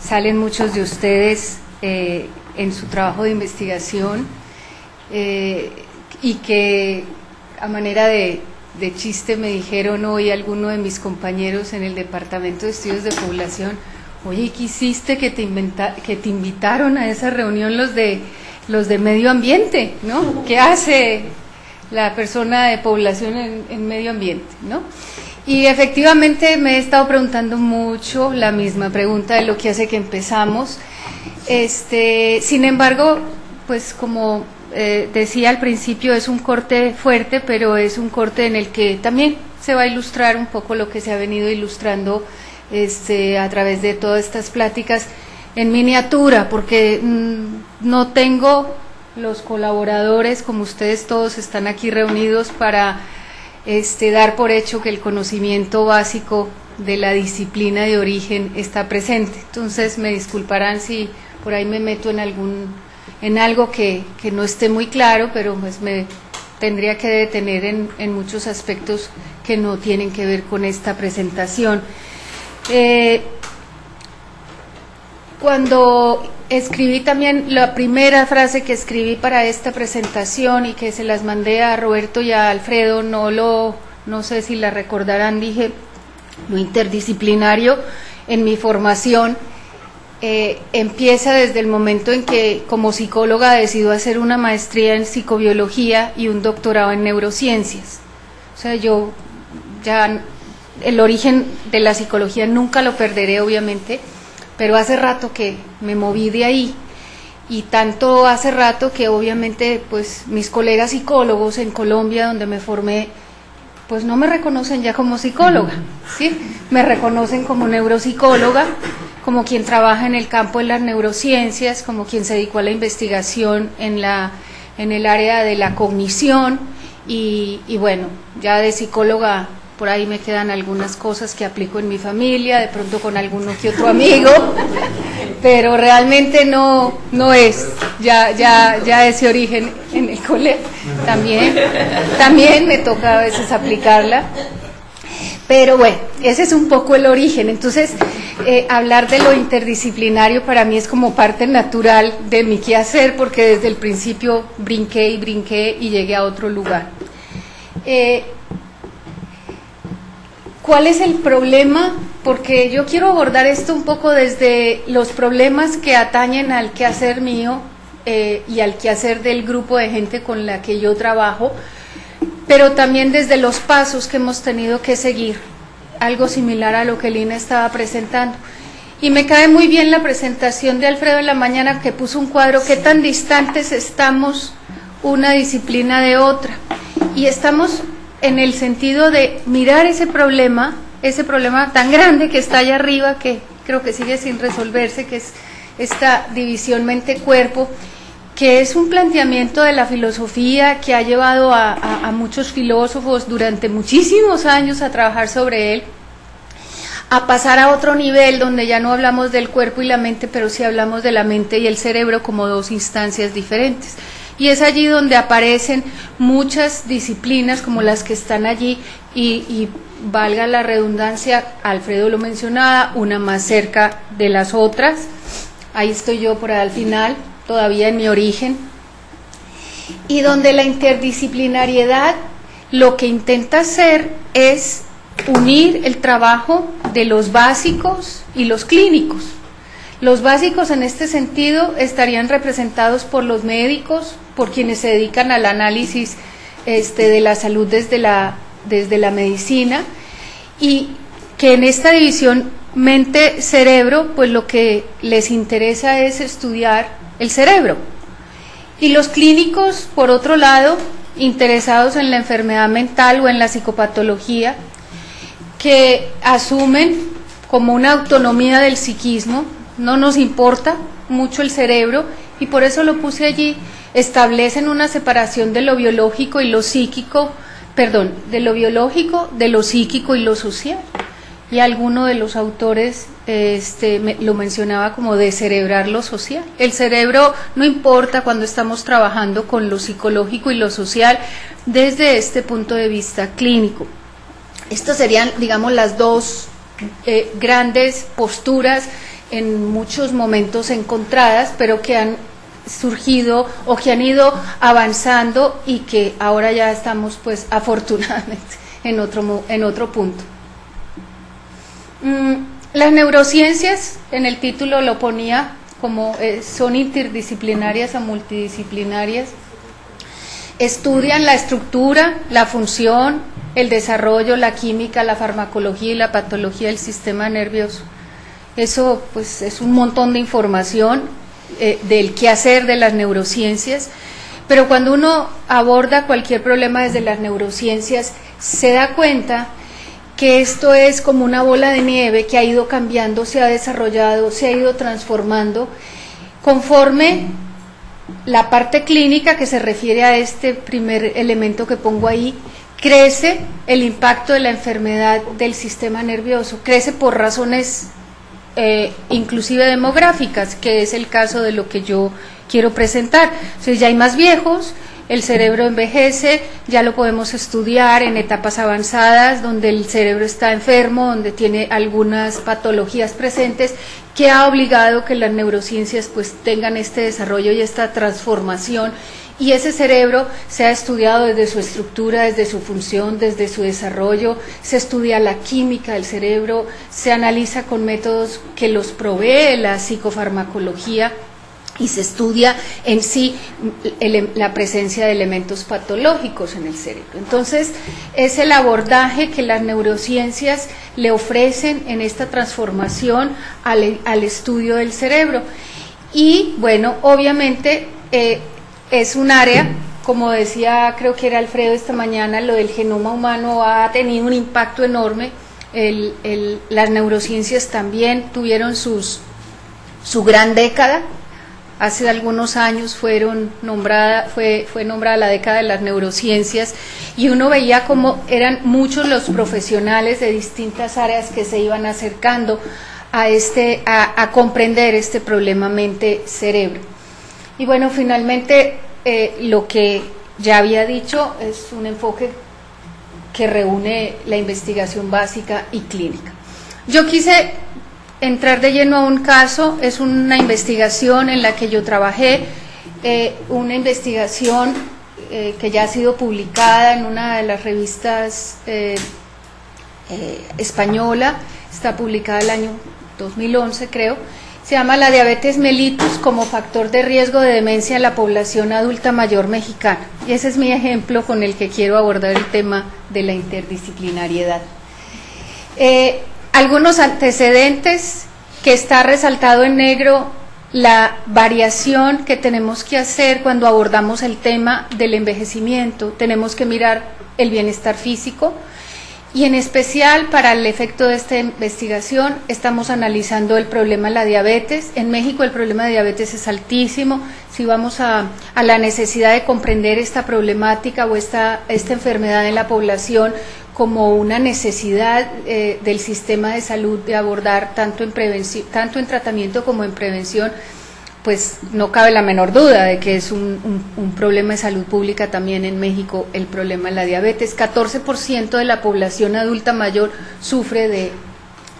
salen muchos de ustedes eh, en su trabajo de investigación y que a manera de, de chiste me dijeron hoy alguno de mis compañeros en el Departamento de Estudios de Población, oye, ¿qué hiciste que te, que te invitaron a esa reunión los de, los de medio ambiente? ¿no? ¿Qué hace la persona de población en, en medio ambiente? ¿no? Y efectivamente me he estado preguntando mucho la misma pregunta de lo que hace que empezamos. Este, sin embargo, pues como eh, decía al principio, es un corte fuerte, pero es un corte en el que también se va a ilustrar un poco lo que se ha venido ilustrando este, a través de todas estas pláticas en miniatura, porque mm, no tengo los colaboradores, como ustedes todos están aquí reunidos, para este, dar por hecho que el conocimiento básico de la disciplina de origen está presente. Entonces me disculparán si por ahí me meto en algún en algo que, que no esté muy claro, pero pues me tendría que detener en, en muchos aspectos que no tienen que ver con esta presentación. Eh, cuando escribí también la primera frase que escribí para esta presentación y que se las mandé a Roberto y a Alfredo, no lo no sé si la recordarán, dije lo interdisciplinario en mi formación eh, empieza desde el momento en que como psicóloga decido hacer una maestría en psicobiología y un doctorado en neurociencias. O sea, yo ya el origen de la psicología nunca lo perderé, obviamente, pero hace rato que me moví de ahí y tanto hace rato que obviamente pues mis colegas psicólogos en Colombia donde me formé pues no me reconocen ya como psicóloga, ¿sí? Me reconocen como neuropsicóloga, como quien trabaja en el campo de las neurociencias, como quien se dedicó a la investigación en la en el área de la cognición y, y bueno, ya de psicóloga por ahí me quedan algunas cosas que aplico en mi familia, de pronto con alguno que otro amigo, pero realmente no, no es ya, ya, ya ese origen en el cole. También, también me toca a veces aplicarla. Pero bueno, ese es un poco el origen. Entonces, eh, hablar de lo interdisciplinario para mí es como parte natural de mi quehacer, porque desde el principio brinqué y brinqué y llegué a otro lugar. Eh, ¿Cuál es el problema? Porque yo quiero abordar esto un poco desde los problemas que atañen al quehacer mío eh, y al quehacer del grupo de gente con la que yo trabajo, pero también desde los pasos que hemos tenido que seguir, algo similar a lo que Lina estaba presentando. Y me cae muy bien la presentación de Alfredo en la mañana que puso un cuadro, qué tan distantes estamos una disciplina de otra. Y estamos en el sentido de mirar ese problema, ese problema tan grande que está allá arriba, que creo que sigue sin resolverse, que es esta división mente-cuerpo, que es un planteamiento de la filosofía que ha llevado a, muchos filósofos durante muchísimos años a trabajar sobre él, a pasar a otro nivel donde ya no hablamos del cuerpo y la mente, pero sí hablamos de la mente y el cerebro como dos instancias diferentes. Y es allí donde aparecen muchas disciplinas como las que están allí y, y valga la redundancia, Alfredo lo mencionaba, una más cerca de las otras. Ahí estoy yo por ahí al final, todavía en mi origen. Y donde la interdisciplinariedad lo que intenta hacer es unir el trabajo de los básicos y los clínicos. Los básicos en este sentido estarían representados por los médicos, por quienes se dedican al análisis este, de la salud desde la, desde la medicina y que en esta división mente-cerebro, pues lo que les interesa es estudiar el cerebro. Y los clínicos, por otro lado, interesados en la enfermedad mental o en la psicopatología, que asumen como una autonomía del psiquismo, no nos importa mucho el cerebro y por eso lo puse allí, establecen una separación de lo biológico y lo psíquico, perdón, de lo biológico, de lo psíquico y lo social. Y alguno de los autores este, lo mencionaba como de cerebrar lo social. El cerebro no importa cuando estamos trabajando con lo psicológico y lo social desde este punto de vista clínico. Estas serían, digamos, las dos eh, grandes posturas en muchos momentos encontradas, pero que han surgido o que han ido avanzando y que ahora ya estamos, pues, afortunadamente en otro, en otro punto. Mm, las neurociencias, en el título lo ponía como eh, son interdisciplinarias a multidisciplinarias, estudian la estructura, la función, el desarrollo, la química, la farmacología y la patología del sistema nervioso. Eso pues es un montón de información eh, del quehacer de las neurociencias, pero cuando uno aborda cualquier problema desde las neurociencias, se da cuenta que esto es como una bola de nieve que ha ido cambiando, se ha desarrollado, se ha ido transformando conforme la parte clínica que se refiere a este primer elemento que pongo ahí, crece el impacto de la enfermedad del sistema nervioso, crece por razones eh, inclusive demográficas, que es el caso de lo que yo quiero presentar. Entonces ya hay más viejos, el cerebro envejece, ya lo podemos estudiar en etapas avanzadas, donde el cerebro está enfermo, donde tiene algunas patologías presentes, que ha obligado que las neurociencias pues tengan este desarrollo y esta transformación. Y ese cerebro se ha estudiado desde su estructura, desde su función, desde su desarrollo, se estudia la química del cerebro, se analiza con métodos que los provee la psicofarmacología y se estudia en sí la presencia de elementos patológicos en el cerebro. Entonces, es el abordaje que las neurociencias le ofrecen en esta transformación al, al estudio del cerebro. Y bueno, obviamente eh, es un área, como decía, creo que era Alfredo esta mañana, lo del genoma humano ha tenido un impacto enorme. Las neurociencias también tuvieron sus, su gran década. Hace algunos años fueron nombrada, fue, fue nombrada la década de las neurociencias y uno veía como eran muchos los profesionales de distintas áreas que se iban acercando a, este, a, a comprender este problema mente-cerebro. Y bueno, finalmente eh, lo que ya había dicho es un enfoque que reúne la investigación básica y clínica. Yo quise entrar de lleno a un caso, es una investigación en la que yo trabajé, eh, una investigación eh, que ya ha sido publicada en una de las revistas eh, eh, española, está publicada el año 2011 creo, se llama la diabetes mellitus como factor de riesgo de demencia en la población adulta mayor mexicana. Y ese es mi ejemplo con el que quiero abordar el tema de la interdisciplinariedad. Algunos antecedentes que está resaltado en negro la variación que tenemos que hacer cuando abordamos el tema del envejecimiento. Tenemos que mirar el bienestar físico y en especial para el efecto de esta investigación estamos analizando el problema de la diabetes. En México el problema de diabetes es altísimo. Si vamos a, a la necesidad de comprender esta problemática o esta, esta enfermedad en la población, como una necesidad eh, del sistema de salud de abordar tanto en prevención, tanto en tratamiento como en prevención, pues no cabe la menor duda de que es un, un, problema de salud pública también en México el problema de la diabetes. 14% de la población adulta mayor sufre de,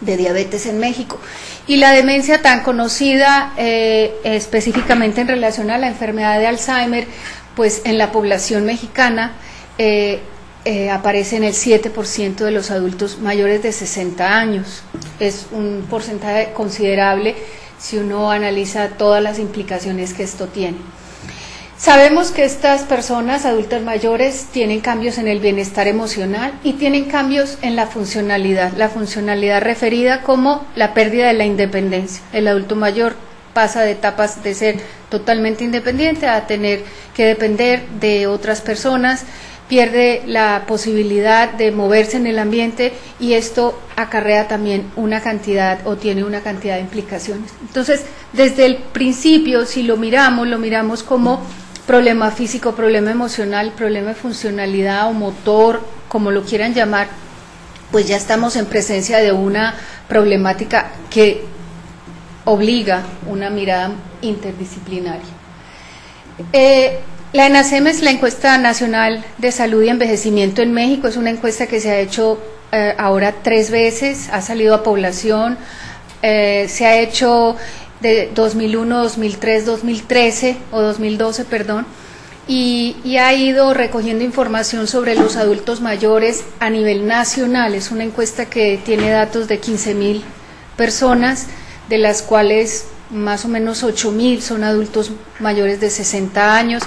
de diabetes en México. Y la demencia tan conocida eh, específicamente en relación a la enfermedad de Alzheimer, pues en la población mexicana eh, eh, aparece en el 7% de los adultos mayores de 60 años. Es un porcentaje considerable si uno analiza todas las implicaciones que esto tiene. Sabemos que estas personas adultas mayores tienen cambios en el bienestar emocional y tienen cambios en la funcionalidad, la funcionalidad referida como la pérdida de la independencia. El adulto mayor pasa de etapas de ser totalmente independiente a tener que depender de otras personas, pierde la posibilidad de moverse en el ambiente y esto acarrea también una cantidad o tiene una cantidad de implicaciones. Entonces, desde el principio, si lo miramos, lo miramos como problema físico, problema emocional, problema de funcionalidad o motor, como lo quieran llamar, pues ya estamos en presencia de una problemática que obliga una mirada interdisciplinaria. Eh, la es la encuesta nacional de salud y envejecimiento en México, es una encuesta que se ha hecho eh, ahora tres veces, ha salido a población, eh, se ha hecho de 2001, 2003, 2013 o 2012, perdón, y, ha ido recogiendo información sobre los adultos mayores a nivel nacional. Es una encuesta que tiene datos de 15 mil personas, de las cuales más o menos 8 mil son adultos mayores de 60 años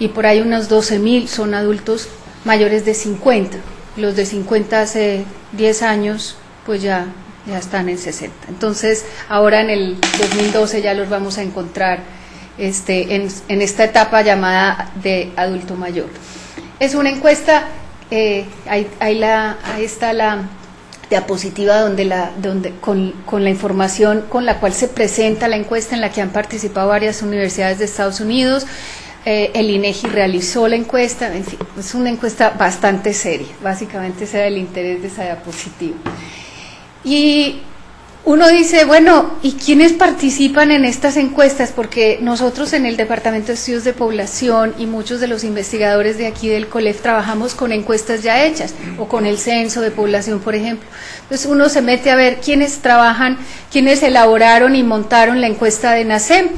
y por ahí unos 12 mil son adultos mayores de 50. Los de 50 hace 10 años pues ya, ya están en 60. Entonces ahora en el 2012 ya los vamos a encontrar este, en, en esta etapa llamada de adulto mayor. Es una encuesta, eh, ahí, ahí, la, está la diapositiva donde la, donde, con, con, la información con la cual se presenta la encuesta en la que han participado varias universidades de Estados Unidos. Eh, el INEGI realizó la encuesta, en fin, es una encuesta bastante seria, básicamente ese el interés de esa diapositiva. Y uno dice, bueno, ¿y quiénes participan en estas encuestas? Porque nosotros en el Departamento de Estudios de Población y muchos de los investigadores de aquí del COLEF trabajamos con encuestas ya hechas o con el censo de población, por ejemplo. Entonces uno se mete a ver quiénes trabajan, quiénes elaboraron y montaron la encuesta de NACEM.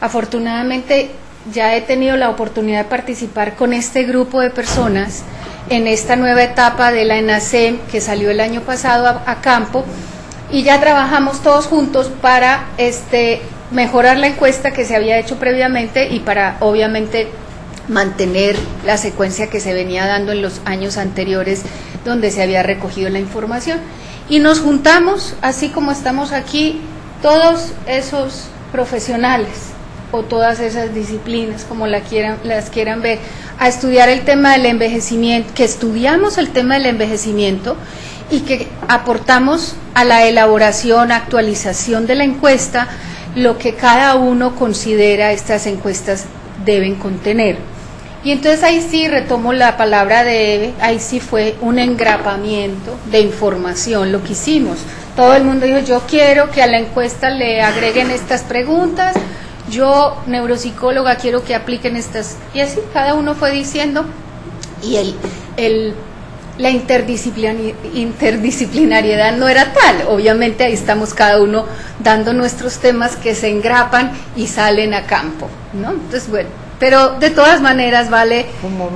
Afortunadamente ya he tenido la oportunidad de participar con este grupo de personas en esta nueva etapa de la ENACEM que salió el año pasado a, a campo y ya trabajamos todos juntos para este mejorar la encuesta que se había hecho previamente y para obviamente mantener la secuencia que se venía dando en los años anteriores donde se había recogido la información. Y nos juntamos, así como estamos aquí, todos esos profesionales o todas esas disciplinas, como la quieran, las quieran ver, a estudiar el tema del envejecimiento, que estudiamos el tema del envejecimiento y que aportamos a la elaboración, actualización de la encuesta, lo que cada uno considera estas encuestas deben contener. Y entonces ahí sí retomo la palabra de ahí sí fue un engrapamiento de información lo que hicimos. Todo el mundo dijo, yo quiero que a la encuesta le agreguen estas preguntas, yo neuropsicóloga quiero que apliquen estas, y así cada uno fue diciendo, y el, el, la interdisciplinariedad no era tal, obviamente ahí estamos cada uno dando nuestros temas que se engrapan y salen a campo, ¿no? Entonces, bueno, pero de todas maneras vale,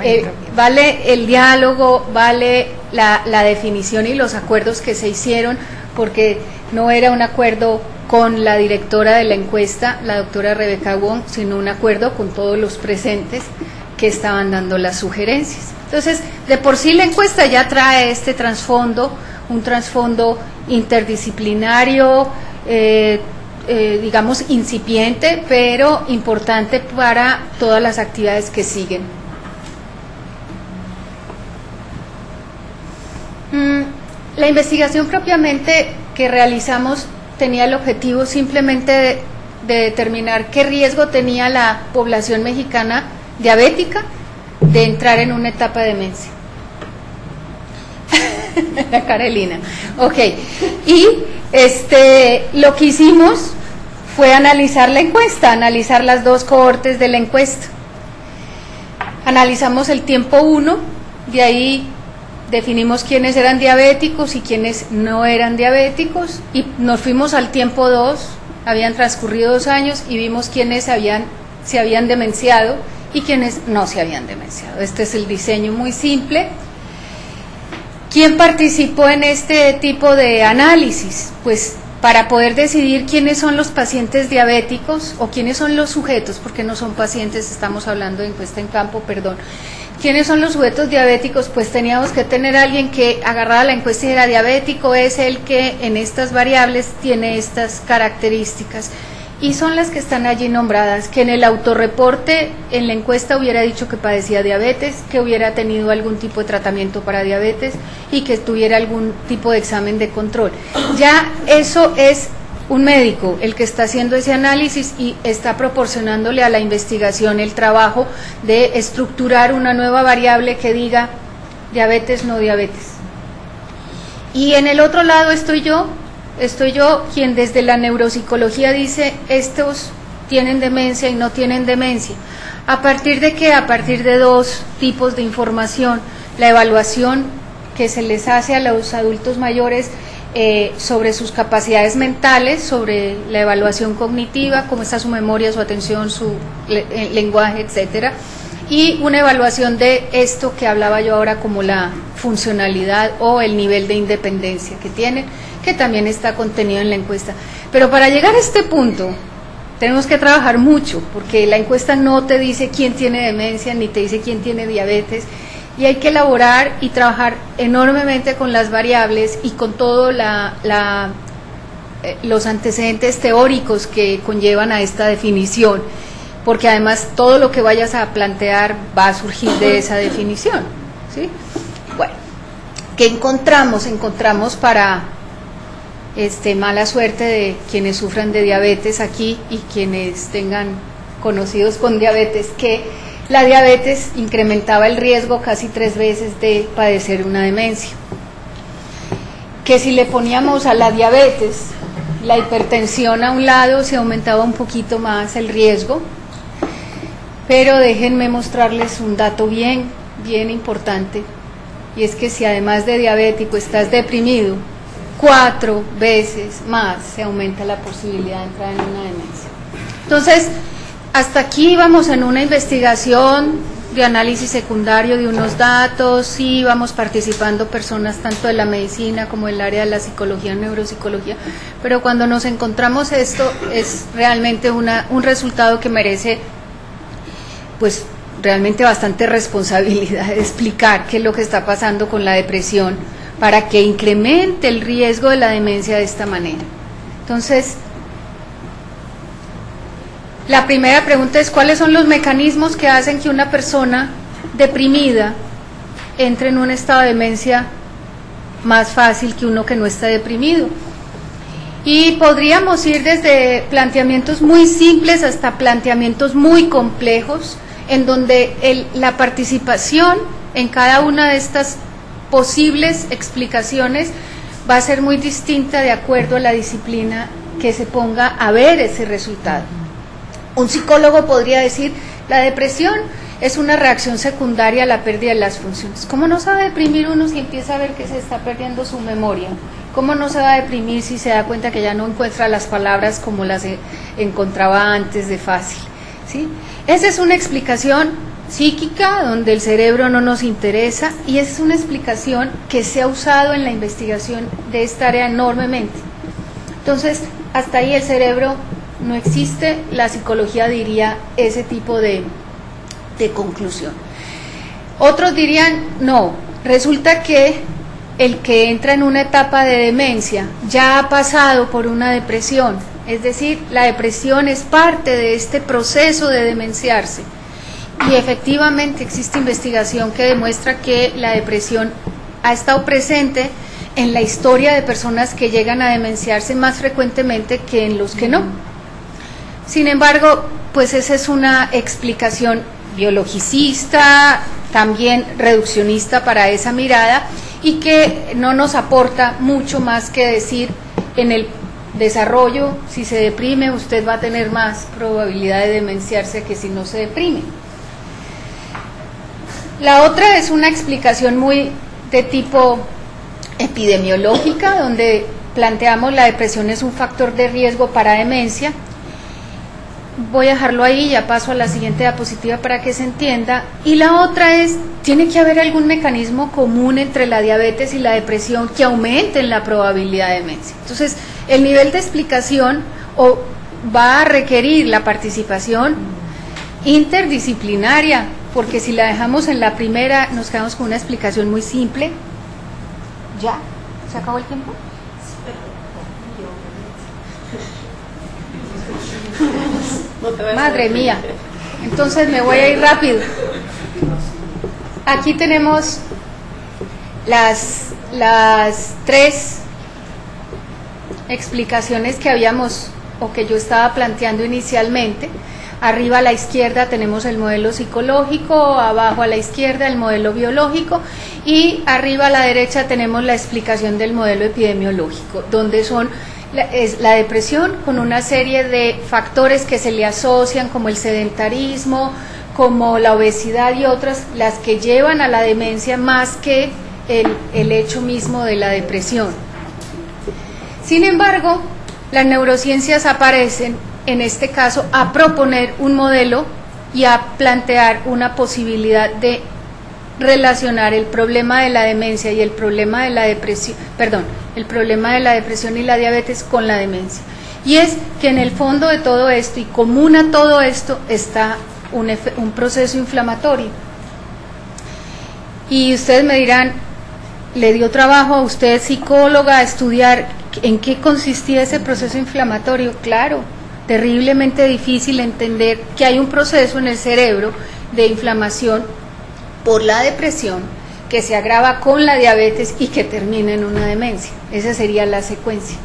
eh, vale el diálogo, vale la, la, definición y los acuerdos que se hicieron, porque no era un acuerdo con la directora de la encuesta, la doctora Rebeca Wong, sino un acuerdo con todos los presentes que estaban dando las sugerencias. Entonces, de por sí la encuesta ya trae este trasfondo, un trasfondo interdisciplinario, eh, eh, digamos, incipiente, pero importante para todas las actividades que siguen. Mm, la investigación propiamente que realizamos tenía el objetivo simplemente de, de determinar qué riesgo tenía la población mexicana diabética de entrar en una etapa de demencia. la Carolina. Ok. Y este, lo que hicimos fue analizar la encuesta, analizar las dos cohortes de la encuesta. Analizamos el tiempo 1, de ahí definimos quiénes eran diabéticos y quiénes no eran diabéticos y nos fuimos al tiempo 2, habían transcurrido dos años y vimos quiénes se habían demenciado y quienes no se habían demenciado. Este es el diseño muy simple. ¿Quién participó en este tipo de análisis? Pues para poder decidir quiénes son los pacientes diabéticos o quiénes son los sujetos, porque no son pacientes, estamos hablando de encuesta en campo, perdón. ¿Quiénes son los sujetos diabéticos? Pues teníamos que tener alguien que agarrara la encuesta y era diabético, es el que en estas variables tiene estas características y son las que están allí nombradas, que en el autorreporte, en la encuesta hubiera dicho que padecía diabetes, que hubiera tenido algún tipo de tratamiento para diabetes y que tuviera algún tipo de examen de control. Ya eso es un médico el que está haciendo ese análisis y está proporcionándole a la investigación el trabajo de estructurar una nueva variable que diga diabetes, no diabetes. Y en el otro lado estoy yo, estoy yo quien desde la neuropsicología dice estos tienen demencia y no tienen demencia. ¿A partir de qué? A partir de dos tipos de información. La evaluación que se les hace a los adultos mayores eh, sobre sus capacidades mentales, sobre la evaluación cognitiva, cómo está su memoria, su atención, su eh, lenguaje, etcétera, y una evaluación de esto que hablaba yo ahora como la funcionalidad o el nivel de independencia que tienen que también está contenido en la encuesta. Pero para llegar a este punto, tenemos que trabajar mucho, porque la encuesta no te dice quién tiene demencia, ni te dice quién tiene diabetes, y hay que elaborar y trabajar enormemente con las variables y con todos eh, los antecedentes teóricos que conllevan a esta definición, porque además todo lo que vayas a plantear va a surgir de esa definición. ¿sí? Bueno, ¿qué encontramos? Encontramos para este, mala suerte de quienes sufran de diabetes aquí y quienes tengan conocidos con diabetes, que la diabetes incrementaba el riesgo casi tres veces de padecer una demencia. Que si le poníamos a la diabetes la hipertensión a un lado, se aumentaba un poquito más el riesgo. Pero déjenme mostrarles un dato bien, bien importante. Y es que si además de diabético estás deprimido, cuatro veces más se aumenta la posibilidad de entrar en una demencia. Entonces, hasta aquí vamos en una investigación de análisis secundario de unos datos, sí vamos participando personas tanto de la medicina como del área de la psicología, neuropsicología, pero cuando nos encontramos esto es realmente una, un resultado que merece pues realmente bastante responsabilidad de explicar qué es lo que está pasando con la depresión para que incremente el riesgo de la demencia de esta manera. Entonces, la primera pregunta es cuáles son los mecanismos que hacen que una persona deprimida entre en un estado de demencia más fácil que uno que no está deprimido. Y podríamos ir desde planteamientos muy simples hasta planteamientos muy complejos, en donde la participación en cada una de estas posibles explicaciones va a ser muy distinta de acuerdo a la disciplina que se ponga a ver ese resultado. Un psicólogo podría decir, la depresión es una reacción secundaria a la pérdida de las funciones. ¿Cómo no se va a deprimir uno si empieza a ver que se está perdiendo su memoria? ¿Cómo no se va a deprimir si se da cuenta que ya no encuentra las palabras como las e- encontraba antes de fácil? ¿sí? Esa es una explicación psíquica donde el cerebro no nos interesa y esa es una explicación que se ha usado en la investigación de esta área enormemente. Entonces, hasta ahí el cerebro no existe, la psicología diría ese tipo de, de conclusión. Otros dirían, no, resulta que el que entra en una etapa de demencia ya ha pasado por una depresión, es decir, la depresión es parte de este proceso de demenciarse. Y efectivamente existe investigación que demuestra que la depresión ha estado presente en la historia de personas que llegan a demenciarse más frecuentemente que en los que no. Sin embargo, pues esa es una explicación biologicista, también reduccionista para esa mirada y que no nos aporta mucho más que decir en el desarrollo, si se deprime, usted va a tener más probabilidad de demenciarse que si no se deprime. La otra es una explicación muy de tipo epidemiológica, donde planteamos la depresión es un factor de riesgo para demencia. Voy a dejarlo ahí, ya paso a la siguiente diapositiva para que se entienda. Y la otra es, tiene que haber algún mecanismo común entre la diabetes y la depresión que aumenten la probabilidad de demencia. Entonces, el nivel de explicación o va a requerir la participación interdisciplinaria, porque si la dejamos en la primera nos quedamos con una explicación muy simple. ¿Ya? ¿Se acabó el tiempo? No te vayas a Madre mía. Entonces me voy a ir rápido. Aquí tenemos las, las tres explicaciones que habíamos o que yo estaba planteando inicialmente. Arriba a la izquierda tenemos el modelo psicológico, abajo a la izquierda el modelo biológico y arriba a la derecha tenemos la explicación del modelo epidemiológico, donde son la, es la depresión con una serie de factores que se le asocian como el sedentarismo, como la obesidad y otras, las que llevan a la demencia más que el, el hecho mismo de la depresión. Sin embargo, las neurociencias aparecen, en este caso, a proponer un modelo y a plantear una posibilidad de relacionar el problema de la demencia y el problema de la depresión, perdón, el problema de la depresión y la diabetes con la demencia. Y es que en el fondo de todo esto y común a todo esto está un, un proceso inflamatorio. Y ustedes me dirán, le dio trabajo a usted, psicóloga, a estudiar en qué consistía ese proceso inflamatorio. Claro, terriblemente difícil entender que hay un proceso en el cerebro de inflamación por la depresión que se agrava con la diabetes y que termina en una demencia. Esa sería la secuencia.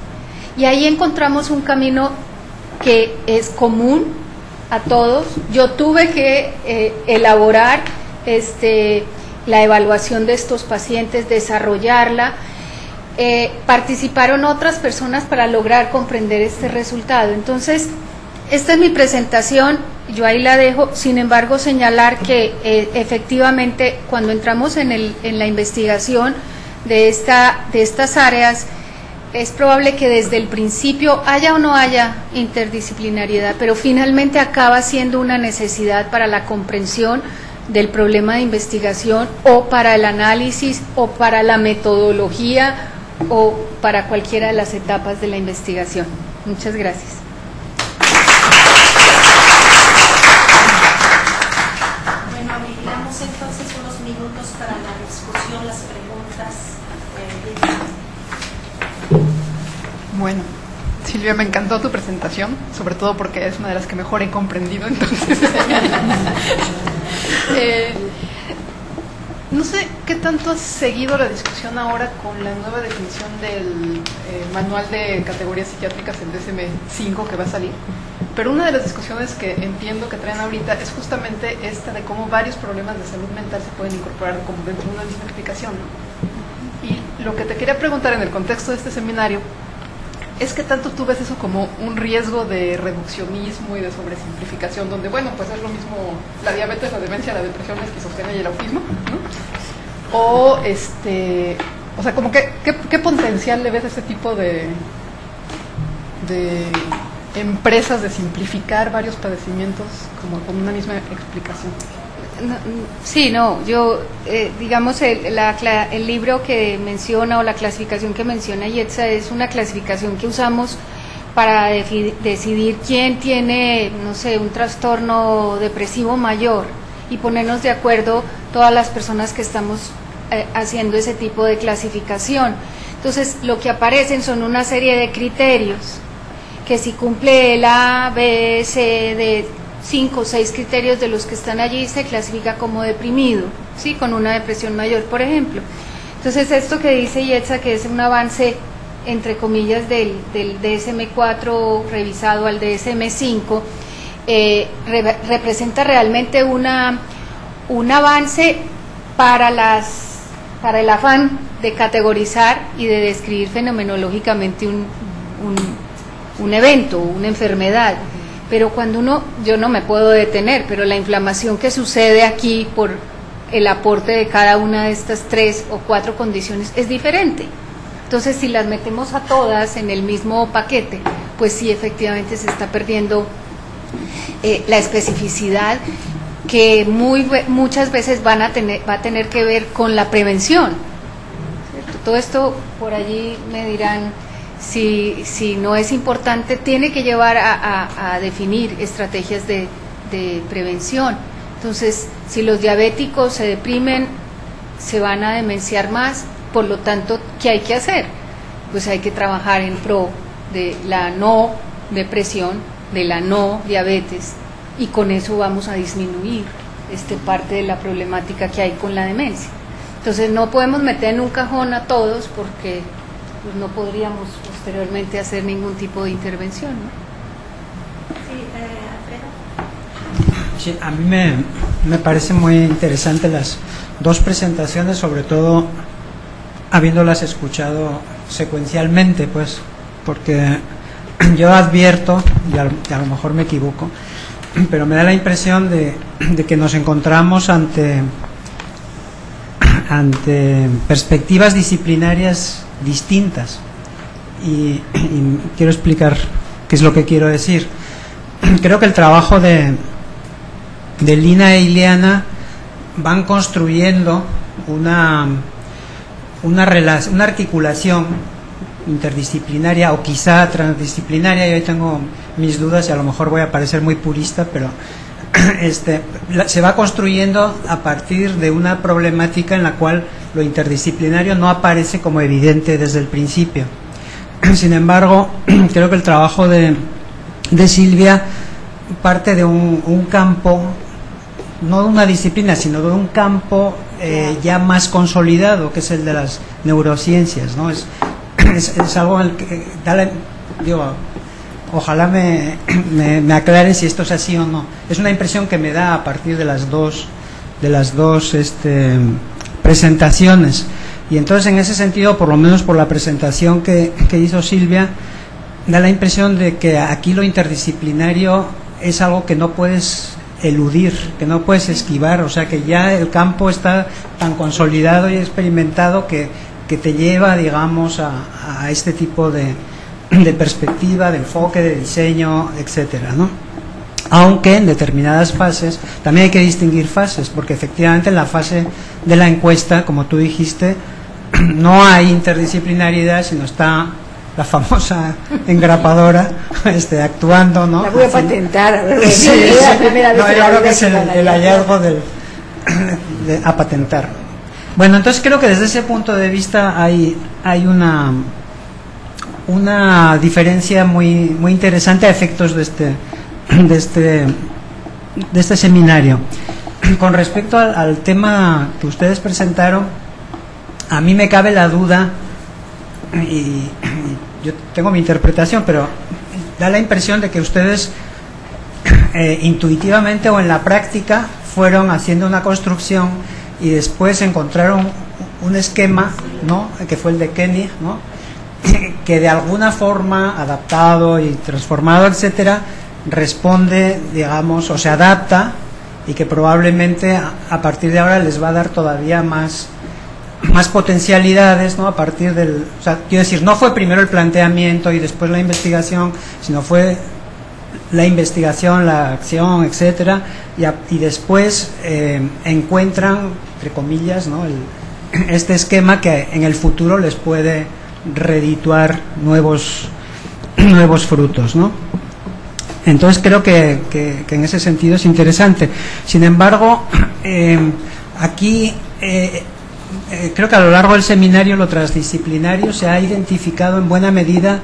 Y ahí encontramos un camino que es común a todos. Yo tuve que eh, elaborar este, la evaluación de estos pacientes, desarrollarla. Eh, participaron otras personas para lograr comprender este resultado. Entonces, esta es mi presentación, yo ahí la dejo, sin embargo señalar que eh, efectivamente cuando entramos en, el, en la investigación de, esta, de estas áreas, es probable que desde el principio haya o no haya interdisciplinariedad, pero finalmente acaba siendo una necesidad para la comprensión del problema de investigación o para el análisis o para la metodología o para cualquiera de las etapas de la investigación. Muchas gracias. Bueno, damos entonces unos minutos para la discusión, las preguntas. Eh, bueno, Silvia, me encantó tu presentación, sobre todo porque es una de las que mejor he comprendido, entonces. eh, no sé qué tanto has seguido la discusión ahora con la nueva definición del eh, manual de categorías psiquiátricas, el DSM-5 que va a salir, pero una de las discusiones que entiendo que traen ahorita es justamente esta de cómo varios problemas de salud mental se pueden incorporar como dentro de una misma explicación. Y lo que te quería preguntar en el contexto de este seminario es que tanto tú ves eso como un riesgo de reduccionismo y de sobresimplificación, donde, bueno, pues es lo mismo la diabetes, la demencia, la depresión, la esquizofrenia y el autismo, ¿no? O, este, o sea, como que, ¿qué, potencial le ves a este tipo de, de empresas de simplificar varios padecimientos como con una misma explicación? Sí, no, yo, eh, digamos, el, libro que menciona o la clasificación que menciona Yetza es una clasificación que usamos para decidir quién tiene, no sé, un trastorno depresivo mayor y ponernos de acuerdo todas las personas que estamos eh, haciendo ese tipo de clasificación. Entonces, lo que aparecen son una serie de criterios que si cumple el A, B, C, D, cinco o seis criterios de los que están allí se clasifica como deprimido, ¿sí? con una depresión mayor, por ejemplo. Entonces, esto que dice Yetza, que es un avance, entre comillas, del, del DSM-4 revisado al DSM-5, eh, re, representa realmente una, un avance para, las, para el afán de categorizar y de describir fenomenológicamente un, un, un evento, una enfermedad pero cuando uno, yo no me puedo detener, pero la inflamación que sucede aquí por el aporte de cada una de estas tres o cuatro condiciones es diferente. Entonces, si las metemos a todas en el mismo paquete, pues sí, efectivamente se está perdiendo eh, la especificidad que muy, muchas veces van a tener, va a tener que ver con la prevención. Todo esto por allí me dirán si, si no es importante, tiene que llevar a, definir estrategias de, de, prevención. Entonces, si los diabéticos se deprimen, se van a demenciar más, por lo tanto, ¿qué hay que hacer? Pues hay que trabajar en pro de la no depresión, de la no diabetes, y con eso vamos a disminuir este parte de la problemática que hay con la demencia. Entonces no podemos meter en un cajón a todos porque pues no podríamos posteriormente hacer ningún tipo de intervención. ¿no? Sí, eh, a mí me, me parecen muy interesantes las dos presentaciones, sobre todo habiéndolas escuchado secuencialmente, pues, porque yo advierto, y a, y a, lo mejor me equivoco, pero me da la impresión de, de que nos encontramos ante, ante perspectivas disciplinarias distintas. Y, quiero explicar qué es lo que quiero decir. Creo que el trabajo de, de Lina e Ileana van construyendo una, una, una articulación interdisciplinaria o quizá transdisciplinaria. Yo tengo mis dudas y a lo mejor voy a parecer muy purista, pero este, se va construyendo a partir de una problemática en la cual lo interdisciplinario no aparece como evidente desde el principio. Sin embargo, creo que el trabajo de, de Silvia parte de un, un, campo, no de una disciplina, sino de un campo eh, ya más consolidado, que es el de las neurociencias. ¿no? Es, es, es algo el que da la, digo, ojalá me, me, me, aclaren si esto es así o no. Es una impresión que me da a partir de las dos, de las dos este, presentaciones. Y entonces en ese sentido, por lo menos por la presentación que, que hizo Silvia, da la impresión de que aquí lo interdisciplinario es algo que no puedes eludir, que no puedes esquivar, o sea que ya el campo está tan consolidado y experimentado que, que te lleva, digamos, a, a este tipo de, de perspectiva, de enfoque, de diseño, etcétera, ¿no? Aunque en determinadas fases también hay que distinguir fases, porque efectivamente en la fase de la encuesta, como tú dijiste, no hay interdisciplinariedad, sino está la famosa engrapadora este, actuando, ¿no? La voy a patentar, a ver, Sí, es la sí. primera vez No, yo creo que es el, hallazgo del, de- a patentar. Bueno, entonces creo que desde ese punto de vista hay, hay una, una diferencia muy, muy interesante a efectos de este, de este, de este seminario. Con respecto al, al tema que ustedes presentaron, a mí me cabe la duda, y, yo tengo mi interpretación, pero da la impresión de que ustedes eh, intuitivamente o en la práctica fueron haciendo una construcción y después encontraron un esquema, ¿no? que fue el de Kenny, ¿no? que de alguna forma adaptado y transformado, etcétera, responde, digamos, o se adapta y que probablemente a, partir de ahora les va a dar todavía más más potencialidades, ¿no? A partir del, quiero decir, no fue primero el planteamiento y después la investigación, sino fue la investigación, la acción, etcétera, y, después eh, encuentran, entre comillas, ¿no? Este esquema que en el futuro les puede redituar nuevos nuevos frutos, ¿no? Entonces creo que, en ese sentido es interesante. Sin embargo, eh, aquí eh, eh, creo que a lo largo del seminario lo transdisciplinario se ha identificado en buena medida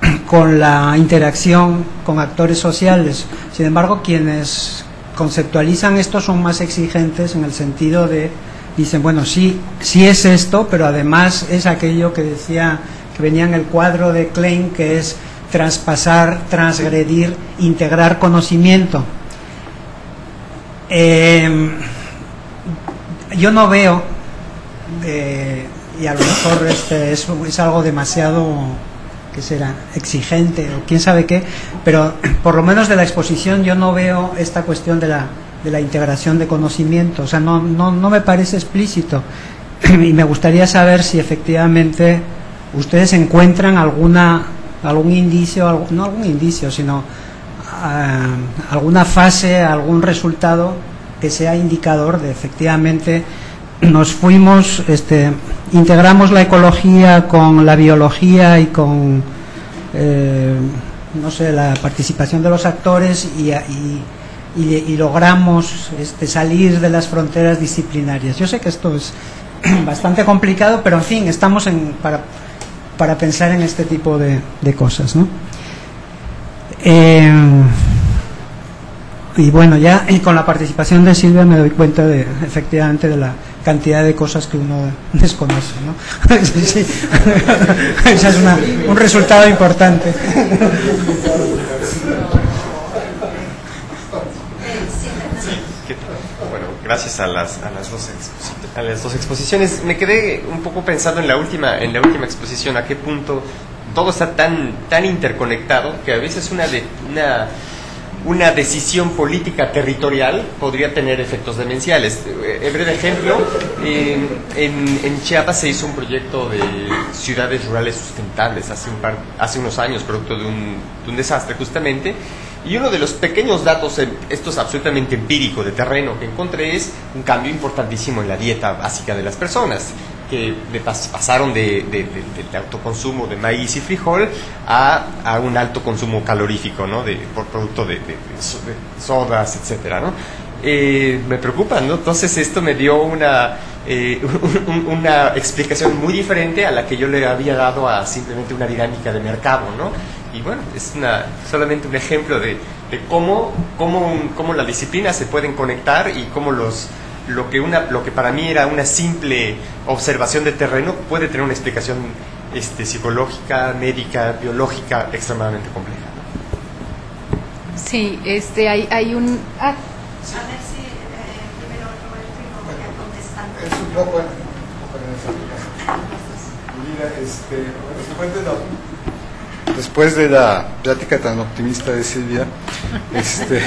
con la interacción con actores sociales. Sin embargo, quienes conceptualizan esto son más exigentes en el sentido de, dicen, bueno, sí, sí es esto, pero además es aquello que decía, que venía en el cuadro de Klein, que es traspasar, transgredir, integrar conocimiento. Eh, yo no veo, eh, y a lo mejor este es, es algo demasiado, que será? Exigente o quién sabe qué, pero por lo menos de la exposición yo no veo esta cuestión de la, de la integración de conocimiento, o sea, no, no, no me parece explícito. Y me gustaría saber si efectivamente ustedes encuentran alguna algún indicio, no algún indicio, sino ah, alguna fase, algún resultado que sea indicador de efectivamente nos fuimos, este, integramos la ecología con la biología y con, eh, no sé, la participación de los actores y logramos este, salir de las fronteras disciplinarias. Yo sé que esto es bastante complicado, pero en fin, estamos en, para, para pensar en este tipo de, de cosas, ¿no? Eh, y bueno, ya y con la participación de Silvia me doy cuenta de efectivamente de la cantidad de cosas que uno desconoce, ¿no? Es una- un resultado importante. Bueno, gracias a las, a las, dos a las dos exposiciones. Me quedé un poco pensando en la última, en la última exposición, a qué punto todo está tan, tan interconectado que a veces una, de, una, una decisión política territorial podría tener efectos demenciales. Eh, En breve ejemplo, eh, en, en Chiapas se hizo un proyecto de ciudades rurales sustentables hace, un par- hace unos años, producto de un, de un desastre justamente. Y uno de los pequeños datos, em, esto es absolutamente empírico, de terreno que encontré, es un cambio importantísimo en la dieta básica de las personas, que de pas- pasaron de, de- de- del autoconsumo de maíz y frijol a, un alto consumo calorífico, ¿no? De, por producto de, de- de so- de sodas, etcétera, ¿no? Eh, me preocupa, ¿no? Entonces esto me dio eh, un- un- una explicación muy diferente a la que yo le había dado a simplemente una dinámica de mercado, ¿no? Y bueno, es una, solamente un ejemplo de, de cómo, cómo, un- cómo las disciplinas se pueden conectar y cómo los, lo, que una, lo que para mí era una simple observación de terreno puede tener una explicación este, psicológica, médica, biológica extremadamente compleja. Sí, este, hay, hay un... ah, A ver si eh, primero Roberto y luego ya contestando. Es un poco este, después de la, plática tan optimista de Silvia, este,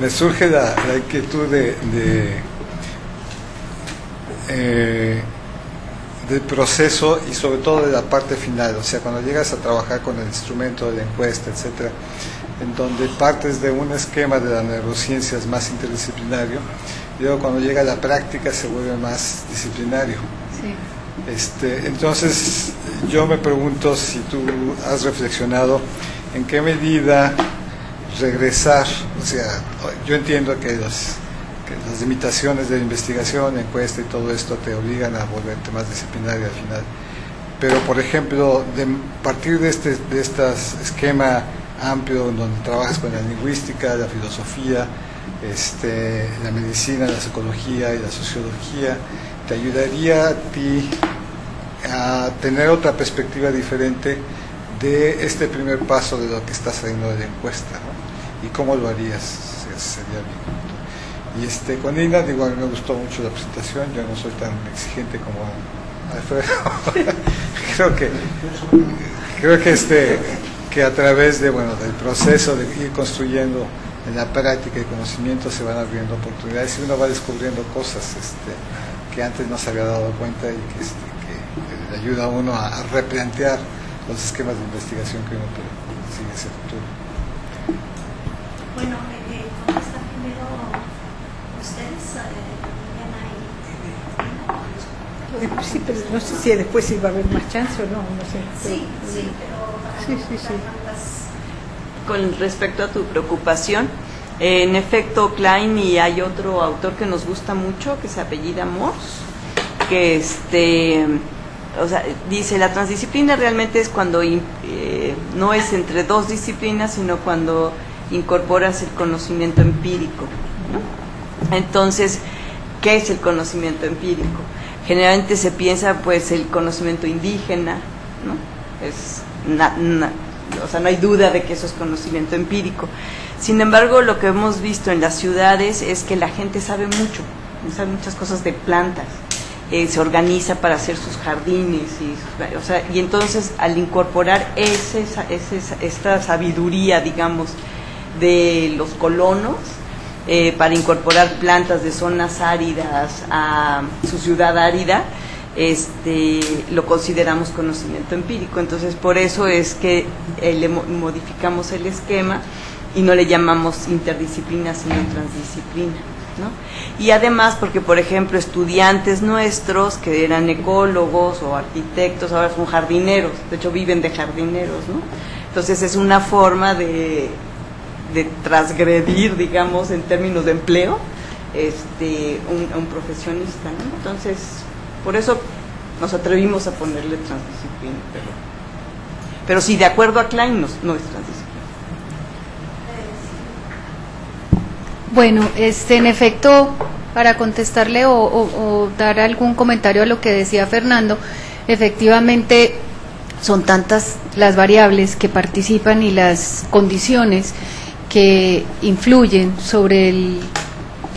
me surge la, la inquietud de, de, eh, del proceso y sobre todo de la parte final, o sea, cuando llegas a trabajar con el instrumento de la encuesta, etcétera, en donde partes de un esquema de las neurociencias más interdisciplinario, y luego cuando llega a la práctica se vuelve más disciplinario. Este, entonces, yo me pregunto si tú has reflexionado en qué medida regresar, o sea, yo entiendo que, las limitaciones de investigación, encuesta y todo esto te obligan a volverte más disciplinario al final, pero por ejemplo, de partir de este de estas esquema amplio donde trabajas con la lingüística, la filosofía, este, la medicina, la psicología y la sociología, te ayudaría a ti a tener otra perspectiva diferente de este primer paso de lo que está saliendo de la encuesta. ¿Y cómo lo harías? Sería mi Y este, con Ina, digo, me gustó mucho la presentación, yo no soy tan exigente como Alfredo. creo que, creo que este, que a través de, bueno, del proceso de ir construyendo en la práctica y conocimiento se van abriendo oportunidades y uno va descubriendo cosas este, que antes no se había dado cuenta y que, este, le ayuda a uno a, replantear los esquemas de investigación que uno sigue ese futuro. Bueno, eh, eh contestan primero ustedes, eh, Sí, pero no sé si después si va a haber más chance o no, no sé. Sí, sí, pero sí, sí, sí. Con respecto a tu preocupación, en efecto, Klein y hay otro autor que nos gusta mucho, que se apellida Morse, que este o sea, dice, la transdisciplina realmente es cuando eh, no es entre dos disciplinas, sino cuando incorporas el conocimiento empírico. Entonces, ¿qué es el conocimiento empírico? Generalmente se piensa, pues, el conocimiento indígena, ¿no? Es o sea, no hay duda de que eso es conocimiento empírico. Sin embargo, lo que hemos visto en las ciudades es que la gente sabe mucho, sabe muchas cosas de plantas, eh, se organiza para hacer sus jardines y, o sea, y entonces al incorporar ese, esta sabiduría digamos de los colonos eh, para incorporar plantas de zonas áridas a su ciudad árida este, lo consideramos conocimiento empírico. Entonces por eso es que eh, le modificamos el esquema y no le llamamos interdisciplina sino transdisciplina y además porque, por ejemplo, estudiantes nuestros que eran ecólogos o arquitectos, ahora son jardineros, de hecho viven de jardineros, ¿no? Entonces es una forma de, de transgredir, digamos, en términos de empleo, este, un, un profesionista, ¿no? Entonces, por eso nos atrevimos a ponerle transdisciplina, pero, pero sí, de acuerdo a Klein, no, no es transdisciplina. Bueno, este, en efecto, para contestarle o, dar algún comentario a lo que decía Fernando, efectivamente son tantas las variables que participan y las condiciones que influyen sobre el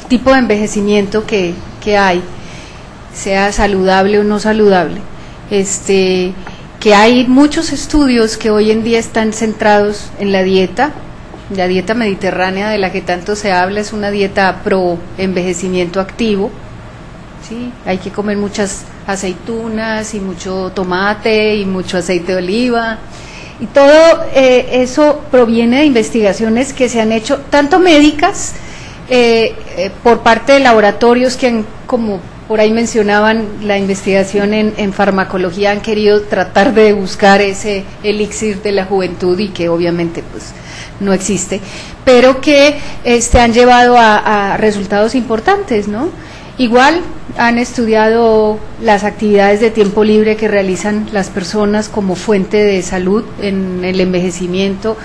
tipo de envejecimiento que, que hay, sea saludable o no saludable. Este, que hay muchos estudios que hoy en día están centrados en la dieta, la dieta mediterránea de la que tanto se habla es una dieta pro envejecimiento activo. ¿sí? Hay que comer muchas aceitunas y mucho tomate y mucho aceite de oliva. Y todo eh, eso proviene de investigaciones que se han hecho, tanto médicas, eh, eh, por parte de laboratorios que han, como por ahí mencionaban la investigación en, farmacología, han querido tratar de buscar ese elixir de la juventud y que obviamente pues no existe, pero que este, han llevado a, resultados importantes, ¿no? Igual han estudiado las actividades de tiempo libre que realizan las personas como fuente de salud en el envejecimiento.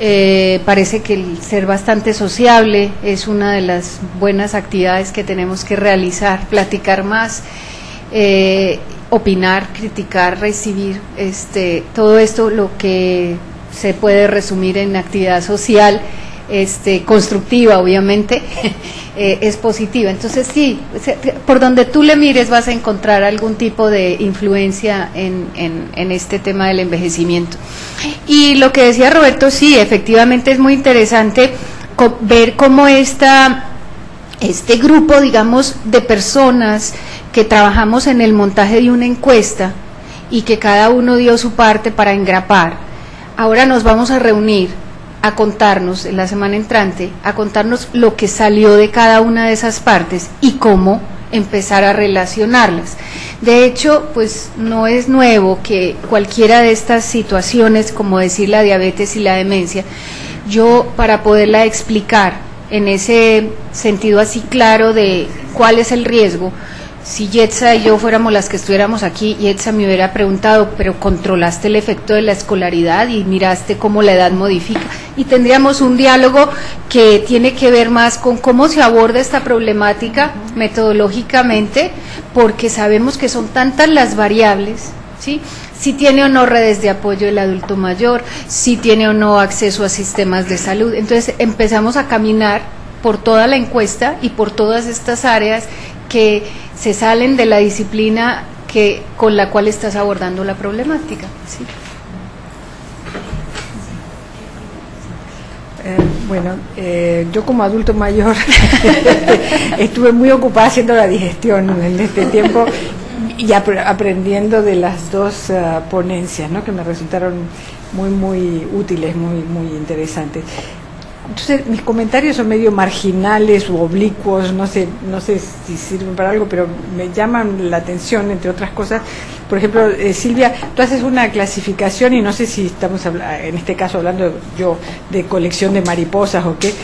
Eh, parece que el ser bastante sociable es una de las buenas actividades que tenemos que realizar, platicar más, eh, opinar, criticar, recibir, este, todo esto lo que se puede resumir en actividad social este, constructiva, obviamente, eh, es positiva. Entonces, sí, por donde tú le mires vas a encontrar algún tipo de influencia en, en, este tema del envejecimiento. Y lo que decía Roberto, sí, efectivamente es muy interesante ver cómo esta, este grupo, digamos, de personas que trabajamos en el montaje de una encuesta y que cada uno dio su parte para engrapar, ahora nos vamos a reunir a contarnos en la semana entrante, a contarnos lo que salió de cada una de esas partes y cómo empezar a relacionarlas. De hecho, pues no es nuevo que cualquiera de estas situaciones, como decir la diabetes y la demencia, yo para poderla explicar en ese sentido así claro de cuál es el riesgo, si Yetza y yo fuéramos las que estuviéramos aquí, Yetza me hubiera preguntado, pero controlaste el efecto de la escolaridad y miraste cómo la edad modifica. Y tendríamos un diálogo que tiene que ver más con cómo se aborda esta problemática metodológicamente, porque sabemos que son tantas las variables, ¿sí? si tiene o no redes de apoyo del adulto mayor, si tiene o no acceso a sistemas de salud. Entonces empezamos a caminar por toda la encuesta y por todas estas áreas que se salen de la disciplina que, con la cual estás abordando la problemática. ¿sí? Eh, bueno, eh, yo como adulto mayor estuve muy ocupada haciendo la digestión en este tiempo y ap aprendiendo de las dos uh, ponencias, ¿no? que me resultaron muy, muy útiles, muy, muy interesantes. Entonces, mis comentarios son medio marginales u oblicuos, no sé, no sé si sirven para algo, pero me llaman la atención, entre otras cosas. Por ejemplo, eh, Silvia, tú haces una clasificación y no sé si estamos en este caso hablando yo de colección de mariposas o qué.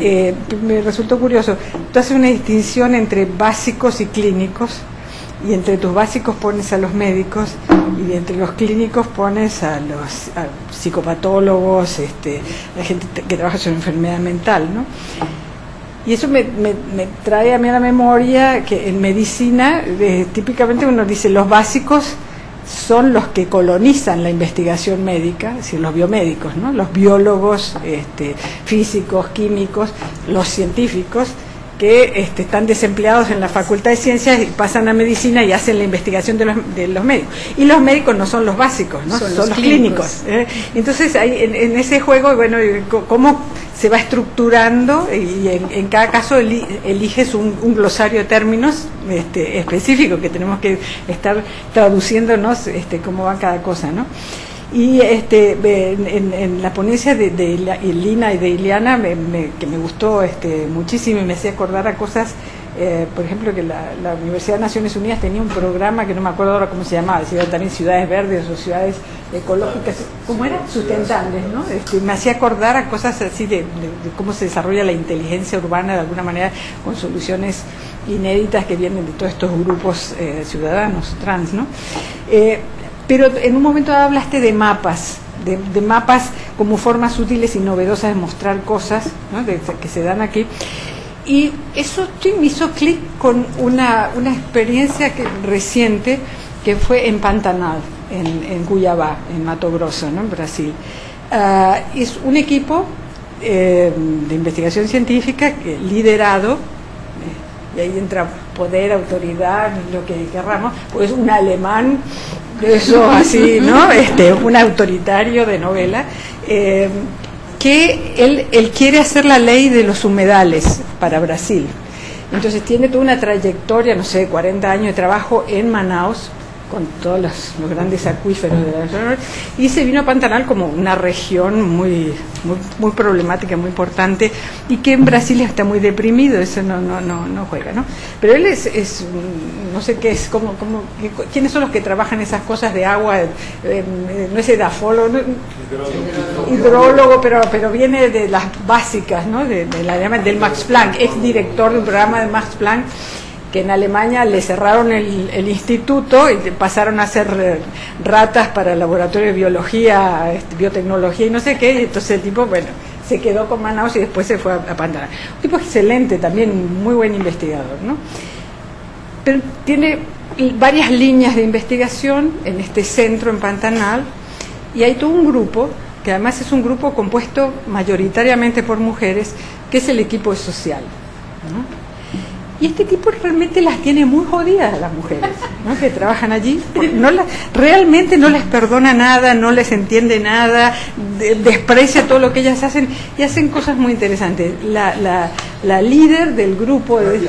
Eh, me resultó curioso. Tú haces una distinción entre básicos y clínicos y entre tus básicos pones a los médicos y entre los clínicos pones a los psicopatólogos, este, a gente que trabaja sobre enfermedad mental, ¿no? Y eso me, me, trae a mí a la memoria que en medicina eh, típicamente uno dice los básicos son los que colonizan la investigación médica, es decir, los biomédicos, ¿no? los biólogos, este, físicos, químicos, los científicos, que este, están desempleados en la Facultad de Ciencias y pasan a Medicina y hacen la investigación de los, de los médicos. Y los médicos no son los básicos, ¿no? son, los, clínicos. ¿eh? Entonces, hay, en, ese juego, bueno, cómo se va estructurando y en, cada caso eliges un, glosario de términos este, específico que tenemos que estar traduciéndonos este, cómo va cada cosa, ¿no? Y este, en, la ponencia de, de, Lina y de Iliana, que me gustó este, muchísimo y me hacía acordar a cosas, eh, por ejemplo, que la, Universidad de Naciones Unidas tenía un programa que no me acuerdo ahora cómo se llamaba, decía también ciudades verdes o ciudades ecológicas, ¿cómo era? Sustentables, ¿no? Este, me hacía acordar a cosas así de, cómo se desarrolla la inteligencia urbana de alguna manera con soluciones inéditas que vienen de todos estos grupos eh, ciudadanos trans, ¿no? Eh, pero en un momento hablaste de mapas, de, mapas como formas útiles y novedosas de mostrar cosas que se dan aquí. Y eso me hizo clic con una, experiencia que, reciente que fue en Pantanal, en, en Cuyabá, en Mato Grosso, ¿no? en Brasil. Ah, es un equipo eh, de investigación científica liderado, y ahí entra poder, autoridad, lo que querramos, pues un alemán eso así, ¿no? Este, un autoritario de novela, eh, que él, él quiere hacer la ley de los humedales para Brasil. Entonces tiene toda una trayectoria, no sé, 40 años de trabajo en Manaus, con todos los, grandes acuíferos de la zona y se vino a Pantanal como una región muy, muy, problemática, muy importante y que en Brasil está muy deprimido, eso no, no, no, no juega, ¿no? Pero él es, es no sé qué es, como, como, ¿quiénes son los que trabajan esas cosas de agua? Eh, no es edafólogo, hidrólogo, pero, pero viene de las básicas, ¿no? De, la, del Max Planck, ex director de un programa de Max Planck que en Alemania le cerraron el, instituto y pasaron a ser eh, ratas para laboratorio de biología, este, biotecnología y no sé qué, y entonces el tipo, bueno, se quedó con Manaus y después se fue a, a Pantanal. Un tipo excelente también, muy buen investigador, ¿no? Pero tiene varias líneas de investigación en este centro en Pantanal y hay todo un grupo, que además es un grupo compuesto mayoritariamente por mujeres, que es el equipo social. Y este tipo realmente las tiene muy jodidas las mujeres ¿no? que trabajan allí. No realmente no les perdona nada, no les entiende nada, desprecia todo lo que ellas hacen y hacen cosas muy interesantes. La, la, la líder del grupo de...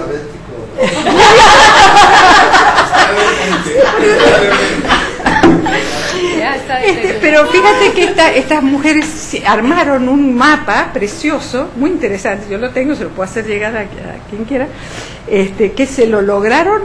pero fíjate que esta- estas mujeres armaron un mapa precioso, muy interesante, yo lo tengo, se lo puedo hacer llegar a, a quien quiera, este, que se lo lograron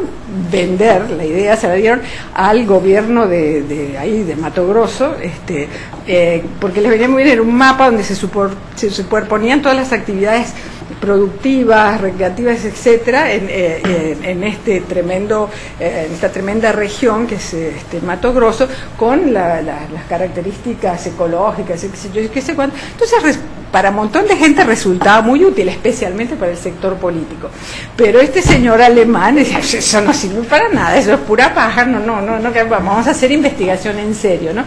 vender, la idea se la dieron al gobierno de, de ahí, de Mato Grosso, este, eh, porque les venía muy bien, era un mapa donde se, supor- se superponían todas las actividades productivas, recreativas, etcétera, en, eh, en- este tremendo, eh, en esta tremenda región que es eh, este Mato Grosso, con la- la- las características ecológicas, qué sé yo, sé cuánto. Entonces, para un montón de gente resultaba muy útil, especialmente para el sector político. Pero este señor alemán decía, eso no sirve para nada, eso es pura paja, no, no, no, no, vamos a hacer investigación en serio, ¿no?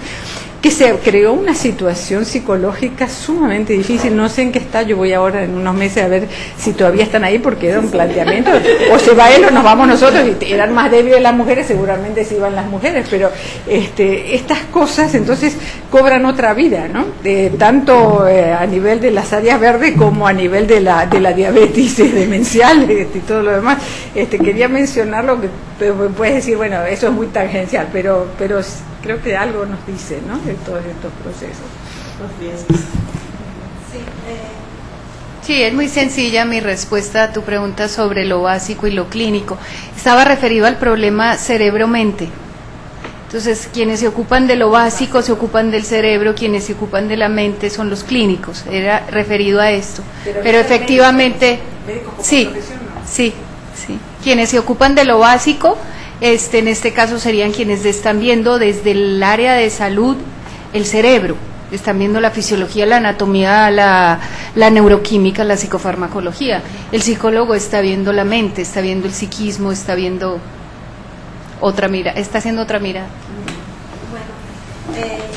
Que se creó una situación psicológica sumamente difícil, no sé en qué está, yo voy ahora en unos meses a ver si todavía están ahí porque era un planteamiento, o se va él o nos vamos nosotros, y eran más débiles las mujeres, seguramente se iban las mujeres, pero este, estas cosas entonces cobran otra vida, ¿no? De, tanto eh, a nivel de las áreas verdes como a nivel de la, de la diabetes eh, demencial este, y todo lo demás. Este, quería mencionarlo, que pero puedes decir, bueno, eso es muy tangencial, pero, pero creo que algo nos dice, ¿no? De todos estos procesos. Sí, es muy sencilla mi respuesta a tu pregunta sobre lo básico y lo clínico. Estaba referido al problema cerebro-mente. Entonces, quienes se ocupan de lo básico se ocupan del cerebro, quienes se ocupan de la mente son los clínicos. Era referido a esto. Pero Pero, efectivamente, médico como sí, sí, sí. Quienes se ocupan de lo básico, este, en este caso serían quienes están viendo desde el área de salud el cerebro. Están viendo la fisiología, la anatomía, la, neuroquímica, la psicofarmacología. El psicólogo está viendo la mente, está viendo el psiquismo, está viendo otra mira, está haciendo otra mirada. Bueno, eh,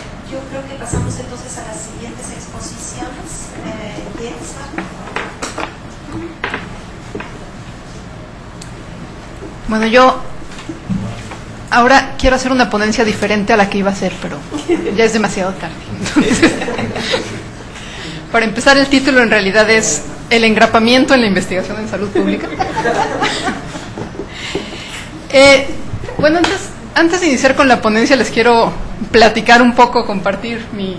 Bueno, yo ahora quiero hacer una ponencia diferente a la que iba a hacer, pero ya es demasiado tarde. Entonces, para empezar, el título en realidad es El engrapamiento en la investigación en salud pública. Eh, bueno, antes, antes de iniciar con la ponencia, les quiero platicar un poco, compartir mi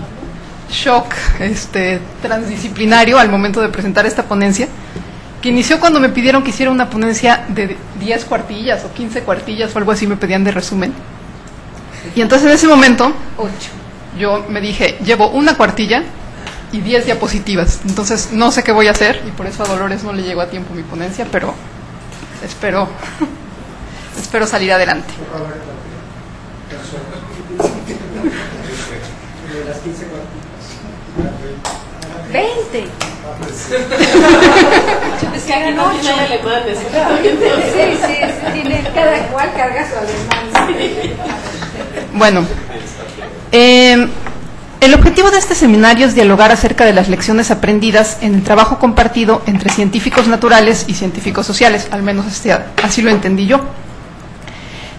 shock este, transdisciplinario al momento de presentar esta ponencia que inició cuando me pidieron que hiciera una ponencia de 10 cuartillas o 15 cuartillas o algo así me pedían de resumen. Y entonces en ese momento, yo me dije, llevo una cuartilla y 10 diapositivas. Entonces no sé qué voy a hacer y por eso a Dolores no le llegó a tiempo mi ponencia, pero espero, espero salir adelante. 20. Es que aquí no alemanes. Sí, sí, sí, tiene, cada cual carga su alemán. Bueno, eh, el objetivo de este seminario es dialogar acerca de las lecciones aprendidas en el trabajo compartido entre científicos naturales y científicos sociales, al menos este- así lo entendí yo.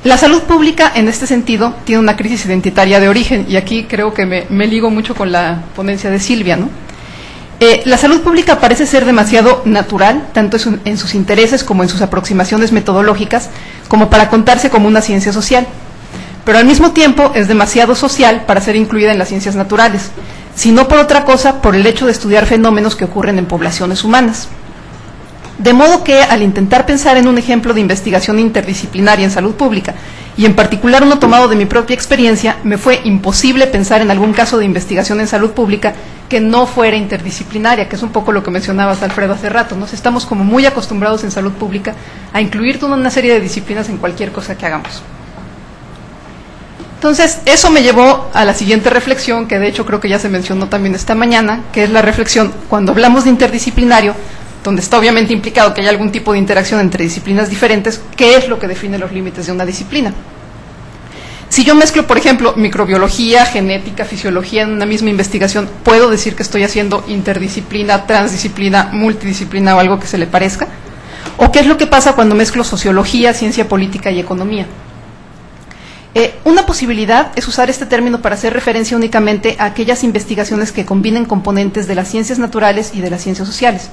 La salud pública, en este sentido, tiene una crisis identitaria de origen, y aquí creo que me, me ligo mucho con la ponencia de Silvia, ¿no? Eh, la salud pública parece ser demasiado natural, tanto en, su- en sus intereses como en sus aproximaciones metodológicas, como para contarse como una ciencia social. Pero al mismo tiempo es demasiado social para ser incluida en las ciencias naturales, si no por otra cosa, por el hecho de estudiar fenómenos que ocurren en poblaciones humanas. De modo que al intentar pensar en un ejemplo de investigación interdisciplinaria en salud pública, y en particular uno tomado de mi propia experiencia, me fue imposible pensar en algún caso de investigación en salud pública que no fuera interdisciplinaria, que es un poco lo que mencionabas Alfredo hace rato. Nos estamos como muy acostumbrados en salud pública a incluir toda una serie de disciplinas en cualquier cosa que hagamos. Entonces, eso me llevó a la siguiente reflexión, que de hecho creo que ya se mencionó también esta mañana, que es la reflexión, cuando hablamos de interdisciplinario, donde está obviamente implicado que hay algún tipo de interacción entre disciplinas diferentes, ¿qué es lo que define los límites de una disciplina? Si yo mezclo, por ejemplo, microbiología, genética, fisiología en una misma investigación, ¿puedo decir que estoy haciendo interdisciplina, transdisciplina, multidisciplina o algo que se le parezca? ¿O qué es lo que pasa cuando mezclo sociología, ciencia política y economía? Eh, una posibilidad es usar este término para hacer referencia únicamente a aquellas investigaciones que combinen componentes de las ciencias naturales y de las ciencias sociales.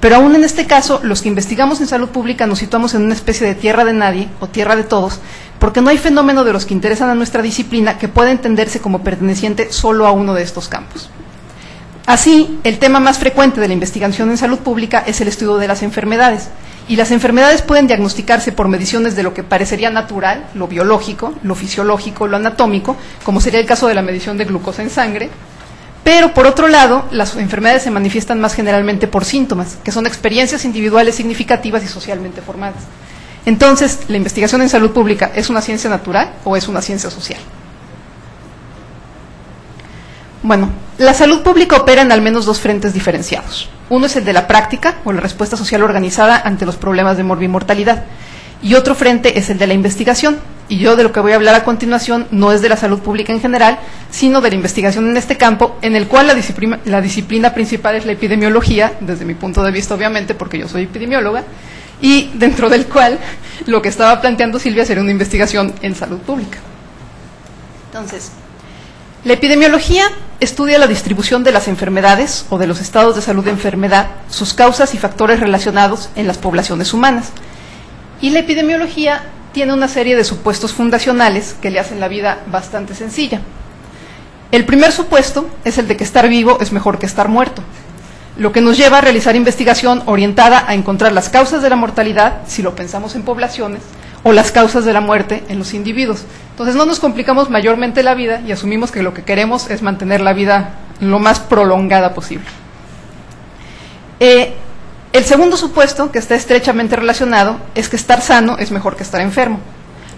Pero aún en este caso, los que investigamos en salud pública nos situamos en una especie de tierra de nadie o tierra de todos, porque no hay fenómeno de los que interesan a nuestra disciplina que pueda entenderse como perteneciente solo a uno de estos campos. Así, el tema más frecuente de la investigación en salud pública es el estudio de las enfermedades, y las enfermedades pueden diagnosticarse por mediciones de lo que parecería natural, lo biológico, lo fisiológico, lo anatómico, como sería el caso de la medición de glucosa en sangre, pero por otro lado, las enfermedades se manifiestan más generalmente por síntomas, que son experiencias individuales significativas y socialmente formadas. Entonces, ¿la investigación en salud pública es una ciencia natural o es una ciencia social? Bueno, la salud pública opera en al menos dos frentes diferenciados. Uno es el de la práctica o la respuesta social organizada ante los problemas de morbimortalidad. Y otro frente es el de la investigación. Y yo de lo que voy a hablar a continuación no es de la salud pública en general, sino de la investigación en este campo, en el cual la disciplina, la disciplina principal es la epidemiología, desde mi punto de vista obviamente, porque yo soy epidemióloga, y dentro del cual lo que estaba planteando Silvia sería una investigación en salud pública. Entonces, la epidemiología estudia la distribución de las enfermedades o de los estados de salud de enfermedad, sus causas y factores relacionados en las poblaciones humanas. Y la epidemiología tiene una serie de supuestos fundacionales que le hacen la vida bastante sencilla. El primer supuesto es el de que estar vivo es mejor que estar muerto, lo que nos lleva a realizar investigación orientada a encontrar las causas de la mortalidad, si lo pensamos en poblaciones, o las causas de la muerte en los individuos. Entonces no nos complicamos mayormente la vida y asumimos que lo que queremos es mantener la vida lo más prolongada posible. Eh, el segundo supuesto, que está estrechamente relacionado, es que estar sano es mejor que estar enfermo.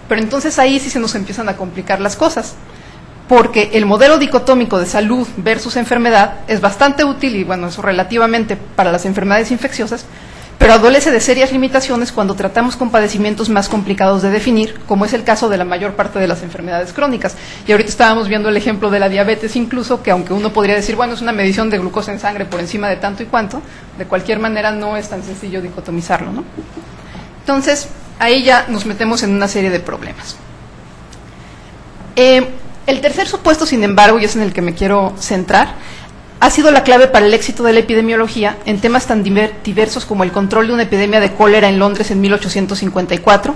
Pero entonces ahí sí se nos empiezan a complicar las cosas, porque el modelo dicotómico de salud versus enfermedad es bastante útil y bueno, eso relativamente para las enfermedades infecciosas, pero adolece de serias limitaciones cuando tratamos con padecimientos más complicados de definir, como es el caso de la mayor parte de las enfermedades crónicas. Y ahorita estábamos viendo el ejemplo de la diabetes incluso, que aunque uno podría decir, bueno, es una medición de glucosa en sangre por encima de tanto y cuanto, de cualquier manera no es tan sencillo dicotomizarlo. ¿no? Entonces, ahí ya nos metemos en una serie de problemas. Eh, el tercer supuesto, sin embargo, y es en el que me quiero centrar, ha sido la clave para el éxito de la epidemiología en temas tan diversos como el control de una epidemia de cólera en Londres en 1854,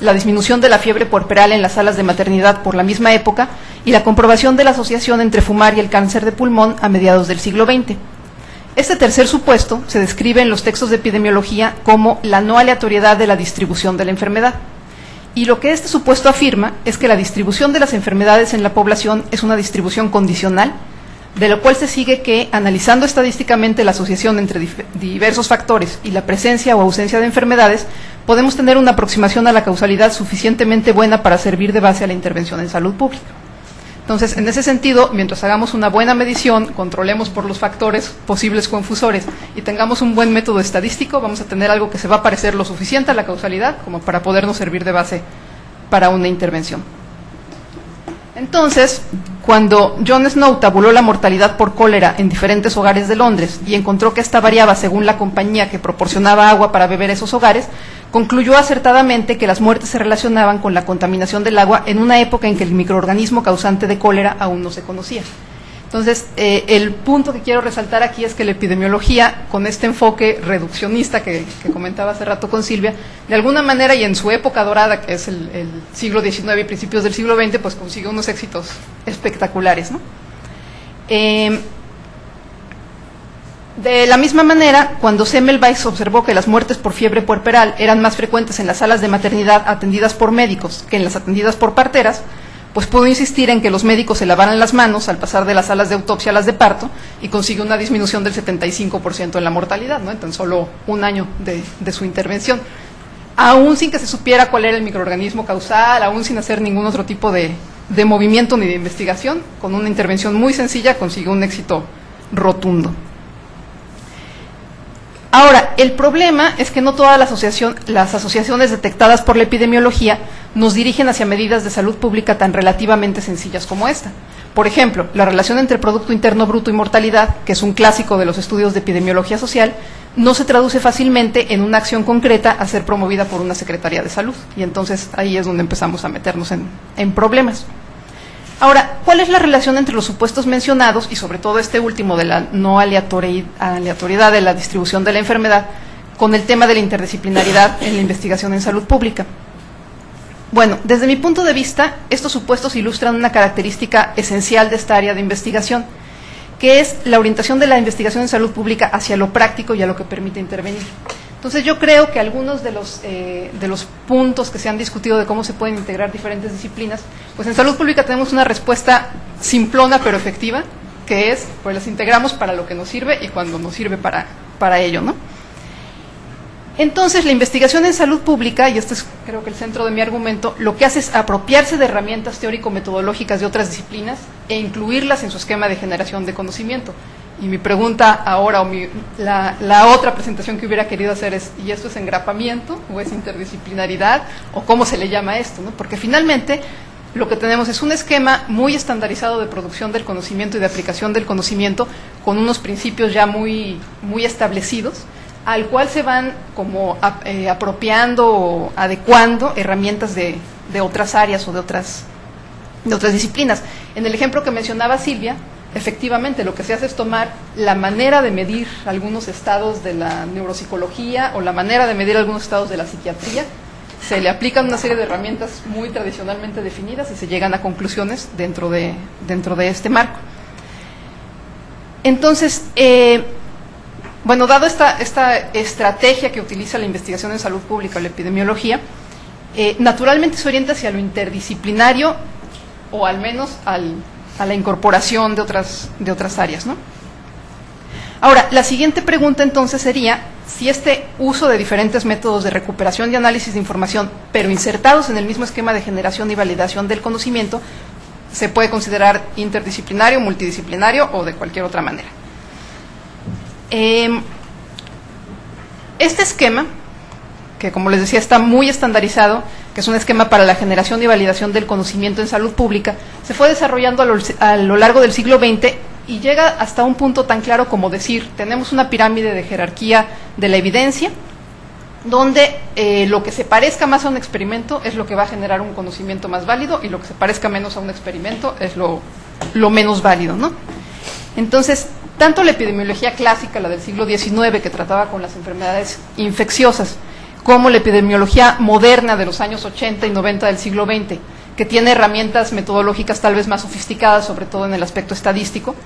la disminución de la fiebre puerperal en las salas de maternidad por la misma época y la comprobación de la asociación entre fumar y el cáncer de pulmón a mediados del siglo XX. Este tercer supuesto se describe en los textos de epidemiología como la no aleatoriedad de la distribución de la enfermedad. Y lo que este supuesto afirma es que la distribución de las enfermedades en la población es una distribución condicional de lo cual se sigue que, analizando estadísticamente la asociación entre diversos factores y la presencia o ausencia de enfermedades, podemos tener una aproximación a la causalidad suficientemente buena para servir de base a la intervención en salud pública. Entonces, en ese sentido, mientras hagamos una buena medición, controlemos por los factores posibles confusores y tengamos un buen método estadístico, vamos a tener algo que se va a parecer lo suficiente a la causalidad como para podernos servir de base para una intervención. Entonces, cuando John Snow tabuló la mortalidad por cólera en diferentes hogares de Londres y encontró que esta variaba según la compañía que proporcionaba agua para beber esos hogares, concluyó acertadamente que las muertes se relacionaban con la contaminación del agua en una época en que el microorganismo causante de cólera aún no se conocía. Entonces, eh, el punto que quiero resaltar aquí es que la epidemiología, con este enfoque reduccionista que, comentaba hace rato con Silvia, de alguna manera y en su época dorada, que es el, siglo XIX y principios del siglo XX, pues consiguió unos éxitos espectaculares. Em, de la misma manera, cuando Semmelweis observó que las muertes por fiebre puerperal eran más frecuentes en las salas de maternidad atendidas por médicos que en las atendidas por parteras, pues pudo insistir en que los médicos se lavaran las manos al pasar de las salas de autopsia a las de parto y consiguió una disminución del 75% en la mortalidad, ¿no? en tan solo un año de, su intervención. Aún sin que se supiera cuál era el microorganismo causal, aún sin hacer ningún otro tipo de, de movimiento ni de investigación, con una intervención muy sencilla consiguió un éxito rotundo. Ahora, el problema es que no todas las, asociaciones detectadas por la epidemiología nos dirigen hacia medidas de salud pública tan relativamente sencillas como esta. Por ejemplo, la relación entre Producto Interno Bruto y mortalidad, que es un clásico de los estudios de epidemiología social, no se traduce fácilmente en una acción concreta a ser promovida por una Secretaría de Salud. Y entonces ahí es donde empezamos a meternos en problemas. Ahora, ¿cuál es la relación entre los supuestos mencionados y sobre todo este último de la no aleatoriedad de la distribución de la enfermedad con el tema de la interdisciplinariedad en la investigación en salud pública? Bueno, desde mi punto de vista, estos supuestos ilustran una característica esencial de esta área de investigación, que es la orientación de la investigación en salud pública hacia lo práctico y a lo que permite intervenir. Entonces yo creo que algunos de los, eh, de los puntos que se han discutido de cómo se pueden integrar diferentes disciplinas, pues en salud pública tenemos una respuesta simplona pero efectiva, que es, pues las integramos para lo que nos sirve y cuando nos sirve para, para ello, ¿no? Entonces, la investigación en salud pública, y este es creo que el centro de mi argumento, lo que hace es apropiarse de herramientas teórico-metodológicas de otras disciplinas e incluirlas en su esquema de generación de conocimiento. Y mi pregunta ahora, o mi, la, otra presentación que hubiera querido hacer es, ¿y esto es engrapamiento o es interdisciplinaridad? ¿O cómo se le llama esto? ¿no? Porque finalmente lo que tenemos es un esquema muy estandarizado de producción del conocimiento y de aplicación del conocimiento con unos principios ya muy, muy establecidos al cual se van como eh, apropiando o adecuando herramientas de, de, otras áreas o de otras, de otras disciplinas. En el ejemplo que mencionaba Silvia, efectivamente lo que se hace es tomar la manera de medir algunos estados de la neuropsicología o la manera de medir algunos estados de la psiquiatría, se le aplican una serie de herramientas muy tradicionalmente definidas y se llegan a conclusiones dentro de, dentro de este marco. Entonces, eh, bueno, dado esta, esta estrategia que utiliza la investigación en salud pública o la epidemiología, eh, naturalmente se orienta hacia lo interdisciplinario o al menos al, a la incorporación de otras, de otras áreas. ¿no? Ahora, la siguiente pregunta entonces sería si este uso de diferentes métodos de recuperación y análisis de información, pero insertados en el mismo esquema de generación y validación del conocimiento, se puede considerar interdisciplinario, multidisciplinario o de cualquier otra manera. Eh, este esquema, que como les decía está muy estandarizado, que es un esquema para la generación y validación del conocimiento en salud pública, se fue desarrollando a lo, largo del siglo XX y llega hasta un punto tan claro como decir, tenemos una pirámide de jerarquía de la evidencia, donde eh, lo que se parezca más a un experimento es lo que va a generar un conocimiento más válido y lo que se parezca menos a un experimento es lo, lo menos válido, ¿no? Entonces, tanto la epidemiología clásica, la del siglo XIX, que trataba con las enfermedades infecciosas, como la epidemiología moderna de los años 80 y 90 del siglo XX, que tiene herramientas metodológicas tal vez más sofisticadas, sobre todo en el aspecto estadístico,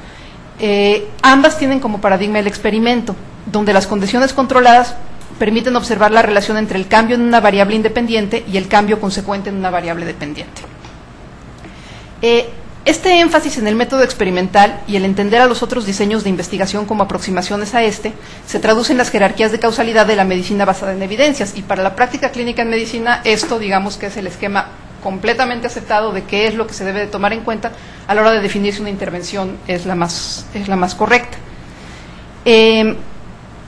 eh, ambas tienen como paradigma el experimento, donde las condiciones controladas permiten observar la relación entre el cambio en una variable independiente y el cambio consecuente en una variable dependiente. Eh, este énfasis en el método experimental y el entender a los otros diseños de investigación como aproximaciones a este se traduce en las jerarquías de causalidad de la medicina basada en evidencias y para la práctica clínica en medicina esto digamos que es el esquema completamente aceptado de qué es lo que se debe de tomar en cuenta a la hora de definir si una intervención es la más, es la más correcta. Eh,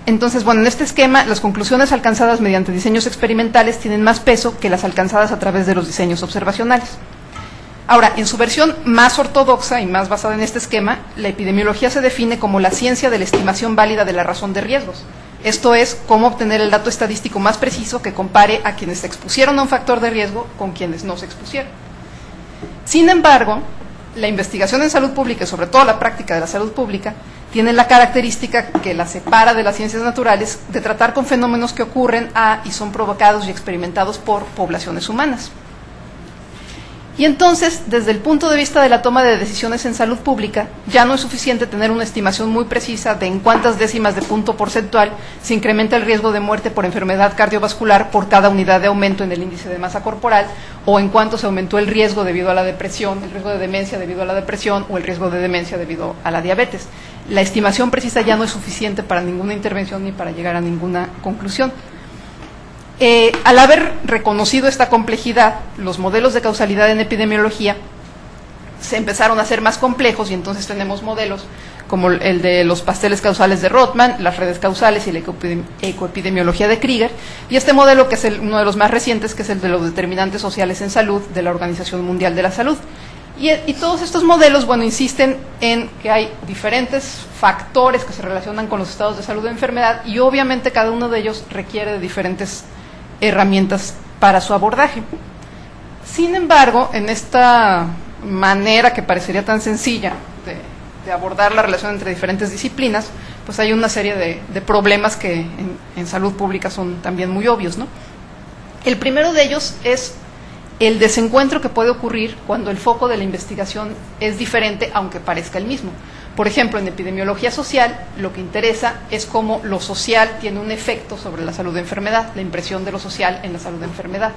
entonces, bueno, en este esquema las conclusiones alcanzadas mediante diseños experimentales tienen más peso que las alcanzadas a través de los diseños observacionales. Ahora, en su versión más ortodoxa y más basada en este esquema, la epidemiología se define como la ciencia de la estimación válida de la razón de riesgos. Esto es cómo obtener el dato estadístico más preciso que compare a quienes se expusieron a un factor de riesgo con quienes no se expusieron. Sin embargo, la investigación en salud pública y sobre todo la práctica de la salud pública tiene la característica que la separa de las ciencias naturales de tratar con fenómenos que ocurren a y son provocados y experimentados por poblaciones humanas. Y entonces, desde el punto de vista de la toma de decisiones en salud pública, ya no es suficiente tener una estimación muy precisa de en cuántas décimas de punto porcentual se incrementa el riesgo de muerte por enfermedad cardiovascular por cada unidad de aumento en el índice de masa corporal, o en cuánto se aumentó el riesgo debido a la depresión, el riesgo de demencia debido a la depresión, o el riesgo de demencia debido a la diabetes. La estimación precisa ya no es suficiente para ninguna intervención ni para llegar a ninguna conclusión. Eh, al haber reconocido esta complejidad, los modelos de causalidad en epidemiología se empezaron a ser más complejos y entonces tenemos modelos como el de los pasteles causales de Rothman, las redes causales y la ecoepidemiología de Krieger, y este modelo que es uno de los más recientes, que es el de los determinantes sociales en salud de la Organización Mundial de la Salud. Y, y, todos estos modelos, bueno, insisten en que hay diferentes factores que se relacionan con los estados de salud de enfermedad y obviamente cada uno de ellos requiere de diferentes herramientas para su abordaje. Sin embargo, en esta manera que parecería tan sencilla de, abordar la relación entre diferentes disciplinas, pues hay una serie de, de problemas que en, en, salud pública son también muy obvios. ¿no? El primero de ellos es el desencuentro que puede ocurrir cuando el foco de la investigación es diferente, aunque parezca el mismo. Por ejemplo, en epidemiología social, lo que interesa es cómo lo social tiene un efecto sobre la salud de enfermedad, la impresión de lo social en la salud de enfermedad,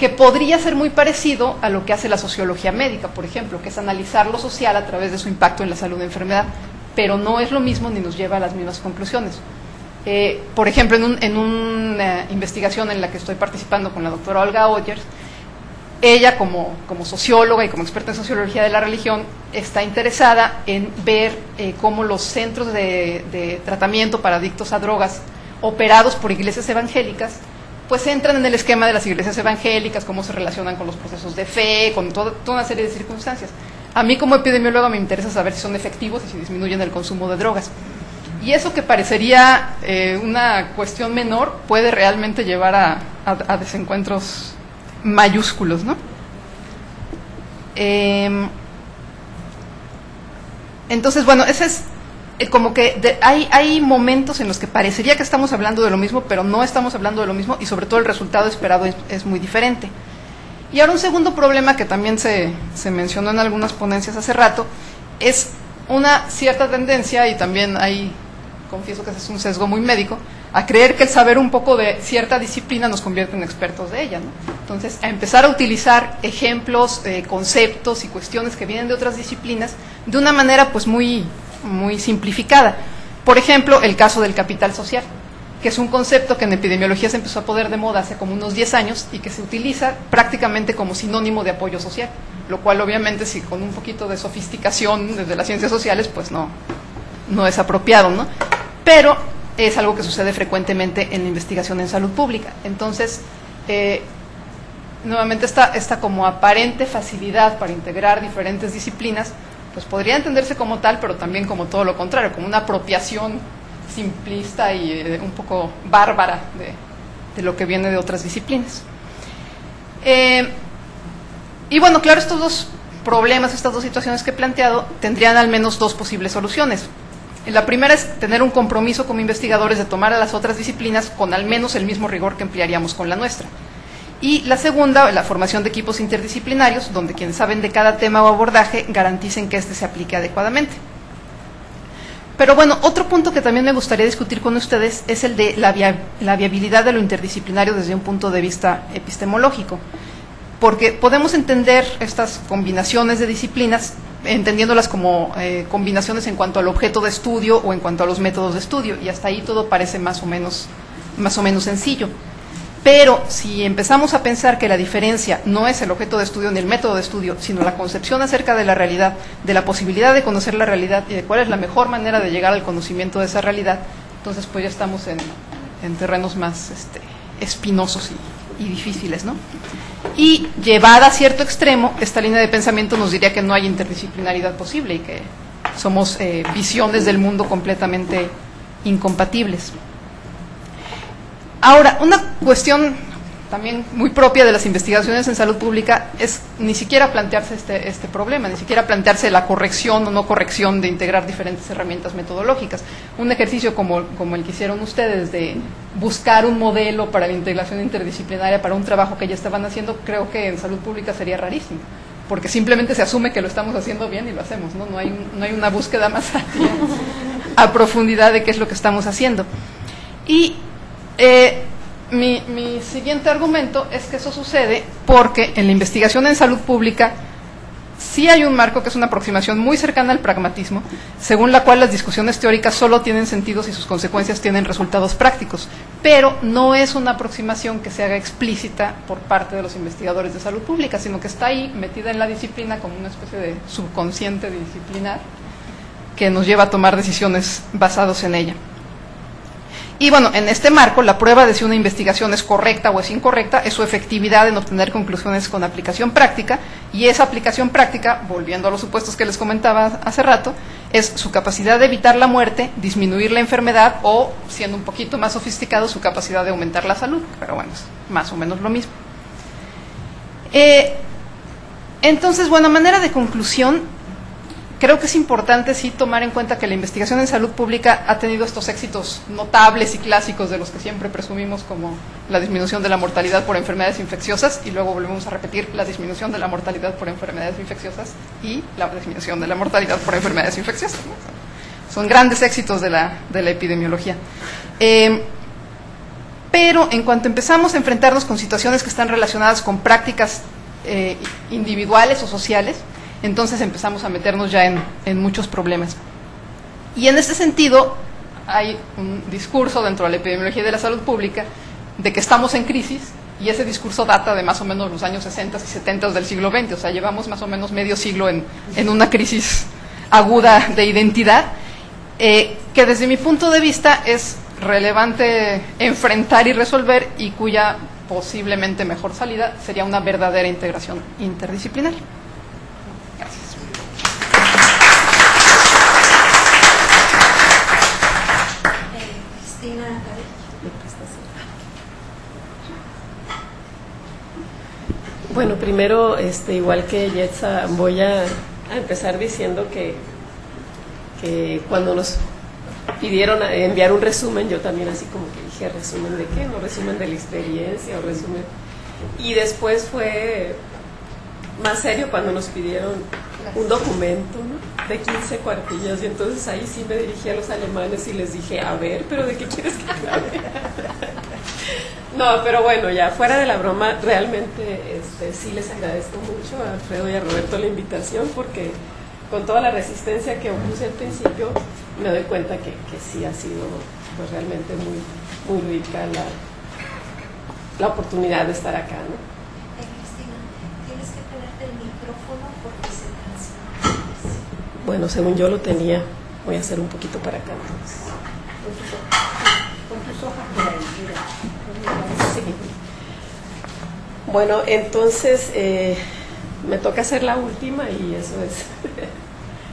que podría ser muy parecido a lo que hace la sociología médica, por ejemplo, que es analizar lo social a través de su impacto en la salud de enfermedad, pero no es lo mismo ni nos lleva a las mismas conclusiones. Eh, por ejemplo, en, en una investigación en la que estoy participando con la doctora Olga Oyers, ella como, como socióloga y como experta en sociología de la religión está interesada en ver eh, cómo los centros de, tratamiento para adictos a drogas operados por iglesias evangélicas pues entran en el esquema de las iglesias evangélicas, cómo se relacionan con los procesos de fe, con toda una serie de circunstancias. A mí como epidemióloga me interesa saber si son efectivos y si disminuyen el consumo de drogas. Y eso que parecería eh, una cuestión menor puede realmente llevar a- a desencuentros mayúsculos, ¿no? Em, entonces, bueno, ese es eh, como que de- hay, hay momentos en los que parecería que estamos hablando de lo mismo, pero no estamos hablando de lo mismo y sobre todo el resultado esperado es, es muy diferente. Y ahora un segundo problema que también se, se mencionó en algunas ponencias hace rato es una cierta tendencia, y también hay, confieso que ese es un sesgo muy médico, a creer que el saber un poco de cierta disciplina nos convierte en expertos de ella. ¿no? Entonces, a empezar a utilizar ejemplos, eh, conceptos y cuestiones que vienen de otras disciplinas de una manera pues muy, muy simplificada. Por ejemplo, el caso del capital social, que es un concepto que en epidemiología se empezó a poner de moda hace como unos 10 años y que se utiliza prácticamente como sinónimo de apoyo social, lo cual obviamente si con un poquito de sofisticación desde las ciencias sociales pues no, no es apropiado, ¿no? Pero es algo que sucede frecuentemente en la investigación en salud pública. Entonces, eh, nuevamente esta, esta como aparente facilidad para integrar diferentes disciplinas, pues podría entenderse como tal, pero también como todo lo contrario, como una apropiación simplista y eh, un poco bárbara de, de lo que viene de otras disciplinas. Eh, y bueno, claro, estos dos problemas, estas dos situaciones que he planteado, tendrían al menos dos posibles soluciones. La primera es tener un compromiso como investigadores de tomar a las otras disciplinas con al menos el mismo rigor que emplearíamos con la nuestra. Y la segunda, la formación de equipos interdisciplinarios, donde quienes saben de cada tema o abordaje garanticen que éste se aplique adecuadamente. Pero bueno, otro punto que también me gustaría discutir con ustedes es el de la, la viabilidad de lo interdisciplinario desde un punto de vista epistemológico. Porque podemos entender estas combinaciones de disciplinas entendiéndolas como eh, combinaciones en cuanto al objeto de estudio o en cuanto a los métodos de estudio, y hasta ahí todo parece más o menos, más o menos sencillo. Pero si empezamos a pensar que la diferencia no es el objeto de estudio ni el método de estudio, sino la concepción acerca de la realidad, de la posibilidad de conocer la realidad y de cuál es la mejor manera de llegar al conocimiento de esa realidad, entonces pues ya estamos en, en terrenos más este, espinosos y, y difíciles, ¿no? Y llevada a cierto extremo, esta línea de pensamiento nos diría que no hay interdisciplinaridad posible y que somos eh, visiones del mundo completamente incompatibles. Ahora, una cuestión también muy propia de las investigaciones en salud pública es ni siquiera plantearse este, este problema, ni siquiera plantearse la corrección o no corrección de integrar diferentes herramientas metodológicas. Un ejercicio como, como el que hicieron ustedes de buscar un modelo para la integración interdisciplinaria para un trabajo que ya estaban haciendo, creo que en salud pública sería rarísimo, porque simplemente se asume que lo estamos haciendo bien y lo hacemos, no, no, hay, no hay una búsqueda más a, a profundidad de qué es lo que estamos haciendo. Y eh, mi, siguiente argumento es que eso sucede porque en la investigación en salud pública sí hay un marco que es una aproximación muy cercana al pragmatismo, según la cual las discusiones teóricas solo tienen sentido si sus consecuencias tienen resultados prácticos, pero no es una aproximación que se haga explícita por parte de los investigadores de salud pública, sino que está ahí metida en la disciplina como una especie de subconsciente disciplinar que nos lleva a tomar decisiones basados en ella. Y bueno, en este marco, la prueba de si una investigación es correcta o es incorrecta es su efectividad en obtener conclusiones con aplicación práctica, y esa aplicación práctica, volviendo a los supuestos que les comentaba hace rato, es su capacidad de evitar la muerte, disminuir la enfermedad o, siendo un poquito más sofisticado, su capacidad de aumentar la salud. Pero bueno, es más o menos lo mismo. Eh, entonces, bueno, manera de conclusión, creo que es importante sí tomar en cuenta que la investigación en salud pública ha tenido estos éxitos notables y clásicos de los que siempre presumimos como la disminución de la mortalidad por enfermedades infecciosas y luego volvemos a repetir la disminución de la mortalidad por enfermedades infecciosas y la disminución de la mortalidad por enfermedades infecciosas. Son grandes éxitos de la, de la epidemiología. Eh, pero en cuanto empezamos a enfrentarnos con situaciones que están relacionadas con prácticas eh, individuales o sociales, entonces empezamos a meternos ya en, muchos problemas. Y en ese sentido, hay un discurso dentro de la epidemiología de la salud pública de que estamos en crisis y ese discurso data de más o menos los años 60 y 70 del siglo XX, o sea, llevamos más o menos medio siglo en, en una crisis aguda de identidad, eh, que desde mi punto de vista es relevante enfrentar y resolver y cuya posiblemente mejor salida sería una verdadera integración interdisciplinaria. Cristina, Bueno, primero, este, igual que Yetza, voy a, a empezar diciendo que, que cuando nos pidieron enviar un resumen, yo también así como que dije, ¿resumen de qué? ¿No resumen de la experiencia o resumen? Y después fue más serio cuando nos pidieron un documento ¿no? de 15 cuartillas y entonces ahí sí me dirigí a los alemanes y les dije, a ver, pero ¿de qué quieres que hable? No, pero bueno, ya fuera de la broma, realmente este, sí les agradezco mucho a Alfredo y a Roberto la invitación porque con toda la resistencia que opuse al principio, me doy cuenta que, que sí ha sido pues, realmente muy, muy rica la, la oportunidad de estar acá. ¿no? Bueno, según yo lo tenía, voy a hacer un poquito para acá. entonces. Sí. Bueno, entonces eh, me toca hacer la última y eso es,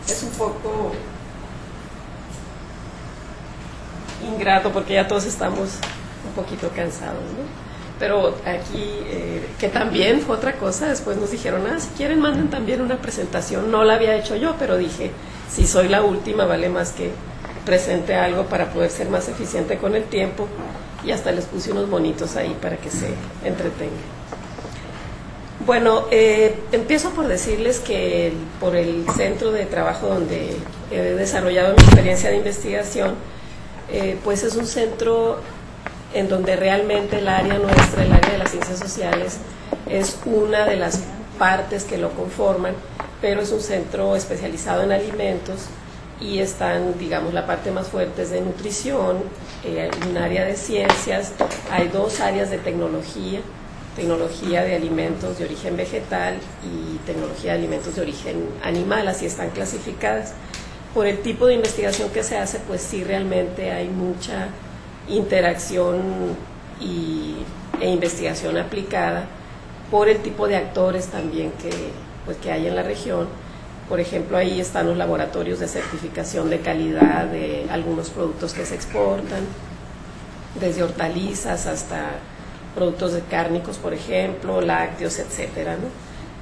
es un poco ingrato porque ya todos estamos un poquito cansados, ¿no? Pero aquí, eh, que también fue otra cosa, después nos dijeron, ah, si quieren manden también una presentación. No la había hecho yo, pero dije, si soy la última, vale más que presente algo para poder ser más eficiente con el tiempo y hasta les puse unos bonitos ahí para que se entretengan. Bueno, eh, empiezo por decirles que por el centro de trabajo donde he desarrollado mi experiencia de investigación, eh, pues es un centro en donde realmente el área nuestra, el área de las ciencias sociales, es una de las partes que lo conforman, pero es un centro especializado en alimentos y están, digamos, la parte más fuerte es de nutrición, eh, un área de ciencias, hay dos áreas de tecnología, tecnología de alimentos de origen vegetal y tecnología de alimentos de origen animal, así están clasificadas. Por el tipo de investigación que se hace, pues sí realmente hay mucha interacción y, e investigación aplicada por el tipo de actores también que, pues, que hay en la región. Por ejemplo, ahí están los laboratorios de certificación de calidad de algunos productos que se exportan, desde hortalizas hasta productos de cárnicos, por ejemplo, lácteos, etcétera.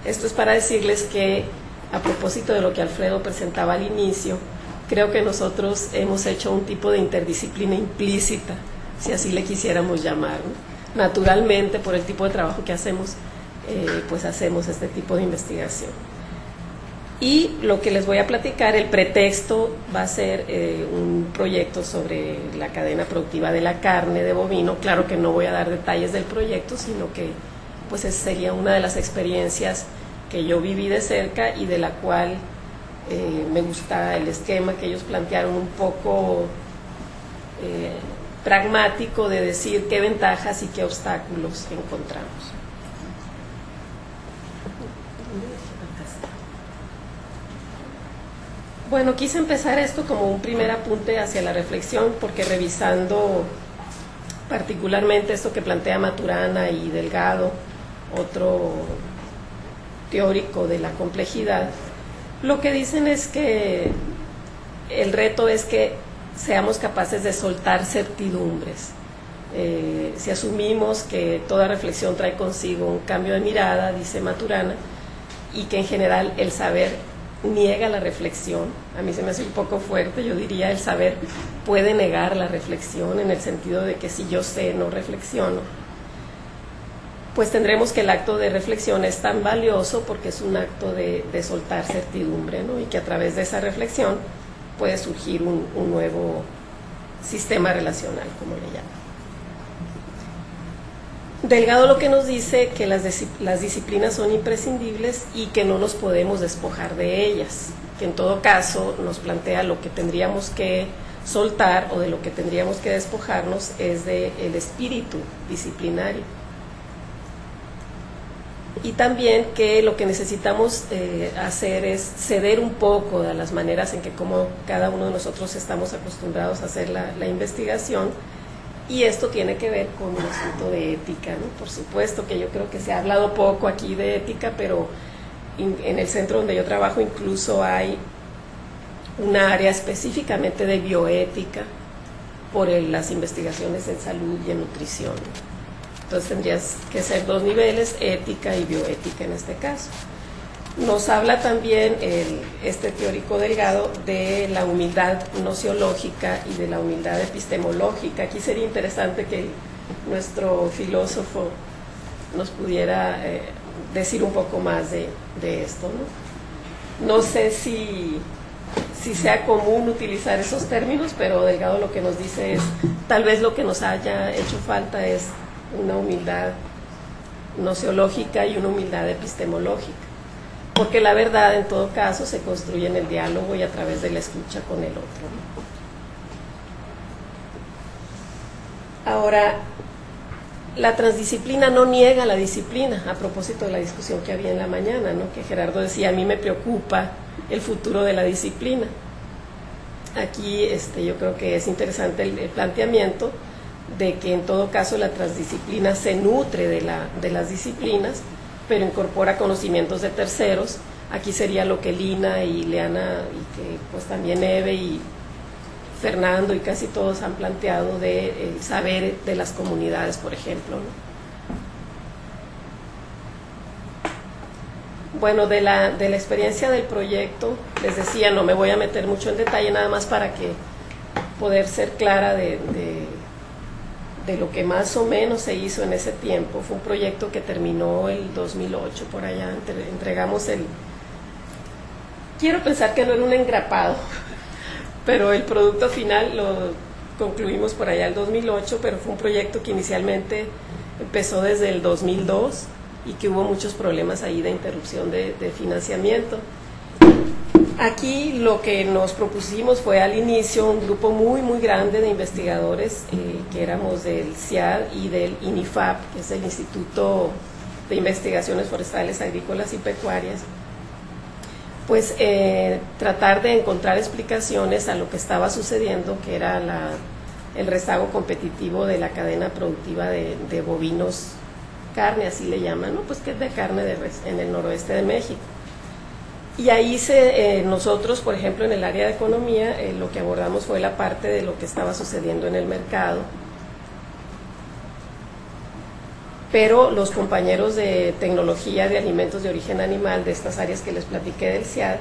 Esto es para decirles que, a propósito de lo que Alfredo presentaba al inicio, creo que nosotros hemos hecho un tipo de interdisciplina implícita, si así le quisiéramos llamar. Naturalmente, por el tipo de trabajo que hacemos, eh, pues hacemos este tipo de investigación. Y lo que les voy a platicar, el pretexto va a ser eh, un proyecto sobre la cadena productiva de la carne de bovino. Claro que no voy a dar detalles del proyecto, sino que pues sería una de las experiencias que yo viví de cerca y de la cual eh, me gusta el esquema que ellos plantearon un poco eh, pragmático de decir qué ventajas y qué obstáculos encontramos. Bueno, quise empezar esto como un primer apunte hacia la reflexión, porque revisando particularmente esto que plantea Maturana y Delgado, otro teórico de la complejidad, lo que dicen es que el reto es que seamos capaces de soltar certidumbres. Eh, si asumimos que toda reflexión trae consigo un cambio de mirada, dice Maturana, y que en general el saber niega la reflexión. A mí se me hace un poco fuerte, yo diría el saber puede negar la reflexión en el sentido de que si yo sé, no reflexiono. Pues tendremos que el acto de reflexión es tan valioso porque es un acto de, soltar certidumbre, ¿no? Y que a través de esa reflexión puede surgir un, nuevo sistema relacional, como le llaman. Delgado lo que nos dice que las, disciplinas son imprescindibles y que no nos podemos despojar de ellas, que en todo caso nos plantea lo que tendríamos que soltar o de lo que tendríamos que despojarnos es del el espíritu disciplinario. Y también que lo que necesitamos eh, hacer es ceder un poco de las maneras en que como cada uno de nosotros estamos acostumbrados a hacer la, investigación, y esto tiene que ver con un asunto de ética, ¿no? Por supuesto que yo creo que se ha hablado poco aquí de ética, pero en el centro donde yo trabajo incluso hay un área específicamente de bioética por las investigaciones en salud y en nutrición. Entonces tendrías que ser dos niveles, ética y bioética en este caso. Nos habla también este teórico delgado de la humildad nociológica y de la humildad epistemológica. Aquí sería interesante que nuestro filósofo nos pudiera eh, decir un poco más de, esto. ¿no? no sé si, si sea común utilizar esos términos, pero Delgado lo que nos dice es, tal vez lo que nos haya hecho falta es una humildad nociológica y una humildad epistemológica porque la verdad en todo caso se construye en el diálogo y a través de la escucha con el otro. Ahora, la transdisciplina no niega la disciplina, a propósito de la discusión que había en la mañana, ¿no? que Gerardo decía, a mí me preocupa el futuro de la disciplina. Aquí este, yo creo que es interesante el, el planteamiento de que en todo caso la transdisciplina se nutre de, la, de las disciplinas, pero incorpora conocimientos de terceros. Aquí sería lo que Lina y Leana y que pues también Eve y Fernando y casi todos han planteado de el saber de las comunidades, por ejemplo. Bueno, de la, de la experiencia del proyecto, les decía, no me voy a meter mucho en detalle, nada más para que poder ser clara de de lo que más o menos se hizo en ese tiempo. Fue un proyecto que terminó el 2008, por allá, entregamos el... Quiero pensar que no era un engrapado, pero el producto final lo concluimos por allá el 2008, pero fue un proyecto que inicialmente empezó desde el 2002 y que hubo muchos problemas ahí de interrupción de, de financiamiento. Aquí lo que nos propusimos fue al inicio un grupo muy, muy grande de investigadores eh, que éramos del CIAD y del INIFAP, que es el Instituto de Investigaciones Forestales, Agrícolas y Pecuarias, pues eh, tratar de encontrar explicaciones a lo que estaba sucediendo, que era la, el rezago competitivo de la cadena productiva de, de bovinos carne, así le llaman, ¿no? pues que es de carne de res en el noroeste de México. Y ahí se, eh, nosotros, por ejemplo, en el área de economía, eh, lo que abordamos fue la parte de lo que estaba sucediendo en el mercado. Pero los compañeros de tecnología de alimentos de origen animal de estas áreas que les platiqué del CIAD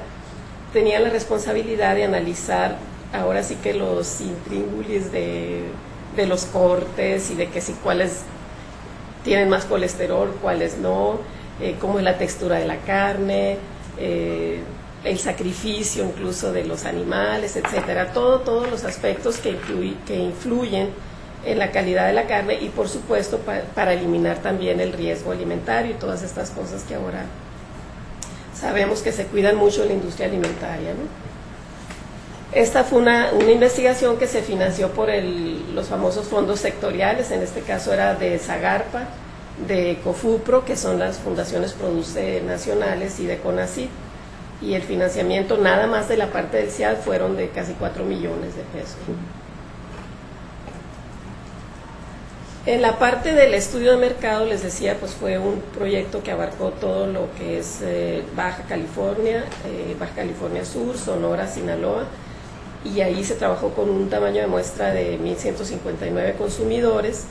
tenían la responsabilidad de analizar ahora sí que los intríngulis de, de los cortes y de que si cuáles tienen más colesterol, cuáles no, eh, cómo es la textura de la carne, eh, el sacrificio incluso de los animales, etcétera, todo, todos los aspectos que, que influyen en la calidad de la carne y por supuesto para eliminar también el riesgo alimentario y todas estas cosas que ahora sabemos que se cuidan mucho en la industria alimentaria. Esta fue una, una, investigación que se financió por los famosos fondos sectoriales, en este caso era de Zagarpa, de COFUPRO, que son las fundaciones Produce Nacionales, y de CONACYT. Y el financiamiento nada más de la parte del CIAD fueron de casi 4 millones de pesos. En la parte del estudio de mercado, les decía, pues fue un proyecto que abarcó todo lo que es eh, Baja California, eh, Baja California Sur, Sonora, Sinaloa, y ahí se trabajó con un tamaño de muestra de 1.159 consumidores,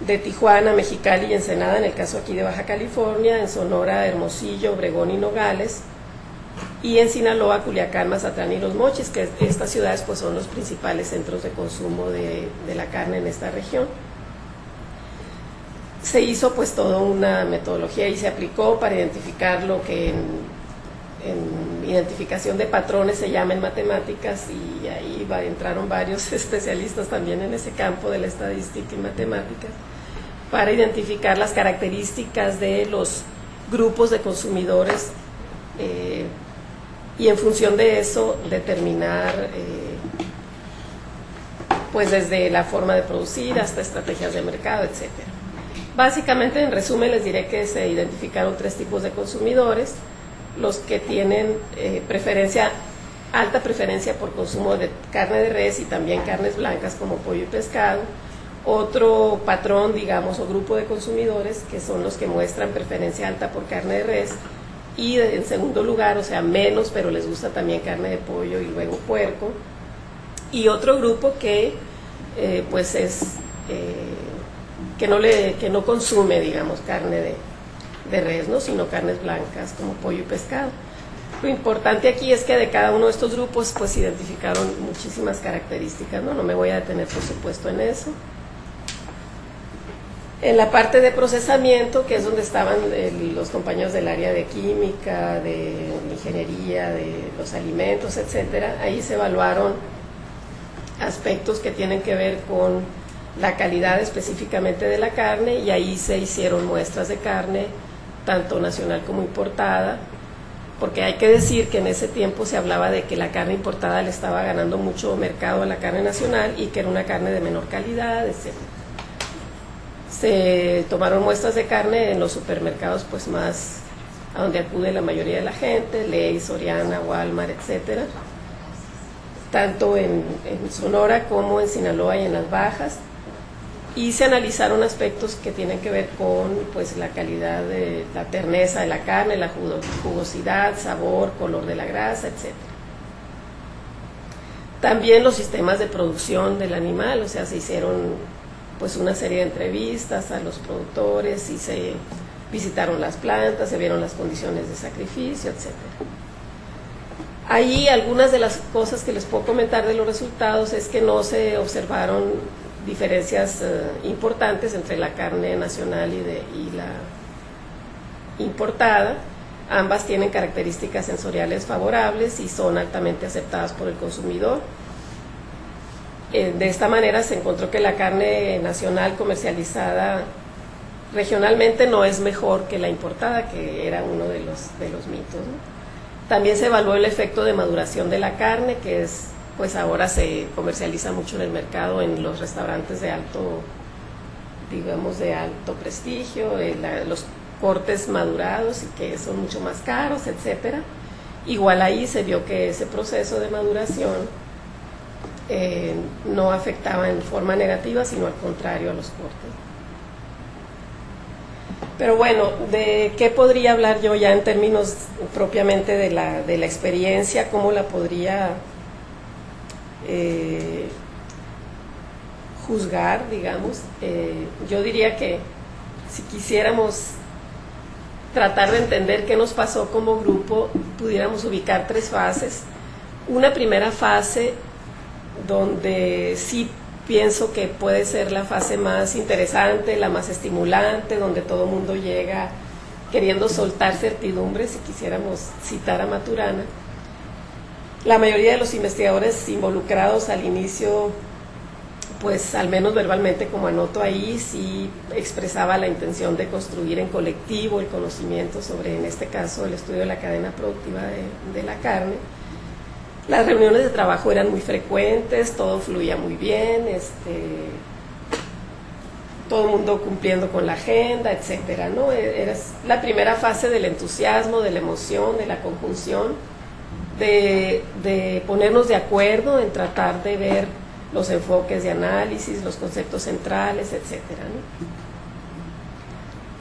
de Tijuana, Mexicali y Ensenada, en el caso aquí de Baja California, en Sonora, Hermosillo, Obregón y Nogales. y en Sinaloa, Culiacán, Mazatlán y Los Mochis, que estas ciudades pues son los principales centros de consumo de, de la carne en esta región. Se hizo pues toda una metodología y se aplicó para identificar lo que en identificación de patrones se llama matemáticas y ahí entraron varios especialistas también en ese campo de la estadística y matemáticas para identificar las características de los grupos de consumidores eh, y en función de eso determinar eh, pues desde la forma de producir hasta estrategias de mercado, etcétera. Básicamente, en resumen, les diré que se identificaron tres tipos de consumidores, los que tienen eh, preferencia, alta preferencia por consumo de carne de res y también carnes blancas como pollo y pescado, otro patrón, digamos, o grupo de consumidores que son los que muestran preferencia alta por carne de res y en segundo lugar, o sea, menos, pero les gusta también carne de pollo y luego puerco. Y otro grupo que eh, pues es eh, que no le que no consume, digamos, carne de, de res, ¿no? sino carnes blancas como pollo y pescado. Lo importante aquí es que de cada uno de estos grupos pues identificaron muchísimas características, ¿no? No me voy a detener por supuesto en eso. En la parte de procesamiento, que es donde estaban el, los compañeros del área de química, de ingeniería, de los alimentos, etcétera, ahí se evaluaron aspectos que tienen que ver con la calidad específicamente de la carne y ahí se hicieron muestras de carne, tanto nacional como importada, porque hay que decir que en ese tiempo se hablaba de que la carne importada le estaba ganando mucho mercado a la carne nacional y que era una carne de menor calidad, etc. Se tomaron muestras de carne en los supermercados pues más a donde acude la mayoría de la gente, Ley, Soriana, Walmart, etcétera, tanto en, en Sonora como en Sinaloa y en las Bajas, y se analizaron aspectos que tienen que ver con pues la calidad de la terneza de la carne, la jugosidad, sabor, color de la grasa, etc. También los sistemas de producción del animal, o sea, se hicieron pues una serie de entrevistas a los productores y se visitaron las plantas, se vieron las condiciones de sacrificio, etc. Ahí algunas de las cosas que les puedo comentar de los resultados es que no se observaron diferencias eh, importantes entre la carne nacional y, la importada. Ambas tienen características sensoriales favorables y son altamente aceptadas por el consumidor. Eh, de esta manera se encontró que la carne nacional comercializada regionalmente no es mejor que la importada, que era uno de los, de los mitos. También se evaluó el efecto de maduración de la carne, que es pues ahora se comercializa mucho en el mercado en los restaurantes de alto, digamos, de alto prestigio, eh, la, los cortes madurados y que son mucho más caros, etcétera. Igual ahí se vio que ese proceso de maduración eh, no afectaba en forma negativa, sino al contrario a los cortes. Pero bueno, ¿de qué podría hablar yo ya en términos propiamente de la, de la experiencia? ¿Cómo la podría eh, juzgar, digamos. Eh, yo diría que si quisiéramos tratar de entender qué nos pasó como grupo, pudiéramos ubicar tres fases. Una primera fase donde sí pienso que puede ser la fase más interesante, la más estimulante, donde todo el mundo llega queriendo soltar certidumbres, si quisiéramos citar a Maturana la mayoría de los investigadores involucrados al inicio, pues al menos verbalmente, como anoto ahí, sí expresaba la intención de construir en colectivo el conocimiento sobre, en este caso, el estudio de la cadena productiva de, la carne. Las reuniones de trabajo eran muy frecuentes, todo fluía muy bien, este, todo el mundo cumpliendo con la agenda, etcétera, ¿no? E, era la primera fase del entusiasmo, de la emoción, de la conjunción de, ponernos de acuerdo en tratar de ver los enfoques de análisis, los conceptos centrales, etcétera.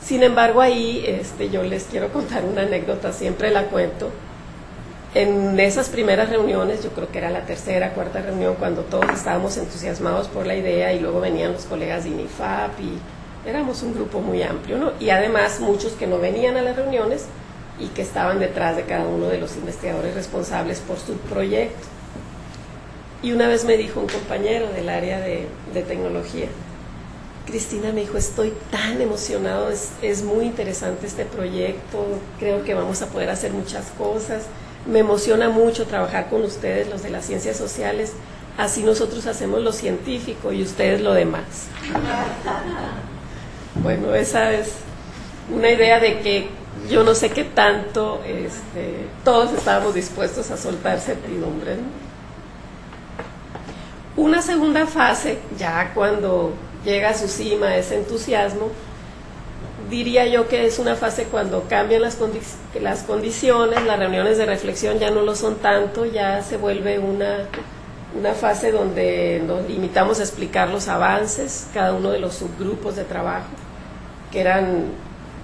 Sin embargo, ahí este, yo les quiero contar una anécdota, siempre la cuento. En esas primeras reuniones, yo creo que era la tercera, cuarta reunión, cuando todos estábamos entusiasmados por la idea y luego venían los colegas de INIFAP y éramos un grupo muy amplio, ¿no? Y además muchos que no venían a las reuniones y que estaban detrás de cada uno de los investigadores responsables por su proyecto. Y una vez me dijo un compañero del área de, de tecnología, Cristina me dijo, estoy tan emocionado, es, es, muy interesante este proyecto, creo que vamos a poder hacer muchas cosas, me emociona mucho trabajar con ustedes, los de las ciencias sociales, así nosotros hacemos lo científico y ustedes lo demás. Bueno, esa es una idea de que yo no sé qué tanto este, todos estábamos dispuestos a soltar certidumbre. Una segunda fase, ya cuando llega a su cima ese entusiasmo, diría yo que es una fase cuando cambian las, las condiciones, las reuniones de reflexión ya no lo son tanto, ya se vuelve una, una fase donde nos limitamos a explicar los avances, cada uno de los subgrupos de trabajo, que eran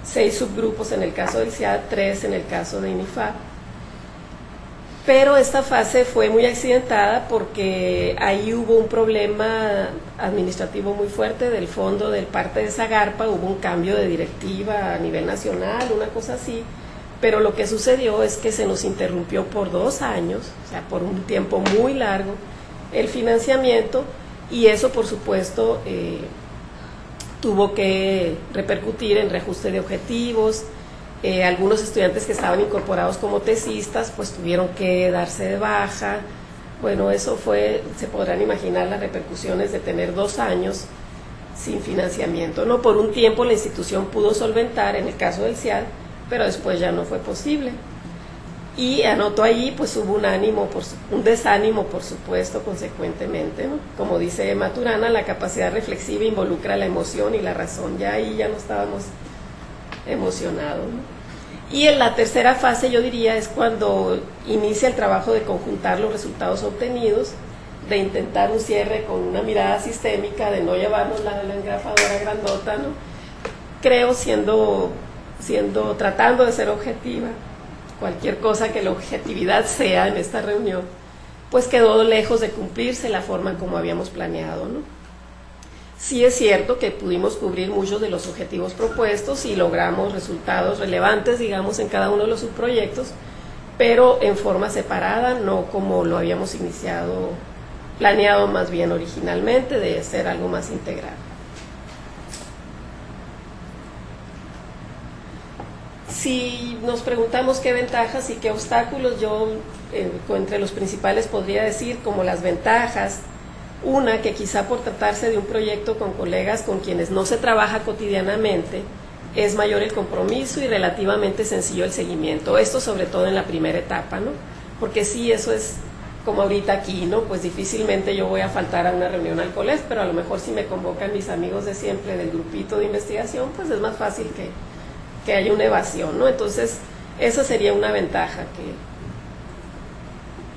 seis subgrupos en el caso del CIAD, tres en el caso de INIFA pero esta fase fue muy accidentada porque ahí hubo un problema administrativo muy fuerte del fondo del parte de Zagarpa, hubo un cambio de directiva a nivel nacional, una cosa así, pero lo que sucedió es que se nos interrumpió por dos años, o sea, por un tiempo muy largo, el financiamiento y eso por supuesto eh, tuvo que repercutir en reajuste de objetivos, eh, algunos estudiantes que estaban incorporados como tesistas pues tuvieron que darse de baja. Bueno, eso fue, se podrán imaginar las repercusiones de tener dos años sin financiamiento. No por un tiempo la institución pudo solventar en el caso del CIAD, pero después ya no fue posible. Y anoto ahí, pues hubo un ánimo, por, un desánimo, por supuesto, consecuentemente. ¿no? Como dice Maturana, la capacidad reflexiva involucra la emoción y la razón. Ya ahí ya no estábamos emocionados. Y en la tercera fase yo diría es cuando inicia el trabajo de conjuntar los resultados obtenidos, de intentar un cierre con una mirada sistémica, de no llevarnos la, la engrafadora grandota, ¿no? Creo siendo, siendo, tratando de ser objetiva, cualquier cosa que la objetividad sea en esta reunión, pues quedó lejos de cumplirse la forma como habíamos planeado, ¿no? Sí es cierto que pudimos cubrir muchos de los objetivos propuestos y logramos resultados relevantes, digamos, en cada uno de los subproyectos, pero en forma separada, no como lo habíamos iniciado, planeado más bien originalmente, de ser algo más integral. Si nos preguntamos qué ventajas y qué obstáculos, yo eh, entre los principales podría decir como las ventajas, una, que quizá por tratarse de un proyecto con colegas con quienes no se trabaja cotidianamente, es mayor el compromiso y relativamente sencillo el seguimiento. Esto sobre todo en la primera etapa, ¿no? Porque sí, eso es como ahorita aquí, ¿no? Pues difícilmente yo voy a faltar a una reunión al colegio, pero a lo mejor si me convocan mis amigos de siempre del grupito de investigación, pues es más fácil que, que haya una evasión, ¿no? Entonces, esa sería una ventaja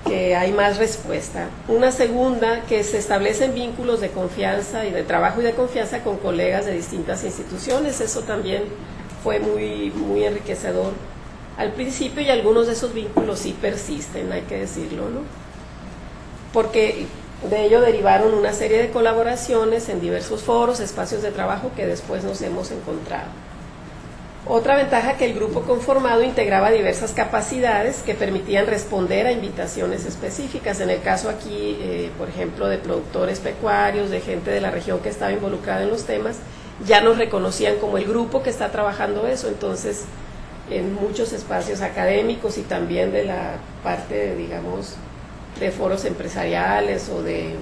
que, que hay más respuesta. Una segunda, que se establecen vínculos de confianza y de trabajo y de confianza con colegas de distintas instituciones. Eso también fue muy, muy enriquecedor al principio y algunos de esos vínculos sí persisten, hay que decirlo, ¿no? Porque de ello derivaron una serie de colaboraciones en diversos foros, espacios de trabajo que después nos hemos encontrado. Otra ventaja que el grupo conformado integraba diversas capacidades que permitían responder a invitaciones específicas. En el caso aquí, eh, por ejemplo, de productores pecuarios, de gente de la región que estaba involucrada en los temas, ya nos reconocían como el grupo que está trabajando eso. Entonces, en muchos espacios académicos y también de la parte, digamos, de foros empresariales o de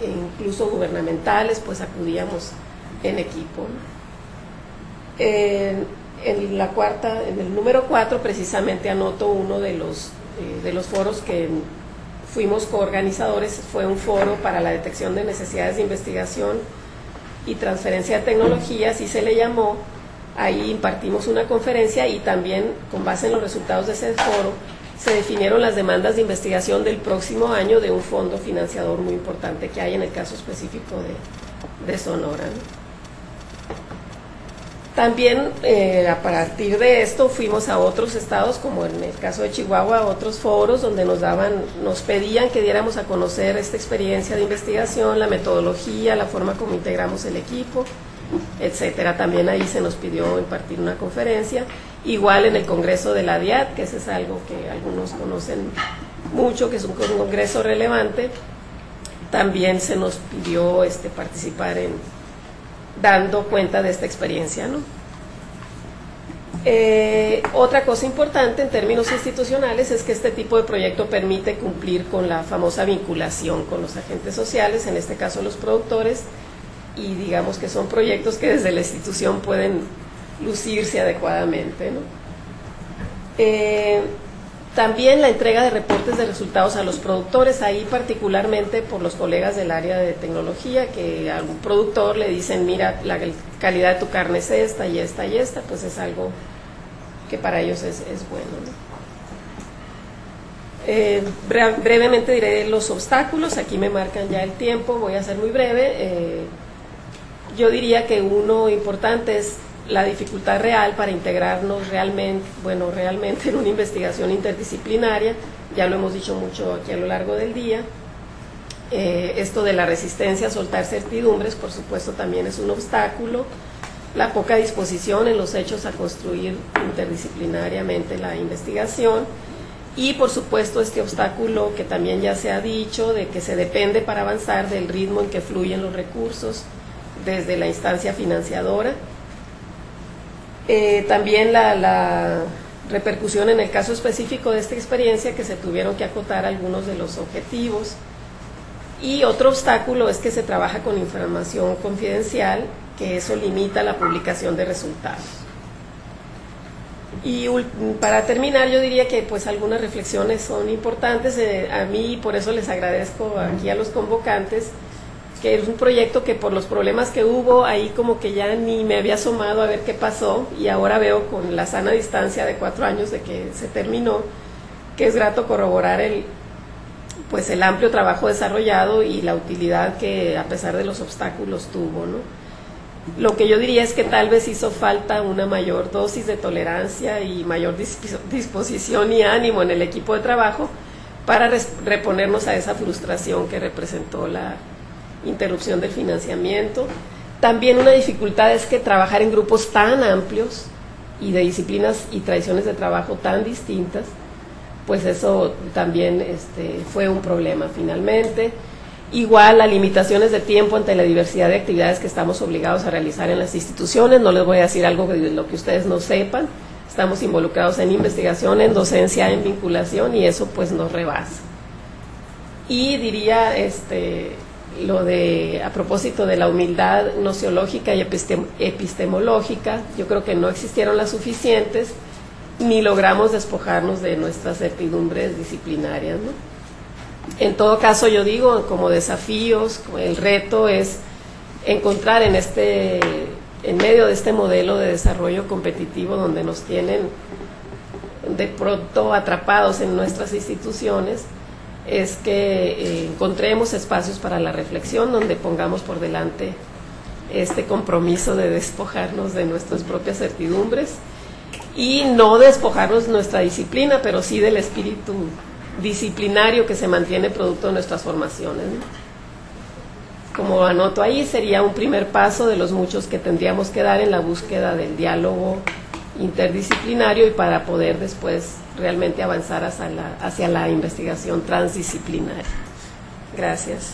e incluso gubernamentales, pues acudíamos en equipo. En, la cuarta, en el número 4 precisamente anoto uno de los, eh, de los foros que fuimos coorganizadores, fue un foro para la detección de necesidades de investigación y transferencia de tecnologías y se le llamó, ahí impartimos una conferencia y también con base en los resultados de ese foro se definieron las demandas de investigación del próximo año de un fondo financiador muy importante que hay en el caso específico de, de Sonora. ¿no? También eh, a partir de esto fuimos a otros estados, como en el caso de Chihuahua, a otros foros donde nos daban, nos pedían que diéramos a conocer esta experiencia de investigación, la metodología, la forma como integramos el equipo, etcétera. También ahí se nos pidió impartir una conferencia Igual en el Congreso de la DIAT, que ese es algo que algunos conocen mucho, que es un congreso relevante, también se nos pidió este, participar en dando cuenta de esta experiencia. ¿no? Eh, otra cosa importante en términos institucionales es que este tipo de proyecto permite cumplir con la famosa vinculación con los agentes sociales, en este caso los productores, y digamos que son proyectos que desde la institución pueden lucirse adecuadamente. ¿no? Eh, también la entrega de reportes de resultados a los productores, ahí particularmente por los colegas del área de tecnología, que a un productor le dicen, mira, la calidad de tu carne es esta y esta y esta, pues es algo que para ellos es, bueno. Eh, brevemente diré los obstáculos, aquí me marcan ya el tiempo, voy a ser muy breve. Eh, yo diría que uno importante es la dificultad real para integrarnos realmente, bueno, realmente en una investigación interdisciplinaria, ya lo hemos dicho mucho aquí a lo largo del día. Eh, esto de la resistencia a soltar certidumbres, por supuesto, también es un obstáculo. La poca disposición en los hechos a construir interdisciplinariamente la investigación. Y por supuesto este obstáculo que también ya se ha dicho, de que se depende para avanzar del ritmo en que fluyen los recursos desde la instancia financiadora eh, también la, repercusión en el caso específico de esta experiencia, que se tuvieron que acotar algunos de los objetivos. Y otro obstáculo es que se trabaja con información confidencial, que eso limita la publicación de resultados. Y para terminar, yo diría que pues algunas reflexiones son importantes. Eh, a mí, por eso les agradezco aquí a los convocantes que es un proyecto que por los problemas que hubo ahí como que ya ni me había asomado a ver qué pasó y ahora veo con la sana distancia de cuatro años de que se terminó que es grato corroborar el pues el amplio trabajo desarrollado y la utilidad que a pesar de los obstáculos tuvo ¿no? lo que yo diría es que tal vez hizo falta una mayor dosis de tolerancia y mayor disposición y ánimo en el equipo de trabajo para reponernos a esa frustración que representó la, interrupción del financiamiento. También una dificultad es que trabajar en grupos tan amplios y de disciplinas y tradiciones de trabajo tan distintas, pues eso también este, fue un problema finalmente. Igual las limitaciones de tiempo ante la diversidad de actividades que estamos obligados a realizar en las instituciones. No les voy a decir algo de lo que ustedes no sepan. Estamos involucrados en investigación, en docencia, en vinculación y eso pues nos rebasa. Y diría, este, lo de, a propósito de la humildad nociológica y epistemológica, yo creo que no existieron las suficientes, ni logramos despojarnos de nuestras certidumbres disciplinarias. En todo caso, yo digo, como desafíos, el reto es encontrar en este, en medio de este modelo de desarrollo competitivo donde nos tienen de pronto atrapados en nuestras instituciones, es que eh, encontremos espacios para la reflexión donde pongamos por delante este compromiso de despojarnos de nuestras propias certidumbres y no despojarnos de nuestra disciplina, pero sí del espíritu disciplinario que se mantiene producto de nuestras formaciones. Como anoto ahí, sería un primer paso de los muchos que tendríamos que dar en la búsqueda del diálogo interdisciplinario y para poder después realmente avanzar hacia la, hacia la investigación transdisciplinaria. Gracias.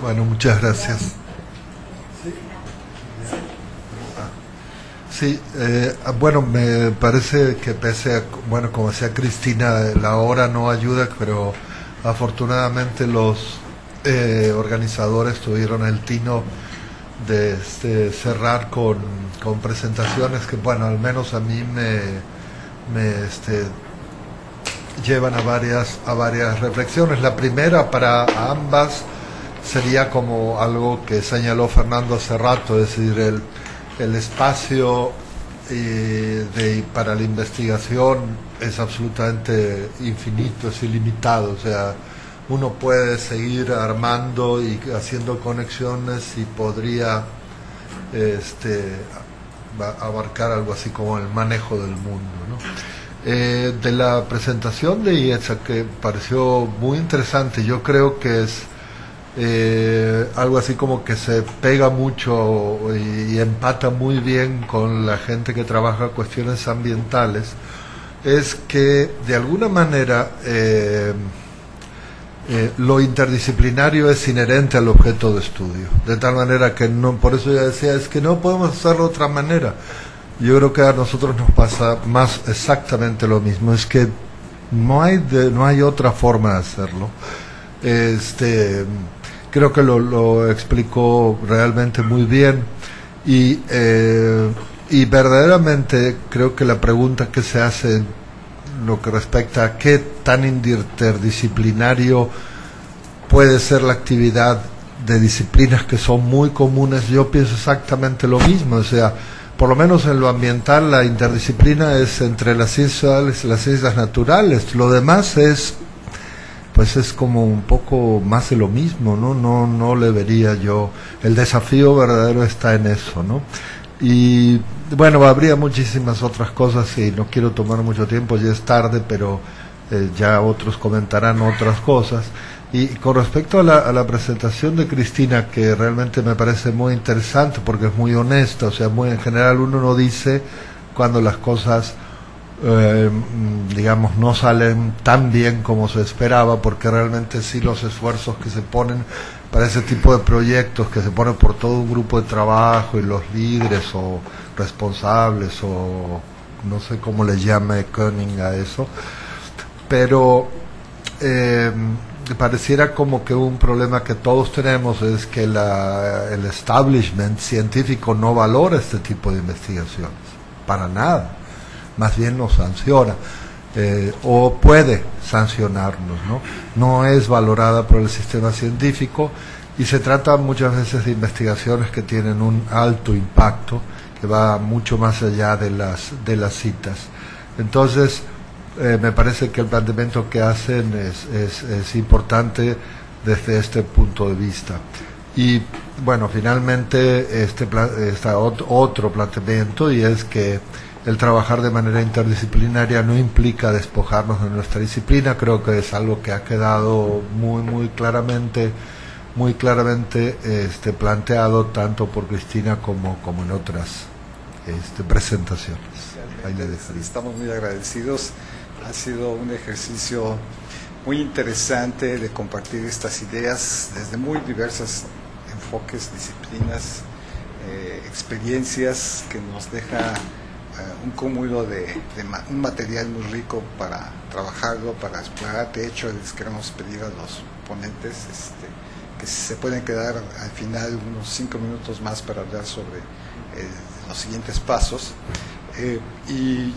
Bueno, muchas gracias. Sí, eh, bueno, me parece que pese a, bueno, como decía Cristina, la hora no ayuda, pero afortunadamente los eh, organizadores tuvieron el tino de este, cerrar con, presentaciones que, bueno, al menos a mí me, me este, llevan a varias, a varias reflexiones. La primera para ambas sería como algo que señaló Fernando hace rato, es decir, el, el espacio eh, para la investigación es absolutamente infinito, es ilimitado, o sea, uno puede seguir armando y haciendo conexiones y podría este, abarcar algo así como el manejo del mundo. ¿no? Eh, de la presentación de IETSA, que pareció muy interesante, yo creo que es eh, algo así como que se pega mucho y, y empata muy bien con la gente que trabaja cuestiones ambientales, es que de alguna manera eh, eh, lo interdisciplinario es inherente al objeto de estudio, de tal manera que no, por eso yo decía, es que no podemos hacerlo de otra manera. Yo creo que a nosotros nos pasa más exactamente lo mismo, es que no hay, de- no hay otra forma de hacerlo. Este, creo que lo, explicó realmente muy bien y, eh, y verdaderamente creo que la pregunta que se hace lo que respecta a qué tan interdisciplinario puede ser la actividad de disciplinas que son muy comunes, yo pienso exactamente lo mismo, o sea, por lo menos en lo ambiental la interdisciplina es entre las ciencias sociales y las ciencias naturales, lo demás es pues es como un poco más de lo mismo, ¿no? No, no le vería yo. El desafío verdadero está en eso, ¿no? Y bueno, habría muchísimas otras cosas y no quiero tomar mucho tiempo, ya es tarde, pero eh, ya otros comentarán otras cosas. Y con respecto a la, a la presentación de Cristina, que realmente me parece muy interesante porque es muy honesta, o sea, muy en general uno no dice cuando las cosas eh, digamos, no salen tan bien como se esperaba, porque realmente sí los esfuerzos que se ponen para ese tipo de proyectos, que se ponen por todo un grupo de trabajo y los líderes o responsables o no sé cómo le llame Koenig a eso, pero eh, pareciera como que un problema que todos tenemos es que la, el establishment científico no valora este tipo de investigaciones, para nada más bien nos sanciona eh, o puede sancionarnos, ¿no? No es valorada por el sistema científico y se trata muchas veces de investigaciones que tienen un alto impacto que va mucho más allá de las de las citas. Entonces, eh, me parece que el planteamiento que hacen es, es, es importante desde este punto de vista. Y bueno, finalmente este está ot- otro planteamiento y es que el trabajar de manera interdisciplinaria no implica despojarnos de nuestra disciplina, creo que es algo que ha quedado muy muy claramente muy claramente este planteado tanto por Cristina como como en otras este, presentaciones. Le. Estamos muy agradecidos. Ha sido un ejercicio muy interesante de compartir estas ideas desde muy diversos enfoques, disciplinas, eh, experiencias que nos deja un cúmulo de, ma- un material muy rico para trabajarlo, para explorar. De hecho, les queremos pedir a los ponentes este, que se pueden quedar al final unos cinco minutos más para hablar sobre eh, los siguientes pasos. Eh, y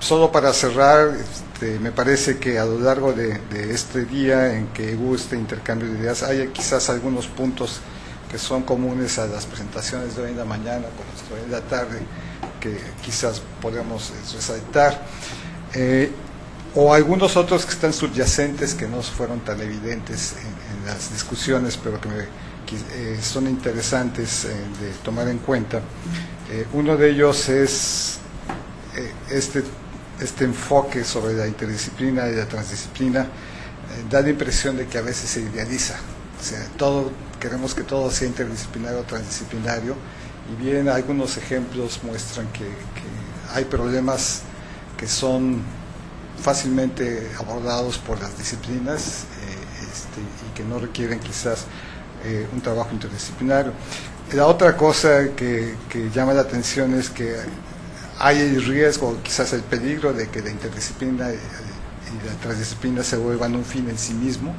solo para cerrar, este, me parece que a lo largo de, este día en que hubo este intercambio de ideas, hay quizás algunos puntos que son comunes a las presentaciones de hoy en la mañana, como de hoy en la tarde, que quizás podemos eh, resaltar. Eh, o algunos otros que están subyacentes que no fueron tan evidentes en, en las discusiones, pero que me- que, eh, son interesantes eh, de tomar en cuenta. Eh, uno de ellos es eh, este, este enfoque sobre la interdisciplina y la transdisciplina. eh, da la impresión de que a veces se idealiza. O sea, todo, queremos que todo sea interdisciplinario o transdisciplinario. Y bien, algunos ejemplos muestran que, hay problemas que son fácilmente abordados por las disciplinas eh, este, y que no requieren quizás eh, un trabajo interdisciplinario. La otra cosa que, que llama la atención es que hay el riesgo, quizás el peligro de que la interdisciplina y y la transdisciplina se vuelvan un fin en sí mismo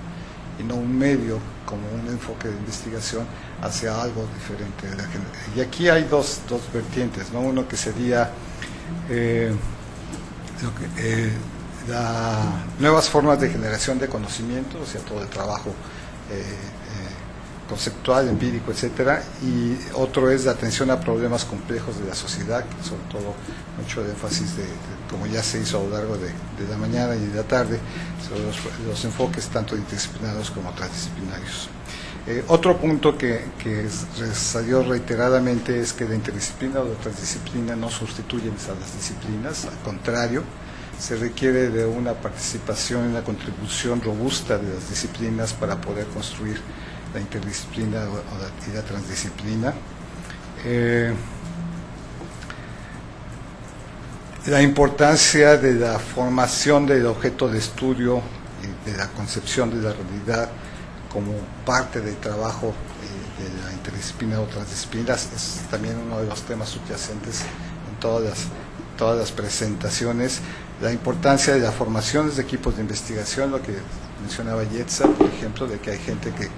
y no un medio como un enfoque de investigación hacia algo diferente. Y aquí hay dos, dos vertientes, ¿no? uno que sería eh, eh, nuevas formas de generación de conocimiento, o sea, todo el trabajo eh, eh, conceptual, empírico, etcétera, y otro es la atención a problemas complejos de la sociedad, sobre todo mucho énfasis de, de- como ya se hizo a lo largo de, de la mañana y de la tarde, sobre los, los enfoques tanto interdisciplinarios como transdisciplinarios. Eh, otro punto que, que salió reiteradamente es que la interdisciplina o la transdisciplina no sustituyen a las disciplinas, al contrario, se requiere de una participación y una contribución robusta de las disciplinas para poder construir la interdisciplina o, la, y la transdisciplina. Eh, la importancia de la formación del objeto de estudio y de la concepción de la realidad como parte del trabajo eh, de la interdisciplina o transdisciplinas es también uno de los temas subyacentes en todas las, todas las presentaciones. La importancia de la formación de equipos de investigación, lo que mencionaba Yetza, por ejemplo, de que hay gente que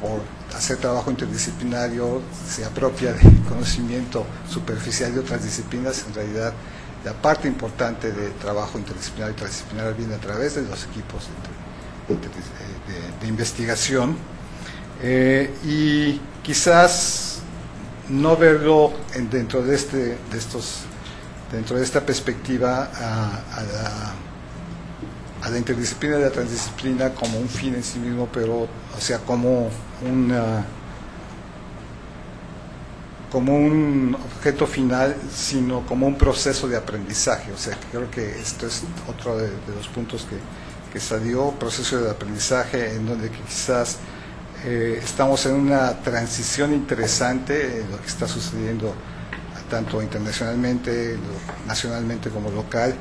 por hacer trabajo interdisciplinario se apropia de conocimiento superficial de otras disciplinas, en realidad la parte importante de trabajo interdisciplinario y transdisciplinario viene a través de los equipos investigación eh, y quizás no verlo dentro de este de estos dentro de esta perspectiva a, la, a la interdisciplina y la transdisciplina como un fin en sí mismo pero o sea como una como un objeto final, sino como un proceso de aprendizaje. O sea, creo que esto es otro de, los puntos que, que, salió, proceso de aprendizaje, en donde quizás eh, estamos en una transición interesante en lo que está sucediendo tanto internacionalmente, nacionalmente como local,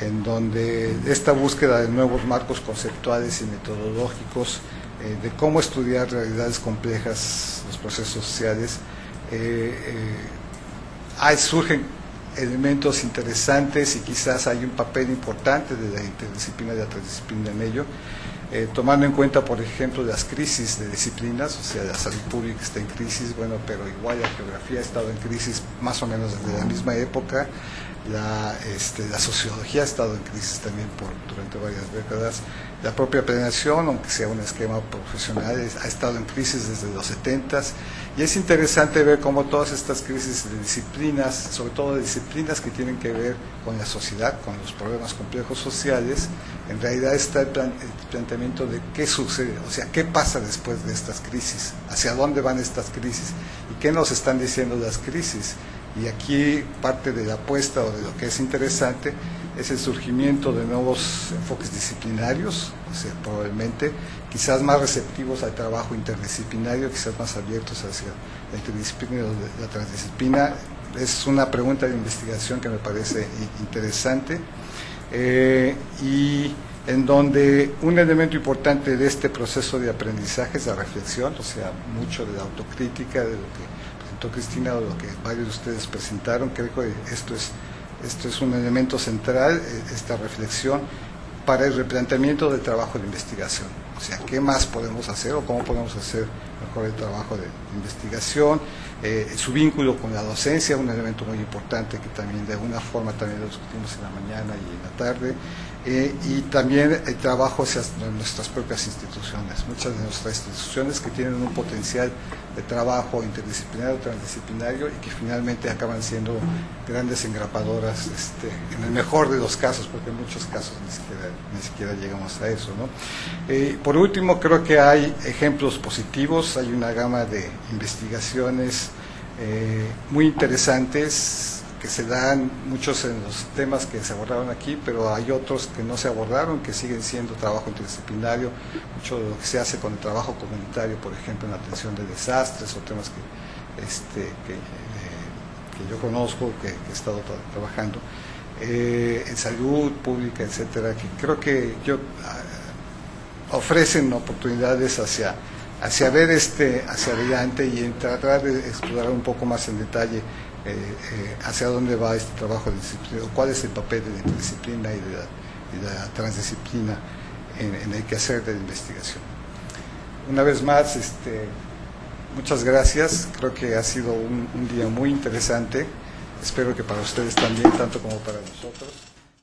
en donde esta búsqueda de nuevos marcos conceptuales y metodológicos, eh, de cómo estudiar realidades complejas, los procesos sociales, eh, eh, surgen elementos interesantes y quizás hay un papel importante de la interdisciplina y la transdisciplina en ello, eh, tomando en cuenta, por ejemplo, las crisis de disciplinas, o sea, la salud pública está en crisis, bueno, pero igual la geografía ha estado en crisis más o menos desde la misma época, la, este, la sociología ha estado en crisis también por, durante varias décadas, la propia planeación, aunque sea un esquema profesional, ha estado en crisis desde los 70 y es interesante ver cómo todas estas crisis de disciplinas, sobre todo de disciplinas que tienen que ver con la sociedad, con los problemas complejos sociales, en realidad está el, planteamiento de qué sucede, o sea, qué pasa después de estas crisis, hacia dónde van estas crisis y qué nos están diciendo las crisis. Y aquí parte de la apuesta o de lo que es interesante es el surgimiento de nuevos enfoques disciplinarios, o sea, probablemente quizás más receptivos al trabajo interdisciplinario, quizás más abiertos hacia la interdisciplina y la transdisciplina. Es una pregunta de investigación que me parece interesante eh, y en donde un elemento importante de este proceso de aprendizaje es la reflexión, o sea, mucho de la autocrítica, de lo que presentó Cristina o lo que varios de ustedes presentaron. Creo que esto es esto es un elemento central, eh, esta reflexión, para el replanteamiento del trabajo de investigación. O sea, ¿qué más podemos hacer o cómo podemos hacer mejor el trabajo de investigación? Eh, su vínculo con la docencia, un elemento muy importante que también de alguna forma también lo discutimos en la mañana y en la tarde. Eh, y también el trabajo hacia nuestras propias instituciones. Muchas de nuestras instituciones que tienen un potencial de trabajo interdisciplinario, transdisciplinario y que finalmente acaban siendo grandes engrapadoras, este, en el mejor de los casos, porque en muchos casos ni siquiera, ni siquiera llegamos a eso. ¿no? Eh, por último, creo que hay ejemplos positivos, hay una gama de investigaciones eh, muy interesantes que se dan muchos en los temas que se abordaron aquí, pero hay otros que no se abordaron, que siguen siendo trabajo interdisciplinario, mucho de lo que se hace con el trabajo comunitario, por ejemplo, en atención de desastres o temas que, este, que, eh, yo conozco, que, he estado trabajando, eh, en salud pública, etcétera, que creo que yo, ah, ofrecen oportunidades hacia hacia ver este hacia adelante y tratar de explorar un poco más en detalle eh, eh, hacia dónde va este trabajo de disciplina, o cuál es el papel de la interdisciplina y de la, transdisciplina en, el quehacer de la investigación. Una vez más, este, muchas gracias, creo que ha sido un día muy interesante, espero que para ustedes también, tanto como para nosotros.